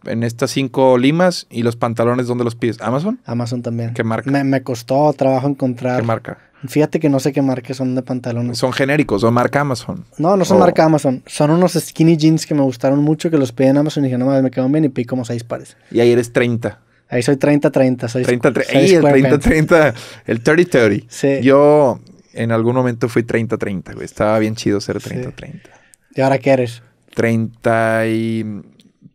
en estas cinco limas y los pantalones, ¿dónde los pides? ¿Amazon? Amazon también. ¿Qué marca? Me, me costó trabajo encontrar. ¿Qué marca? Fíjate que no sé qué marca son de pantalones. Son genéricos, o marca Amazon. No, no son Oh. marca Amazon. Son unos skinny jeans que me gustaron mucho, que los pedí en Amazon y dije, no mames, me quedan bien y pedí como seis pares. Y ahí eres 30. Ahí soy 30-30. Soy 30, soy ¡Ey, el square pants. 30-30. El 30-30. Sí. Yo en algún momento fui 30-30, güey. Estaba bien chido ser 30-30. ¿Y ahora qué eres? 30 y...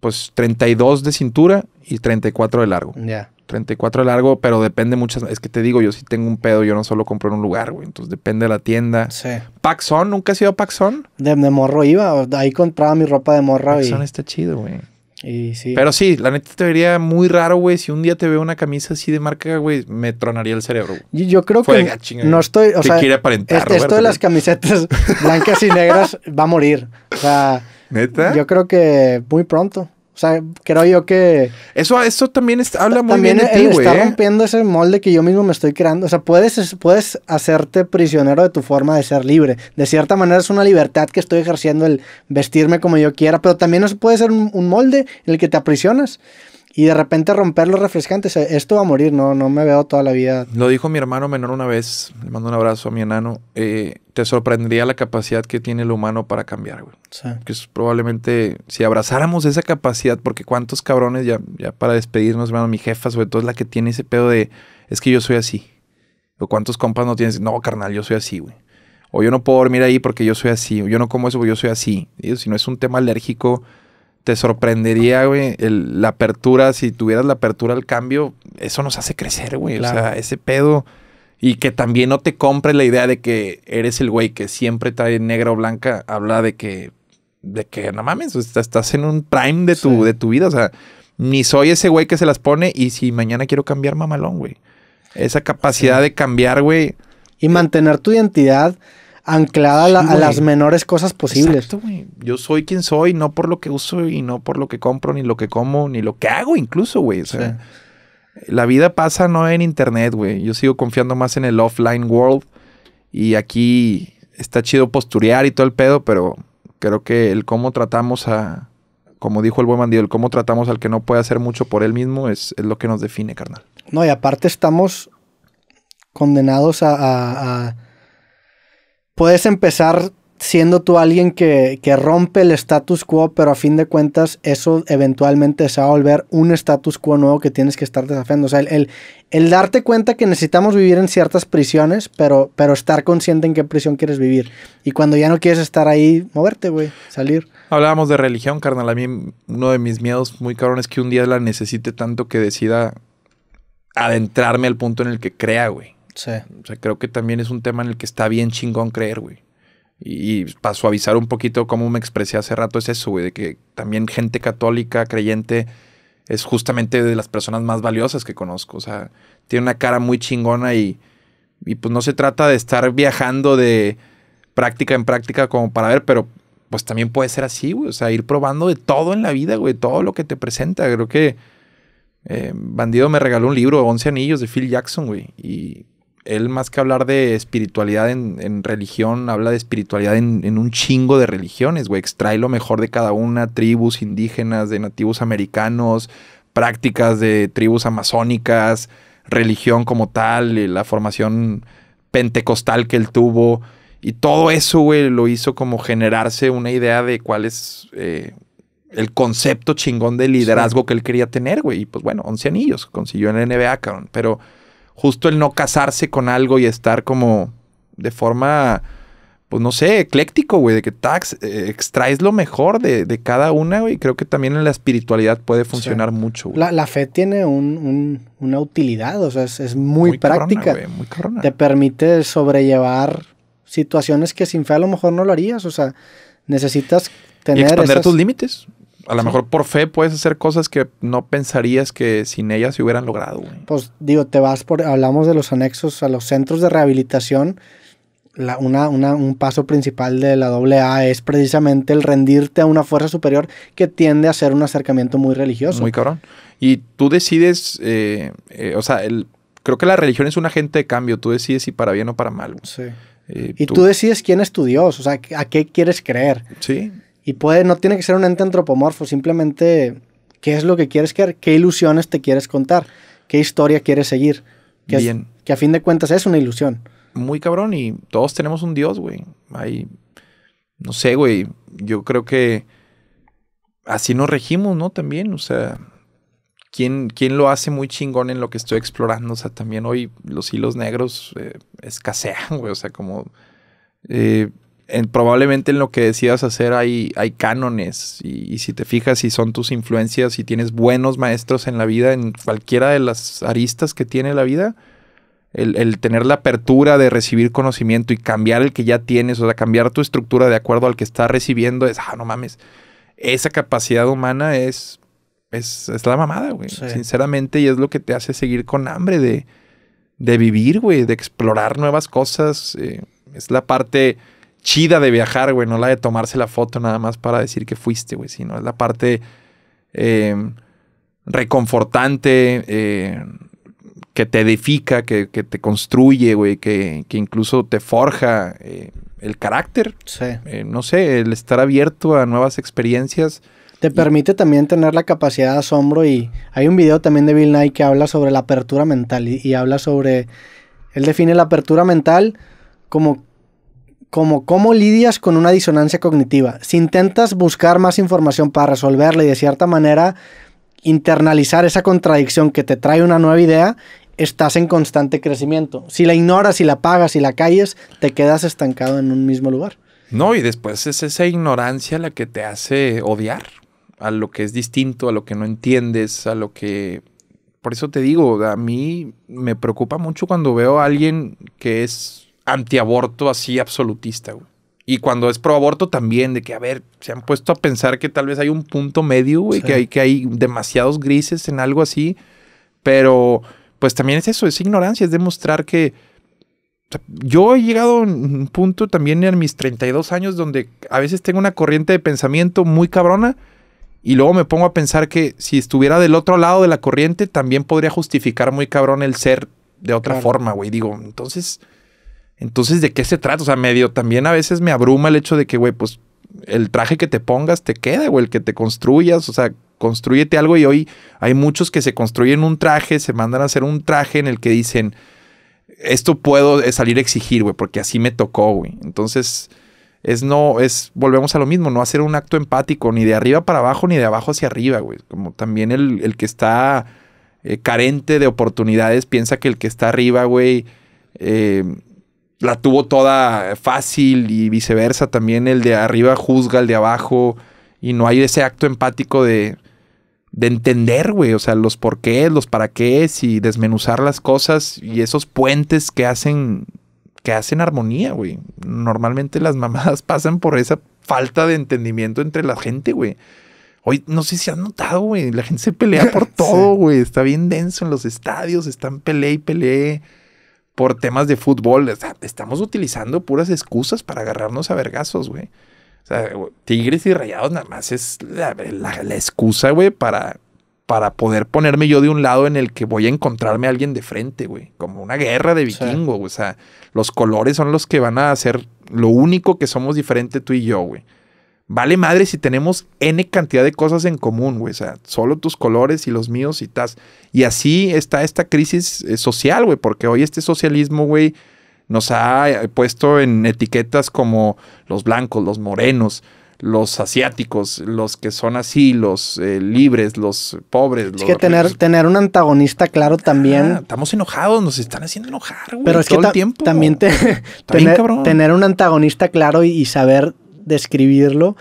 Pues 32 de cintura y 34 de largo. Ya. 34 de largo, pero depende muchas... Es que te digo, yo sí tengo un pedo. Yo no solo compro en un lugar, güey. Entonces depende de la tienda. Sí. ¿Paxson? ¿Nunca has ido a Paxson? De, de morro iba. Ahí compraba mi ropa de morro y, Paxson está chido, güey. Y sí. Pero sí, la neta te vería muy raro, güey. Si un día te veo una camisa así de marca, güey, me tronaría el cerebro. Yo, yo creo Fue que chinga, no estoy, o sea, quiere aparentar, es- esto de las camisetas (laughs) blancas y negras va a morir. O sea, ¿Neta? yo creo que muy pronto. O sea, creo yo que Eso, eso también es- habla muy también bien de él ti, güey. está ¿eh? rompiendo ese molde que yo mismo me estoy creando. O sea, puedes, puedes hacerte prisionero de tu forma de ser libre. De cierta manera es una libertad que estoy ejerciendo el vestirme como yo quiera, pero también eso puede ser un, un molde en el que te aprisionas y de repente romper los refrescantes. Sea, Esto va a morir, no, no me veo toda la vida. Lo dijo mi hermano menor una vez. Le mando un abrazo a mi enano. eh, te sorprendería la capacidad que tiene el humano para cambiar, güey. Sea, Que es probablemente, si abrazáramos esa capacidad, porque cuántos cabrones, ya, ya para despedirnos, hermano, mi jefa, sobre todo es la que tiene ese pedo de, es que yo soy así. O cuántos compas no tienes, no, carnal, yo soy así, güey. O yo no puedo dormir ahí porque yo soy así. O yo no como eso porque yo soy así. Y si no es un tema alérgico, te sorprendería, güey, el- la apertura. Si tuvieras la apertura al cambio, eso nos hace crecer, güey. Claro. O sea, ese pedo. Y que también no te compres la idea de que eres el güey que siempre trae negra o blanca. Habla de que, de que no mames, estás en un prime de tu, Sí. de tu vida. O sea, ni soy ese güey que se las pone y si mañana quiero cambiar, mamalón, güey. Esa capacidad Sí. de cambiar, güey. y mantener tu identidad anclada a, la- Sí, a las menores cosas posibles. Exacto, güey. Yo soy quien soy, no por lo que uso y no por lo que compro, ni lo que como, ni lo que hago incluso, güey. O sea, la vida pasa no en internet, güey. Yo sigo confiando más en el offline world. Y aquí está chido posturear y todo el pedo, pero creo que el cómo tratamos a, como dijo el buen bandido, el cómo tratamos al que no puede hacer mucho por él mismo es, es lo que nos define, carnal. No, y aparte estamos condenados a, a- a- Puedes empezar siendo tú alguien que, que rompe el status quo, pero a fin de cuentas eso eventualmente se va a volver un status quo nuevo que tienes que estar desafiando. O sea, el, el- darte cuenta que necesitamos vivir en ciertas prisiones, pero, pero estar consciente en qué prisión quieres vivir. Y cuando ya no quieres estar ahí, moverte, güey, salir. Hablábamos de religión, carnal. A mí uno de mis miedos muy cabrón es que un día la necesite tanto que decida adentrarme al punto en el que crea, güey. Sí. O sea, creo que también es un tema en el que está bien chingón creer, güey. Y, para suavizar un poquito cómo me expresé hace rato es eso, güey, de que también gente católica, creyente, es justamente de las personas más valiosas que conozco. O sea, tiene una cara muy chingona y, y pues no se trata de estar viajando de práctica en práctica como para ver, pero pues también puede ser así, güey. O sea, ir probando de todo en la vida, güey, todo lo que te presenta. Creo que eh, Bandido me regaló un libro, 11 anillos, de Phil Jackson, güey. Y él más que hablar de espiritualidad en, en religión, habla de espiritualidad en, en, un chingo de religiones, güey. Extrae lo mejor de cada una, tribus indígenas, de nativos americanos, prácticas de tribus amazónicas, religión como tal, la formación pentecostal que él tuvo. Y todo eso, güey, lo hizo como generarse una idea de cuál es eh, el concepto chingón de liderazgo sí. que él quería tener, güey. Y pues bueno, 11 anillos consiguió en la NBA, cabrón. Pero justo el no casarse con algo y estar como de forma, pues no sé, ecléctico, güey, de que tax, eh, extraes lo mejor de, de cada una, güey. Creo que también en la espiritualidad puede funcionar mucho, güey. La, la, fe tiene un, un, una utilidad, o sea, es, es muy, muy, práctica. Cabrona, güey, muy cabrona. Te permite sobrellevar situaciones que sin fe a lo mejor no lo harías, o sea, necesitas tener y expandir esas... tus límites. A lo sí. mejor por fe puedes hacer cosas que no pensarías que sin ellas se hubieran logrado, güey. Pues digo, te vas por, hablamos de los anexos a los centros de rehabilitación. La, una, una, un paso principal de la AA es precisamente el rendirte a una fuerza superior que tiende a ser un acercamiento muy religioso. Muy cabrón. Y tú decides, eh, eh, o sea, el, creo que la religión es un agente de cambio. Tú decides si para bien o para mal. Güey. Sí. Eh, y tú, tú, decides quién es tu Dios, o sea, a qué quieres creer. Sí. Y puede, no tiene que ser un ente antropomorfo, simplemente qué es lo que quieres creer, qué ilusiones te quieres contar, qué historia quieres seguir. Que, Bien. Es, que a fin de cuentas es una ilusión. Muy cabrón, y todos tenemos un Dios, güey. Hay, no sé, güey. Yo creo que así nos regimos, ¿no? También, o sea, ¿quién, quién lo hace muy chingón en lo que estoy explorando? O sea, también hoy los hilos negros eh, escasean, güey. O sea, como... Eh, en, probablemente en lo que decidas hacer hay, hay cánones y, y, si te fijas si son tus influencias, si tienes buenos maestros en la vida, en cualquiera de las aristas que tiene la vida, el, el, tener la apertura de recibir conocimiento y cambiar el que ya tienes, o sea, cambiar tu estructura de acuerdo al que estás recibiendo, es, ah, no mames, esa capacidad humana es, es, es la mamada, güey, sí. sinceramente, y es lo que te hace seguir con hambre de, de vivir, güey, de explorar nuevas cosas, eh, es la parte chida de viajar, güey, no la de tomarse la foto nada más para decir que fuiste, güey, sino es la parte eh, reconfortante, eh, que te edifica, que, que te construye, güey, que, que, incluso te forja eh, el carácter. Sí. No sé, el estar abierto a nuevas experiencias. Te permite también tener la capacidad de asombro y hay un video también de Bill Nye que habla sobre la apertura mental y, y habla sobre, él define la apertura mental como como cómo lidias con una disonancia cognitiva. Si intentas buscar más información para resolverla y de cierta manera internalizar esa contradicción que te trae una nueva idea, estás en constante crecimiento. Si la ignoras, si la apagas, si la calles, te quedas estancado en un mismo lugar. No, y después es esa ignorancia la que te hace odiar a lo que es distinto, a lo que no entiendes, a lo que... Por eso te digo, a mí me preocupa mucho cuando veo a alguien que es antiaborto así absolutista, güey. Y cuando es pro aborto también, de que, a ver, se han puesto a pensar que tal vez hay un punto medio, güey, sí. que, hay, que hay demasiados grises en algo así. Pero, pues también es eso, es ignorancia, es demostrar que. O sea, yo he llegado a un punto también en mis 32 años donde a veces tengo una corriente de pensamiento muy cabrona y luego me pongo a pensar que si estuviera del otro lado de la corriente también podría justificar muy cabrón el ser de otra claro. forma, güey. Digo, entonces entonces, ¿de qué se trata? O sea, medio también a veces me abruma el hecho de que, güey, pues el traje que te pongas te queda, güey, el que te construyas, o sea, construyete algo y hoy hay muchos que se construyen un traje, se mandan a hacer un traje en el que dicen, esto puedo salir a exigir, güey, porque así me tocó, güey. Entonces, es no, es, volvemos a lo mismo, no hacer un acto empático, ni de arriba para abajo, ni de abajo hacia arriba, güey. Como también el, el que está eh, carente de oportunidades piensa que el que está arriba, güey, eh, la tuvo toda fácil y viceversa. También el de arriba juzga al de abajo y no hay ese acto empático de, de entender, güey, o sea, los por qué, los para qué, y desmenuzar las cosas y esos puentes que hacen que hacen armonía, güey. Normalmente las mamadas (laughs) pasan por esa falta de entendimiento entre la gente, güey. Hoy no sé si has notado, güey, la gente se pelea por (laughs) todo, güey. Está bien denso en los estadios, están pelea y pelea por temas de fútbol. estamos utilizando puras excusas para agarrarnos a vergazos, güey. O sea, Tigres y Rayados nada más es la, excusa, güey, para, para poder ponerme yo de un lado en el que voy a encontrarme a alguien de frente, güey. Como una guerra de vikingos, O sea, los colores son los que van a hacer lo único que somos diferente tú y yo, güey. Vale madre si tenemos N cantidad de cosas en común, güey. O sea, solo tus colores y los míos y tas. Y así está esta crisis eh, social, güey, porque hoy este socialismo, güey, nos ha eh, puesto en etiquetas como los blancos, los morenos, los asiáticos, los que son así, los eh, libres, los pobres. Es que tener, tener un antagonista claro también. estamos enojados, nos están haciendo enojar, güey. Pero es todo que el tiempo. también tener, tener, un antagonista claro y saber describirlo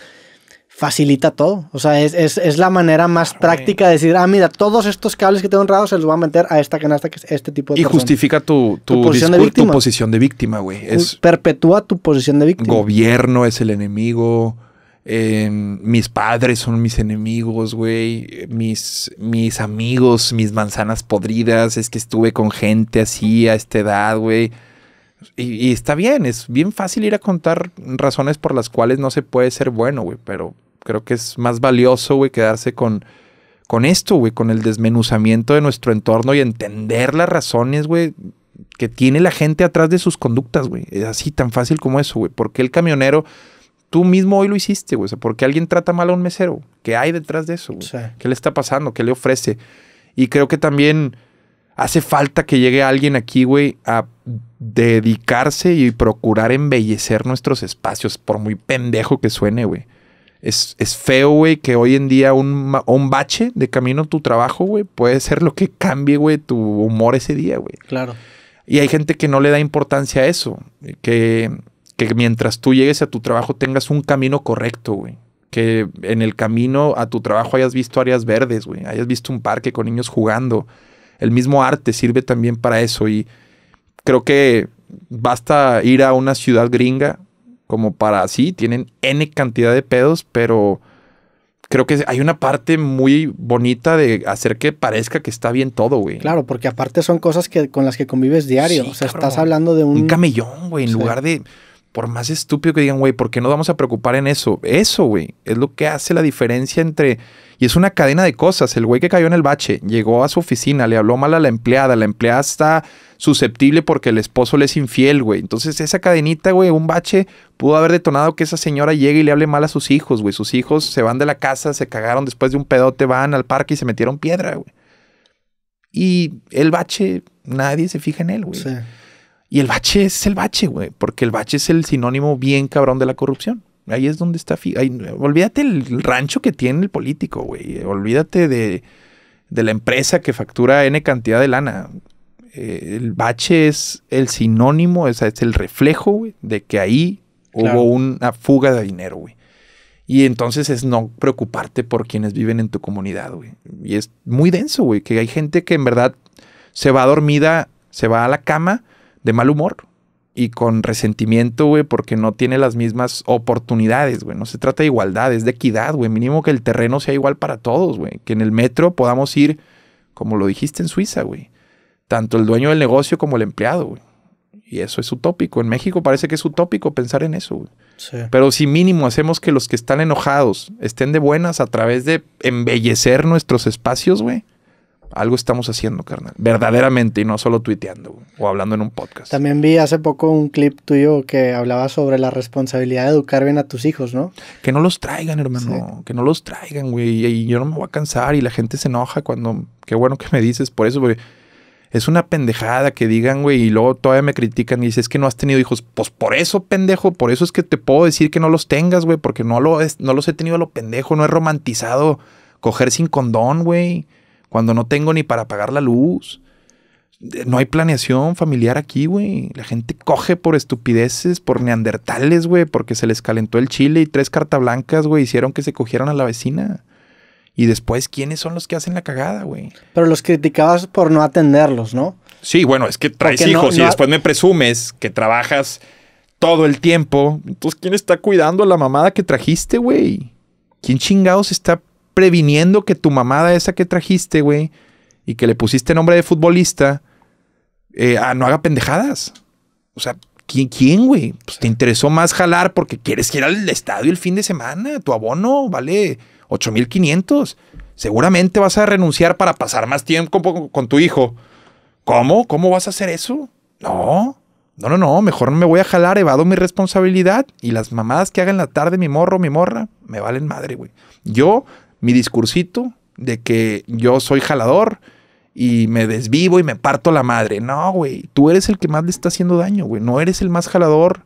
facilita todo. O sea, es, la manera más práctica de decir, ah, mira, todos estos cables que tengo enredados se los voy a meter a esta canasta que es este tipo de Y justifica tu, posición de víctima. Tu posición de víctima, güey. Perpetúa tu posición de víctima. Gobierno es el enemigo. Em, mis padres son mis enemigos, güey. Mis, mis amigos, mis manzanas podridas. Es que estuve con gente así a esta edad, güey. Y, está bien, es bien fácil ir a contar razones por las cuales no se puede ser bueno, güey, pero creo que es más valioso, güey, quedarse con, con esto, güey, con el desmenuzamiento de nuestro entorno y entender las razones, güey, que tiene la gente atrás de sus conductas, güey. Es así tan fácil como eso, güey. ¿Por qué el camionero, tú mismo hoy lo hiciste, güey? O sea, ¿por qué alguien trata mal a un mesero? ¿Qué hay detrás de eso, güey? ¿Qué le está pasando? ¿Qué le ofrece? Y creo que también hace falta que llegue alguien aquí, güey, a dedicarse y procurar embellecer nuestros espacios, por muy pendejo que suene, güey. Es, es, feo, güey, que hoy en día un, un bache de camino a tu trabajo, güey, puede ser lo que cambie, güey, tu humor ese día, güey. Claro. Y hay gente que no le da importancia a eso, que, que mientras tú llegues a tu trabajo tengas un camino correcto, güey. Que en el camino a tu trabajo hayas visto áreas verdes, güey. Hayas visto un parque con niños jugando. El mismo arte sirve también para eso y creo que basta ir a una ciudad gringa como para sí, tienen N cantidad de pedos, pero creo que hay una parte muy bonita de hacer que parezca que está bien todo, güey. Claro, porque aparte son cosas que con las que convives diario. o sea, estás hablando de un... Un camellón, güey, en lugar de... Por más estúpido que digan, güey, ¿por qué no vamos a preocupar en eso? Eso, güey, es lo que hace la diferencia entre y es una cadena de cosas. El güey que cayó en el bache llegó a su oficina, le habló mal a la empleada, la empleada está susceptible porque el esposo le es infiel, güey. Entonces esa cadenita, güey, un bache pudo haber detonado que esa señora llegue y le hable mal a sus hijos, güey. Sus hijos se van de la casa, se cagaron después de un pedote, van al parque y se metieron piedra, güey. Y el bache, nadie se fija en él, güey. Y el bache es el bache, güey, porque el bache es el sinónimo bien cabrón de la corrupción. Ahí es donde está. olvídate el rancho que tiene el político, güey. Olvídate de, la empresa que factura N cantidad de lana. Eh, el bache es el sinónimo, es, es el reflejo, güey, de que ahí hubo una fuga de dinero, güey. Y entonces es no preocuparte por quienes viven en tu comunidad, güey. Y es muy denso, güey, que hay gente que en verdad se va dormida, se va a la cama de mal humor y con resentimiento, güey, porque no tiene las mismas oportunidades, güey. No se trata de igualdad, es de equidad, güey. Mínimo que el terreno sea igual para todos, güey. Que en el metro podamos ir, como lo dijiste en Suiza, güey. Tanto el dueño del negocio como el empleado, güey. Y eso es utópico. En México parece que es utópico pensar en eso, güey. Sí. Pero si mínimo hacemos que los que están enojados estén de buenas a través de embellecer nuestros espacios, güey algo estamos haciendo, carnal. Verdaderamente y no solo tuiteando o hablando en un podcast. También vi hace poco un clip tuyo que hablaba sobre la responsabilidad de educar bien a tus hijos, ¿no? Que no los traigan, hermano. Que no los traigan, güey. Y yo no me voy a cansar y la gente se enoja cuando... Qué bueno que me dices por eso, güey. Es una pendejada que digan, güey, y luego todavía me critican y dices que no has tenido hijos. Pues por eso, pendejo, por eso es que te puedo decir que no los tengas, güey, porque no, lo no los he tenido a lo pendejo, no he romantizado coger sin condón, güey cuando no tengo ni para pagar la luz. No hay planeación familiar aquí, güey. La gente coge por estupideces, por neandertales, güey, porque se les calentó el chile y tres cartas blancas, güey, hicieron que se cogieran a la vecina. Y después, ¿quiénes son los que hacen la cagada, güey? Pero los criticabas por no atenderlos, ¿no? Sí, bueno, es que traes hijos y después me presumes que trabajas todo el tiempo. Entonces, ¿quién está cuidando a la mamada que trajiste, güey? ¿Quién chingados está previniendo que tu mamada esa que trajiste, güey, y que le pusiste nombre de futbolista, eh, ah, no haga pendejadas? O sea, ¿quién, quién, güey? Pues te interesó más jalar porque quieres ir al estadio el fin de semana. Tu abono vale 8500. Seguramente vas a renunciar para pasar más tiempo con, tu hijo. ¿Cómo? ¿Cómo vas a hacer eso? No. No, no, no, mejor me voy a jalar, evado mi responsabilidad y las mamadas que hagan la tarde mi morro, mi morra, me valen madre, güey. Yo, mi discursito de que yo soy jalador y me desvivo y me parto la madre. No, güey, tú eres el que más le está haciendo daño, güey. No eres el más jalador.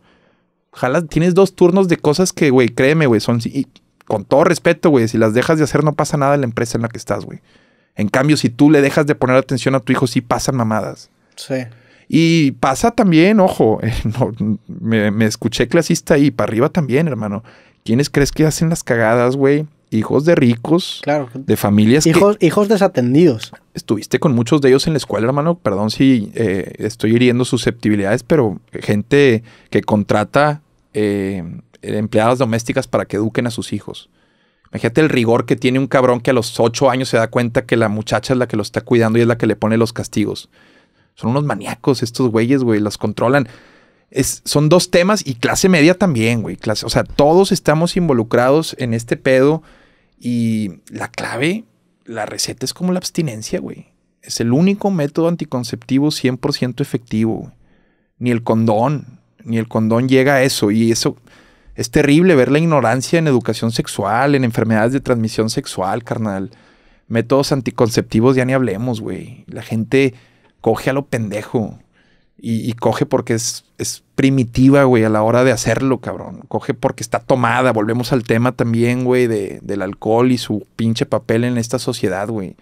Jala, tienes dos turnos de cosas que, güey, créeme, güey, son con todo respeto, güey, si las dejas de hacer no pasa nada en la empresa en la que estás, güey. En cambio, si tú le dejas de poner atención a tu hijo, sí pasan mamadas. Sí. Y pasa también, ojo, (laughs) eh, me, escuché clasista ahí, para arriba también, hermano. ¿Quiénes crees que hacen las cagadas, güey? Hijos de ricos, claro. de familias hijos, hijos desatendidos. Estuviste con muchos de ellos en la escuela, hermano. Perdón si eh, estoy hiriendo susceptibilidades, pero gente que contrata eh, empleadas domésticas para que eduquen a sus hijos. Imagínate el rigor que tiene un cabrón que a los ocho años se da cuenta que la muchacha es la que lo está cuidando y es la que le pone los castigos. Son unos maníacos estos güeyes, güey, los controlan. Son dos temas y clase media también, güey. Clase, o sea, todos estamos involucrados en este pedo y la clave, la receta es como la abstinencia, güey. Es el único método anticonceptivo 100% efectivo. Ni el condón, ni el condón llega a eso. Y eso, es terrible ver la ignorancia en educación sexual, en enfermedades de transmisión sexual, carnal. Métodos anticonceptivos, ya ni hablemos, güey. La gente coge a lo pendejo. Y, coge porque es, es primitiva, güey, a la hora de hacerlo, cabrón. Coge porque está tomada. Volvemos al tema también, güey, de, del alcohol y su pinche papel en esta sociedad, güey.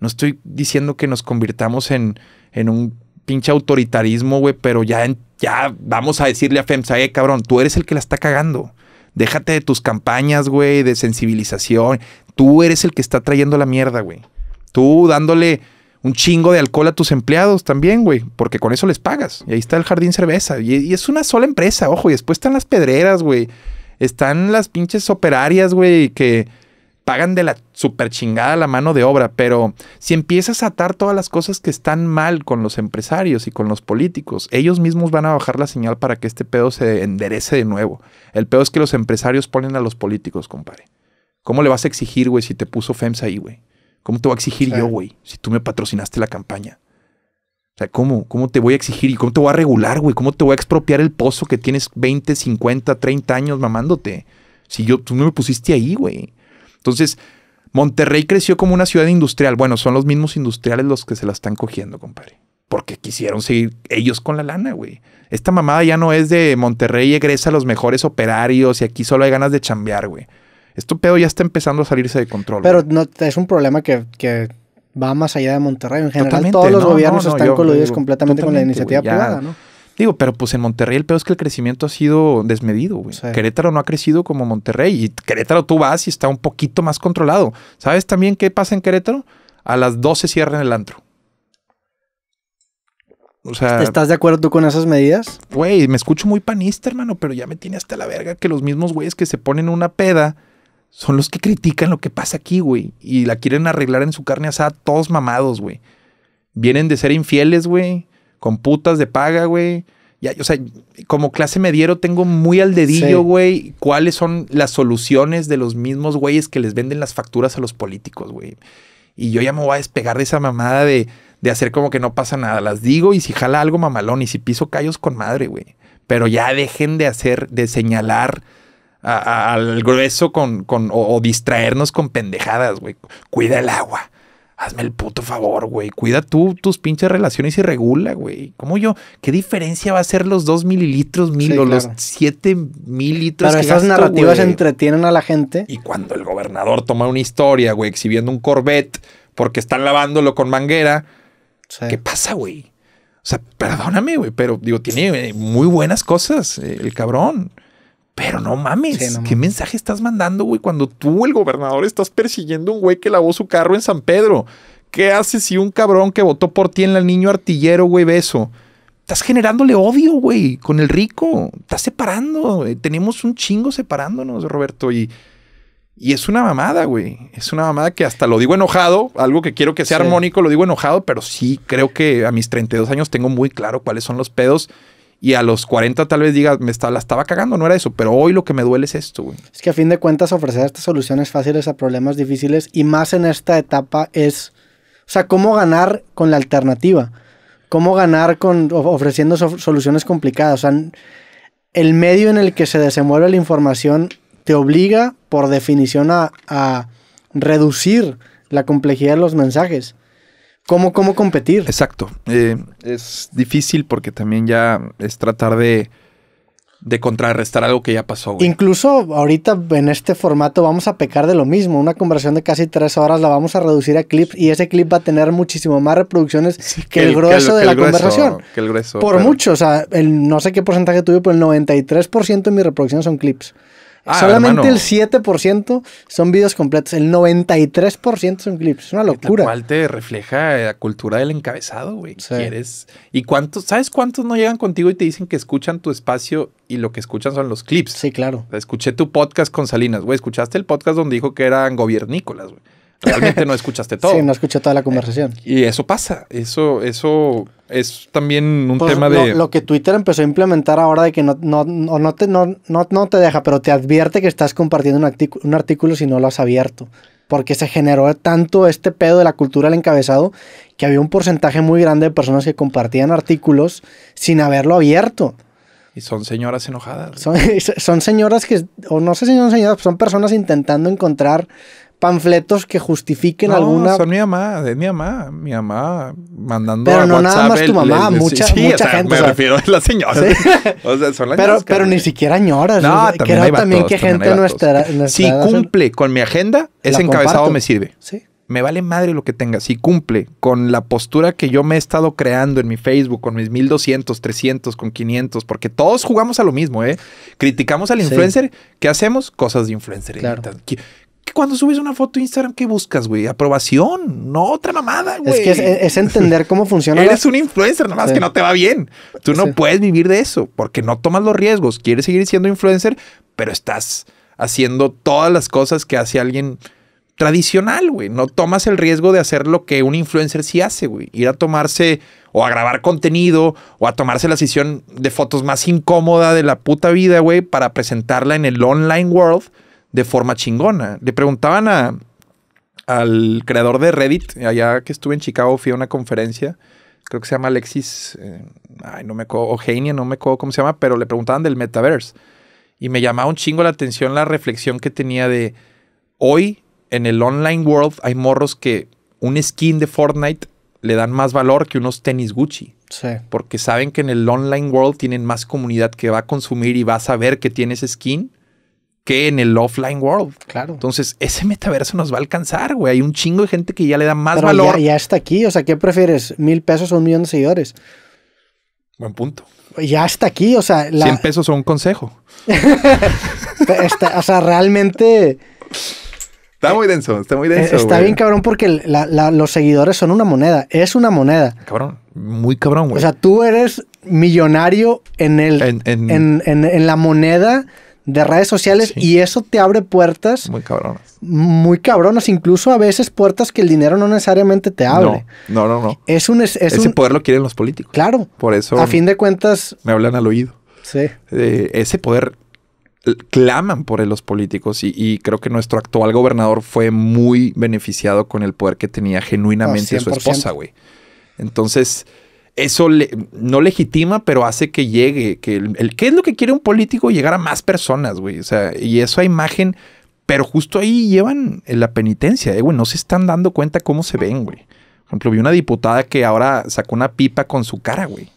No estoy diciendo que nos convirtamos en, en un pinche autoritarismo, güey, pero ya, ya vamos a decirle a FEMSA, eh, cabrón, tú eres el que la está cagando. Déjate de tus campañas, güey, de sensibilización. Tú eres el que está trayendo la mierda, güey. Tú dándole un chingo de alcohol a tus empleados también, güey, porque con eso les pagas. Y ahí está el jardín cerveza. Y, es una sola empresa, ojo. Y después están las pedreras, güey. Están las pinches operarias, güey, que pagan de la super chingada la mano de obra, pero si empiezas a atar todas las cosas que están mal con los empresarios y con los políticos, ellos mismos van a bajar la señal para que este pedo se enderece de nuevo. El pedo es que los empresarios ponen a los políticos, compadre. ¿Cómo le vas a exigir, güey, si te puso FEMS ahí, güey? ¿Cómo te voy a exigir yo, güey, si tú me patrocinaste la campaña? O sea, ¿cómo? ¿Cómo te voy a exigir? ¿Y cómo te voy a regular, güey? ¿Cómo te voy a expropiar el pozo que tienes 20, 50, 30 años mamándote? Si yo, tú no me pusiste ahí, güey. Entonces, Monterrey creció como una ciudad industrial. Bueno, son los mismos industriales los que se la están cogiendo, compadre. Porque quisieron seguir ellos con la lana, güey. Esta mamada ya no es de Monterrey egresa a los mejores operarios y aquí solo hay ganas de chambear, güey. Esto pedo ya está empezando a salirse de control. Pero no, es un problema que, va más allá de Monterrey. En general, todos los gobiernos están coludidos completamente con la iniciativa privada, ¿no? Digo, pero pues en Monterrey el peor es que el crecimiento ha sido desmedido, güey. Querétaro no ha crecido como Monterrey. Y Querétaro tú vas y está un poquito más controlado. ¿Sabes también qué pasa en Querétaro? A las 12 cierran el antro. O sea, ¿Estás de acuerdo tú con esas medidas? Güey, me escucho muy panista, hermano, pero ya me tiene hasta la verga que los mismos güeyes que se ponen una peda son los que critican lo que pasa aquí, güey. Y la quieren arreglar en su carne asada todos mamados, güey. Vienen de ser infieles, güey con putas de paga, güey. Ya, o sea, como clase mediero tengo muy al dedillo, güey, cuáles son las soluciones de los mismos güeyes que les venden las facturas a los políticos, güey. Y yo ya me voy a despegar de esa mamada de, de hacer como que no pasa nada. Las digo y si jala algo mamalón y si piso callos con madre, güey. Pero ya dejen de hacer, de señalar al grueso con, con o distraernos con pendejadas, güey. Cuida el agua Hazme el puto favor, güey. Cuida tú tus pinches relaciones y regula, güey. ¿Cómo yo? ¿Qué diferencia va a ser los dos mililitros mil o los siete mililitros? Pero esas narrativas entretienen a la gente. Y cuando el gobernador toma una historia, güey, exhibiendo un Corvette porque están lavándolo con manguera, ¿qué pasa, güey? O sea, perdóname, güey, pero digo, tiene muy buenas cosas eh, el cabrón. Pero no mames, ¿qué mensaje estás mandando, güey? Cuando tú, el gobernador, estás persiguiendo a un güey que lavó su carro en San Pedro. ¿Qué haces si un cabrón que votó por ti en el niño artillero, güey, beso? Estás generándole odio, güey, con el rico. Estás separando. Tenemos un chingo separándonos, Roberto. Y, y es una mamada, güey. Es una mamada que hasta lo digo enojado. Algo que quiero que sea armónico, lo digo enojado, pero sí creo que a mis 32 años tengo muy claro cuáles son los pedos y a los 40 tal vez diga, me está, la estaba cagando, no era eso, pero hoy lo que me duele es esto, güey. Es que a fin de cuentas ofrecer estas soluciones fáciles a problemas difíciles y más en esta etapa es, o sea, cómo ganar con la alternativa, cómo ganar con ofreciendo soluciones complicadas, o sea, el medio en el que se desenvuelve la información te obliga por definición a, a reducir la complejidad de los mensajes. ¿Cómo, cómo competir? Exacto. Eh, es difícil porque también ya es tratar de, de contrarrestar algo que ya pasó. Incluso ahorita en este formato vamos a pecar de lo mismo. Una conversación de casi tres horas la vamos a reducir a clips y ese clip va a tener muchísimo más reproducciones que, el grueso de la conversación. Que el grueso. Por mucho. O sea, el, no sé qué porcentaje tuve, pero el 93% de mis reproducciones son clips. Ah, Solamente el 7% son videos completos, el 93% son clips. Es una locura. Cual te refleja la cultura del encabezado, güey. ¿Quieres? ¿Y cuántos, sabes cuántos no llegan contigo y te dicen que escuchan tu espacio y lo que escuchan son los clips? Sí, claro. escuché tu podcast con Salinas, güey. Escuchaste el podcast donde dijo que eran gobiernícolas, güey. Realmente no escuchaste (laughs) todo. Sí, no escuché toda la conversación. Y eso pasa. Eso, eso es también un pues tema de. Lo que Twitter empezó a implementar ahora de que no, no, no, te, no, no, te deja, pero te advierte que estás compartiendo un, artículo, un artículo si no lo has abierto. Porque se generó tanto este pedo de la cultura del encabezado que había un porcentaje muy grande de personas que compartían artículos sin haberlo abierto. Y son señoras enojadas. Son, (laughs) son señoras que, o no sé si son señoras, son personas intentando encontrar panfletos que justifiquen no, alguna. Son mi mamá, es mi mamá, mi mamá mandando. Pero no nada más tu mamá, mucha, mucha gente. Me refiero a las señoras. (laughs) o sea, son las pero, pero ni siquiera ñoras. No, también hay también que gente nuestra, Si cumple con mi agenda, ese encabezado me sirve. Sí. Me vale madre lo que tenga. Si cumple con la postura que yo me he estado creando en mi Facebook, con mis 1200, 300, con 500, porque todos jugamos a lo mismo, ¿eh? Criticamos al influencer. ¿Qué hacemos? Cosas de influencer. Claro cuando subes una foto a Instagram, ¿qué buscas, güey? Aprobación, no otra mamada, güey. Es que es, entender cómo funciona. Eres un influencer, nada más que no te va bien. Tú no puedes vivir de eso porque no tomas los riesgos. Quieres seguir siendo influencer, pero estás haciendo todas las cosas que hace alguien tradicional, güey. No tomas el riesgo de hacer lo que un influencer sí hace, güey. Ir a tomarse o a grabar contenido o a tomarse la sesión de fotos más incómoda de la puta vida, güey, para presentarla en el online world de forma chingona. Le preguntaban a, al creador de Reddit, allá que estuve en Chicago, fui a una conferencia, creo que se llama Alexis, eh, ay, no me acuerdo, Eugenia, no me acuerdo cómo se llama, pero le preguntaban del metaverse. Y me llamaba un chingo la atención la reflexión que tenía de hoy en el online world hay morros que un skin de Fortnite le dan más valor que unos tenis Gucci. Sí. Porque saben que en el online world tienen más comunidad que va a consumir y va a saber que tiene ese skin que en el offline world. Claro. Entonces, ese metaverso nos va a alcanzar, güey. Hay un chingo de gente que ya le da más valor. Ya, ya está aquí. O sea, ¿qué prefieres? ¿Mil pesos o un millón de seguidores? Buen punto. Ya está aquí, o sea... La... 100 pesos o un consejo. (laughs) o sea, realmente... Está muy denso, está muy denso. Está bien cabrón porque los seguidores son una moneda, es una moneda. Cabrón, muy cabrón, güey. O sea, tú eres millonario en, el, en la moneda de redes sociales y eso te abre puertas. Muy cabronas. Muy cabronas, incluso a veces puertas que el dinero no necesariamente te abre. No, no, no. Es un... Es, ese poder lo quieren los políticos. Claro. Por eso... A fin de cuentas... Me hablan al oído. Sí. ese poder claman por los políticos y, creo que nuestro actual gobernador fue muy beneficiado con el poder que tenía genuinamente su esposa, güey. Entonces eso no legitima, pero hace que llegue, que el, ¿qué es lo que quiere un político? Llegar a más personas, güey. O sea, y eso a imagen, pero justo ahí llevan la penitencia, eh, güey. No se están dando cuenta cómo se ven, güey. Por ejemplo, vi una diputada que ahora sacó una pipa con su cara, güey.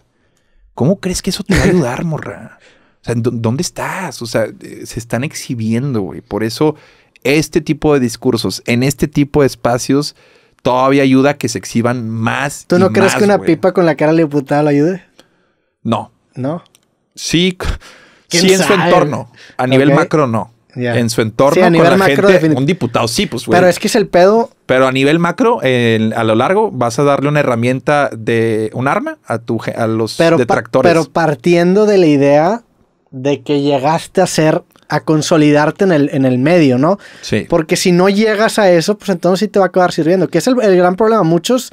¿Cómo crees que eso te va a ayudar, (laughs) morra? O sea, ¿dónde estás? O sea, eh, se están exhibiendo, güey. Por eso, este tipo de discursos, en este tipo de espacios, todavía ayuda a que se exhiban más. ¿Tú no crees que una pipa con la cara diputada lo ayude? No. ¿No? Sí, Sí, en su entorno. A nivel macro, no. En su entorno, a nivel con la macro, gente, un diputado, sí, pues, güey. Pero es que es el pedo. Pero a nivel macro, a lo largo, vas a darle una herramienta de un arma a, tu, a los detractores. pero partiendo de la idea de que llegaste a ser, a consolidarte en el, en el medio, ¿no? Sí. Porque si no llegas a eso, pues entonces sí te va a acabar sirviendo. Que es el, el gran problema. Muchos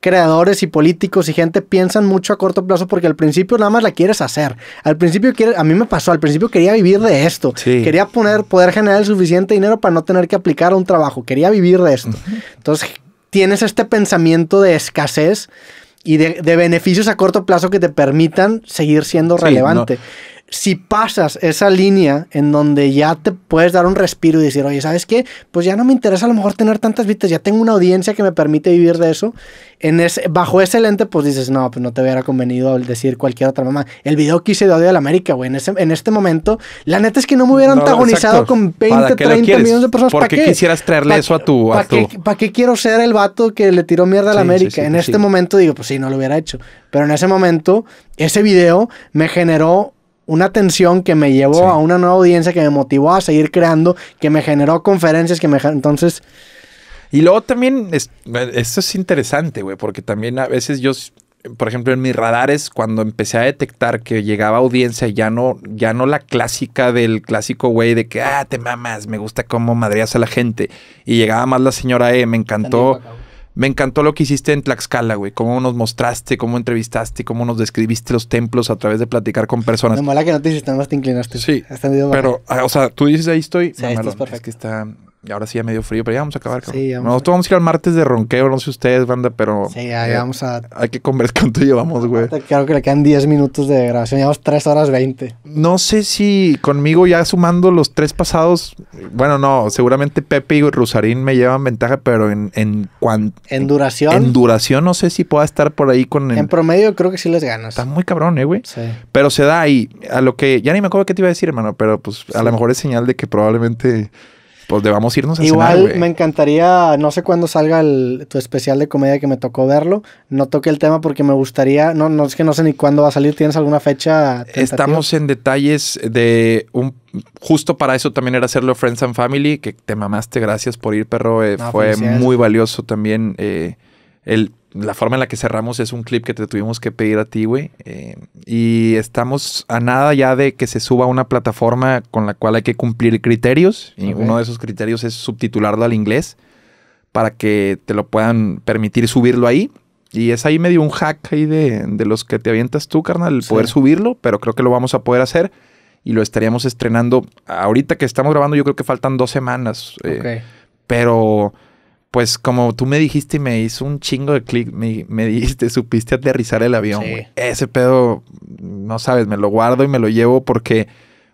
creadores y políticos y gente piensan mucho a corto plazo porque al principio nada más la quieres hacer. Al principio quiere, a mí me pasó, al principio quería vivir de esto. Quería poner, poder generar el suficiente dinero para no tener que aplicar a un trabajo. Quería vivir de esto. Entonces tienes este pensamiento de escasez y de, beneficios a corto plazo que te permitan seguir siendo relevante si pasas esa línea en donde ya te puedes dar un respiro y decir, oye, ¿sabes qué? Pues ya no me interesa a lo mejor tener tantas vistas, ya tengo una audiencia que me permite vivir de eso. En ese, bajo ese lente, pues dices, no, pues no te hubiera convenido decir cualquier otra mamá. El video que hice de Odio de la América, güey, en, en este momento, la neta es que no me hubiera antagonizado con 20, 30 millones de personas. ¿Por qué, quisieras traerle eso a tu... ¿Para qué, qué, quiero ser el vato que le tiró mierda a la América? en este momento digo, pues sí, no lo hubiera hecho. Pero en ese momento, ese video me generó una tensión que me llevó a una nueva audiencia, que me motivó a seguir creando, que me generó conferencias, que me... Entonces... Y luego también, esto es interesante, güey, porque también a veces yo, por ejemplo, en mis radares, cuando empecé a detectar que llegaba audiencia, ya no, ya no la clásica del clásico güey de que, ah, te mamas, me gusta cómo madreas a la gente. Y llegaba más la señora E, me encantó. Me encantó lo que hiciste en Tlaxcala, güey. Cómo nos mostraste, cómo entrevistaste, cómo nos describiste los templos a través de platicar con personas. Mala que no te hiciste, nada más te inclinaste. Sí. Pero, ah, o sea, tú dices ahí estoy. Sí, ahí estás perfecto. Es que está y ahora sí ya medio frío, pero ya vamos a acabar. Sí, vamos Nosotros vamos a ir al martes de ronqueo, no sé ustedes, banda, pero. Sí, ya, eh, vamos a. Hay que conversar (laughs) cuánto llevamos, güey. Creo que le quedan 10 minutos de grabación, llevamos 3 horas 20. No sé si conmigo ya sumando los tres pasados. Bueno, no, seguramente Pepe y Rusarín me llevan ventaja, pero en. En, ¿En duración. En duración, no sé si pueda estar por ahí con. En, promedio, creo que sí les ganas. Está muy cabrón, eh, güey. Sí. Pero se da ahí. A lo que. Ya ni me acuerdo qué te iba a decir, hermano, pero pues a lo mejor es señal de que probablemente pues debamos irnos a Igual me encantaría, no sé cuándo salga el, tu especial de comedia que me tocó verlo. No toque el tema porque me gustaría, no, no es que no sé ni cuándo va a salir. ¿Tienes alguna fecha? Estamos en detalles de un justo para eso también era hacerlo Friends and Family, que te mamaste, gracias por ir, perro. Eh, fue muy valioso también. Eh, el la forma en la que cerramos es un clip que te tuvimos que pedir a ti, güey. Eh, y estamos a nada ya de que se suba a una plataforma con la cual hay que cumplir criterios. Y uno de esos criterios es subtitularlo al inglés para que te lo puedan permitir subirlo ahí. Y es ahí medio un hack ahí de, los que te avientas tú, carnal, el poder subirlo, pero creo que lo vamos a poder hacer y lo estaríamos estrenando. Ahorita que estamos grabando, yo creo que faltan dos semanas. Eh, pero pues como tú me dijiste y me hizo un chingo de clic, me, me, dijiste, (laughs) supiste aterrizar el avión, güey. Ese pedo, no sabes, me lo guardo y me lo llevo porque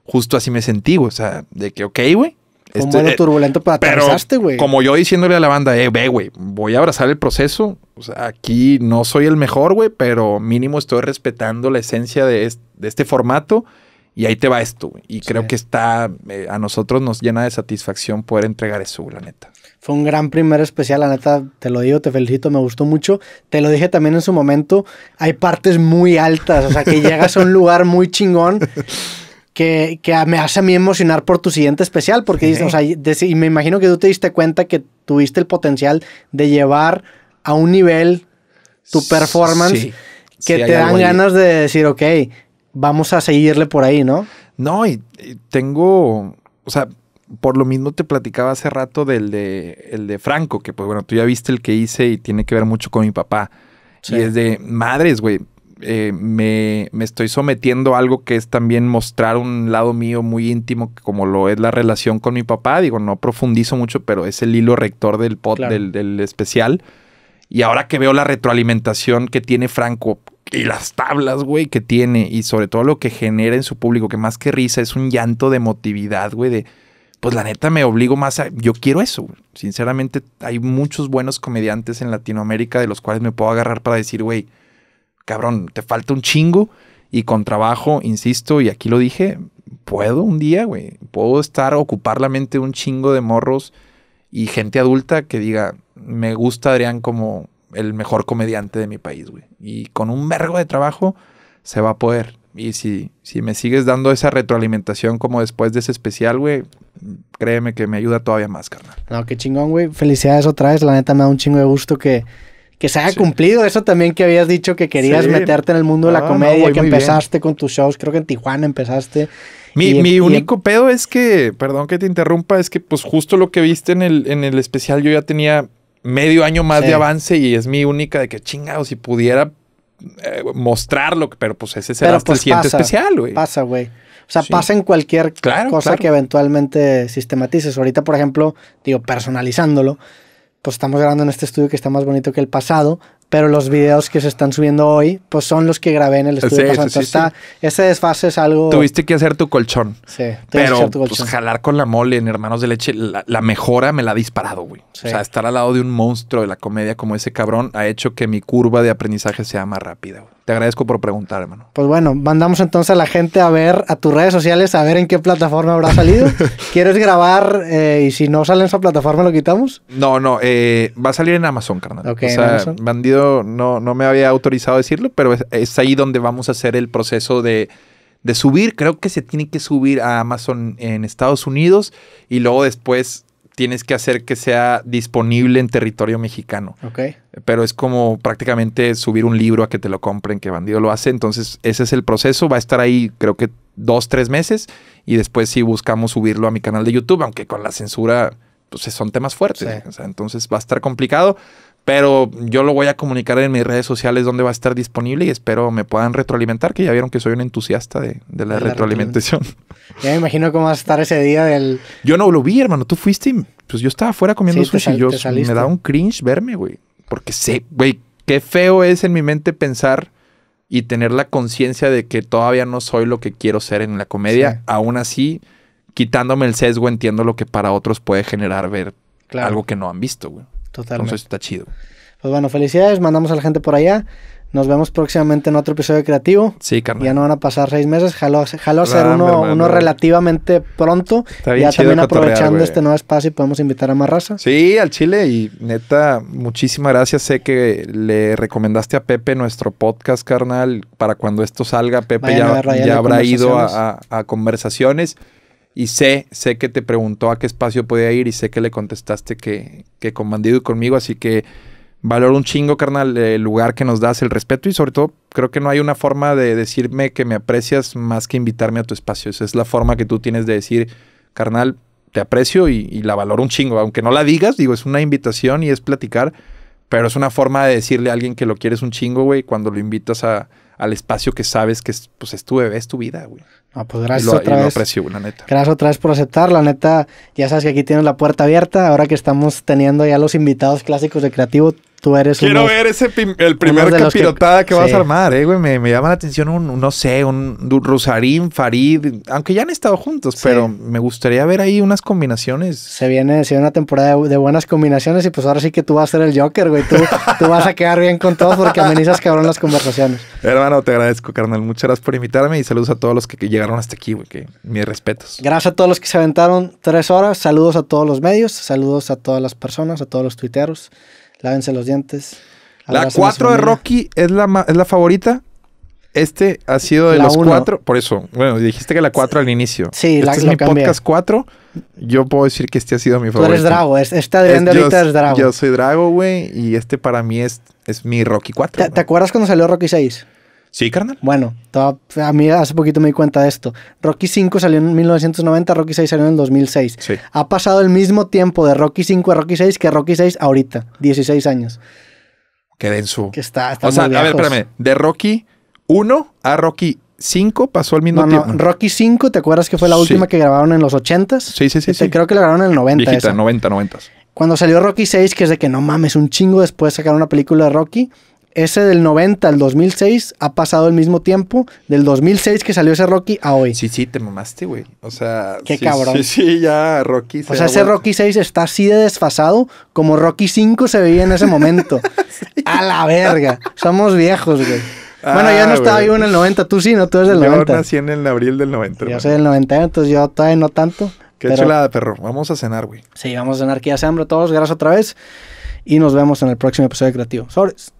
justo así me sentí, güey. O sea, de que, ok, güey. Un vuelo eh, turbulento para aterrizaste, güey. Como yo diciéndole a la banda, eh, ve, güey, voy a abrazar el proceso. O sea, aquí no soy el mejor, güey, pero mínimo estoy respetando la esencia de este, formato. Y ahí te va esto, güey. Y creo que está, eh, a nosotros nos llena de satisfacción poder entregar eso, la neta. Fue un gran primer especial, la neta, te lo digo, te felicito, me gustó mucho. Te lo dije también en su momento, hay partes muy altas, o sea, que llegas a un lugar muy chingón que, me hace a mí emocionar por tu siguiente especial, porque dices, o sea, y me imagino que tú te diste cuenta que tuviste el potencial de llevar a un nivel tu performance que te dan ganas de decir, ok, vamos a seguirle por ahí, ¿no? No, y tengo, o sea, por lo mismo te platicaba hace rato del de, el de Franco, que pues bueno, tú ya viste el que hice y tiene que ver mucho con mi papá. Y es de madres, güey. Eh, me, me, estoy sometiendo a algo que es también mostrar un lado mío muy íntimo, como lo es la relación con mi papá. Digo, no profundizo mucho, pero es el hilo rector del pod, del, del especial. Y ahora que veo la retroalimentación que tiene Franco y las tablas, güey, que tiene, y sobre todo lo que genera en su público, que más que risa es un llanto de emotividad, güey, de pues la neta me obligo más a, yo quiero eso. Sinceramente, hay muchos buenos comediantes en Latinoamérica de los cuales me puedo agarrar para decir, güey, cabrón, te falta un chingo y con trabajo, insisto, y aquí lo dije, puedo un día, güey, puedo estar, ocupar la mente de un chingo de morros y gente adulta que diga, me gusta Adrián como el mejor comediante de mi país, güey. Y con un vergo de trabajo se va a poder. Y si, si me sigues dando esa retroalimentación como después de ese especial, güey, créeme que me ayuda todavía más, carnal. No, qué chingón, güey. Felicidades otra vez. La neta me da un chingo de gusto que, que se haya Sí. cumplido. Eso también que habías dicho que querías Sí. meterte en el mundo de la comedia, que bien. empezaste con tus shows. Creo que en Tijuana empezaste. Mi, Y- mi y- único pedo es que, perdón que te interrumpa, es que pues justo lo que viste en el, en el especial yo ya tenía medio año más Sí. de avance y es mi única de que chingado, si pudiera eh, mostrarlo, pero pues ese será hasta el pues, siguiente pasa, especial, güey. Pasa, güey. O sea, Sí. pasa en cualquier Claro, cosa claro. que eventualmente sistematices. Ahorita, por ejemplo, digo, personalizándolo, pues estamos grabando en este estudio que está más bonito que el pasado, pero los videos que se están subiendo hoy, pues son los que grabé en el estudio Sí, pasado. sí, sí, Entonces, está, ese desfase es algo... Tuviste que hacer tu colchón. Sí, tienes que Pero hacer tu pues colchón. jalar con la mole en Hermanos de Leche, la, la mejora me la ha disparado, güey. O sea, estar al lado de un monstruo de la comedia como ese cabrón ha hecho que mi curva de aprendizaje sea más rápida, güey. Te agradezco por preguntar, hermano. Pues bueno, mandamos entonces a la gente a ver a tus redes sociales, a ver en qué plataforma habrá salido. (laughs) ¿Quieres grabar y si no sale en esa plataforma lo quitamos? No, no, eh, va a salir en Amazon, carnal. Ok, o sea, Amazon. Bandido no, no me había autorizado a decirlo, pero es, es ahí donde vamos a hacer el proceso de, de subir. Creo que se tiene que subir a Amazon en Estados Unidos y luego después tienes que hacer que sea disponible en territorio mexicano. Ok. Pero es como prácticamente subir un libro a que te lo compren, que Bandido lo hace. Entonces, ese es el proceso. Va a estar ahí, creo que dos, tres meses. Y después sí buscamos subirlo a mi canal de YouTube, aunque con la censura, pues son temas fuertes. Sí. O sea, entonces va a estar complicado. Pero yo lo voy a comunicar en mis redes sociales donde va a estar disponible y espero me puedan retroalimentar, que ya vieron que soy un entusiasta de, de la De la retroalimentación. Ya me imagino cómo va a estar ese día del... (laughs) Yo no lo vi, hermano. Tú fuiste y pues yo estaba afuera comiendo Sí, sushi. sal- yo me da un cringe verme, güey. Porque sé, güey, qué feo es en mi mente pensar y tener la conciencia de que todavía no soy lo que quiero ser en la comedia. Sí. Aún así, quitándome el sesgo, entiendo lo que para otros puede generar ver Claro, algo que no han visto, güey. Totalmente. Entonces está chido. Pues bueno, felicidades, mandamos a la gente por allá. Nos vemos próximamente en otro episodio de Creativo. Sí, carnal. Ya no van a pasar seis meses. Jaló, jaló a ser uno, uno relativamente pronto. Está bien Ya chido también aprovechando este nuevo espacio podemos invitar a más raza. Sí, al Chile y neta, muchísimas gracias. Sé que le recomendaste a Pepe nuestro podcast, carnal. Para cuando esto salga, Pepe Vayan ya, ya habrá ido a, a- a conversaciones. Y sé, sé que te preguntó a qué espacio podía ir y sé que le contestaste que, que con Bandido y conmigo. Así que valoro un chingo, carnal, el lugar que nos das, el respeto y sobre todo creo que no hay una forma de decirme que me aprecias más que invitarme a tu espacio. Esa es la forma que tú tienes de decir, carnal, te aprecio y, la valoro un chingo. Aunque no la digas, digo, es una invitación y es platicar, pero es una forma de decirle a alguien que lo quieres un chingo, güey, cuando lo invitas a- al espacio que sabes que es, pues, es tu bebé, es tu vida, güey. No, pues gracias lo, otra vez. aprecio, la neta. Gracias otra vez por aceptar. La neta, ya sabes que aquí tienes la puerta abierta. Ahora que estamos teniendo ya los invitados clásicos de Creativo, tú eres Quiero ver ese el primer que- capirotada que, vas sí. a armar, eh, güey. Me, me llama la atención un, no sé, un Rusarín, Farid, aunque ya han estado juntos, Sí. pero me gustaría ver ahí unas combinaciones. Se viene, se viene una temporada de, de buenas combinaciones y pues ahora sí que tú vas a ser el Joker, güey. Tú, (laughs) tú vas a quedar bien con todos porque amenizas cabrón las conversaciones. Hermano, te agradezco, carnal. Muchas gracias por invitarme y saludos a todos los que, que llegaron hasta aquí, güey. Que mis respetos. Gracias a todos los que se aventaron tres horas. Saludos a todos los medios. Saludos a todas las personas, a todos los tuiteros. Lávense los dientes. La abracen a su 4 de. Rocky es la, es la favorita. Este ha sido de La los uno. cuatro. Por eso, bueno, dijiste que la 4 al inicio. Sí, este la- es lo mi cambié. podcast 4. Yo puedo decir que este ha sido mi Tú favorito. eres Drago. es- Este Adrián de Es- ahorita es Drago. Yo soy Drago, güey. Y este para mí es, es mi Rocky 4. ¿Te, te acuerdas cuando salió Rocky 6? Sí, carnal. Bueno, toda- a mí hace poquito me di cuenta de esto. Rocky 5 salió en 1990, Rocky 6 salió en el 2006. Sí. Ha pasado el mismo tiempo de Rocky 5 a Rocky 6 que Rocky 6 ahorita, 16 años. Qué denso. Que está, O sea, a estamos ver, viejos. espérame. De Rocky 1 a Rocky 5 pasó al mismo No, no, tiempo. Rocky 5, ¿te acuerdas que fue la Sí. última que grabaron en los 80s? Sí, sí, sí, Este, sí. Creo que la grabaron en el 90. Viejita, esa. 90, 90. Cuando salió Rocky 6, que es de que no mames, un chingo después sacaron una película de Rocky. Ese del 90 al 2006 ha pasado el mismo tiempo del 2006 que salió ese Rocky a hoy. Sí, sí, te mamaste, güey. O sea, Qué sí, cabrón. Sí, sí, ya Rocky. O se sea, ha ese vuelto- Rocky 6 está así de desfasado como Rocky 5 se veía en ese momento. (laughs) A la verga. Somos viejos, güey. Bueno, yo Ah, no estaba vivo en el 90, tú sí, no, tú eres del Yo 90. nací en el abril del 90. Yo hermano. soy del 90, entonces yo todavía no tanto. Qué pero- chulada, perro. Vamos a cenar, güey. Sí, vamos a cenar que ya se hambre todos. Gracias otra vez. Y nos vemos en el próximo episodio de Creativo. Sobres.